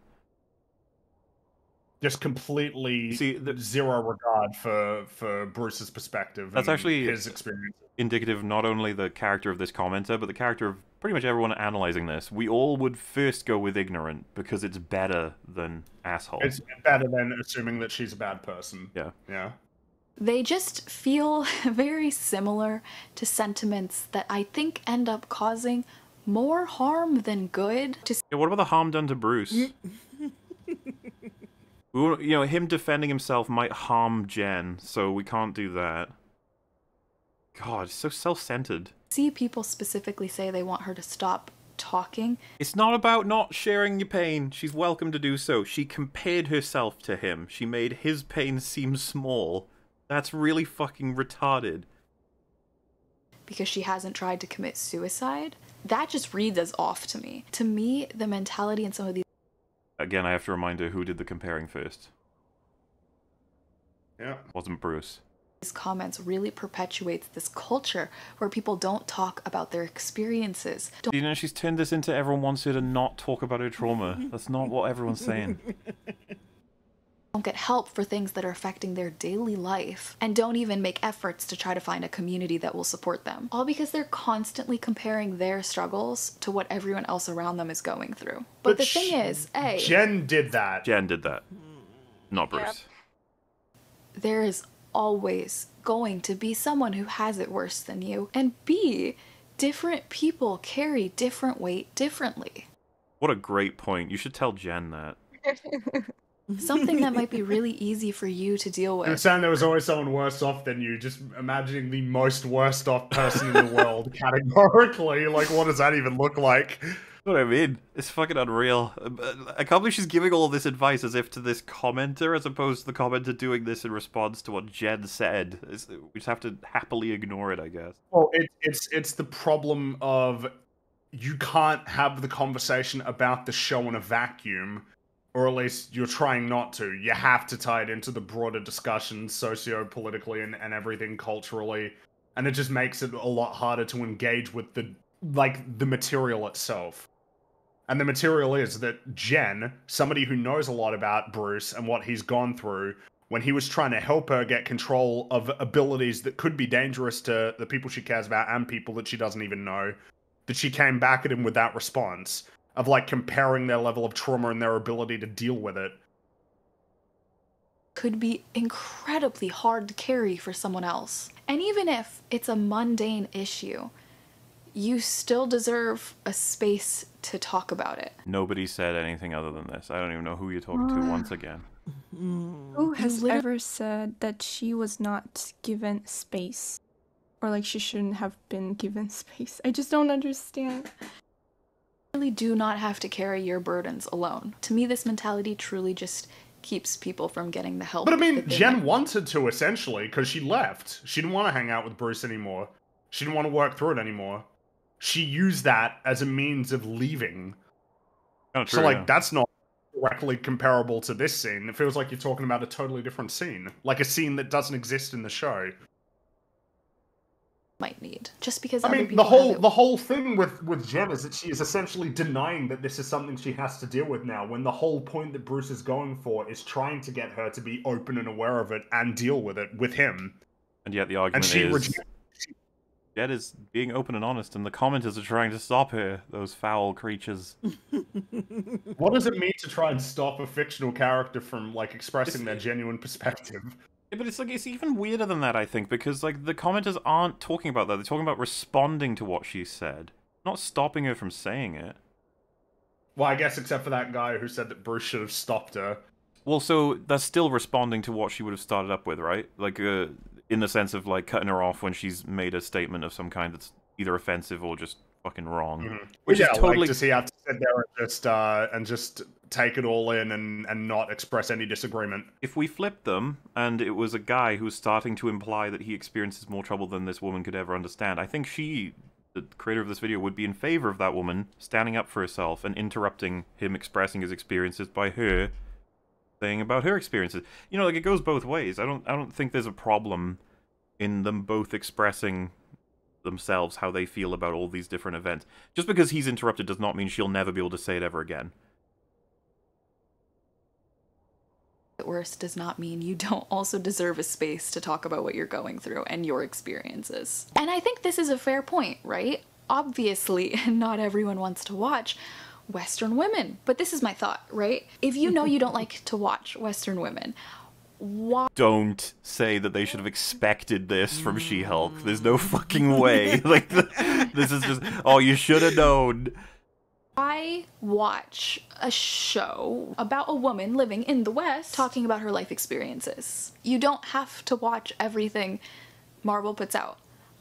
just completely See, zero regard for for Bruce's perspective. That's and actually his experience. indicative not only the character of this commenter, but the character of pretty much everyone analyzing this. We all would first go with ignorant because it's better than asshole. It's better than assuming that she's a bad person. Yeah. Yeah. They just feel very similar to sentiments that I think end up causing more harm than good. To Yeah, what about the harm done to Bruce? We you know, him defending himself might harm Jen, so we can't do that. God, so self-centered. see people specifically say they want her to stop talking. It's not about not sharing your pain. She's welcome to do so. She compared herself to him. She made his pain seem small. That's really fucking retarded. because she hasn't tried to commit suicide. That just reads as off to me. To me, the mentality in some of these Again, I have to remind her who did the comparing first. Yeah. Wasn't Bruce. These comments really perpetuates this culture where people don't talk about their experiences. Don't You know, she's turned this into everyone wants her to not talk about her trauma. That's not what everyone's saying. don't get help for things that are affecting their daily life and don't even make efforts to try to find a community that will support them. All because they're constantly comparing their struggles to what everyone else around them is going through. But, the thing is, A, Jen did that. Jen did that. Not Bruce. there is always going to be someone who has it worse than you. And B, different people carry different weight differently. What a great point. You should tell Jen that. Something that might be really easy for you to deal And with. saying there was always someone worse off than you, just imagining the most worst off person in the world categorically. Like, what does that even look like? What I mean, it's fucking unreal. Uh, I can't believe she's giving all this advice as if to this commenter, as opposed to the commenter doing this in response to what Jen said. It's, we just have to happily ignore it, I guess. Well, it, it's it's the problem of you can't have the conversation about the show in a vacuum, or at least you're trying not to. You have to tie it into the broader discussion, socio-politically and, and everything culturally, and it just makes it a lot harder to engage with the like the material itself. And the material is that Jen, somebody who knows a lot about Bruce and what he's gone through, when he was trying to help her get control of abilities that could be dangerous to the people she cares about and people that she doesn't even know, that she came back at him with that response of like comparing their level of trauma and their ability to deal with it. could be incredibly hard to carry for someone else. And even if it's a mundane issue, you still deserve a space to talk about it. Nobody said anything other than this. I don't even know who you're talking to once again. Mm-hmm. Who has ever said that she was not given space? Or like she shouldn't have been given space? I just don't understand. Really do not have to carry your burdens alone. To me, this mentality truly just keeps people from getting the help. But I mean, Jen might- wanted to essentially because she left. She didn't want to hang out with Bruce anymore. She didn't want to work through it anymore. She used that as a means of leaving. Oh, so like yeah. that's not directly comparable to this scene. It feels like you're talking about a totally different scene, like a scene that doesn't exist in the show. Might need just because I other mean, the people have whole it the whole thing with with Jen is that she is essentially denying that this is something she has to deal with now. When the whole point that Bruce is going for is trying to get her to be open and aware of it and deal with it with him. And yet the argument she is rejects- Jen is being open and honest, and the commenters are trying to stop her. Those foul creatures. What does it mean to try and stop a fictional character from like expressing their genuine perspective? Yeah, but it's like it's even weirder than that, I think, because like the commenters aren't talking about that. They're talking about responding to what she said, not stopping her from saying it. Well, I guess except for that guy who said that Bruce should have stopped her. Well, so that's still responding to what she would have started up with, right? Like, uh, in the sense of like cutting her off when she's made a statement of some kind that's either offensive or just fucking wrong. Mhm. Which yeah, is totally like, does he have to sit there and just uh, and just take it all in and and not express any disagreement? if we flipped them and it was a guy who's starting to imply that he experiences more trouble than this woman could ever understand, I think she, the creator of this video, would be in favor of that woman standing up for herself and interrupting him expressing his experiences by her saying about her experiences. You know, like it goes both ways. I don't I don't think there's a problem in them both expressing themselves how they feel about all these different events. Just because he's interrupted does not mean she'll never be able to say it ever again. Worse does not mean you don't also deserve a space to talk about what you're going through and your experiences. And I think this is a fair point, right? Obviously, not everyone wants to watch Western women, but this is my thought, right? If you know you don't like to watch Western women, why? don't say that they should have expected this from She-Hulk. There's no fucking way. like this is just oh, you should have known. Why watch a show about a woman living in the West talking about her life experiences? You don't have to watch everything Marvel puts out.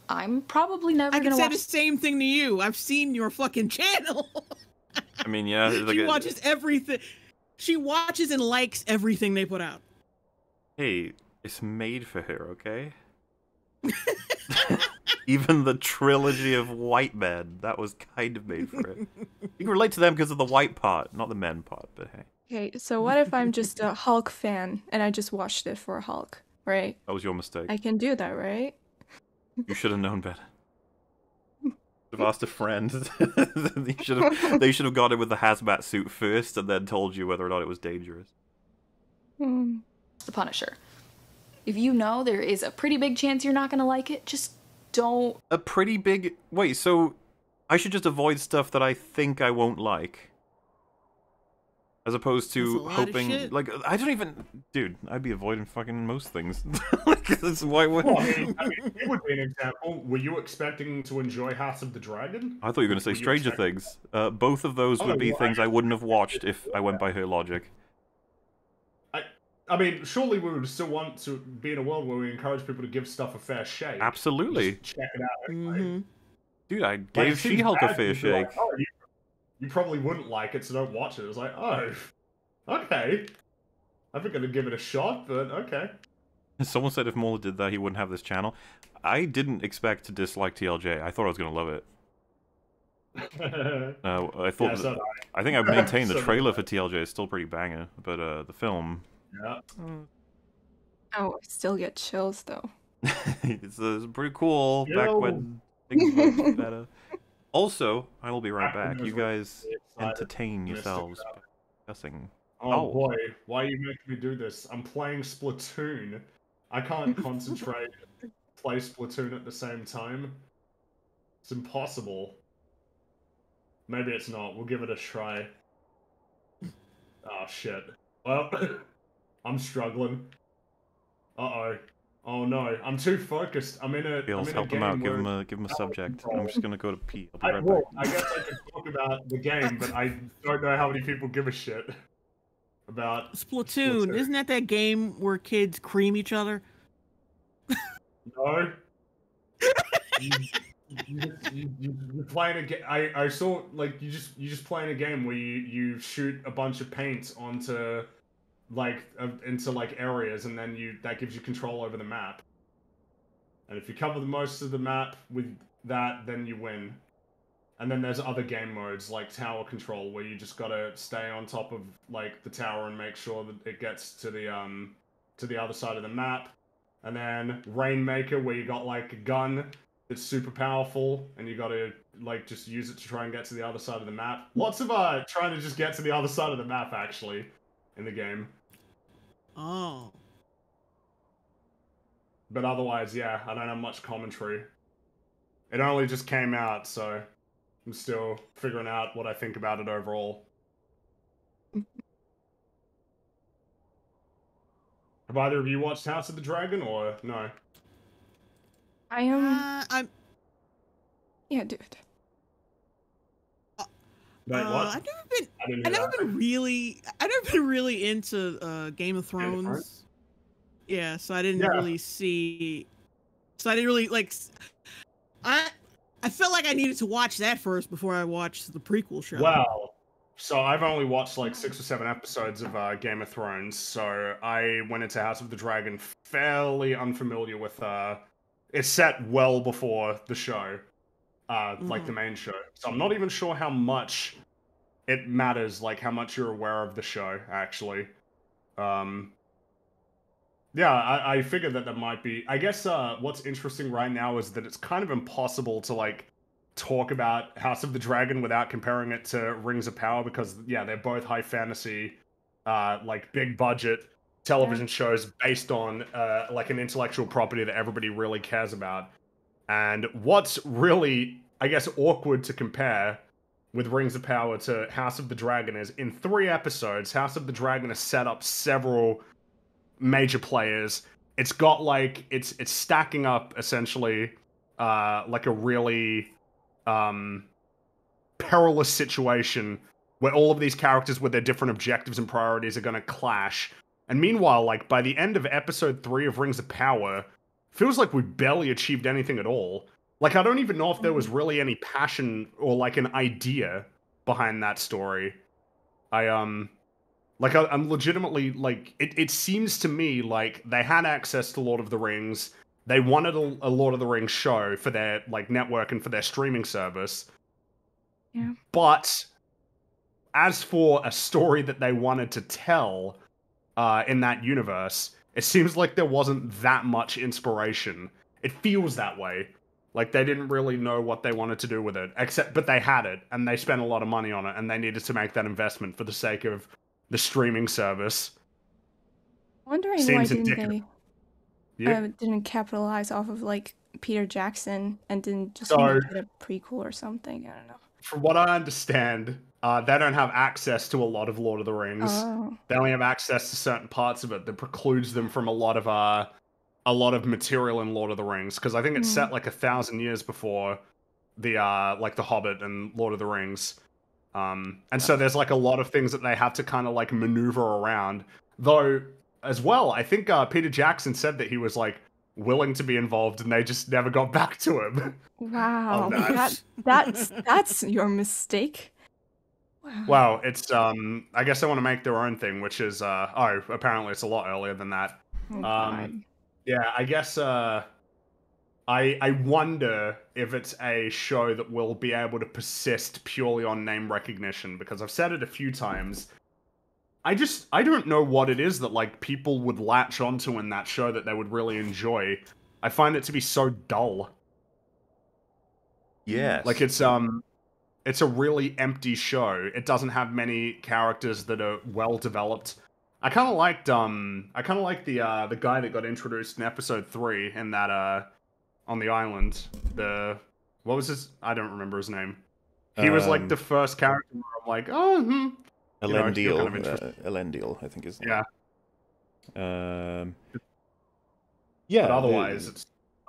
I'm probably never I can gonna say watch. the same thing to you. I've seen your fucking channel. I mean, yeah, like she a- watches everything. She watches and likes everything they put out. hey, it's made for her, okay? Even the trilogy of white men, that was kind of made for it. You can relate to them because of the white part, not the men part, but hey, Okay, so what if I'm just a Hulk fan and I just watched it for a Hulk, right? that was your mistake. I can do that, right? You should have known better. Should have asked a friend. they should have. They should have got it with the hazmat suit first, and then told you whether or not it was dangerous. Hmm. The Punisher. If you know there is a pretty big chance you're not gonna like it, just don't. A pretty big. Wait, so I should just avoid stuff that I think I won't like, as opposed to hoping. Like I don't even, dude. I'd be avoiding fucking most things. like, that's why would. Well, I mean, I mean, it would be an example. Were you expecting to enjoy House of the Dragon? I thought you were going to say Stranger expecting- Things. Uh, both of those Oh, would be well, things I- I wouldn't have watched if I went by her logic. I, I mean, surely we would still want to be in a world where we encourage people to give stuff a fair shake. Absolutely. Just check it out. Anyway. Dude, I gave seems She-Hulk a fair to be like, shake. oh, you, you probably wouldn't like it, so don't watch it. It's like, oh, okay. I think I'd give it a shot, but okay. Someone said if MauLer did that, he wouldn't have this channel. I didn't expect to dislike TLJ. I thought I was going to love it. Uh, I thought. Yeah, so that- did I think I maintained So the trailer for TLJ is still pretty banger, but uh, the film, Yeah. Oh, I still get chills though. it's, uh, it's pretty cool back when things were better. Also, I will be right Back when back. those You guys excited, entertain yourselves Crowder. by discussing. Oh, Oh. boy, why are you making me do this? I'm playing Splatoon. I can't concentrate play Splatoon at the same time. It's impossible. Maybe it's not. We'll give it a try. Oh shit. Well, I'm struggling. Uh oh. Oh no, I'm too focused. I'm in a. Feels, I'm in help a them game out. Give him a give him a subject. control. I'm just gonna go to pee. I'll be I, right well, back. I guess I could talk about the game, but I don't know how many people give a shit about Splatoon, isn't that that game where kids cream each other? No. you, you, you, you, you're playing a game. I, I saw like you just you just playing a game where you, you shoot a bunch of paint onto like uh, into like areas, and then you that gives you control over the map. And if you cover the most of the map with that, then you win. And then there's other game modes like tower control where you just gotta stay on top of like the tower and make sure that it gets to the um to the other side of the map. And then Rainmaker where you got like a gun that's super powerful and you gotta like just use it to try and get to the other side of the map. Lots of uh trying to just get to the other side of the map actually in the game. Oh. But otherwise, yeah, I don't have much commentary. It only just came out, so I'm still figuring out what I think about it overall. Have either of you watched House of the Dragon or no? I am. Uh, I'm. Yeah, dude. Uh? I've never been. I've never that. been really. I've never been really into uh, Game of Game of Thrones. Thrones? Yeah, so I didn't Yeah. really see. So I didn't really like. I I felt like I needed to watch that first before I watched the prequel show. Well, so I've only watched like six or seven episodes of uh, Game of Thrones, so I went into House of the Dragon fairly unfamiliar with. Uh, it's set well before the show, uh, like the main show. So I'm not even sure how much it matters, like how much you're aware of the show, actually. Um, yeah, I, I figured that that might be. I guess uh, what's interesting right now is that it's kind of impossible to like talk about House of the Dragon without comparing it to Rings of Power because yeah, they're both high fantasy, uh, like big budget television shows based on uh, like an intellectual property that everybody really cares about. And what's really, I guess, awkward to compare with Rings of Power to House of the Dragon is in three episodes, House of the Dragon has set up several major players. It's got like it's it's stacking up essentially uh like a really um perilous situation where all of these characters with their different objectives and priorities are going to clash. And meanwhile, like by the end of episode 3 of Rings of Power, feels like we barely achieved anything at all. Like I don't even know if there was really any passion or like an idea behind that story. I um like I, I'm legitimately like it, it seems to me like they had access to Lord of the Rings. They wanted a, a Lord of the Rings show for their like network and for their streaming service. Yeah. But as for a story that they wanted to tell uh, in that universe, it seems like there wasn't that much inspiration. It feels that way. Like they didn't really know what they wanted to do with it, except but they had it and they spent a lot of money on it and they needed to make that investment for the sake of the streaming service. Wondering Seems why didn't they Yeah. uh, didn't capitalize off of like Peter Jackson and didn't just So- make it a prequel or something. I don't know. From what I understand, uh, they don't have access to a lot of Lord of the Rings. Oh. They only have access to certain parts of it that precludes them from a lot of uh, a lot of material in Lord of the Rings because I think it's Hmm. set like a thousand years before the uh, like the Hobbit and Lord of the Rings. Um, and so there's like a lot of things that they have to kind of like maneuver around. Though, as well, I think uh, Peter Jackson said that he was like willing to be involved, and they just never got back to him. Wow, that. that that's that's your mistake. Well, it's um I guess they want to make their own thing, which is uh oh, apparently it's a lot earlier than that. Oh, um God. yeah, I guess uh I I wonder if it's a show that will be able to persist purely on name recognition because I've said it a few times. I just I don't know what it is that like people would latch onto in that show that they would really enjoy. I find it to be so dull. Yes. Like it's um it's a really empty show. It doesn't have many characters that are well developed. I kind of liked um I kind of liked the uh the guy that got introduced in episode 3 in that uh on the island. The what was his I don't remember his name. He was like Um, the first character where I'm like, "Oh, hmm. You know, Elendil, kind of uh, Elendil, I think is. Yeah. name. Um. Yeah. But otherwise, the- it's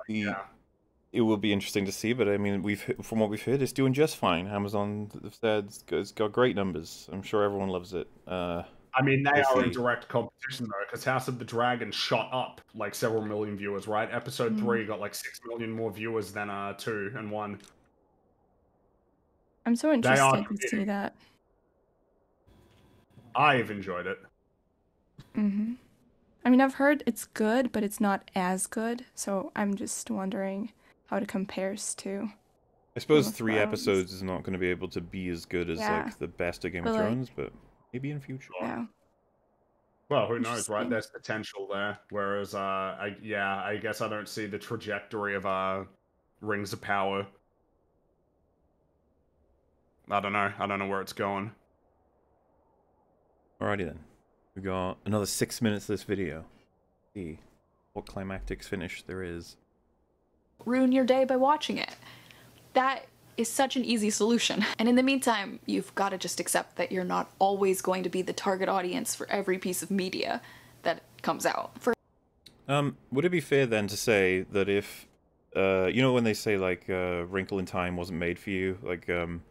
the- yeah. It will be interesting to see, but I mean, we've from what we've heard, it's doing just fine. Amazon have said it's got- great numbers. I'm sure everyone loves it. Uh, I mean, they we'll are in direct competition though, because House of the Dragon shot up like several million viewers, right? Episode Mm. three got like six million more viewers than uh two and one. I'm so They are interested to see that. I've enjoyed it. hmm I mean, I've heard it's good, but it's not as good. So I'm just wondering how it compares to. I suppose three Thrones. episodes is not going to be able to be as good as Yeah. like the best of Game But, of like- Thrones, but maybe in future. Yeah. Well, who knows, right? There's potential there. Whereas, uh, I yeah, I guess I don't see the trajectory of uh, Rings of Power. I don't know. I don't know where it's going. Alrighty then, we got another six minutes of this video. See what climactic finish there is. Ruin your day by watching it. that is such an easy solution. And in the meantime, you've got to just accept that you're not always going to be the target audience for every piece of media that comes out. For Um, would it be fair then to say that if, uh, you know, when they say like uh, Wrinkle in Time wasn't made for you, like um,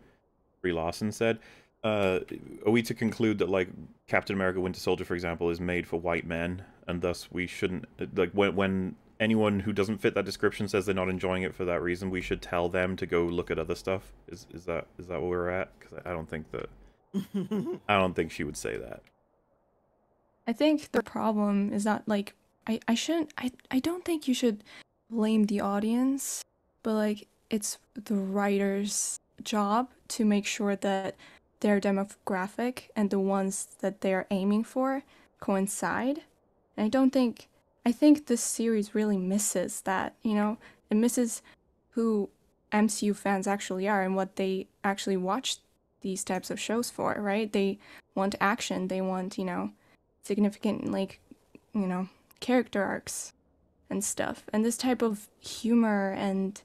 Brie Larson said, uh, are we to conclude that like Captain America: Winter Soldier, for example, is made for white men, and thus we shouldn't like when when anyone who doesn't fit that description says they're not enjoying it for that reason, we should tell them to go look at other stuff. Is is that is that where we're at? Because I don't think that I don't think she would say that. I think the problem is that like I, I shouldn't I, I don't think you should blame the audience, but like it's the writer's job to make sure that their demographic and the ones that they're aiming for coincide. And I don't think I think this series really misses that, you know, it misses who MCU fans actually are and what they actually watch these types of shows for, right? They want action, they want, you know, significant like, you know, character arcs and stuff. And this type of humor and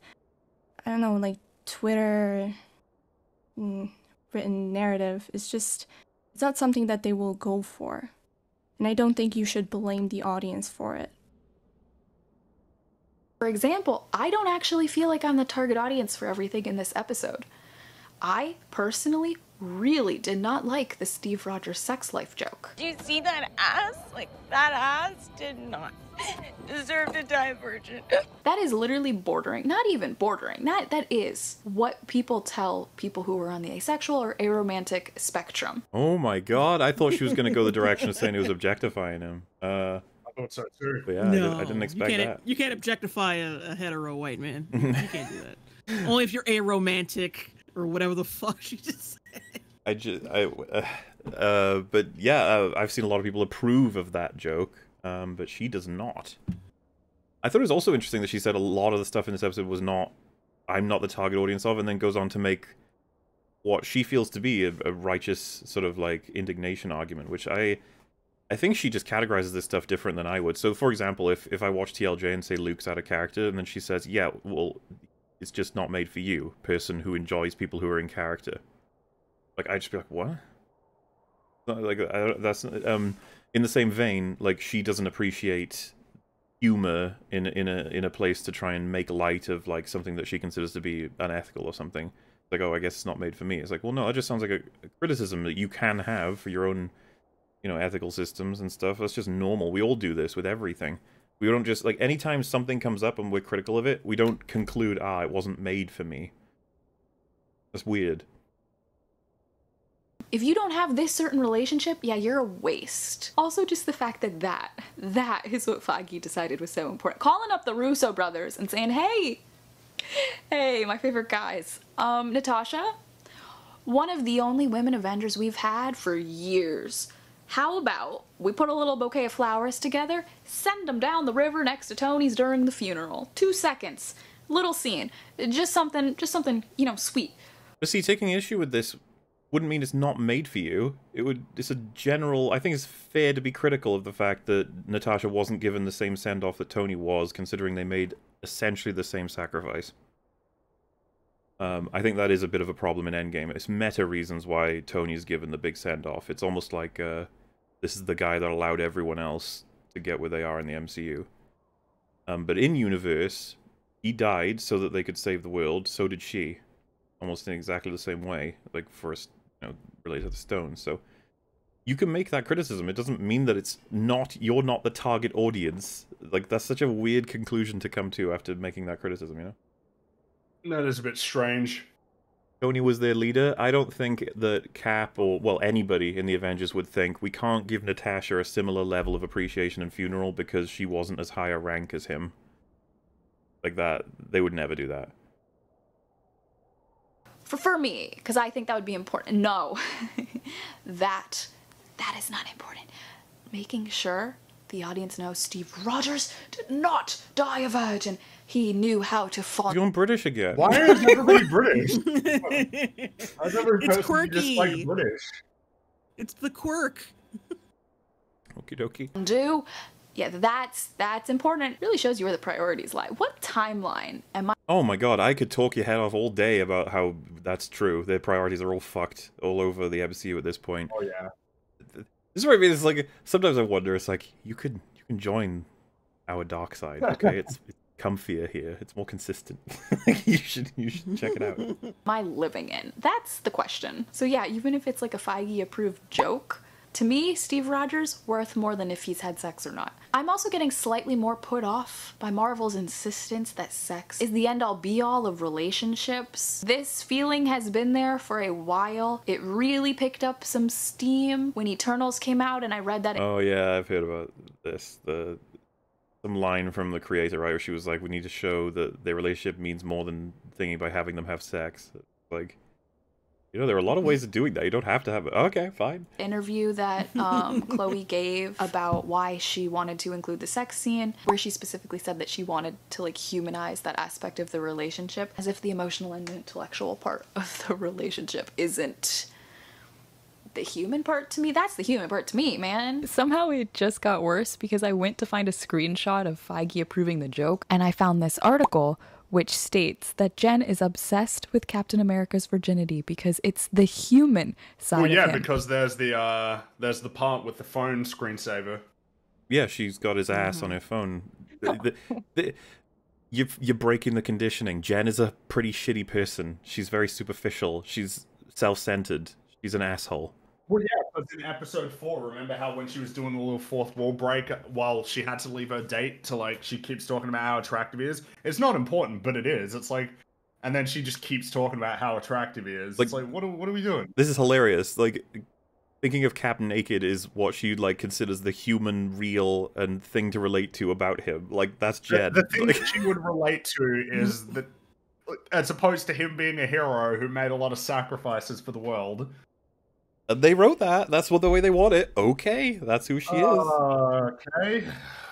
I don't know, like Twitter mm, written narrative is just it's not something that they will go for. And I don't think you should blame the audience for it. For example, I don't actually feel like I'm the target audience for everything in this episode. I personally really did not like the Steve Rogers sex life joke. Do you see that ass? Like, that ass did not deserve to die virgin. That is literally bordering, not even bordering, that that is what people tell people who are on the asexual or aromantic spectrum. Oh my god! I thought she was going to go the direction of saying it was objectifying him. Uh, I thought so too. But yeah, I, did, I didn't expect you can't, that. You can't objectify a, a hetero white man. You can't do that. Only if you're aromantic or whatever the fuck she just said. I just, I, uh, uh, but yeah, uh, I've seen a lot of people approve of that joke, um, but she does not. I thought it was also interesting that she said a lot of the stuff in this episode was not, I'm not the target audience of, and then goes on to make what she feels to be a, a righteous sort of like indignation argument, which I, I think she just categorizes this stuff different than I would. So, for example, if if I watch TLJ and say Luke's out of character, and then she says, "Yeah, well, it's just not made for you, person who enjoys people who are in character," like I'd just be like, "What?" Like that's um in the same vein, like she doesn't appreciate humor in in a in a place to try and make light of like something that she considers to be unethical or something. Like, oh, I guess it's not made for me. It's like, well, no, that just sounds like a, a criticism that you can have for your own, you know, ethical systems and stuff. That's just normal. We all do this with everything. We don't just like anytime something comes up and we're critical of it, we don't conclude, ah, it wasn't made for me. That's weird. If you don't have this certain relationship, yeah, you're a waste. Also, just the fact that that, that is what Feige decided was so important. Calling up the Russo brothers and saying, hey, hey, my favorite guys. Um, Natasha, one of the only women Avengers we've had for years. How about we put a little bouquet of flowers together, send them down the river next to Tony's during the funeral? Two seconds. Little scene. Just something, just something, you know, sweet. But see, taking issue with this wouldn't mean it's not made for you. It would. It's a general. I think it's fair to be critical of the fact that Natasha wasn't given the same send off that Tony was, considering they made essentially the same sacrifice. Um, I think that is a bit of a problem in Endgame. It's meta reasons why Tony's given the big send off. It's almost like uh, this is the guy that allowed everyone else to get where they are in the MCU. Um, but in universe, he died so that they could save the world. So did she, almost in exactly the same way, like first, you know, related to the stones. So you can make that criticism. It doesn't mean that it's not you're not the target audience. Like that's such a weird conclusion to come to after making that criticism. You know. That is a bit strange. Tony was their leader. I don't think that Cap or well anybody in the Avengers would think we can't give Natasha a similar level of appreciation and funeral because she wasn't as high a rank as him. Like that, they would never do that. For for me, because I think that would be important. No, that that is not important. Making sure the audience knows Steve Rogers did not die a virgin. He knew how to fall. You're British again. Why is everybody British? I've never It's quirky. just like British. It's the quirk. Okie dokie. do. Yeah, that's that's important. It really shows you where the priorities lie. What timeline am I? Oh my god, I could talk your head off all day about how that's true. Their priorities are all fucked all over the MCU at this point. Oh yeah. This is what I mean. It's like sometimes I wonder. It's like you could you can join our dark side. Okay, it's, it's comfier here. It's more consistent. you should you should check it out. My living in? That's the question. So yeah, even if it's like a Feige approved joke, to me, Steve Rogers worth more than if he's had sex or not. I'm also getting slightly more put off by Marvel's insistence that sex is the end all be all of relationships. This feeling has been there for a while. It really picked up some steam when Eternals came out and I read that Oh yeah, I've heard about this. The some line from the creator, right, where she was like, "We need to show that their relationship means more than thingy by having them have sex." Like, you know, there are a lot of ways of doing that. You don't have to have it. Okay, fine. interview that um, Chloe gave about why she wanted to include the sex scene, where she specifically said that she wanted to like humanize that aspect of the relationship, as if the emotional and intellectual part of the relationship isn't the human part to me. That's the human part to me, man. Somehow it just got worse because I went to find a screenshot of Feige approving the joke and I found this article which states that Jen is obsessed with Captain America's virginity because it's the human side Well, yeah, of him. because there's the uh, there's the part with the phone screensaver. Yeah, she's got his ass on her phone. The- the- the- you, you're breaking the conditioning. Jen is a pretty shitty person. She's very superficial. She's self-centered. She's an asshole. Well, yeah, because in episode four, remember how when she was doing the little fourth wall break while she had to leave her date to like, she keeps talking about how attractive he is. It's not important, but it is. It's like, and then she just keeps talking about how attractive he is. it's like, what are, what are we doing? This is hilarious. Like thinking of Cap naked is what she like considers the human, real, and thing to relate to about him. Like that's The, the thing Like- that she would relate to is that, as opposed to him being a hero who made a lot of sacrifices for the world. And they wrote that. That's what the way they want it. Okay, that's who she is. Okay.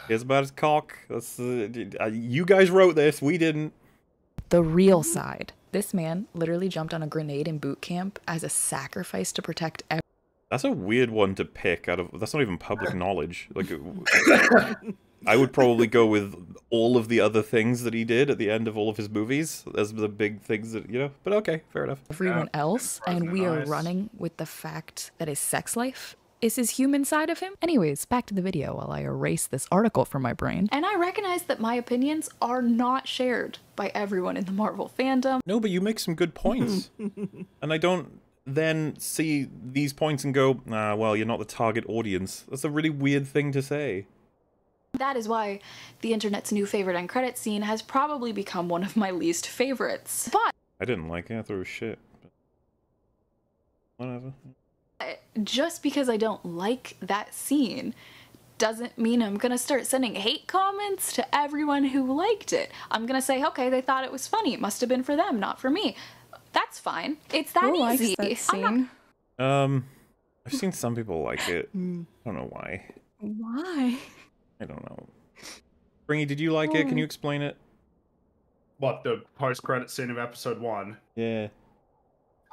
Here's about his cock. That's uh, uh, you guys wrote this. We didn't. the real side. This man literally jumped on a grenade in boot camp as a sacrifice to protect ev- That's a weird one to pick out of. That's not even public knowledge. Like, it- I would probably go with all of the other things that he did at the end of all of his movies as the big things that you know. But okay, fair enough. everyone else, and we are running with the fact that his sex life is his human side of him. Anyways, back to the video while I erase this article from my brain. And I recognize that my opinions are not shared by everyone in the Marvel fandom. No, but you make some good points, and I don't then see these points and go, ah, well, you're not the target audience. That's a really weird thing to say. That is why the internet's new favorite end credit scene has probably become one of my least favorites. But I didn't like it. I thought it was shit. But whatever. just because I don't like that scene doesn't mean I'm gonna start sending hate comments to everyone who liked it. I'm gonna say, okay, they thought it was funny. It must have been for them, not for me. That's fine. It's that Who likes easy. that I'm not- scene? Um, I've seen some people like it. I don't know why. Why? I don't know. Fringy, did you like it? Can you hmm. explain it? What the post credit scene of episode one? Yeah.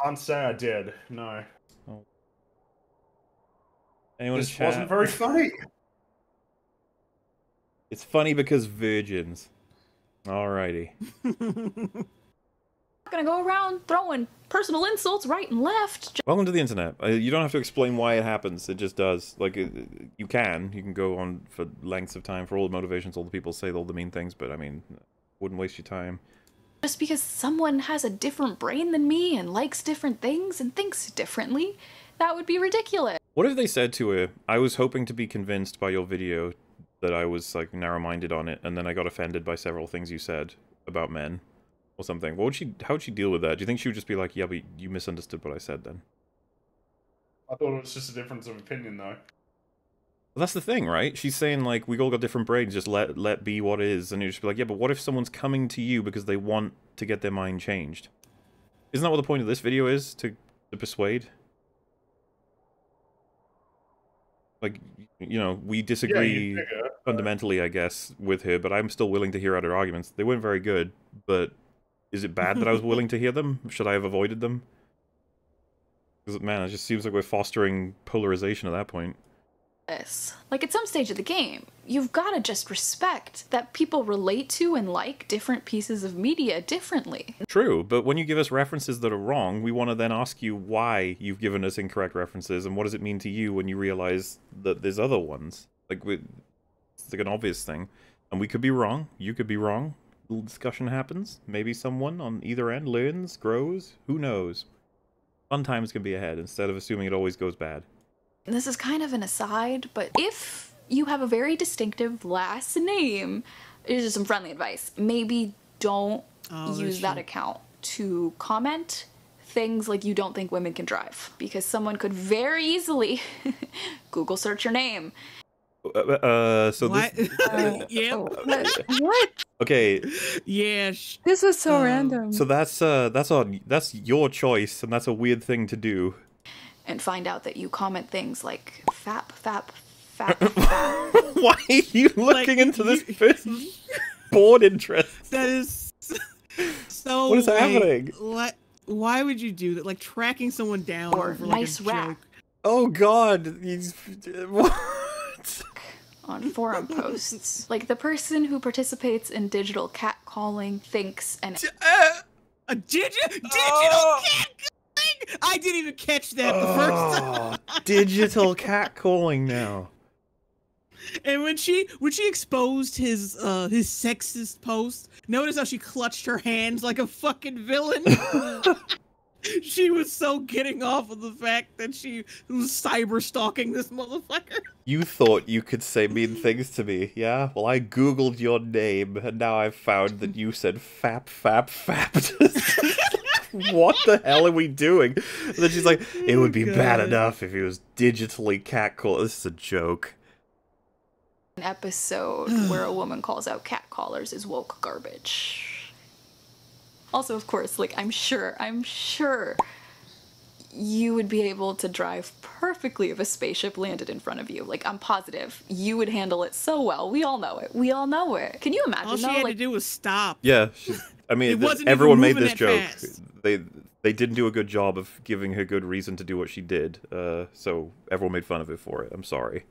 Can't say I did. No. Oh. Anyone This chat? wasn't very funny. It's funny because virgins. Alrighty. gonna go around throwing personal insults right and left. Welcome to the internet. Uh, you don't have to explain why it happens. It just does. Like, it, you can. You can go on for lengths of time for all the motivations, all the people say all the mean things, but I mean, wouldn't waste your time. Just because someone has a different brain than me and likes different things and thinks differently, that would be ridiculous. What if they said to her, I was hoping to be convinced by your video that I was, like, narrow-minded on it, and then I got offended by several things you said about men? Or something. What would she, how would she deal with that? Do you think she would just be like, yeah, but you misunderstood what I said then? I thought it was just a difference of opinion, though. Well, that's the thing, right? She's saying like we all got different brains, just let let be what is, and you just be like, yeah, but what if someone's coming to you because they want to get their mind changed? Isn't that what the point of this video is to to persuade? Like, you know, we disagree but- fundamentally, I guess, with her, but I'm still willing to hear out her arguments. They weren't very good, but is it bad that I was willing to hear them? Should I have avoided them? Because man, it just seems like we're fostering polarization at that point. this. Like at some stage of the game, you've got to just respect that people relate to and like different pieces of media differently. True, but when you give us references that are wrong, we want to then ask you why you've given us incorrect references and what does it mean to you when you realize that there's other ones. Like we, it's like an obvious thing, and we could be wrong. You could be wrong. Little discussion happens. Maybe someone on either end learns, grows. Who knows? Fun times can be ahead instead of assuming it always goes bad. This is kind of an aside, but if you have a very distinctive last name, here's just some friendly advice. Maybe don't Oh, use that true. account to comment things like you don't think women can drive because someone could very easily Google search your name. Uh, uh, so What? this. yep. what? Okay, Yeah. This was so Um, random. so that's uh that's on that's your choice, and that's a weird thing to do. and find out that you comment things like fap fap fap fap. Why are you looking into this person's board interest? That is so. What is like, happening? What? Why would you do that? Like tracking someone down Or over like nice a rap. joke. Oh God, he's what? On forum posts. Like the person who participates in digital catcalling thinks and A digi- digital catcalling? I didn't even catch that the first time. Oh, digital catcalling now. And when she when she exposed his uh his sexist post, notice how she clutched her hands like a fucking villain. she was so getting off of the fact that she was cyber stalking this motherfucker. You thought you could say mean things to me, yeah? Well, I googled your name, and now I've found that you said fap fap fap. what the hell are we doing? And then she's like, it would be bad oh, enough if he was digitally catcalled. This is a joke. an episode where a woman calls out catcallers is woke garbage. Also, of course, like I'm sure, I'm sure you would be able to drive perfectly if a spaceship landed in front of you. Like I'm positive you would handle it so well. We all know it. We all know it. Can you imagine All she though? had Like to do was stop. Yeah, she's, I mean, It wasn't everyone made this joke. fast. They they didn't do a good job of giving her good reason to do what she did, uh, so everyone made fun of her for it. I'm sorry.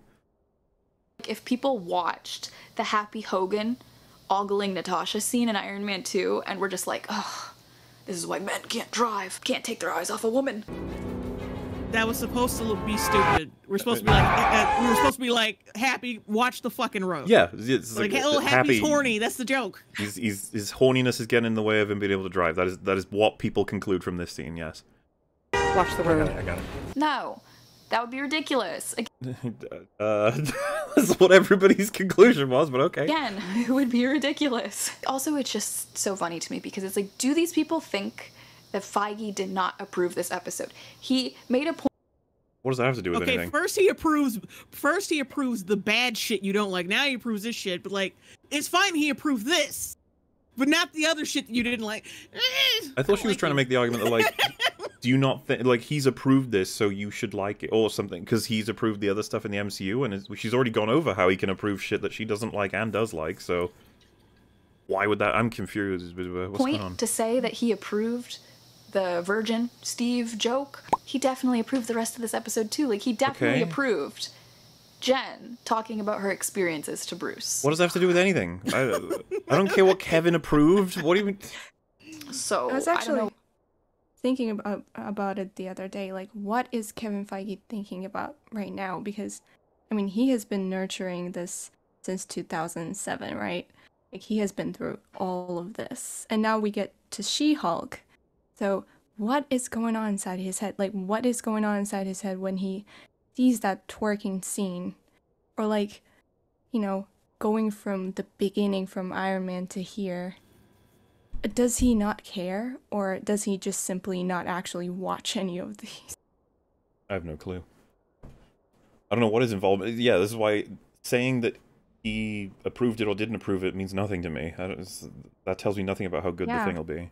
if people watched the Happy Hogan ogling Natasha scene in Iron Man 2 and we're just like, oh, this is why men can't drive, can't take their eyes off a woman. That was supposed to be stupid. We're supposed to be like, uh, we were supposed to be like, happy, watch the fucking road. Yeah, it's Like, like, oh, happy. happy's horny. That's the joke. He's, he's, his horniness is getting in the way of him being able to drive. That is that is what people conclude from this scene. Yes. Watch the road. I got it. No, that would be ridiculous. Uh, that's what everybody's conclusion was, but okay. Again, it would be ridiculous. Also, it's just so funny to me because it's like, do these people think that Feige did not approve this episode? He made a point. What does that have to do with Okay, anything? first he approves. First he approves the bad shit you don't like. Now he approves this shit. But like, it's fine. He approved this, but not the other shit that you didn't like. I thought she was trying to make the argument that like, do you not think like he's approved this, so you should like it or something because he's approved the other stuff in the MCU, and it's, she's already gone over how he can approve shit that she doesn't like and does like. So why would that? I'm confused. What's going on? point to say that he approved the Virgin Steve joke. He definitely approved the rest of this episode too. Like he definitely Okay. approved Jen talking about her experiences to Bruce. What does that have to do with anything? I, I don't care what Kevin approved. What do you mean? So I was I don't actually know. Thinking about about it the other day. Like, what is Kevin Feige thinking about right now? Because, I mean, he has been nurturing this since 2007, right? Like, he has been through all of this, and now we get to She-Hulk. So, what is going on inside his head? Like, what is going on inside his head when he sees that twerking scene, or like, you know, going from the beginning from Iron Man to here? Does he not care or does he just simply not actually watch any of these I have no clue. I don't know what his involvement. Yeah, this is why saying that he approved it or didn't approve it means nothing to me. I that tells me nothing about how good Yeah. the thing will be.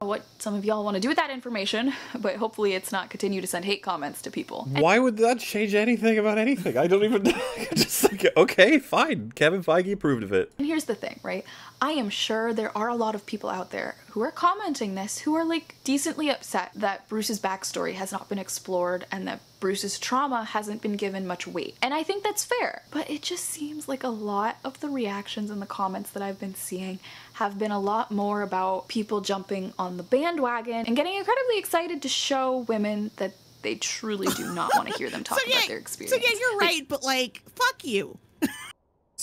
what some of y'all want to do with that information, but hopefully it's not continue to send hate comments to people. Why would that change anything about anything? I don't even. just like, okay, fine. Kevin Feige approved of it. And here's the thing, right? I am sure there are a lot of people out there who are commenting this who are like decently upset that Bruce's backstory has not been explored and that Bruce's trauma hasn't been given much weight. And I think that's fair. But it just seems like a lot of the reactions in the comments that I've been seeing have been a lot more about people jumping on the bandwagon and getting incredibly excited to show women that they truly do not want to hear them talk So, yeah, about their experience. So yeah, you're right, but like, fuck you.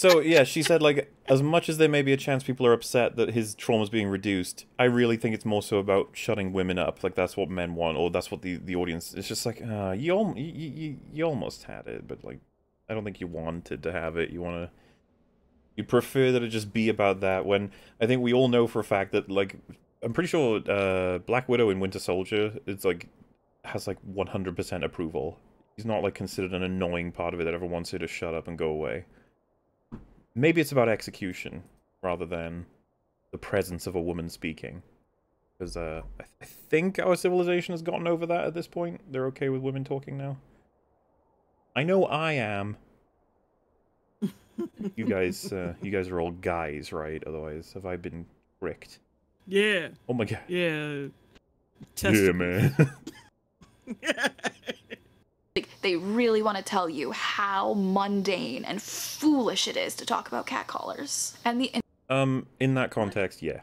So yeah, she said like as much as there may be a chance people are upset that his trauma is being reduced, I really think it's more so about shutting women up. Like that's what men want, or that's what the the audience. It's just like uh, you, al- you you you almost had it, but like I don't think you wanted to have it. You want to. You prefer that it just be about that when I think we all know for a fact that like I'm pretty sure uh, Black Widow in Winter Soldier it's like has like 100% approval. He's not like considered an annoying part of it that everyone wants her to shut up and go away. Maybe it's about execution rather than the presence of a woman speaking. Because uh, I, th- I think our civilization has gotten over that at this point. They're okay with women talking now. I know I am. you guys, uh, you guys are all guys, right? Otherwise, have I been tricked? Yeah. Oh my god. Yeah. Yeah, man. Like they really want to tell you how mundane and foolish it is to talk about catcallers. And the Um, in that context, yeah.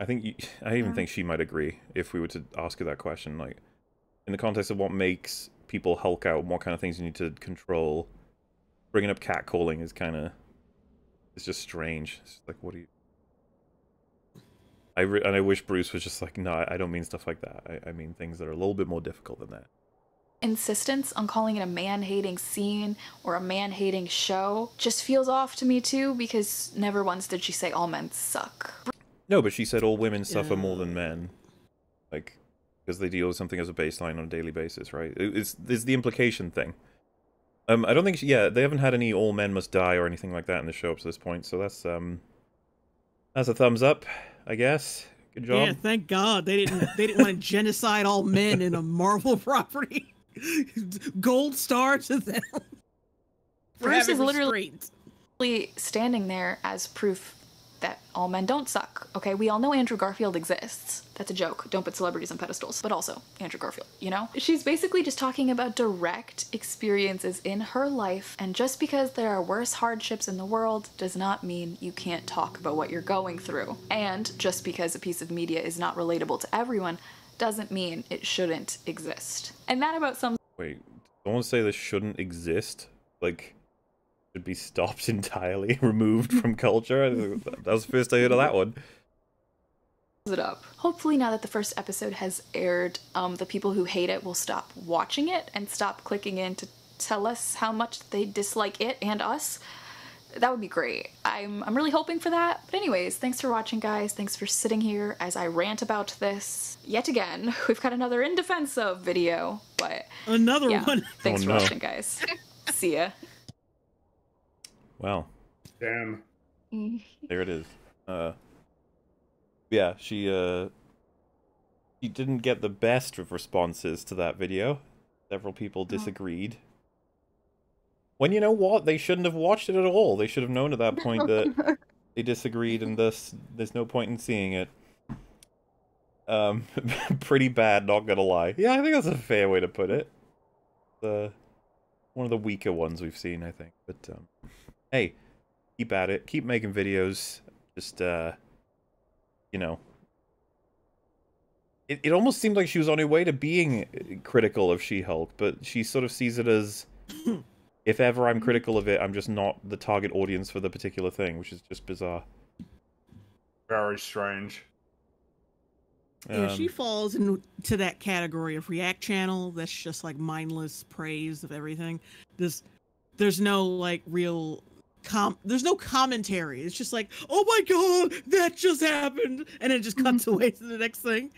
I think you, I even think she might agree if we were to ask her that question. Like, in the context of what makes people hulk out, and what kind of things you need to control, bringing up catcalling is kind of, it's just strange. It's like, what do you? I re- and I wish Bruce was just like, no, I- I don't mean stuff like that. I, I mean things that are a little bit more difficult than that. Insistence on calling it a man hating scene or a man hating show just feels off to me too because never once did she say all men suck. No, but she said all women suffer more than men, like because they deal with something as a baseline on a daily basis, right? It- It's it's the implication thing. Um, I don't think she, yeah they haven't had any all men must die or anything like that in the show up to this point, so that's um that's a thumbs up, I guess. Good job. Yeah, thank God they didn't they didn't want to genocide all men in a Marvel property. Gold star to them. For Bruce is literally restraint. standing there as proof that all men don't suck. Okay, we all know Andrew Garfield exists. That's a joke. Don't put celebrities on pedestals. But also Andrew Garfield, you know? She's basically just talking about direct experiences in her life, and just because there are worse hardships in the world does not mean you can't talk about what you're going through. And just because a piece of media is not relatable to everyone doesn't mean it shouldn't exist. And that about some Wait, I want to say this shouldn't exist. Like, should be stopped entirely, removed from culture. That was the first I heard of that one. it up. Hopefully, now that the first episode has aired, um, the people who hate it will stop watching it and stop clicking in to tell us how much they dislike it and us. That would be great. I'm, I'm really hoping for that. But, anyways, thanks for watching, guys. Thanks for sitting here as I rant about this. Yet again, we've got another in defense of video, but Another yeah, one. Thanks Oh, for no. watching, guys. See ya. Wow. Damn. There it is. Uh, yeah, she uh, she didn't get the best of responses to that video. Several people disagreed. When you know what, they shouldn't have watched it at all. They should have known at that point that they disagreed, and thus there's no point in seeing it. Um, pretty bad, not gonna lie. Yeah, I think that's a fair way to put it. The one of the weaker ones we've seen, I think. But um, hey, keep at it. Keep making videos. Just uh, you know, it it almost seemed like she was on her way to being uh, critical of She-Hulk, but she sort of sees it as if ever I'm critical of it, I'm just not the target audience for the particular thing, which is just bizarre. Very strange. Yeah, she Um, falls into that category of React channel that's just like mindless praise of everything. There's there's no like real com there's no commentary. It's just like, oh my god, that just happened, and it just cuts away to the next thing.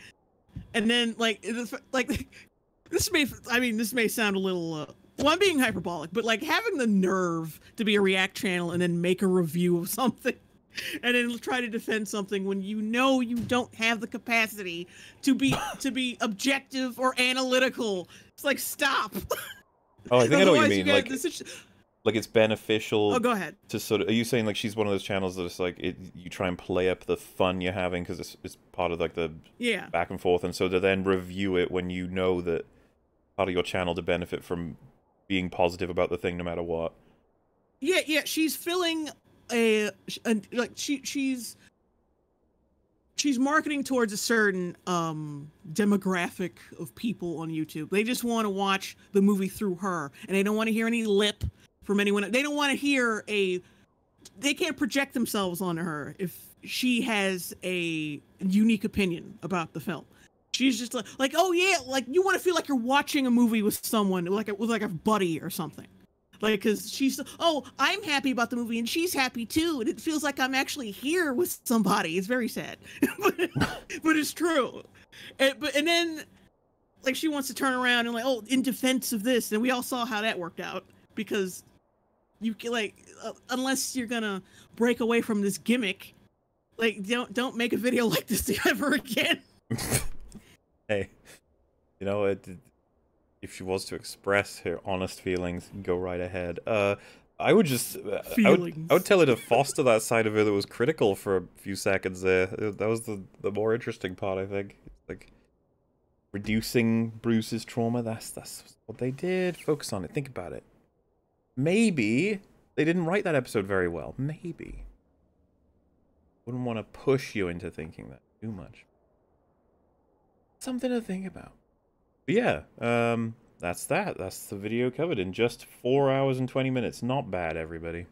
And then like it's like this may I mean this may sound a little uh, well I'm being hyperbolic, but like having the nerve to be a React channel and then make a review of something and then try to defend something when you know you don't have the capacity to be to be objective or analytical. It's like stop. Oh, I think I know what you mean. guys- Like, is- like it's beneficial. Oh, go ahead. To sort of, are you saying like she's one of those channels that it's like it, you try and play up the fun you're having because it's it's part of like the Yeah. back and forth, and so to then review it when you know that part of your channel to benefit from being positive about the thing no matter what. Yeah, yeah, she's filling a, a like she she's she's marketing towards a certain um demographic of people on YouTube. They just want to watch the movie through her and they don't want to hear any lip from anyone. They don't want to hear a they can't project themselves onto her if she has a unique opinion about the film. She's just like, like, oh yeah, like you want to feel like you're watching a movie with someone, like a, with like a buddy or something. Like, cause she's, oh, I'm happy about the movie and she's happy too, and it feels like I'm actually here with somebody. It's very sad, but, it's true. And, but and then, like, she wants to turn around and like, oh, in defense of this, and we all saw how that worked out because you like, uh, unless you're gonna break away from this gimmick, like, don't don't make a video like this ever again. Hey, you know it. If she was to express her honest feelings, go right ahead. Uh, I would just, uh, I would, I would tell her to foster that side of her that was critical for a few seconds there. Uh, That was the the more interesting part, I think. Like reducing Bruce's trauma. That's that's what they did. Focus on it. Think about it. Maybe they didn't write that episode very well. Maybe. Wouldn't want to push you into thinking that too much. Something to think about. But yeah, um, that's that. That's the video covered in just four hours and twenty minutes. Not bad, everybody.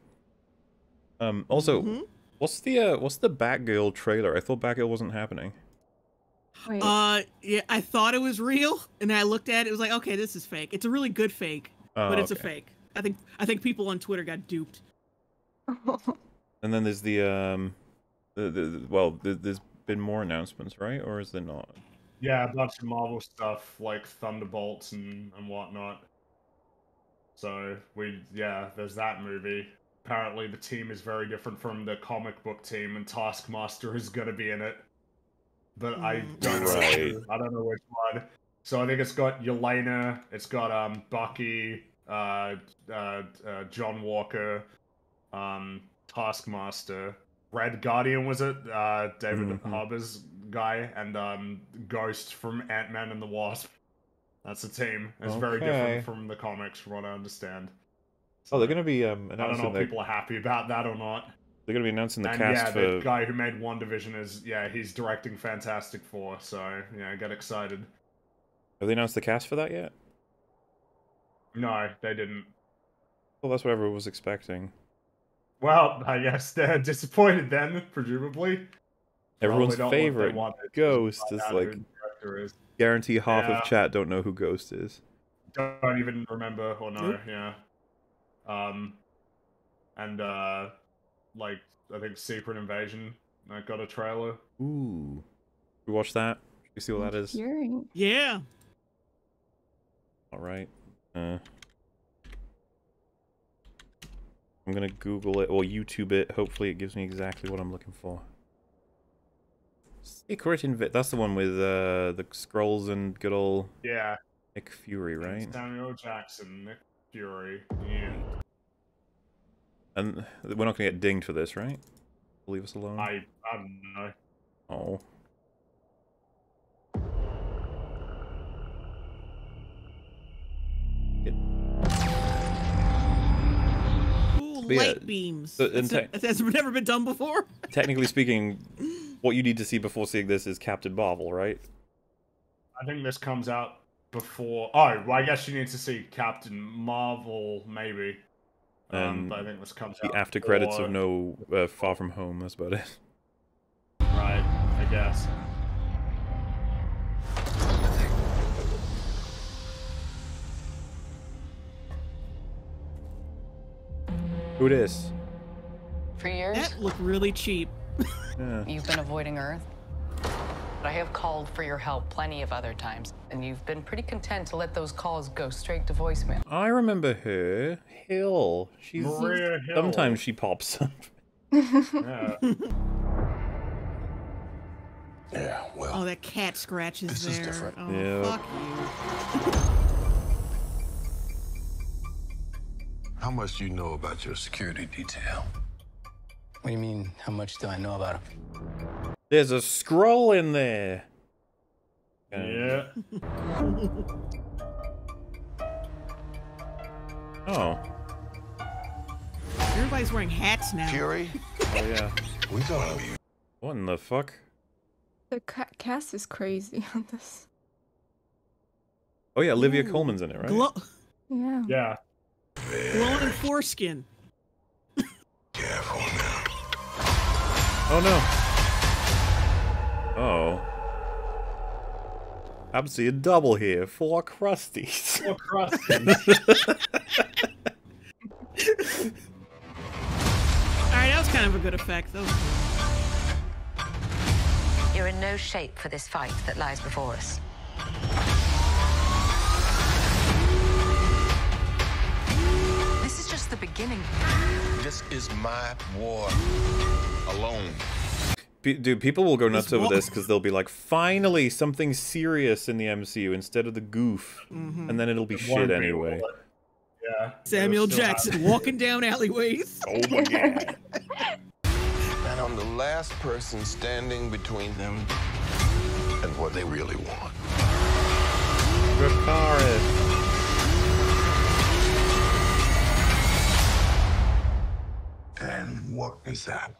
Um, also, Mhm. what's the uh, what's the Batgirl trailer? I thought Batgirl wasn't happening. Uh, yeah, I thought it was real, and then I looked at it. It was like, okay, this is fake. It's a really good fake, Oh, but it's a fake. I think I think people on Twitter got duped. And then there's the um, the, the, the- well, th there's been more announcements, right? Or is there not? Yeah, a bunch of Marvel stuff like Thunderbolts and, and whatnot. So we yeah, there's that movie. Apparently the team is very different from the comic book team and Taskmaster is gonna be in it. But I don't Right. know I don't know which one. So I think it's got Yelena, it's got um Bucky, uh uh, uh John Walker, um Taskmaster, Red Guardian was it? Uh David Mhm. Harbour's guy and um Ghost from Ant Man and the Wasp. That's a team. It's very different from the comics from what I understand. Oh, they're gonna be um I don't know if the, people are happy about that or not. they're gonna be announcing the and cast yeah, for. the guy who made WandaVision is yeah, he's directing Fantastic Four, so yeah, get excited. Have they announced the cast for that yet? No, they didn't. Well, that's what everyone was expecting. Well, I guess they're disappointed then, presumably. Everyone's Probably not what favorite. Ghost is like is. guarantee half Yeah. of chat don't know who Ghost is. don't even remember or know, Nope. yeah. Um and uh like I think Secret Invasion I got a trailer. Ooh, we watch that. You see what that is? Yeah. All right. Uh, I'm gonna Google it or YouTube it. Hopefully, it gives me exactly what I'm looking for. Secret Invi- That's the one with uh, the scrolls and good old Yeah. Nick Fury, right? Samuel Jackson, Nick Fury. Yeah. And we're not gonna get dinged for this, right? Leave us alone. I I don't know. Oh. Ooh, But yeah, light beams. so in That's, tech- that's never been done before. Technically speaking, what you need to see before seeing this is Captain Marvel, right? I think this comes out before Oh, well, I guess you need to see Captain Marvel maybe. Um, And but I think this comes the out after credits before- of No uh, Far From Home. That's about it. Right, I guess. Who it is? For years, That looked really cheap. Yeah. you've been avoiding Earth. But I have called for your help plenty of other times, and you've been pretty content to let those calls go straight to voicemail. I remember her. Hill. She's Maria Hill. sometimes she pops up. Yeah. Yeah, well. Oh, that cat scratches This there. is different. Oh, Yeah. fuck you. How much do you know about your security detail? What do you mean, how much do I know about him? There's a scroll in there. Yeah. Oh. Everybody's wearing hats now. Fury? Oh yeah. We gonna be. What in the fuck? The ca- cast is crazy on this. Oh yeah, Olivia Ooh. Colman's in it, right? Glow- Yeah. Yeah. Glowing foreskin. Careful now. Oh no. Oh. I'm seeing double here. Four crusties. Four crusties. All right, that was kind of a good effect, though. You're in no shape for this fight that lies before us. Just the beginning. This is my war alone. Pe- Dude, people will go nuts This over this because they'll be like, finally, something serious in the MCU instead of the goof. Mhm. And then it'll be shit anyway. Yeah. Samuel Jackson happen. walking down alleyways. Oh my god. and I'm the last person standing between them and what they really want. Dracarys. And what is that?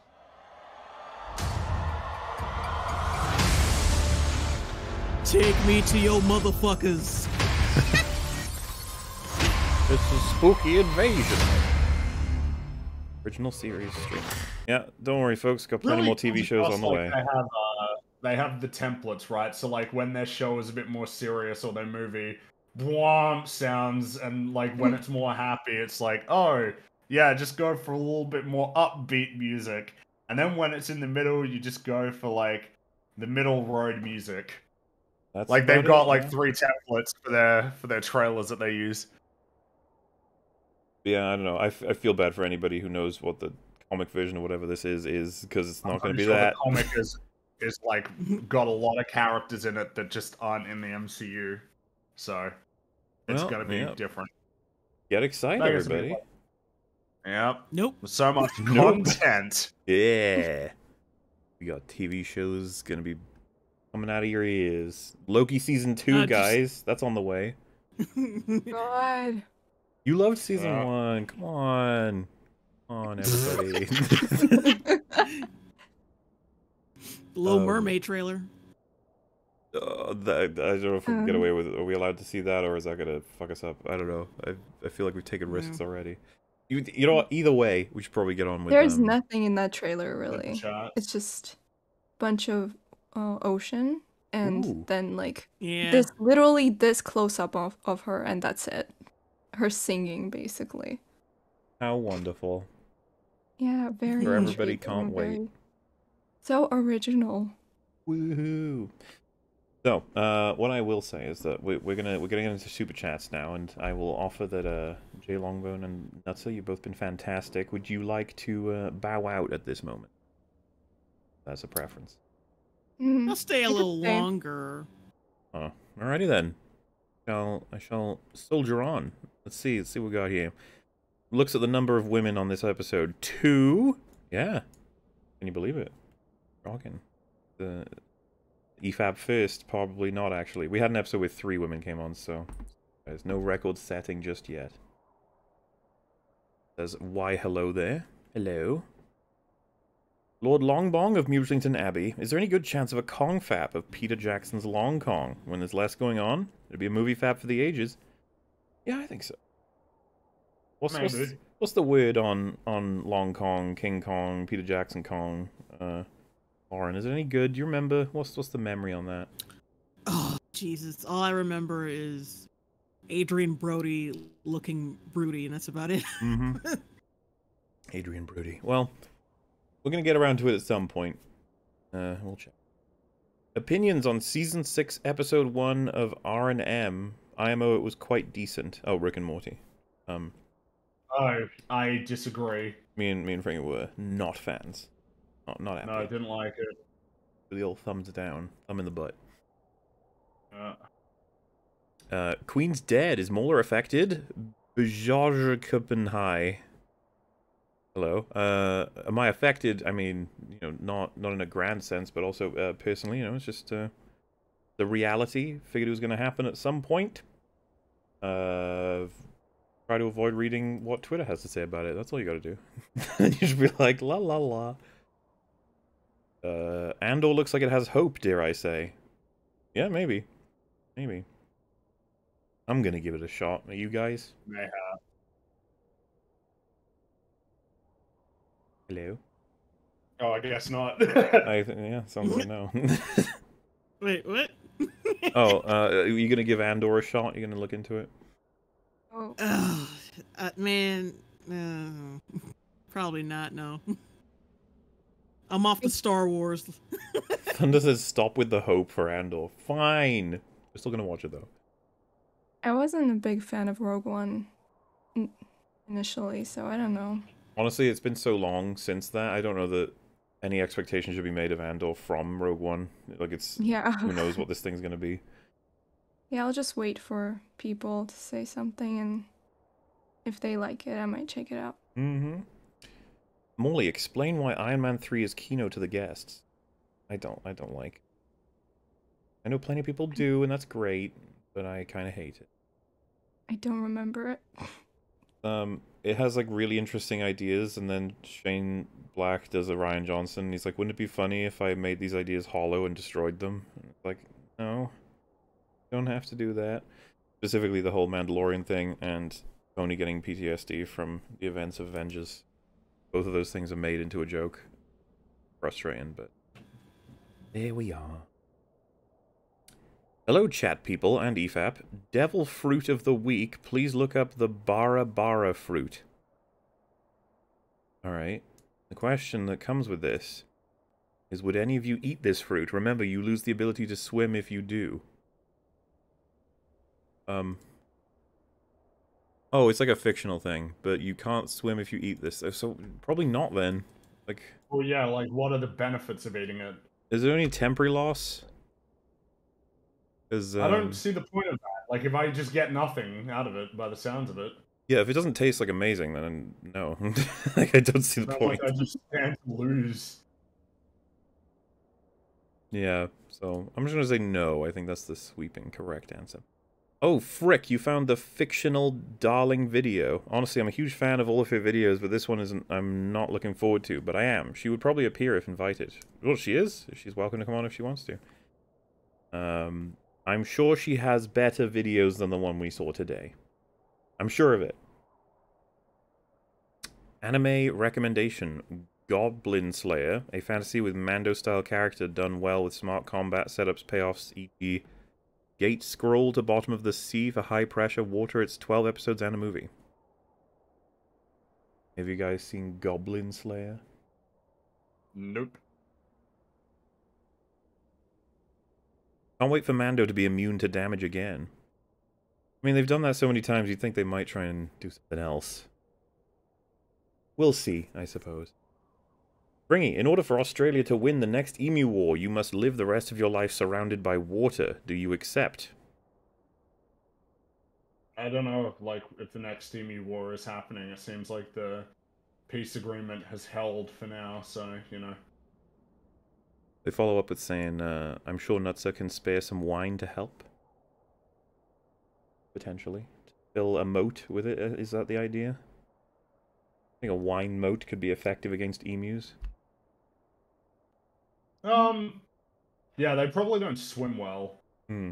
Take me to your motherfuckers. It's a spooky invasion. Original series stream. Yeah, don't worry, folks. Got plenty Really more TV shows on the like way. They have, uh, they have the templates, right? So like when their show is a bit more serious or their movie, womp sounds, and like when it's more happy, it's like, oh yeah, just go for a little bit more upbeat music. And then when it's in the middle, you just go for like the middle road music. That's like they've got it, like yeah. three templates for their for their trailers that they use. Yeah, I don't know. I, f- I feel bad for anybody who knows what the comic version or whatever this is is because it's not going to be sure that. The comic is is like got a lot of characters in it that just aren't in the MCU, so it's Well, gonna be yeah. different. Get excited, everybody. Fun. Yep. Nope. So much content. Yeah. We got TV shows going to be coming out of your ears. Loki season two, Uh, just- guys. That's on the way. God. You loved season Yeah. one. Come on. Come on, everybody. Little Um, Mermaid trailer. Uh, that, I don't know if we can get Um. away with it. Are we allowed to see that, or is that gonna fuck us up? I don't know. I I feel like we've taken risks already. You, you know? Either way, we should probably get on with. It. There's um, nothing in that trailer really. It's just bunch of uh, ocean and Ooh. then like Yeah. this literally this close up of, of her and that's it. Her singing basically. How wonderful! Yeah, very For everybody intriguing can't and wait. So original. Woohoo! So, uh, what I will say is that we, we're gonna we're getting into super chats now, and I will offer that uh, JLongbone and Nutsa, you've both been fantastic. Would you like to uh, bow out at this moment? That's a preference. Mm, I'll stay a could little longer. Oh, alrighty then. Shall I shall soldier on? Let's see. Let's see what we got here. Looks at the number of women on this episode. Two. Yeah. Can you believe it? Rocking. The EFAP first, probably not actually. We had an episode where three women came on, so there's no record setting just yet. Says why hello there. Hello. Lord Longbong of Mublington Abbey, is there any good chance of a Kong Fap of Peter Jackson's Long Kong when there's less going on? It'd be a movie fap for the ages. Yeah, I think so. What's what's, what's the word on on Long Kong, King Kong, Peter Jackson Kong? Uh, Lauren, is it any good? Do you remember what's what's the memory on that? Oh Jesus! All I remember is Adrien Brody looking broody, and that's about it. Mm-hmm. Adrien Brody. Well, we're gonna get around to it at some point. Uh, we'll check. Opinions on season six, episode one of R and M. IMO, it was quite decent. Oh, Rick and Morty. Um, Oh, I disagree. me and me and Frank were not fans. Not not happy. No, I didn't like it. The old thumbs down, thumb in the butt. Uh, Uh, Queen's dead. Is MauLer affected? George Copenhagen. Hello. Uh, am I affected? I mean, you know, not not in a grand sense, but also uh, personally. You know, it's just uh, the reality. Figured it was going to happen at some point. Uh, try to avoid reading what Twitter has to say about it. That's all you got to do. you should be like la la la. Uh, Andor looks like it has hope. Dare I say? Yeah, maybe, maybe. I'm gonna give it a shot. Are you guys? May have. Hello. Oh, I guess not. I th- yeah, sounds like no. Wait, what? oh, uh, are you gonna give Andor a shot? You're gonna look into it? Oh, uh, man, no, probably not. No, I'm off the Star Wars. Thunder says stop with the hope for Andor. Fine. We're still gonna watch it though. I wasn't a big fan of Rogue One initially, so I don't know. Honestly, it's been so long since that. I don't know that any expectation should be made of Andor from Rogue One. Like it's Yeah. who knows what this thing's gonna be. Yeah, I'll just wait for people to say something, and if they like it, I might check it out. Mm-hmm. Molly, explain why Iron Man 3 is kino to the guests. I don't I don't like. I know plenty of people do, and that's great, but I kinda hate it. I don't remember it. Um, it has like really interesting ideas, and then Shane Black does a Rian Johnson. And he's like, "Wouldn't it be funny if I made these ideas hollow and destroyed them?" And it's like, no, don't have to do that. Specifically, the whole Mandalorian thing and Tony getting PTSD from the events of Avengers. Both of those things are made into a joke. Frustrating, but there we are. Hello, chat people and EFAP. Devil fruit of the week. Please look up the Bara Bara fruit. Alright. The question that comes with this is Would any of you eat this fruit? Remember, you lose the ability to swim if you do. Um. Oh, it's like a fictional thing, but you can't swim if you eat this. So, probably not then. Like, Well, yeah, like what are the benefits of eating it? is there any temporary loss? Because I don't um, see the point of that. Like, if I just get nothing out of it, by the sounds of it, Yeah, if it doesn't taste like amazing, then no. like, I don't see the point. like I just to lose. Yeah, so I'm just gonna say no. I think that's the sweeping correct answer. Oh, frick, you found the fictional darling video. Honestly, I'm a huge fan of all of her videos, but this one isn't, I'm not looking forward to, but I am. She would probably appear if invited. Well, she is. She's welcome to come on if she wants to. Um, I'm sure she has better videos than the one we saw today. I'm sure of it. Anime recommendation Goblin Slayer, a fantasy with Mando style character done well with smart combat setups, payoffs, e.g. Gate scroll to bottom of the sea for high pressure water. It's 12 episodes and a movie. Have you guys seen Goblin Slayer? Nope. Can't wait for Mando to be immune to damage again. I mean, they've done that so many times, you'd think they might try and do something else. We'll see, I suppose. Fringy, in order for Australia to win the next Emu War, you must live the rest of your life surrounded by water. Do you accept? I don't know if like if the next Steamy War is happening. It seems like the peace agreement has held for now, so you know. They follow up with saying, uh, I'm sure Nutsa can spare some wine to help. Potentially. Fill a moat with it, uh, that the idea? I think a wine moat could be effective against emus. Um, yeah, they probably don't swim well. Hmm.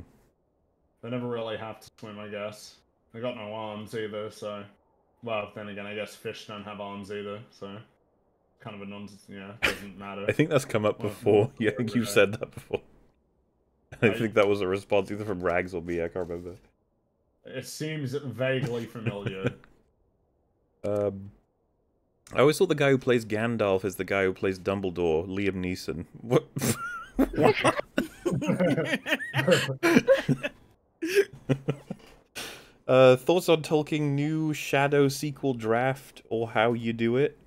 They never really have to swim, I guess. They got no arms either, so. Well, then again, I guess fish don't have arms either, so. Kind of a nonsense. Yeah, doesn't matter. I think that's come up before. Yeah, I think you've said that before. I I- think that was a response either from Rags or me, I can't remember. It seems vaguely familiar. Um, I always thought the guy who plays Gandalf is the guy who plays Dumbledore, Liam Neeson. What? uh, thoughts on Tolkien new Shadow sequel draft or how you do it?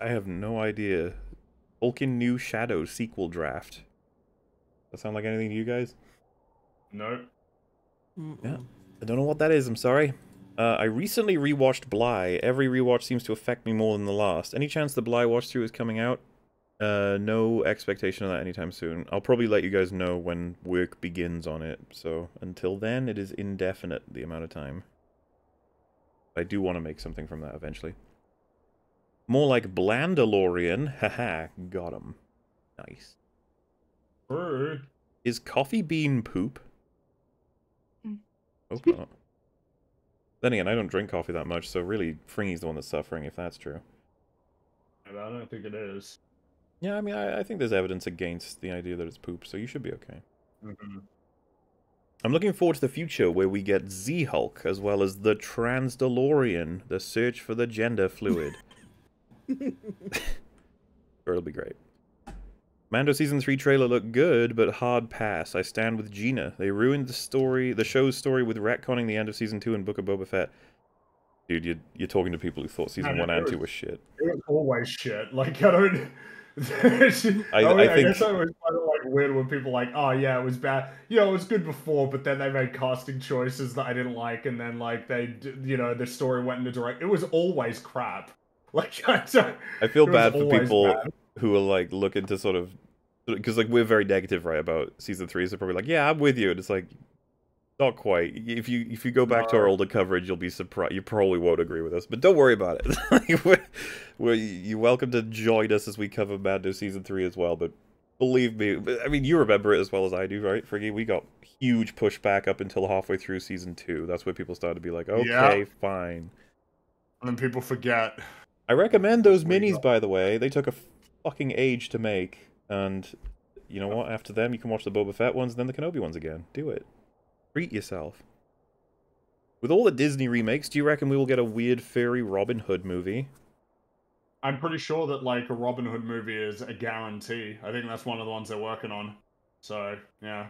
I have no idea. Tolkien new Shadow sequel draft. That sound like anything to you guys? no. Yeah. I don't know what that is. I'm sorry. Uh, I recently rewatched Bly. Every rewatch seems to affect me more than the last. Any chance the Bly watch through is coming out? Uh, no expectation of that anytime soon. I'll probably let you guys know when work begins on it. So until then, it is indefinite the amount of time. I do want to make something from that eventually. More like Blandalorian. Haha, got him. Nice. True. Is coffee bean poop? Mm. Hope not. Then again, I don't drink coffee that much, so really, Fringy's the one that's suffering if that's true. I don't think it is. Yeah, I mean, I, I think there's evidence against the idea that it's poop, so you should be okay. Mm-hmm. I'm looking forward to the future where we get Z-Hulk as well as the Transdalorian, the search for the gender fluid. It'll be great. Mando season 3 trailer looked good, but hard pass. I stand with Gina. They ruined the story, the show's story with retconning the end of season 2 and Book of Boba Fett. Dude, you're, you're talking to people who thought season 1 it and 2 was- was shit. It was always shit. Like I don't. I- I, I think- guess I was kind of like weird when people like, oh yeah, it was bad. You know, it was good before, but then they made casting choices that I didn't like, and then like they, you know, the story went in a direct. It was always crap. Like I don't. I feel bad for people bad. Who are like looking to sort of because like we're very negative right about season three, so probably like yeah I'm with you. And it's like not quite. If you if you go back to our older coverage, you'll be surprised. You probably won't agree with us, but don't worry about it. Like, we're, we're, you're welcome to join us as we cover Mando season three as well. But believe me, I mean you remember it as well as I do, right? Fringy, we got huge pushback up until halfway through season two. That's where people started to be like, okay, Yeah. fine. And then people forget. I recommend those minis, by the way. They took a fucking age to make, and you know what? After them, you can watch the Boba Fett ones, and then the Kenobi ones again. Do it. Treat yourself. With all the Disney remakes, do you reckon we will get a weird fairy Robin Hood movie? I'm pretty sure that like a Robin Hood movie is a guarantee. I think that's one of the ones they're working on. So yeah.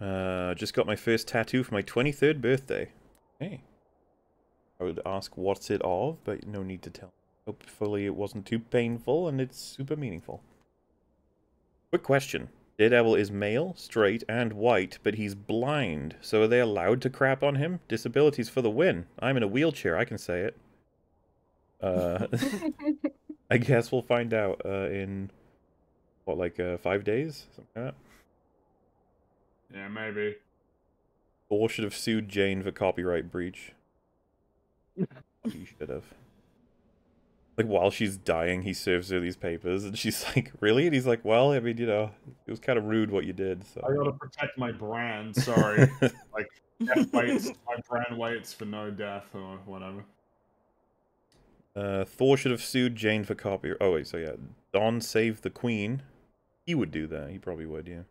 Uh, just got my first tattoo for my 23rd birthday. Hey. I would ask what's it of, but no need to tell. Hopefully it wasn't too painful and it's super meaningful. Quick question. Daredevil is male, straight, and white, but he's blind. So are they allowed to crap on him? Disabilities for the win. I'm in a wheelchair, I can say it. Uh, I guess we'll find out uh, in, what, like uh, five days? Something like that. Yeah, maybe. Thor should have sued Jane for copyright breach. he should have. Like while she's dying, he serves her these papers, and she's like, "Really?" And he's like, "Well, I mean, you know, it was kind of rude what you did." So I gotta protect my brand. Sorry, like death waits. My brand waits for no death or whatever. Uh, Thor should have sued Jane for copy. Oh wait, so yeah, Don saved the Queen. He would do that. He probably would. Yeah.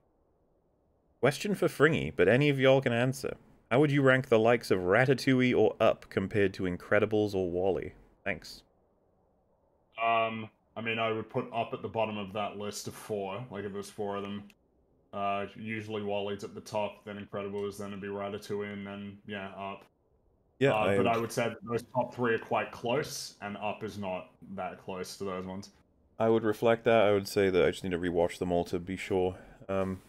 Question for Fringy, but any of y'all can answer. How would you rank the likes of Ratatouille or Up compared to Incredibles or WALL-E? Thanks. Um, I mean, I would put up at the bottom of that list of four. Like if there's four of them. Uh, usually WALL-E's at the top, then Incredibles, then it'd be Ratatouille, and then yeah, Up. Yeah, uh, but I- I would say that those top three are quite close, and Up is not that close to those ones. I would reflect that. I would say that I just need to rewatch them all to be sure. Um,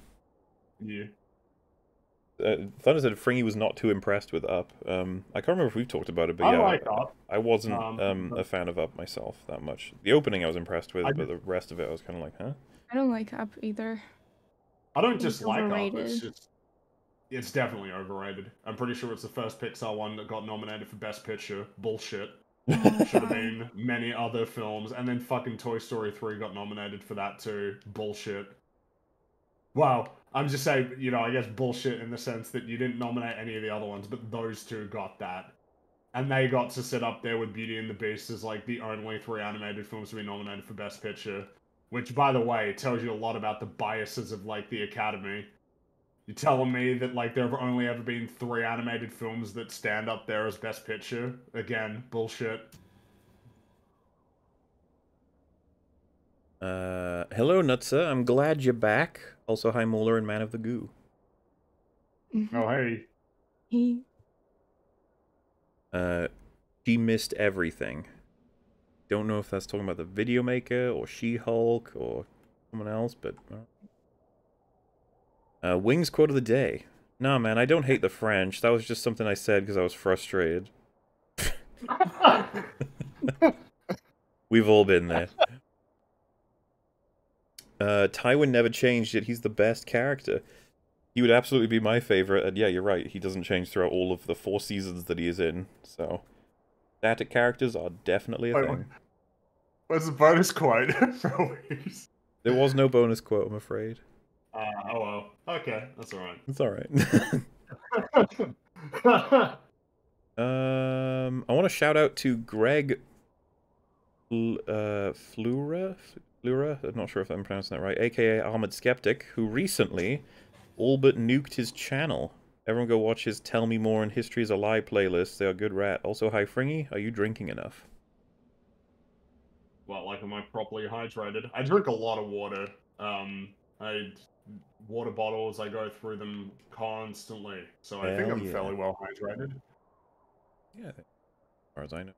Yeah. Uh, Thunder said Fringy was not too impressed with Up. Um, I can't remember if we've talked about it, but I yeah, like Up. I wasn't Um, um, but- a fan of Up myself that much. The opening I was impressed with, I but the rest of it I was kind of like, huh? I don't like Up either. I don't It's dislike Up. It's just it's definitely overrated. I'm pretty sure it's the first Pixar one that got nominated for Best Picture. Bullshit. Should have been many other films, and then fucking Toy Story 3 got nominated for that too. Bullshit. Wow. I'm just saying, you know, I guess bullshit in the sense that you didn't nominate any of the other ones, but those two got that. And they got to sit up there with Beauty and the Beast as like the only three animated films to be nominated for Best Picture. Which, by the way, tells you a lot about the biases of like the Academy. You're telling me that like there have only ever been three animated films that stand up there as Best Picture? Again, bullshit. Uh, hello, Nutsa. I'm glad you're back. Also, hi, MauLer and Man of the Goo. Oh, hey. He Uh, she missed everything. Don't know if that's talking about the video maker or She-Hulk or someone else, but uh, uh, Wings quote of the day: No, man, I don't hate the French. That was just something I said because I was frustrated. We've all been there. Uh, Tywin never changed yet. He's the best character. He would absolutely be my favorite. And yeah, you're right. He doesn't change throughout all of the four seasons that he is in. So, static characters are definitely a Wait, thing. Where's the bonus quote? There was no bonus quote, I'm afraid. Uh, oh well. Okay, that's alright. It's all right. um, I want to shout out to Greg Fl- uh, Flura. Flura. I'm not sure if I'm pronouncing that right. AKA Armoured Skeptic, who recently all but nuked his channel. Everyone go watch his "Tell Me More" and "History is a Lie" playlist. They are good rat. Also, hi Fringy. Are you drinking enough? Well, like, am I properly hydrated? I drink a lot of water. Um, I water bottles. I go through them constantly, so I think I'm yeah. fairly well hydrated. Yeah, as far as I know.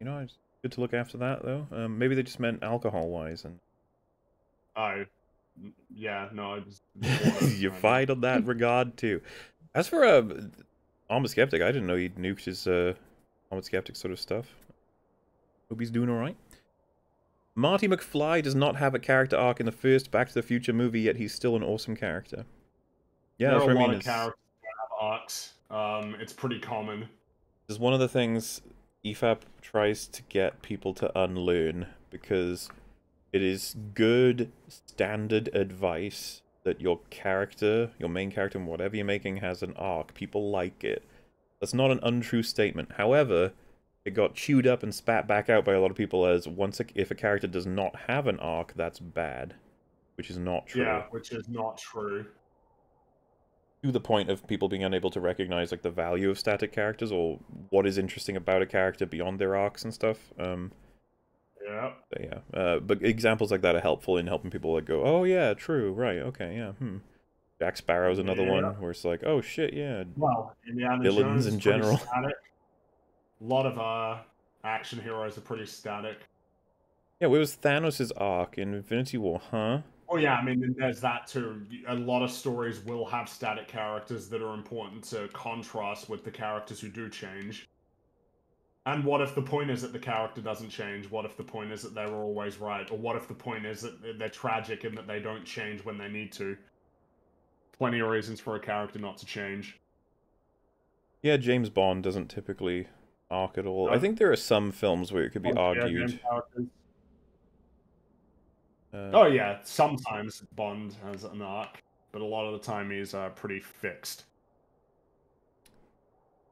You know, it's good to look after that though. Um, maybe they just meant alcohol-wise, and I, yeah, no, I just you're fine on that regard too. As for uh, Armoured Skeptic, I didn't know he'd nuked his uh, Armoured Skeptic sort of stuff. Hope he's doing all right. Marty McFly does not have a character arc in the first Back to the Future movie, yet he's still an awesome character. Yeah, there are a I lot mean. of it's- characters that have arcs. Um, it's pretty common. is one of the things EFAP tries to get people to unlearn because it is good standard advice that your character, your main character, and whatever you're making has an arc. People like it. That's not an untrue statement. However, it got chewed up and spat back out by a lot of people as once a, if a character does not have an arc, that's bad, which is not true. Yeah, which is not true. To the point of people being unable to recognize like the value of static characters or what is interesting about a character beyond their arcs and stuff. Um, Yeah. so yeah, uh, but examples like that are helpful in helping people like go, oh yeah, true, right, okay, yeah, hmm. Jack Sparrow's another Yeah. one where it's like, oh shit, yeah, Well, Indiana villains Jones in general. Static. A lot of uh, action heroes are pretty static. Yeah, where was Thanos' arc in Infinity War, huh? Oh yeah, I mean, there's that too. A lot of stories will have static characters that are important to contrast with the characters who do change. And what if the point is that the character doesn't change? What if the point is that they were always right? Or what if the point is that they're tragic and that they don't change when they need to? Plenty of reasons for a character not to change. Yeah, James Bond doesn't typically arc at all. I think there are some films where it could be Oh, yeah, argued. characters. Uh, Oh yeah, sometimes Bond has an arc, but a lot of the time he's uh, pretty fixed.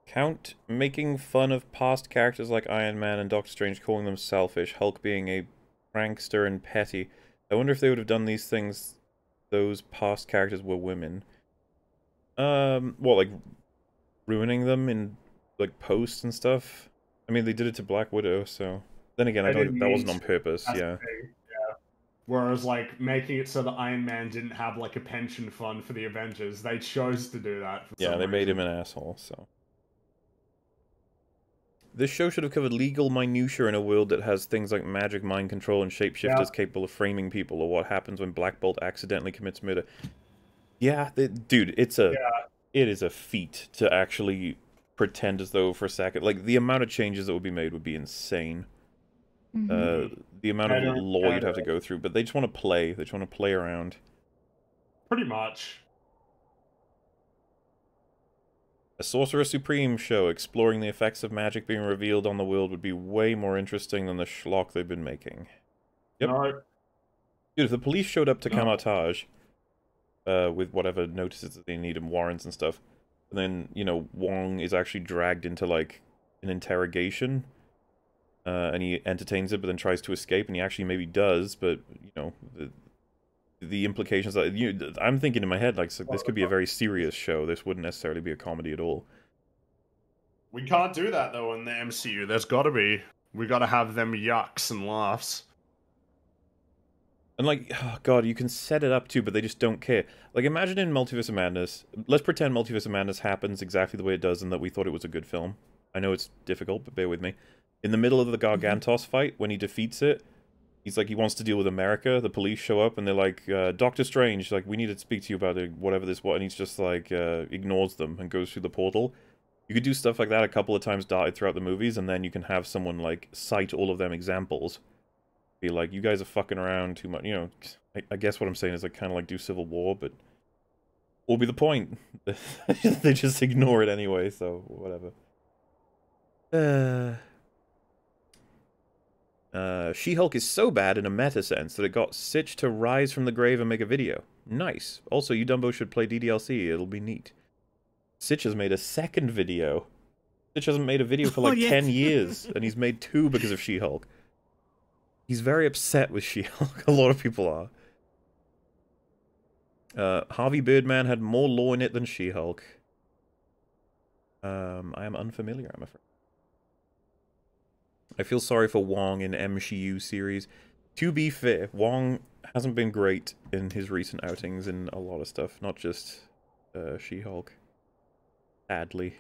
Count making fun of past characters like Iron Man and Doctor Strange, calling them selfish, Hulk being a prankster and petty. I wonder if they would have done these things those past characters were women. Um, what, like ruining them in like posts and stuff? I mean, they did it to Black Widow, so. Then again, I don't. That wasn't on purpose. Yeah. thing, yeah. Whereas, like, making it so that Iron Man didn't have, like, a pension fund for the Avengers, they chose to do that. For Yeah, they made him an asshole, so. This show should have covered legal minutiae in a world that has things like magic, mind control, and shapeshifters Yeah. capable of framing people, or what happens when Black Bolt accidentally commits murder. Yeah, the, dude, it's a, it is a feat to actually pretend as though for a second, like the amount of changes that would be made would be insane. Uh, the amount I of don't law you'd have to go through, but they just want to play. They just want to play around. Pretty much. A Sorcerer Supreme show exploring the effects of magic being revealed on the world would be way more interesting than the schlock they've been making. Yep. No, Dude, if the police showed up to No. Kamar-Taj uh, with whatever notices that they need and warrants and stuff, and then, you know, Wong is actually dragged into, like, an interrogation, uh, and he entertains it but then tries to escape, and he actually maybe does, but, you know, the, the implications that you I'm thinking in my head like so this could be a very serious show. This wouldn't necessarily be a comedy at all. we can't do that, though, in the MCU. There's gotta be. We gotta have them yucks and laughs. And like, oh god, you can set it up too, but they just don't care. Like, imagine in Multiverse of Madness. Let's pretend Multiverse of Madness happens exactly the way it does, and that we thought it was a good film. I know it's difficult, but bear with me. In the middle of the Gargantos fight, when he defeats it, He's like he wants to deal with America. The police show up and they're like, uh, Doctor Strange, like we need to speak to you about it, whatever this was, and he's just like uh, ignores them and goes through the portal. You could do stuff like that a couple of times dotted throughout the movies, and then you can have someone like cite all of them examples. Be like, you guys are fucking around too much. You know, I, I guess what I'm saying is like kind of like do Civil War, but what will be the point? they just ignore it anyway, so whatever. Uh. Uh, She-Hulk is so bad in a meta sense that it got Sitch to rise from the grave and make a video. Nice. Also, you Dumbo should play DDLC. It'll be neat. Sitch has made a second video. Sitch hasn't made a video for Oh, like yes. 10 years, and he's made two because of She-Hulk. He's very upset with She-Hulk. A lot of people are. Uh, Harvey Birdman had more lore in it than She-Hulk. Um, I am unfamiliar, I'm afraid. I feel sorry for Wong in MCU series. To be fair, Wong hasn't been great in his recent outings in a lot of stuff, not just uh, She-Hulk. Sadly.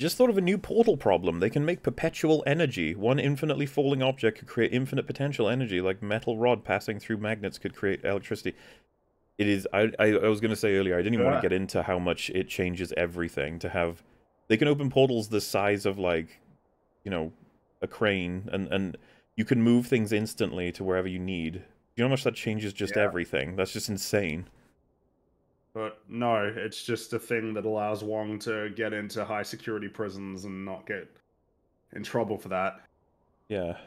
Just thought of a new portal problem. They can make perpetual energy. One infinitely falling object could create infinite potential energy, like metal rod passing through magnets could create electricity. It is. I. I, I was going to say earlier. I didn't even want to get into how much it changes everything to have. They can open portals the size of like, you know, a crane, and and you can move things instantly to wherever you need. Do You know how much that changes just Yeah. everything. That's just insane. But no, it's just a thing that allows Wong to get into high security prisons and not get in trouble for that. Yeah.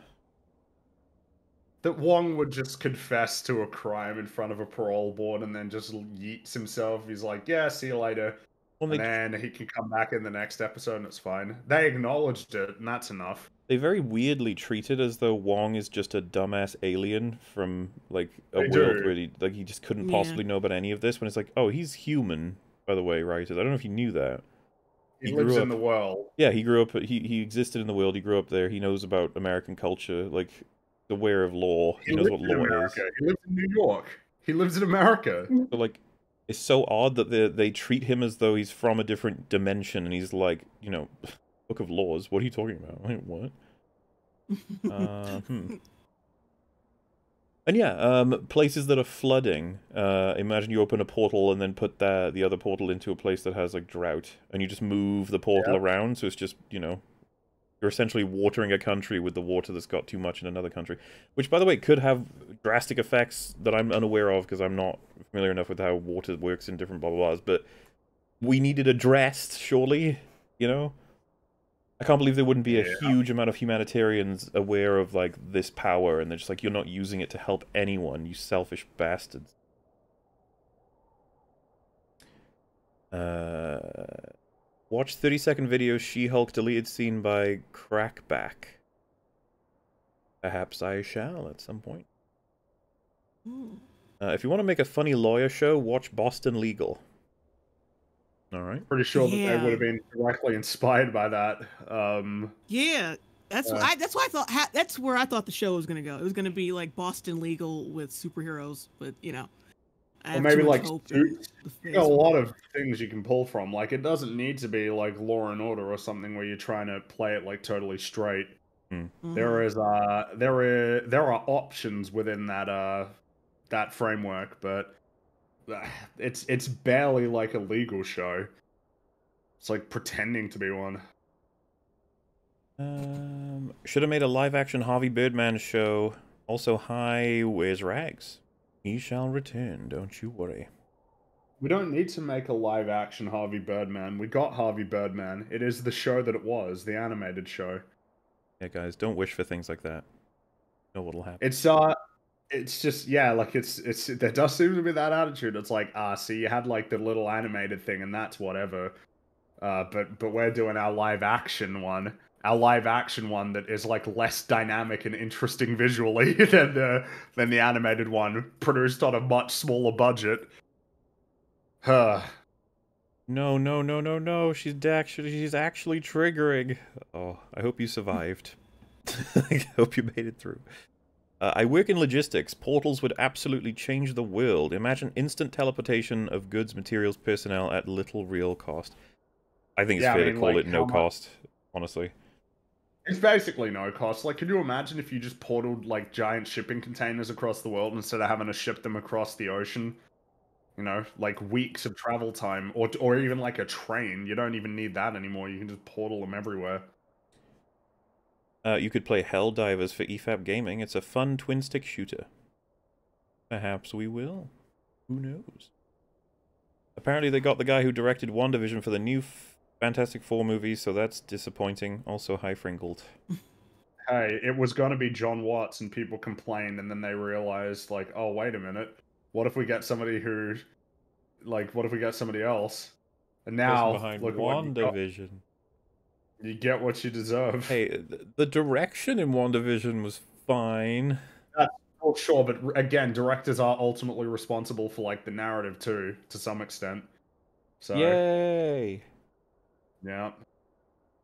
That Wong would just confess to a crime in front of a parole board and then just yeets himself. He's like, "Yeah, see you later," Well, and then he can come back in the next episode and it's fine. They acknowledged it, and that's enough. They very weirdly treat it as though Wong is just a dumbass alien from like a They world do. where he like he just couldn't Yeah. possibly know about any of this. When it's like, oh, he's human, by the way, writers. I don't know if you knew that. He, He lives grew in the world. Yeah, he grew up. He he existed in the world. He grew up there. He knows about American culture. Like, he's aware of law. He, He knows what in law is. America. He lives in New York. He lives in America. But like, it's so odd that they they treat him as though he's from a different dimension, and he's like, you know, book of laws. What are you talking about? Like, what? uh, hmm. And yeah, um, places that are flooding. Uh, imagine you open a portal and then put the the other portal into a place that has like drought, and you just move the portal Yeah. around. So it's just you know, you're essentially watering a country with the water that's got too much in another country. Which, by the way, could have drastic effects that I'm unaware of because I'm not familiar enough with how water works in different blah blah blahs. But we need it addressed, surely. You know. I can't believe there wouldn't be a huge amount of humanitarians aware of like this power, and they're just like, you're not using it to help anyone, you selfish bastards. Uh, watch 30 second video She-Hulk deleted scene by Crackback. Perhaps I shall at some point. Uh, if you want to make a funny lawyer show, watch Boston Legal. All right. Pretty sure that Yeah. they would have been directly inspired by that. Um, Yeah, that's Uh, why. I, that's why I thought. Ha, that's where I thought the show was gonna go. It was gonna be like Boston Legal with superheroes, but you know, I or maybe like hope in Suits. the You got a lot of things you can pull from. Like it doesn't need to be like Law and Order or something where you're trying to play it like totally straight. Hmm. There is uh there are there are options within that uh that framework, but uh, it's it's barely like a legal show. It's like pretending to be one. Um, should have made a live action Harvey Birdman show. Also, hi, where's Rags? He shall return, don't you worry. We don't need to make a live action Harvey Birdman. We got Harvey Birdman. It is the show that it was, the animated show. Yeah, guys, don't wish for things like that. Know what'll happen. It's uh it's just yeah, like it's it's there does seem to be that attitude. It's like, ah, see you had like the little animated thing and that's whatever. Uh but but we're doing our live action one. Our live action one that is like less dynamic and interesting visually than the than the animated one, produced on a much smaller budget. Huh. No, no, no, no, no. She's actually she's actually triggering. Oh, I hope you survived. I hope you made it through. Uh, I work in logistics. Portals would absolutely change the world. Imagine instant teleportation of goods, materials, personnel at little real cost. I think it's Yeah, I fair mean, to call like, it no cost, honestly. It's basically no cost. Like, can you imagine if you just portaled like giant shipping containers across the world instead of having to ship them across the ocean? You know, like weeks of travel time, or or even like a train. You don't even need that anymore. You can just portal them everywhere. Uh, you could play Helldivers for E EFAP Gaming. It's a fun twin stick shooter. Perhaps we will. Who knows? Apparently, they got the guy who directed WandaVision for the new Fantastic Four movies, so that's disappointing. Also, hi Fringled. Hey, it was gonna be Jon Watts, and people complained, and then they realized, like, oh wait a minute, what if we get somebody who, like, what if we get somebody else? And now look what you. WandaVision. You get what you deserve. Hey, th- the direction in WandaVision was fine. That's for sure, but again, directors are ultimately responsible for like the narrative too, to some extent. So Yay! Yeah.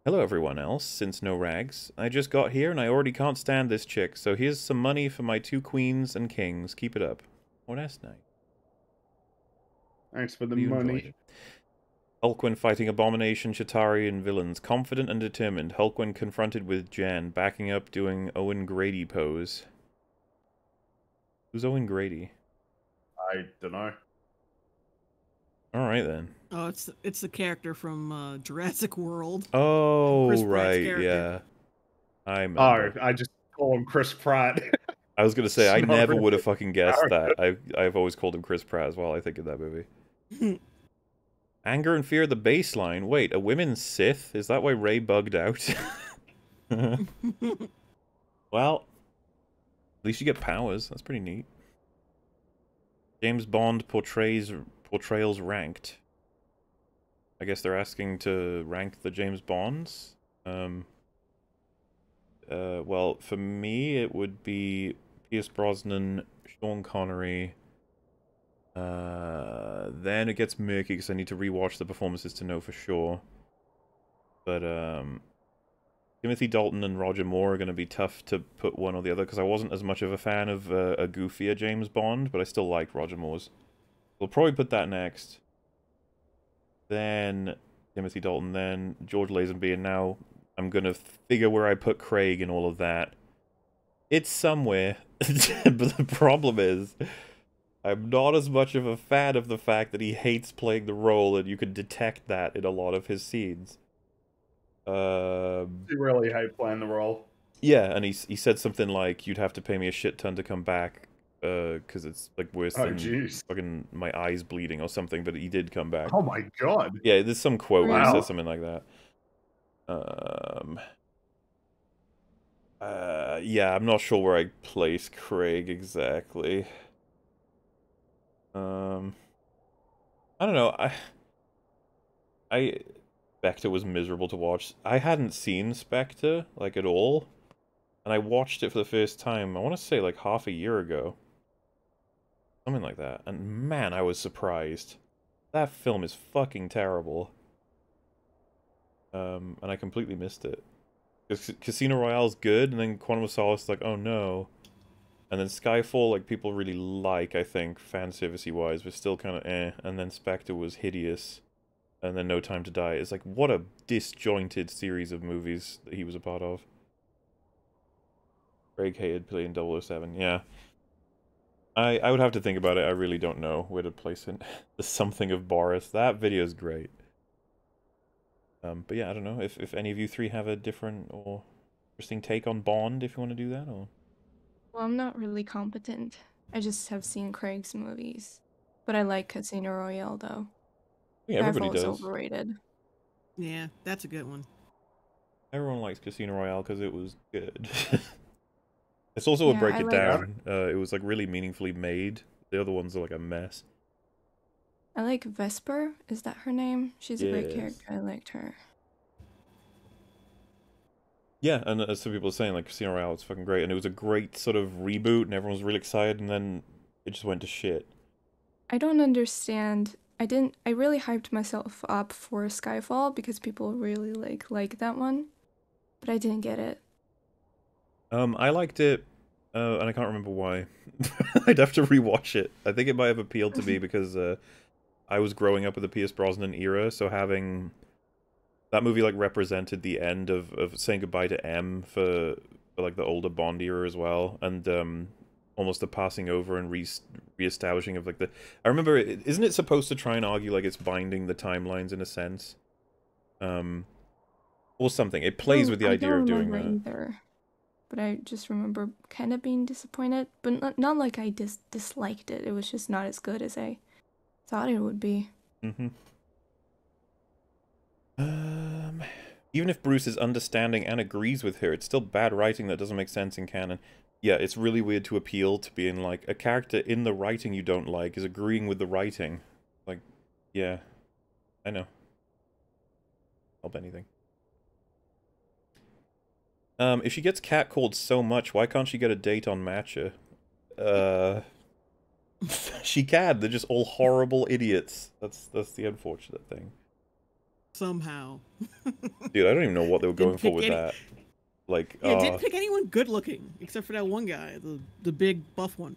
Hello, everyone else, since no rags. I just got here and I already can't stand this chick, so here's some money for my two queens and kings. Keep it up. Oh, that's nice. Thanks for the You money. Hulkwen fighting Abomination, Chitauri, and villains. Confident and determined. Hulkwen confronted with Jan, backing up, doing Owen Grady pose. Who's Owen Grady? I don't know. Alright then. Oh, it's it's the character from uh, Jurassic World. Oh, Chris right, yeah. I Oh. I just call him Chris Pratt. I was gonna say, I never really would have fucking guessed that. I I've always called him Chris Pratt as well, I think, in that movie. Anger and fear, the baseline. Wait, a women's Sith? Is that why Rey bugged out? well, at least you get powers. That's pretty neat. James Bond portrays portrayals ranked. I guess they're asking to rank the James Bonds. Um. Uh, well, for me, it would be Pierce Brosnan, Sean Connery. Uh, then it gets murky because I need to rewatch the performances to know for sure. But um, Timothy Dalton and Roger Moore are going to be tough to put one or the other because I wasn't as much of a fan of uh, a goofier James Bond, but I still like Roger Moore's. We'll probably put that next. Then Timothy Dalton, then George Lazenby, and now I'm gonna figure where I put Craig and all of that. It's somewhere, but the problem is, I'm not as much of a fan of the fact that he hates playing the role, and you can detect that in a lot of his scenes. Um, You really hate playing the role. yeah, and he he said something like, "You'd have to pay me a shit ton to come back, because it's like worse Oh, than jeez. fucking my eyes bleeding or something." But he did come back. Oh my god. Yeah, there's some quote where he says something like that. Um. Uh, yeah, I'm not sure where I place Craig exactly. Um, I don't know. I, I, Spectre was miserable to watch. I hadn't seen Spectre like at all, and I watched it for the first time. I want to say like half a year ago, something like that. And man, I was surprised. That film is fucking terrible. Um, and I completely missed it. Casino Royale's good, and then Quantum of Solace like, oh no. And then Skyfall, like people really like, I think, fan servicey wise, but still kind of eh. And then Spectre was hideous, and then No Time to Die. It's like what a disjointed series of movies that he was a part of. Craig hated playing 007, yeah. I I would have to think about it. I really don't know where to place it. the something of Boris. That video is great. Um, but yeah, I don't know if if any of you three have a different or interesting take on Bond. If you want to do that, or Well, I'm not really competent. I just have seen Craig's movies. But I like Casino Royale though. Yeah, everybody Skyfall is does. overrated. Yeah, that's a good one. everyone likes Casino Royale because it was good. it's also a Yeah, break I it down. Uh, it was like really meaningfully made. The other ones are like a mess. I like Vesper. Is that her name? She's a great character. I liked her. Yeah, and as some people are saying, like Casino Royale was fucking great, and it was a great sort of reboot, and everyone was really excited, and then it just went to shit. I don't understand. I didn't. I really hyped myself up for Skyfall because people really like like that one, but I didn't get it. Um, I liked it, uh, and I can't remember why. I'd have to rewatch it. I think it might have appealed to me because uh, I was growing up with the Pierce Brosnan era, so having that movie like represented the end of, of saying goodbye to M for, for like the older Bond era as well, and um, almost the passing over and re reestablishing of like the. I remember, isn't it supposed to try and argue like it's binding the timelines in a sense, um, or something? It plays Oh, with the I idea of doing that. Either. But I just remember kind of being disappointed, but not, not like I dis- disliked it. It was just not as good as I thought it would be. Mm-hmm. Um, even if Bruce is understanding and agrees with her, it's still bad writing that doesn't make sense in canon. Yeah, it's really weird to appeal to being like a character in the writing you don't like is agreeing with the writing. Like, yeah, I know. Help anything. Um, if she gets catcalled so much, why can't she get a date on Matcha? Uh, she can. They're just all horrible idiots. That's that's the unfortunate thing. Somehow. Dude, I don't even know what they were going for with any- that. Like, Yeah, uh, didn't pick anyone good looking except for that one guy, the the big buff one.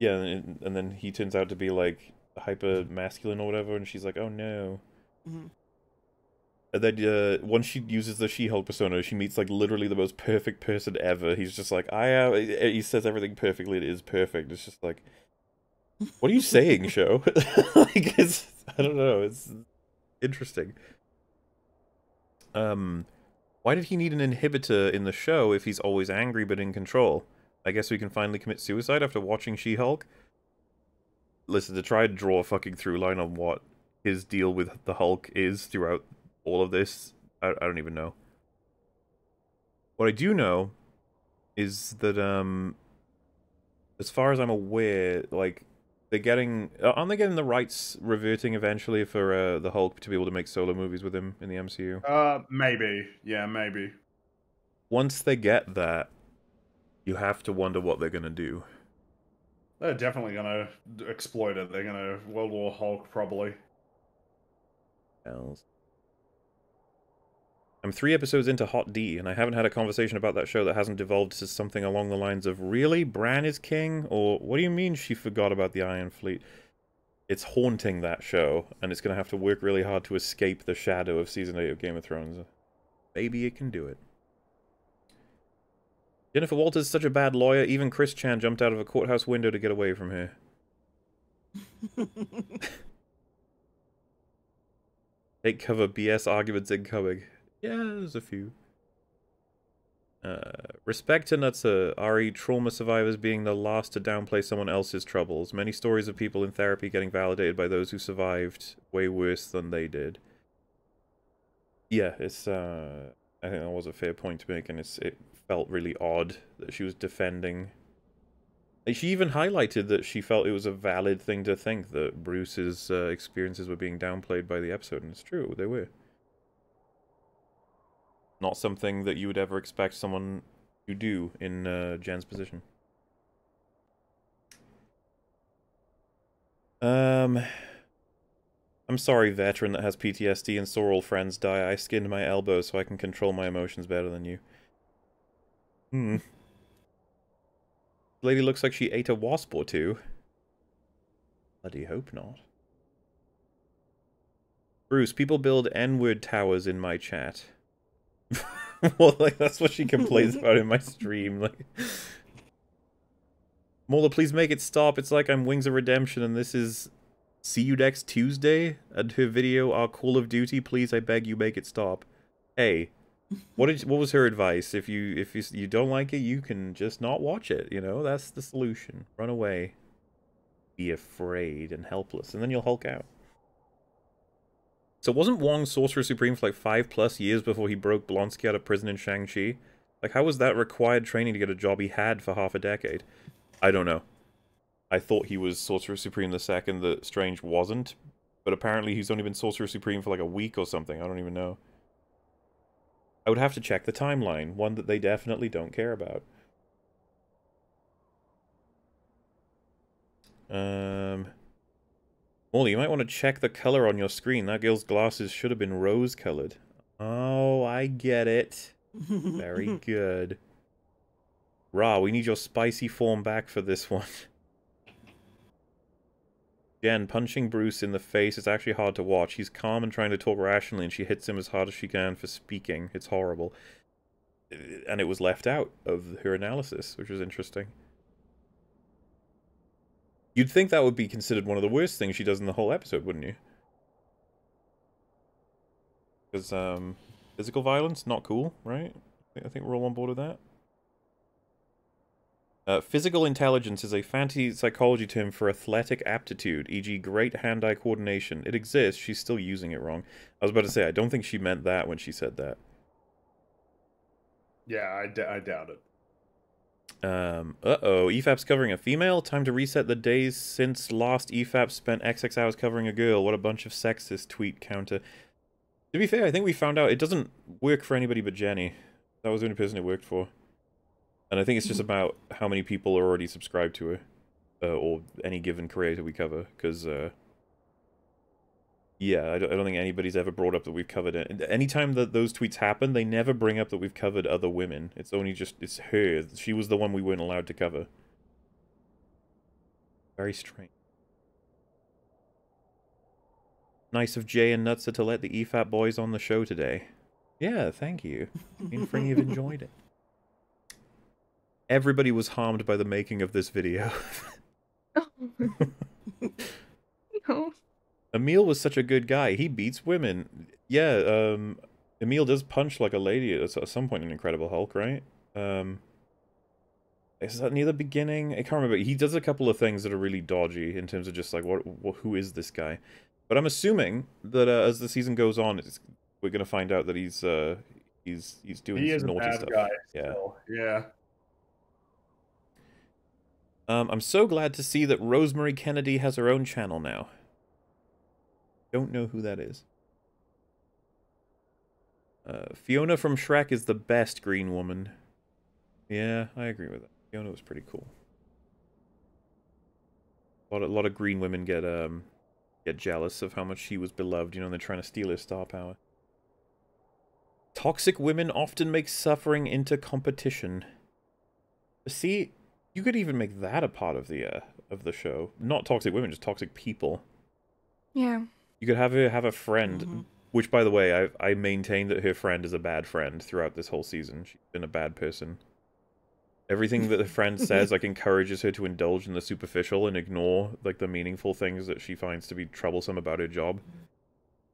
yeah, and, and then he turns out to be like hyper masculine or whatever, and she's like, "Oh no." Mhm. And then uh, once she uses the She-Hulk persona, she meets like literally the most perfect person ever. He's just like, "I am." He says everything perfectly. It is perfect. It's just like, what are you saying, show? like, it's I don't know. It's interesting. Um, why did he need an inhibitor in the show if he's always angry but in control? I guess we can finally commit suicide after watching She-Hulk. Listen, to try and draw a fucking through line on what his deal with the Hulk is throughout all of this, I, I don't even know. What I do know is that, um, as far as I'm aware, like they're getting, uh, aren't they getting the rights reverting eventually for uh, the Hulk to be able to make solo movies with him in the MCU? Uh, maybe. Yeah, maybe. Once they get that, you have to wonder what they're gonna do. They're definitely gonna exploit it. They're gonna World War Hulk probably. else. I'm three episodes into Hot D, and I haven't had a conversation about that show that hasn't devolved to something along the lines of "Really, Bran is king?" or "What do you mean she forgot about the Iron Fleet?" It's haunting that show, and it's going to have to work really hard to escape the shadow of season eight of Game of Thrones. Maybe it can do it. Jennifer Walters is such a bad lawyer. Even Chris Chan jumped out of a courthouse window to get away from her. Take cover BS arguments incoming. Yeah, there's a few. Uh, respect to Nutsa, RE trauma survivors being the last to downplay someone else's troubles. Many stories of people in therapy getting validated by those who survived way worse than they did. Yeah, it's uh I think that was a fair point to make and it's it felt really odd that she was defending she even highlighted that she felt it was a valid thing to think that Bruce's uh, experiences were being downplayed by the episode, and it's true, they were. Not something that you would ever expect someone to do in uh, Jen's position. Um, I'm sorry, veteran that has PTSD and saw all friends die. I skinned my elbow so I can control my emotions better than you. Hmm. Lady looks like she ate a wasp or two. Bloody hope not. Bruce, people build N-word towers in my chat. well, like that's what she complains about in my stream. Like, MauLer, please make it stop. It's like I'm Wings of Redemption, and this is see you next Tuesday. And her video, our Call of Duty. Please, I beg you, make it stop. Hey, what did what was her advice? If you if you, you don't like it, you can just not watch it. You know that's the solution. Run away. Be afraid and helpless, and then you'll Hulk out. So wasn't Wong Sorcerer Supreme for like five plus years before he broke Blonsky out of prison in Shang-Chi? Like, how was that required training to get a job he had for half a decade? I don't know. I thought he was Sorcerer Supreme the second that Strange wasn't, but apparently he's only been Sorcerer Supreme for like a week or something. I don't even know. I would have to check the timeline, one that they definitely don't care about. Um, Molly, you might want to check the color on your screen. That girl's glasses should have been rose-colored. Oh, I get it. Very good. Ra, we need your spicy form back for this one. Jen, punching Bruce in the face is actually hard to watch. He's calm and trying to talk rationally, and she hits him as hard as she can for speaking. It's horrible. And it was left out of her analysis, which was interesting. You'd think that would be considered one of the worst things she does in the whole episode, wouldn't you? Because, um, physical violence, not cool, right? I think we're all on board with that. Uh, physical intelligence is a fancy psychology term for athletic aptitude, e.g., great hand-eye coordination. It exists, she's still using it wrong. I was about to say, I don't think she meant that when she said that. Yeah, I, d- I doubt it. Um, uh-oh, EFAP's covering a female? Time to reset the days since last EFAP spent XX hours covering a girl. What a bunch of sexist tweet counter. To be fair, I think we found out it doesn't work for anybody but Jenny. That was the only person it worked for. And I think it's just about how many people are already subscribed to her. Uh, or any given creator we cover. Because, uh... Yeah, I don't, I don't think anybody's ever brought up that we've covered it. Anytime that those tweets happen, they never bring up that we've covered other women. It's only just, it's her. She was the one we weren't allowed to cover. Very strange. Nice of Jay and Nutsa to let the EFAP boys on the show today. Yeah, thank you. Me and Fringy have enjoyed it. Everybody was harmed by the making of this video. oh. no. Emil was such a good guy. He beats women. Yeah, um, Emil does punch like a lady at at some point in Incredible Hulk, right? Um, is that near the beginning? I can't remember. He does a couple of things that are really dodgy in terms of just like what, what who is this guy? But I'm assuming that uh, as the season goes on, it's, we're gonna find out that he's uh he's he's doing He some is a naughty bad stuff. guy. Yeah. Still. Yeah. Um, I'm so glad to see that Rosemary Kennedy has her own channel now. Don't know who that is. Uh, Fiona from Shrek is the best green woman. Yeah, I agree with that. Fiona was pretty cool. A lot of, a lot of green women get um get jealous of how much she was beloved, you know, and they're trying to steal her star power. Toxic women often make suffering into competition. See, you could even make that a part of the uh, of the show. Not toxic women, just toxic people. Yeah. You could have her have a friend, which, by the way, I I maintain that her friend is a bad friend throughout this whole season. She's been a bad person. Everything that the friend says, like, encourages her to indulge in the superficial and ignore like the meaningful things that she finds to be troublesome about her job.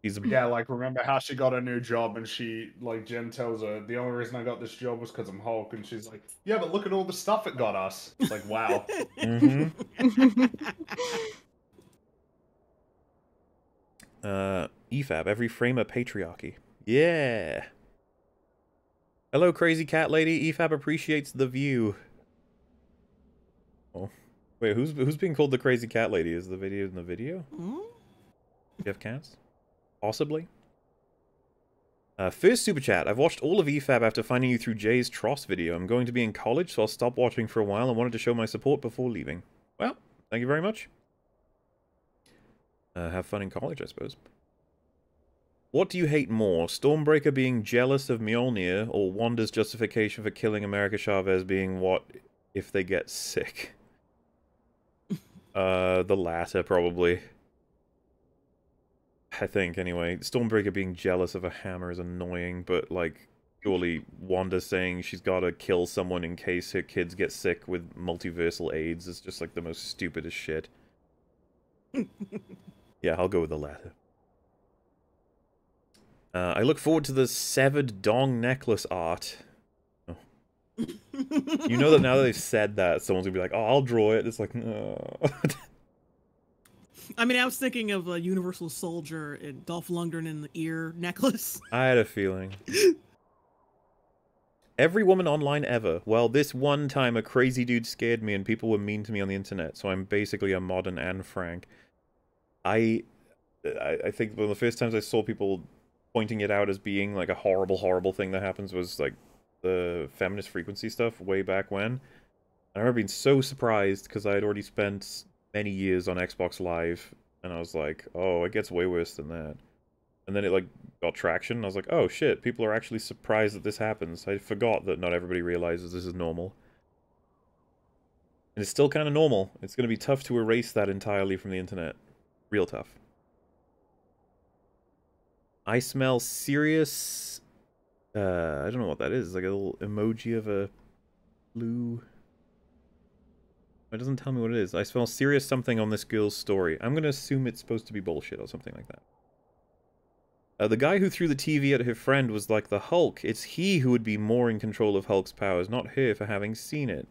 He's a Yeah, like remember how she got a new job and she like Jen tells her the only reason I got this job was because I'm Hulk and she's like, Yeah, but look at all the stuff it got us. It's like wow. Mhm. Uh, EFAP, every frame a patriarchy. Yeah. Hello, crazy cat lady. EFAP appreciates the view. Oh, wait, who's who's being called the crazy cat lady? Is the video in the video? Jeff Cats? Possibly. Uh, first super chat. I've watched all of EFAP after finding you through Jay's Tross video. I'm going to be in college, so I'll stop watching for a while and wanted to show my support before leaving. Well, thank you very much. Uh, have fun in college, I suppose. What do you hate more, Stormbreaker being jealous of Mjolnir, or Wanda's justification for killing America Chavez being what if they get sick? uh, the latter, probably. I think, anyway. Stormbreaker being jealous of a hammer is annoying, but, like, surely Wanda saying she's gotta kill someone in case her kids get sick with multiversal AIDS is just, like, the most stupidest shit. Yeah, I'll go with the latter. Uh, I look forward to the severed dong necklace art. Oh. you know that now that they've said that, someone's gonna be like, "Oh, I'll draw it." It's like, no. I mean, I was thinking of a Universal Soldier and Dolph Lundgren in the ear necklace. I had a feeling. Every woman online ever. Well, this one time a crazy dude scared me and people were mean to me on the internet, so I'm basically a modern Anne Frank. I, I, I think one of the first times I saw people pointing it out as being like a horrible, horrible thing that happens was like the feminist frequency stuff way back when. I remember being so surprised because I had already spent many years on Xbox Live, and I was like, "Oh, it gets way worse than that." And then it like got traction. And I was like, "Oh shit, people are actually surprised that this happens." I forgot that not everybody realizes this is normal. And it's still kind of normal. It's going to be tough to erase that entirely from the internet. Real tough. I smell serious. Uh, I don't know what that is. Like a little emoji of a blue. It doesn't tell me what it is. I smell serious something on this girl's story. I'm gonna assume it's supposed to be bullshit or something like that. Uh, the guy who threw the TV at her friend was like the Hulk. It's he who would be more in control of Hulk's powers, not her for having seen it.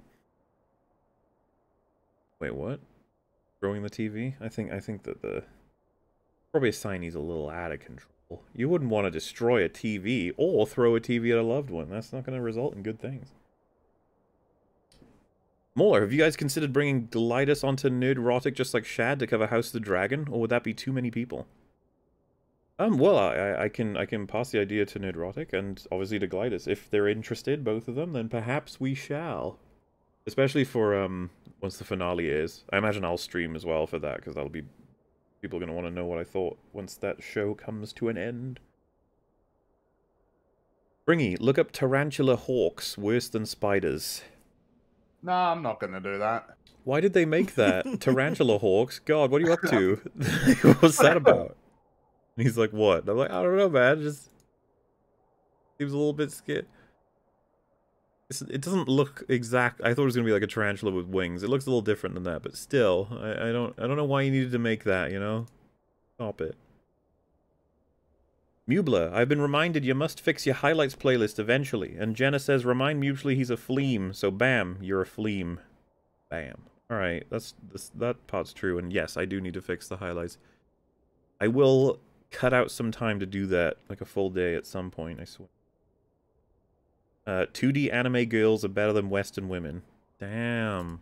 Wait, what? Throwing the TV? I think I think that the probably a sign he's a little out of control. You wouldn't want to destroy a TV or throw a TV at a loved one. That's not going to result in good things. MauLer, have you guys considered bringing Delitus onto Nerdrotic just like Shad to cover House of the Dragon, or would that be too many people? Um, well, I, I can I can pass the idea to Nerdrotic and obviously to Glidus. If they're interested, both of them, then perhaps we shall. Especially for um once the finale is. I imagine I'll stream as well for that because that'll be people are going to want to know what I thought once that show comes to an end. Fringy, look up tarantula hawks worse than spiders. Nah, I'm not gonna do that. Why did they make that? tarantula hawks? God, what are you up to? What's that about? And he's like, what? I'm like, I don't know, man. Just seems a little bit scared. It doesn't look exact. I thought it was gonna be like a tarantula with wings. It looks a little different than that, but still, I, I don't I don't know why you needed to make that. You know, stop it. MauLer, I've been reminded you must fix your highlights playlist eventually. And Jenna says, remind Mutually he's a fleam. So bam, you're a fleam. Bam. All right, that's, that's that part's true. And yes, I do need to fix the highlights. I will cut out some time to do that, like a full day at some point. I swear. Uh, 2D anime girls are better than Western women. Damn.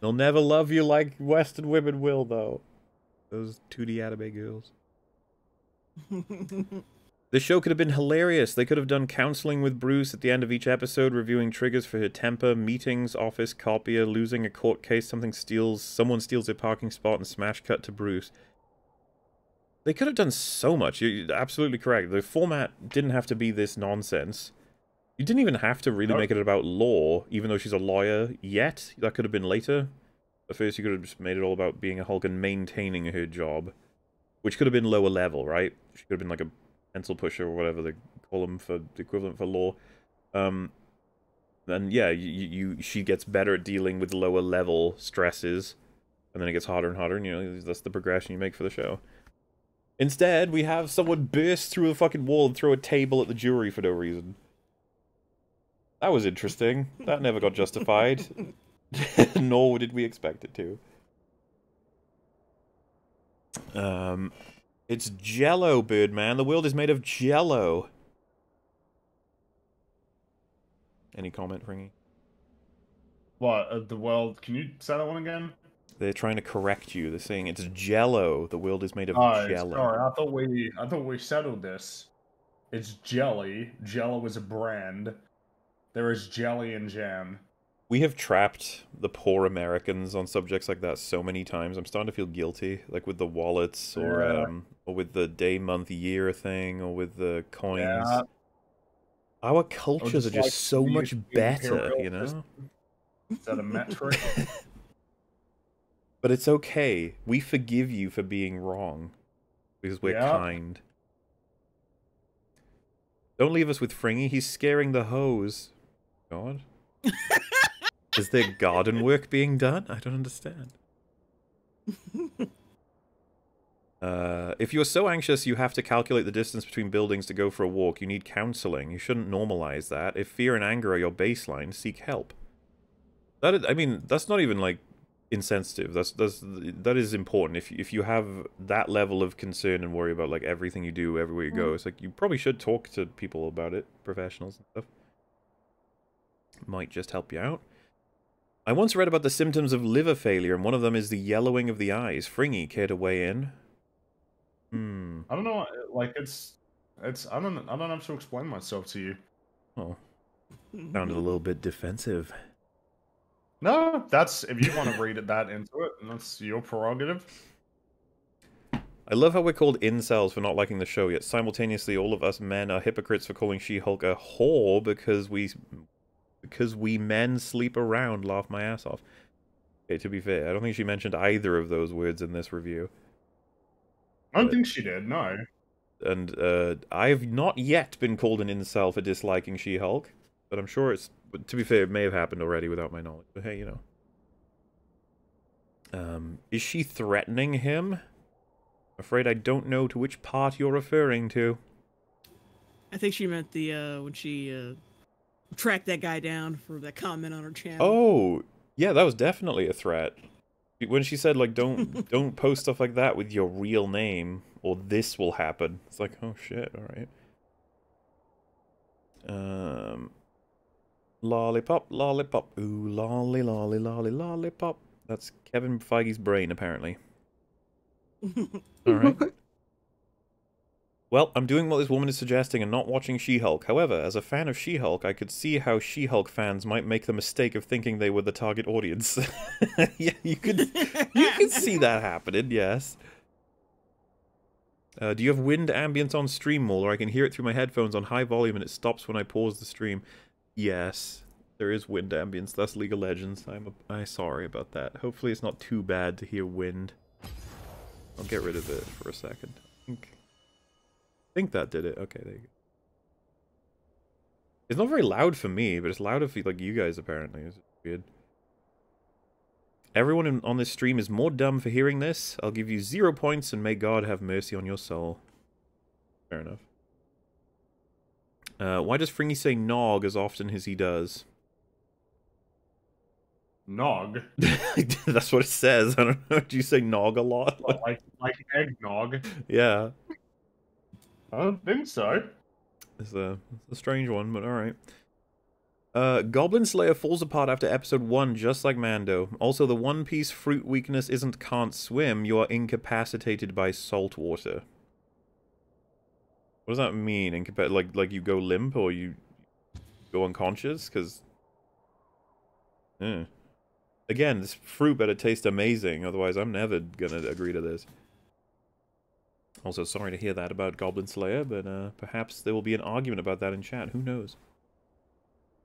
They'll never love you like Western women will, though. Those 2D anime girls. the show could have been hilarious. They could have done counseling with Bruce at the end of each episode, reviewing triggers for her temper, meetings, office, copier, losing a court case, something steals, someone steals a parking spot, and smash cut to Bruce. They could have done so much. You're absolutely correct. The format didn't have to be this nonsense. You didn't even have to really Nope. make it about law, even though she's a lawyer yet. That could have been later. At first, you could have just made it all about being a Hulk and maintaining her job, which could have been lower level, right? She could have been like a pencil pusher or whatever they call them for the equivalent for law. Um, and yeah, you, you you- she gets better at dealing with lower level stresses, and then it gets harder and harder. And you know that's the progression you make for the show. Instead, we have someone burst through a fucking wall and throw a table at the jury for no reason. That was interesting. That never got justified. Nor did we expect it to. Um, it's Jello, Birdman. The world is made of Jello. Any comment, Fringy? What? Uh, the world? Can you say that one again? They're trying to correct you. They're saying it's Jello. The world is made of Oh, Jello. sorry. I thought we I thought we settled this. It's jelly. Jello is a brand. There is jelly and jam. We have trapped the poor Americans on subjects like that so many times. I'm starting to feel guilty, like with the wallets, or Yeah. um, or with the day, month, year thing, or with the coins. Yeah. Our cultures just are just like so much better, you know. Is that a metric? But it's okay. We forgive you for being wrong because we're Yeah. kind. Don't leave us with Fringy. He's scaring the hose. God. Is there garden work being done? I don't understand. Uh, if you're so anxious you have to calculate the distance between buildings to go for a walk, you need counseling. You shouldn't normalize that. If fear and anger are your baseline, seek help. That is, I mean, that's not even like insensitive. That's that's that is important. If if you have that level of concern and worry about like everything you do everywhere you go, it's like you probably should talk to people about it, professionals and stuff. Might just help you out. I once read about the symptoms of liver failure, and one of them is the yellowing of the eyes. Fringy, care to weigh in? Hmm. I don't know. Like it's it's I don't I don't have to explain myself to you. Oh, sounded a little bit defensive. No, that's if you want to read it that into it, and that's your prerogative. I love how we're called incels for not liking the show, yet simultaneously all of us men are hypocrites for calling She-Hulk a whore because we because we men sleep around, laugh my ass off. Okay, to be fair, I don't think she mentioned either of those words in this review. I don't But- think she did. No. And uh, I've not yet been called an incel for disliking She-Hulk, but I'm sure it's. But to be fair, it may have happened already without my knowledge. But hey, you know. Um, is she threatening him? I'm afraid I don't know to which part you're referring to. I think she meant the uh when she uh tracked that guy down for that comment on her channel. Oh, yeah, that was definitely a threat. When she said like don't don't post stuff like that with your real name or this will happen. It's like, oh shit, all right. Um Lollipop, lollipop, ooh lolly lolly lolly lollipop. That's Kevin Feige's brain apparently. All right. Well, I'm doing what this woman is suggesting and not watching She-Hulk. However, as a fan of She-Hulk, I could see how She-Hulk fans might make the mistake of thinking they were the target audience. yeah, you could you could see that happening, yes. Uh, do you have wind ambience on stream or I can hear it through my headphones on high volume and it stops when I pause the stream? Yes, there is wind ambience. That's League of Legends. I'm a, I sorry about that. Hopefully it's not too bad to hear wind. I'll get rid of it for a second. I think, I think that did it. Okay, there you go. It's not very loud for me, but it's louder for like you guys apparently. It's weird. Everyone in, on this stream is more dumb for hearing this. I'll give you zero points and may God have mercy on your soul. Fair enough. Uh, why does Fringy say nog as often as he does? Nog. That's what it says. I don't know. Do you say nog a lot? What, like like eggnog. yeah. I don't think so. It's a, it's a strange one, but alright. Uh, Goblin Slayer falls apart after episode 1, just like Mando. Also, the One Piece fruit weakness isn't can't swim, you are incapacitated by salt water. What does that mean? In Incapac- like, like you go limp or you go unconscious? Because... Again, this fruit better taste amazing, otherwise I'm never gonna agree to this. Also, sorry to hear that about Goblin Slayer, but uh, perhaps there will be an argument about that in chat. Who knows?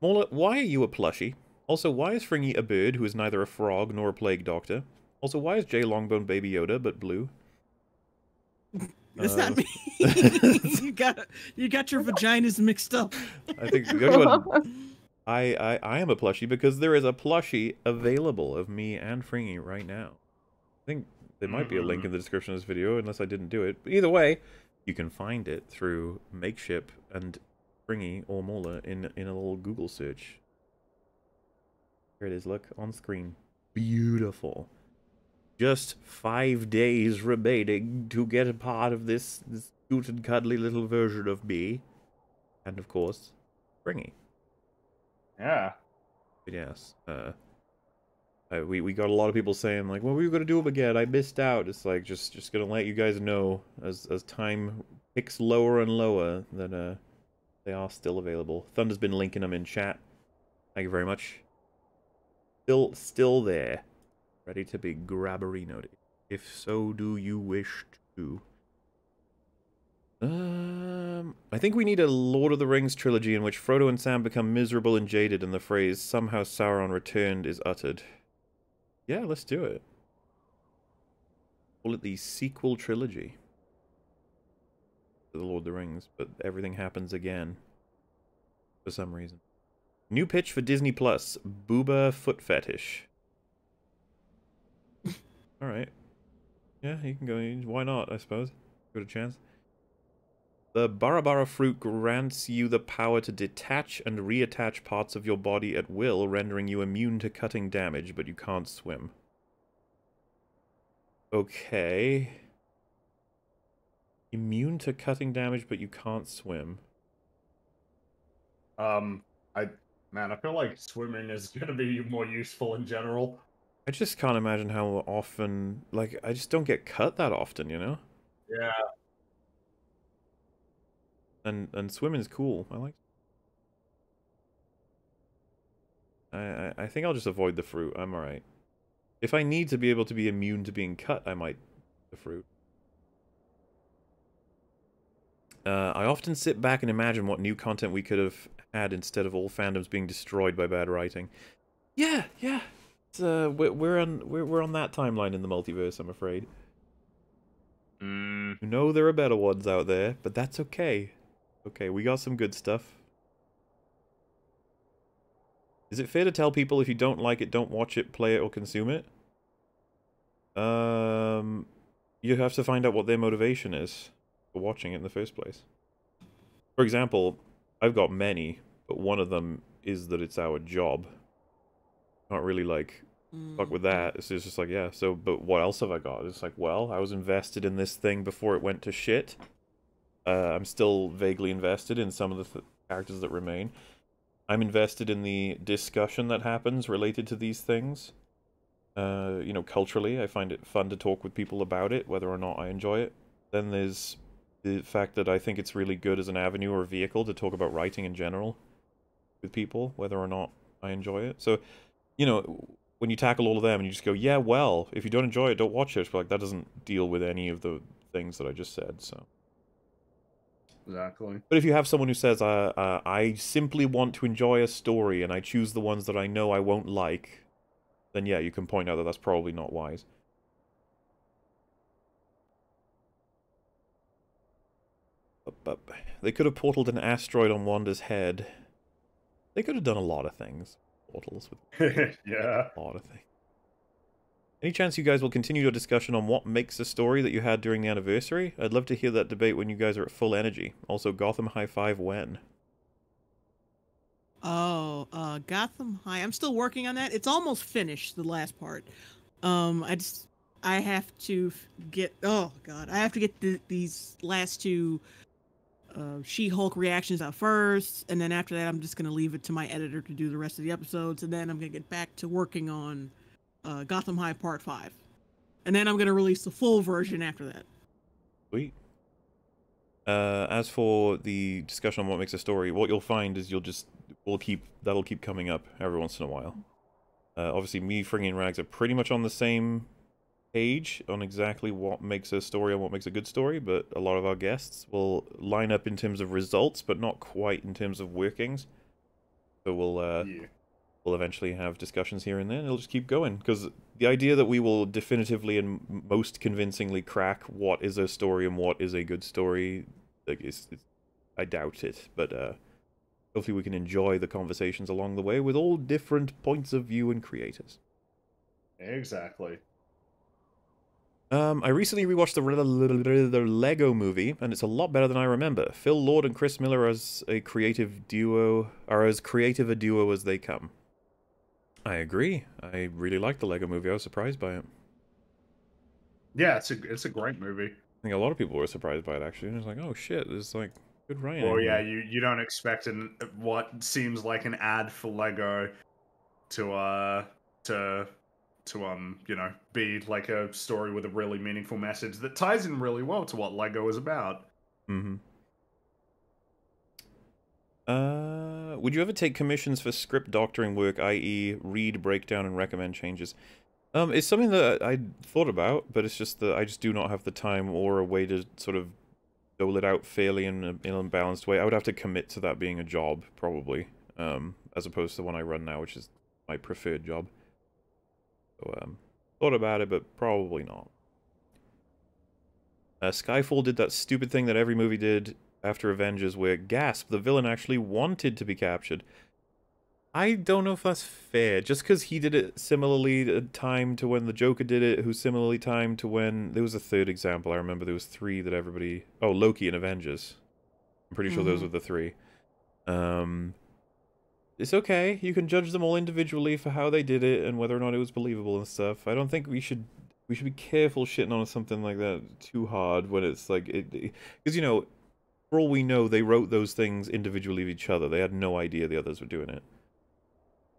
MauLer, why are you a plushie? Also, why is Fringy a bird who is neither a frog nor a plague doctor? Also, why is JLongbone Baby Yoda but blue? That's Uh, not me. you got you got your vaginas mixed up. I think the only one- I, I I am a plushie because there is a plushie available of me and Fringy right now. I think there might be a link in the description of this video unless I didn't do it. But either way, you can find it through Makeship and Fringy or MauLer in in a little Google search. Here it is, look on screen. Beautiful. Just five days remaining to get a part of this, this cute and cuddly little version of me. And of course, Fringy. Yeah. But yes, uh, uh, we we got a lot of people saying like, "When were you gonna do them again? I missed out." It's like just just gonna let you guys know as as time ticks lower and lower that uh they are still available. Thunder's been linking them in chat. Thank you very much. Still still there, ready to be grabberinoed. If so, do you wish to? Um, I think we need a Lord of the Rings trilogy in which Frodo and Sam become miserable and jaded, and the phrase "somehow Sauron returned" is uttered. Yeah, let's do it. Call it the sequel trilogy the Lord of the Rings, but everything happens again for some reason. New pitch for Disney Plus: Booba foot fetish. All right. Yeah, you can go. Why not? I suppose. Got a chance. The Barabara fruit grants you the power to detach and reattach parts of your body at will, rendering you immune to cutting damage, but you can't swim. Okay. Immune to cutting damage, but you can't swim. Um, I man, I feel like swimming is gonna be more useful in general. I just can't imagine how often, like, I just don't get cut that often, you know? Yeah. And and swimming's cool. I like. I, I I think I'll just avoid the fruit. I'm alright. If I need to be able to be immune to being cut, I might the fruit. Uh, I often sit back and imagine what new content we could have had instead of all fandoms being destroyed by bad writing. Yeah, yeah. Uh, we're, we're on we're, we're on that timeline in the multiverse. I'm afraid. Mm. You know there are better ones out there, but that's okay. Okay, we got some good stuff. Is it fair to tell people if you don't like it, don't watch it, play it, or consume it? Um, you have to find out what their motivation is for watching it in the first place. For example, I've got many, but one of them is that it's our job. Not really like fuck with that. It's just like yeah. So, but what else have I got? It's like well, I was invested in this thing before it went to shit. Uh, I'm still vaguely invested in some of the th- characters that remain. I'm invested in the discussion that happens related to these things. Uh, you know, culturally, I find it fun to talk with people about it, whether or not I enjoy it. Then there's the fact that I think it's really good as an avenue or vehicle to talk about writing in general with people, whether or not I enjoy it. So, you know, when you tackle all of them and you just go, yeah, well, if you don't enjoy it, don't watch it. But like that doesn't deal with any of the things that I just said. So. Exactly. But if you have someone who says, uh, uh, I simply want to enjoy a story and I choose the ones that I know I won't like, then yeah, you can point out that that's probably not wise. But, but they could have portaled an asteroid on Wanda's head. They could have done a lot of things. Portals with yeah. a lot of things. Any chance you guys will continue your discussion on what makes a story that you had during the anniversary? I'd love to hear that debate when you guys are at full energy. Also, Gotham High Five when? Oh, uh, Gotham High. I'm still working on that. It's almost finished. The last part. Um, I just I have to get. Oh God, I have to get the, these last two. Uh, She-Hulk reactions out first, and then after that, I'm just gonna leave it to my editor to do the rest of the episodes, and then I'm gonna get back to working on uh, Gotham High Part Five, and then I'm gonna release the full version after that. Sweet. Uh, as for the discussion on what makes a story, what you'll find is you'll just will keep that'll keep coming up every once in a while. Uh, obviously, me, Fringy, and Rags are pretty much on the same page on exactly what makes a story and what makes a good story, but a lot of our guests will line up in terms of results, but not quite in terms of workings. So we'll uh, Yeah. we'll eventually have discussions here and there, and it'll just keep going. Because the idea that we will definitively and most convincingly crack what is a story and what is a good story, like, is, is I doubt it. But uh, hopefully, we can enjoy the conversations along the way with all different points of view and creators. Exactly. Um, I recently rewatched the, the Lego movie, and it's a lot better than I remember. Phil Lord and Chris Miller as a creative duo are as creative a duo as they come. I agree. I really liked the Lego movie. I was surprised by it. Yeah, it's a it's a great movie. I think a lot of people were surprised by it actually. And it's like, oh shit, there's like good writing. Well, yeah, you you don't expect an what seems like an ad for Lego to uh to to um you know be like a story with a really meaningful message that ties in really well to what Lego is about. Mm-hmm. Uh, would you ever take commissions for script doctoring work, i.e., read, breakdown, and recommend changes? Um, it's something that I thought about, but it's just that I just do not have the time or a way to sort of dole it out fairly in, in a balanced way. I would have to commit to that being a job, probably, um, as opposed to the one I run now, which is my preferred job. So, um, thought about it, but probably not. Uh, Skyfall did that stupid thing that every movie did after Avengers, where gasp, the villain actually wanted to be captured. I don't know if that's fair. Just because he did it similarly uh, time to when the Joker did it, who similarly timed to when there was a third example. I remember there was three that everybody. Oh, Loki and Avengers. I'm pretty sure those Mhm. were the three. Um, it's okay. You can judge them all individually for how they did it and whether or not it was believable and stuff. I don't think we should we should be careful shitting on something like that too hard when it's like it because you know for all we know they wrote those things individually of each other. They had no idea the others were doing it.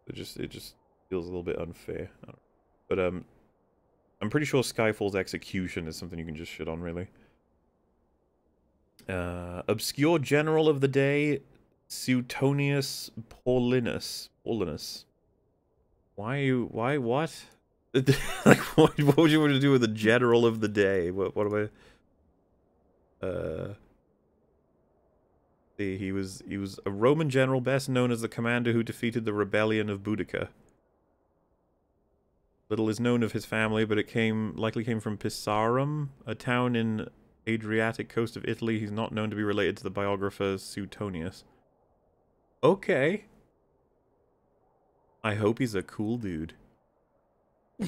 It just it just feels a little bit unfair. But um I'm pretty sure Skyfall's execution is something you can just shit on really. Uh obscure general of the day Suetonius Paulinus. Paulinus. Why you why what? like what, what would you want to do with the general of the day? What what am I uh see, he was he was a Roman general best known as the commander who defeated the rebellion of Boudica. Little is known of his family, but it came likely came from Pisaurum, a town in Adriatic coast of Italy. He's not known to be related to the biographer Suetonius. Okay. I hope he's a cool dude.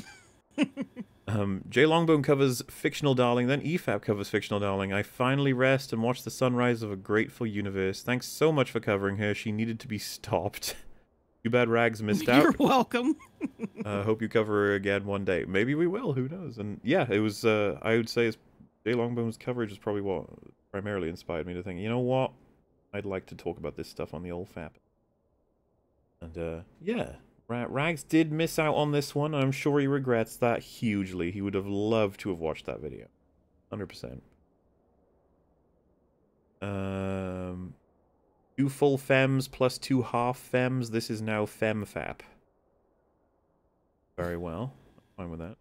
um, JLongbone covers Fictional Darling, then EFAP covers Fictional Darling. I finally rest and watch the sunrise of a grateful universe. Thanks so much for covering her. She needed to be stopped. Too bad Rags missed out. You're welcome. uh, hope you cover her again one day. Maybe we will. Who knows? And yeah, it was. Uh, I would say it's JLongbone's coverage is probably what primarily inspired me to think. You know what? I'd like to talk about this stuff on the old FAP. And uh, yeah, Ra- Rags did miss out on this one. I'm sure he regrets that hugely. He would have loved to have watched that video, hundred percent. Um, two full fems plus two half fems. This is now femfap. Very well. I'm fine with that.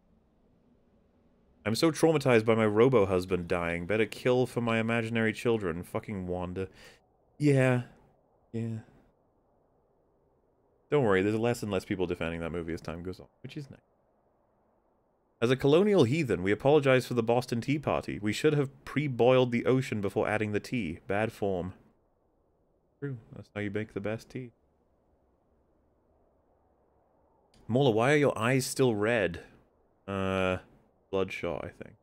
I'm so traumatized by my robo husband dying. Better kill for my imaginary children. Fucking Wanda. Yeah. Yeah. Don't worry, there's less and less people defending that movie as time goes on, which is nice. As a colonial heathen, we apologize for the Boston Tea Party. We should have pre-boiled the ocean before adding the tea. Bad form. True. That's how you make the best tea. MauLer, why are your eyes still red? Uh, bloodshot, I think.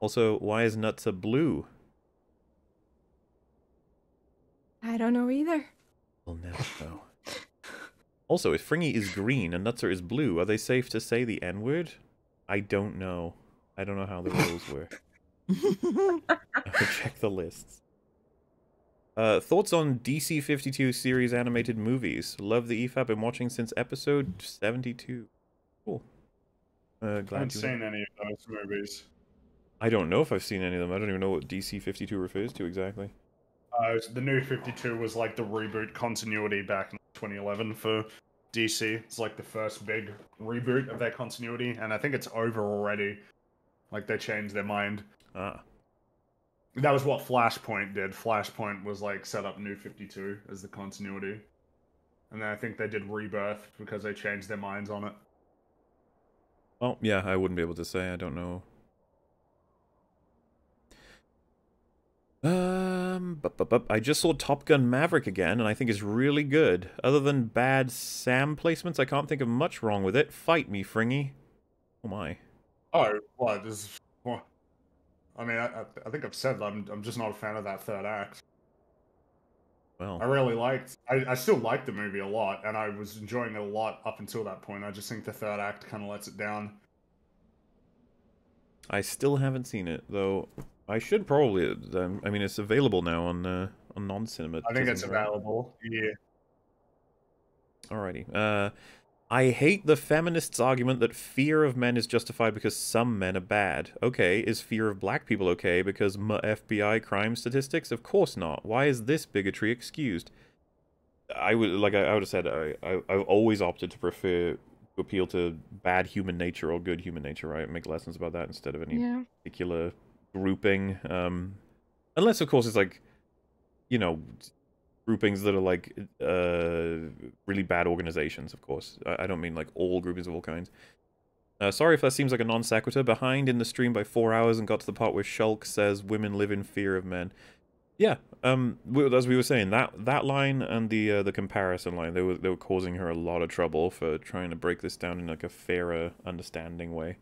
Also, why is Nutsa blue? I don't know either. We'll never know. also, if Fringy is green and Nutsa is blue, are they safe to say the N-word? I don't know. I don't know how the rules were. Check the lists. Uh, thoughts on DC 52 series animated movies? Love the EFAP. Been watching since episode 72. Cool. Uh, I haven't you. seen any of those movies. I don't know if I've seen any of them. I don't even know what DC 52 refers to exactly. Uh, the new 52 was like the reboot continuity back in 2011 for DC. It's like the first big reboot of their continuity, and I think it's over already. Like they changed their mind. Ah. That was what Flashpoint did. Flashpoint was like set up New 52 as the continuity. And then I think they did Rebirth because they changed their minds on it. Well, yeah, I wouldn't be able to say. I don't know. Um, but, but, but I just saw Top Gun Maverick again, and I think it's really good. Other than bad Sam placements, I can't think of much wrong with it. Fight me, Fringy. Oh my. Oh, what? This, what? I mean, I, I, I think I've said that I'm, I'm just not a fan of that third act. Well, I really liked. I, I still liked the movie a lot, and I was enjoying it a lot up until that point. I just think the third act kind of lets it down. I still haven't seen it though. I should probably. Um, I mean, it's available now on uh, on non-cinema. I think it's available. Yeah. Alrighty. Uh, I hate the feminists' argument that fear of men is justified because some men are bad. Okay, is fear of black people okay because m- FBI crime statistics? Of course not. Why is this bigotry excused? I would like I, I would have said I, I I've always opted to prefer appeal to bad human nature or good human nature, right? Make lessons about that instead of any Yeah. particular grouping. Um, unless of course it's like, you know, groupings that are like uh really bad organizations. Of course, I, I don't mean like all groupings of all kinds. Uh, sorry if that seems like a non sequitur. Behind in the stream by four hours and got to the part where Shulk says women live in fear of men. Yeah, um, we- as we were saying, that that line and the uh, the comparison line, they were they were causing her a lot of trouble for trying to break this down in like a fairer, understanding way.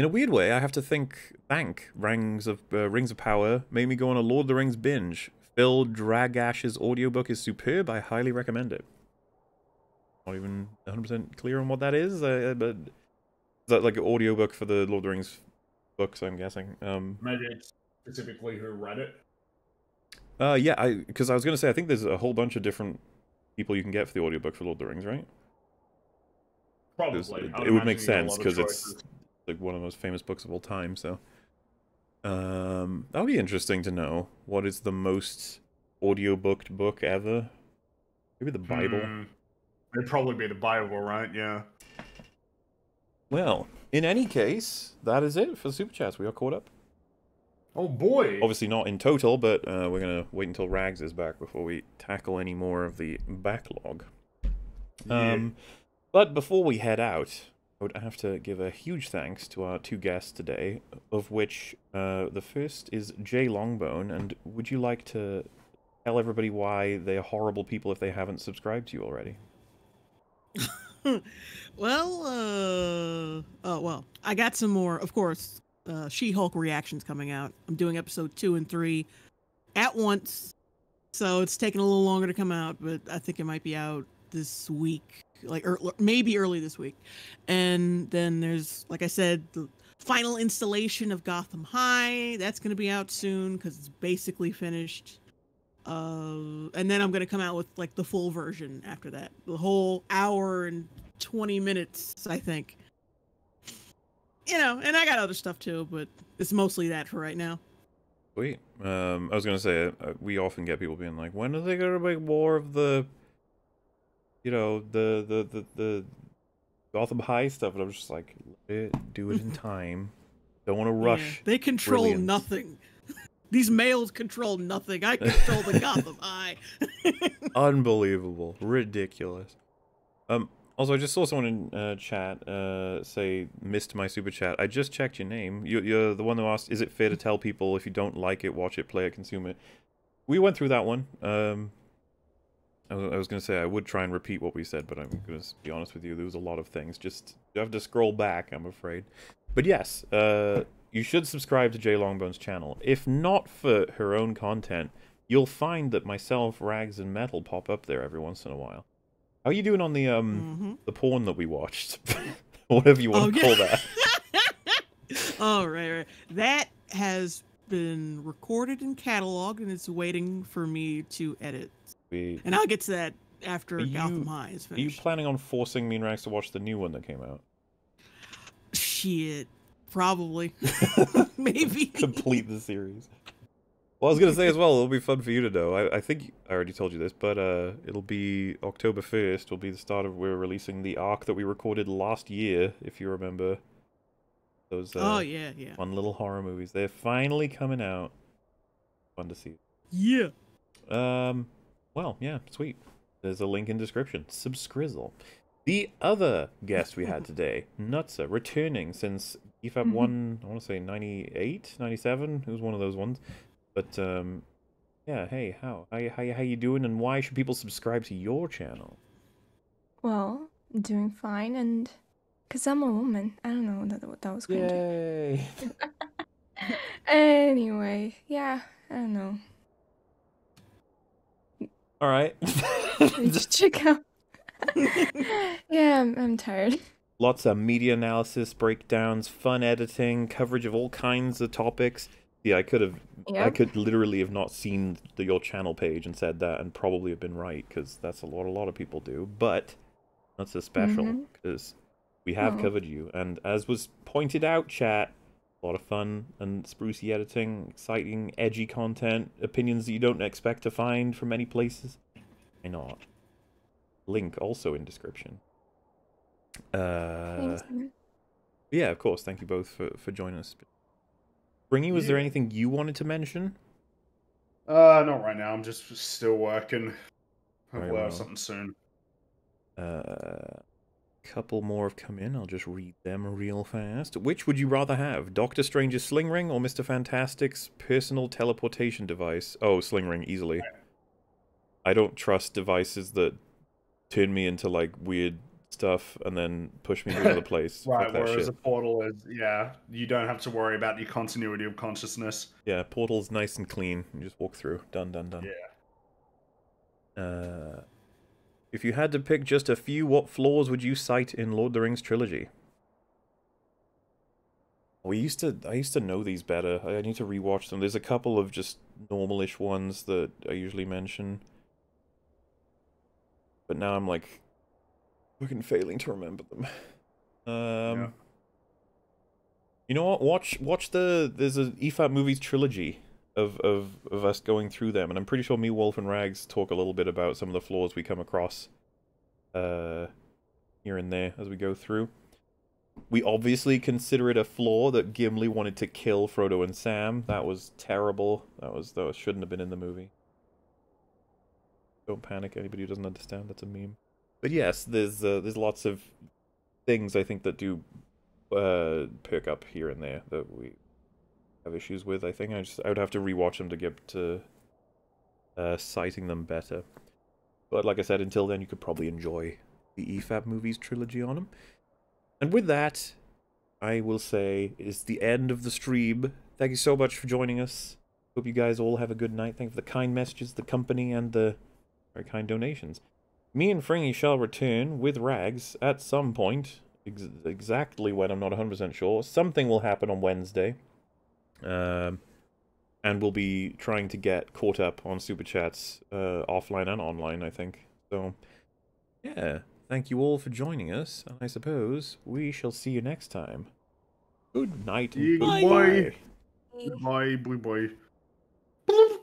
In a weird way, I have to think. Thank Rings of uh, Rings of Power made me go on a Lord of the Rings binge. Phil Dragash's audiobook is superb. I highly recommend it. Not even 100% clear on what that is, uh, but is that like an audiobook for the Lord of the Rings books? I'm guessing. Um, Maybe it's specifically who read it. uh, yeah, I because I was gonna say I think there's a whole bunch of different people you can get for the audiobook for Lord of the Rings, right? Probably. It, would it would make imagine you get a sense because it's. Like one of the most famous books of all time. So, um, that would be interesting to know. What is the most audiobooked book ever? Maybe the Bible. Hmm. It'd probably be the Bible, right? Yeah. Well, in any case, that is it for super chats. We are caught up. Oh boy! Obviously not in total, but uh, we're gonna wait until Rags is back before we tackle any more of the backlog. Yeah. Um, But before we head out, I would have to give a huge thanks to our two guests today, of which uh, the first is JLongbone. And would you like to tell everybody why they are horrible people if they haven't subscribed to you already? well, uh, oh well, I got some more, of course. Uh, She-Hulk reactions coming out. I'm doing episode two and three at once, so it's taking a little longer to come out, but I think it might be out this week, like maybe early this week. And then there's, like I said, the final installation of Gotham High. That's going to be out soon because it's basically finished. Uh, and then I'm gonna come out with like the full version after that, the whole hour and twenty minutes, I think. You know, and I got other stuff too, but it's mostly that for right now. Sweet. Um, I was gonna say uh, we often get people being like, "When are they gonna make more of the, you know, the the the the Gotham High stuff?" And I'm just like, Let it, "Do it in time. Don't want to rush." Yeah, they control brilliance." nothing. These males control nothing. I control the Gotham High. Unbelievable. Ridiculous. Um also I just saw someone in uh, chat uh, say missed my super chat. I just checked your name. You you're the one who asked is it fair to tell people if you don't like it, watch it, play it, consume it. We went through that one. Um I was, going to say I would try and repeat what we said, but I'm going to be honest with you. There was a lot of things. Just you have to scroll back, I'm afraid. But yes, uh, you should subscribe to JLongbone's channel. If not for her own content, you'll find that myself, Rags, and Metal pop up there every once in a while. How are you doing on the um the porn that we watched? Whatever you want Oh, to yeah. call that. oh, right, right. That has been recorded and cataloged, and it's waiting for me to edit. We, And I'll get to that after Are Gotham you- High is are you planning on forcing me and Rags to watch the new one that came out? Shit, probably, maybe. complete the series. Well, I was gonna say as well, it'll be fun for you to know. I, I think I already told you this, but uh, it'll be October first. Will be the start of we're releasing the arc that we recorded last year, if you remember. Those uh, Oh, yeah, yeah. fun little horror movies. They're finally coming out. Fun to see. Yeah. Um. Well, yeah, sweet. There's a link in description. Subscrizzle. The other guest we had today, Nutsa, returning since EFAP Mhm. 1, I want to say 98, 97. It was one of those ones. But, um, yeah, hey, how? How, how, how you doing, and why should people subscribe to your channel? Well, doing fine, and because I'm a woman, I don't know that that was cringy. Yay! Anyway, yeah, I don't know. All right. Should check out. yeah, I'm, I'm tired. Lots of media analysis, breakdowns, fun editing, coverage of all kinds of topics. Yeah, I could have, I could literally have not seen the, your channel page and said that, and probably have been right because that's a lot, a lot of people do. But that's a special mm-hmm. because we have Oh. covered you, and as was pointed out, chat, a lot of fun and sprucey editing, exciting, edgy content, opinions that you don't expect to find from many places. Why not? Link also in description. Uh, Thanks, yeah, of course. Thank you both for, for joining us. Fringy, was there anything you wanted to mention? Uh, not right now. I'm just still working. Hopefully, I'll have well. something soon. Uh, couple more have come in. I'll just read them real fast. Which would you rather have, Doctor Strange's sling ring or Mister Fantastic's personal teleportation device? Oh, sling ring easily. I don't trust devices that turn me into like weird stuff and then push me to another place. Right, whereas shit. a portal is, yeah, you don't have to worry about your continuity of consciousness. Yeah, portal's nice and clean. You just walk through. Done, done, done. Yeah. Uh, if you had to pick just a few, what flaws would you cite in Lord of the Rings trilogy? We used to, I used to know these better. I need to rewatch them. There's a couple of just normalish ones that I usually mention, but now I'm like, fucking failing to remember them. Um, you know what? Watch, watch the. There's a EFAP movies trilogy of, of of us going through them, and I'm pretty sure me, Wolf, and Rags talk a little bit about some of the flaws we come across, uh, here and there as we go through. We obviously consider it a flaw that Gimli wanted to kill Frodo and Sam. That was terrible. That was that shouldn't have been in the movie. Don't panic, anybody who doesn't understand. That's a meme. but yes, there's uh, there's lots of things I think that do uh, perk up here and there that we have issues with. I think I just I would have to rewatch them to get to uh, citing them better. But like I said, until then, you could probably enjoy the EFAP movies trilogy on them. And with that, I will say it's the end of the stream. Thank you so much for joining us. Hope you guys all have a good night. Thank you for the kind messages, the company, and the very kind donations. Me and Fringy shall return with Rags at some point. Ex exactly when, I'm not 100% sure. Something will happen on Wednesday. Um, and we'll be trying to get caught up on Super Chats uh, offline and online, I think. So, yeah. Thank you all for joining us. and I suppose we shall see you next time. Good night Yeah, goodbye. Goodbye, boy, boy.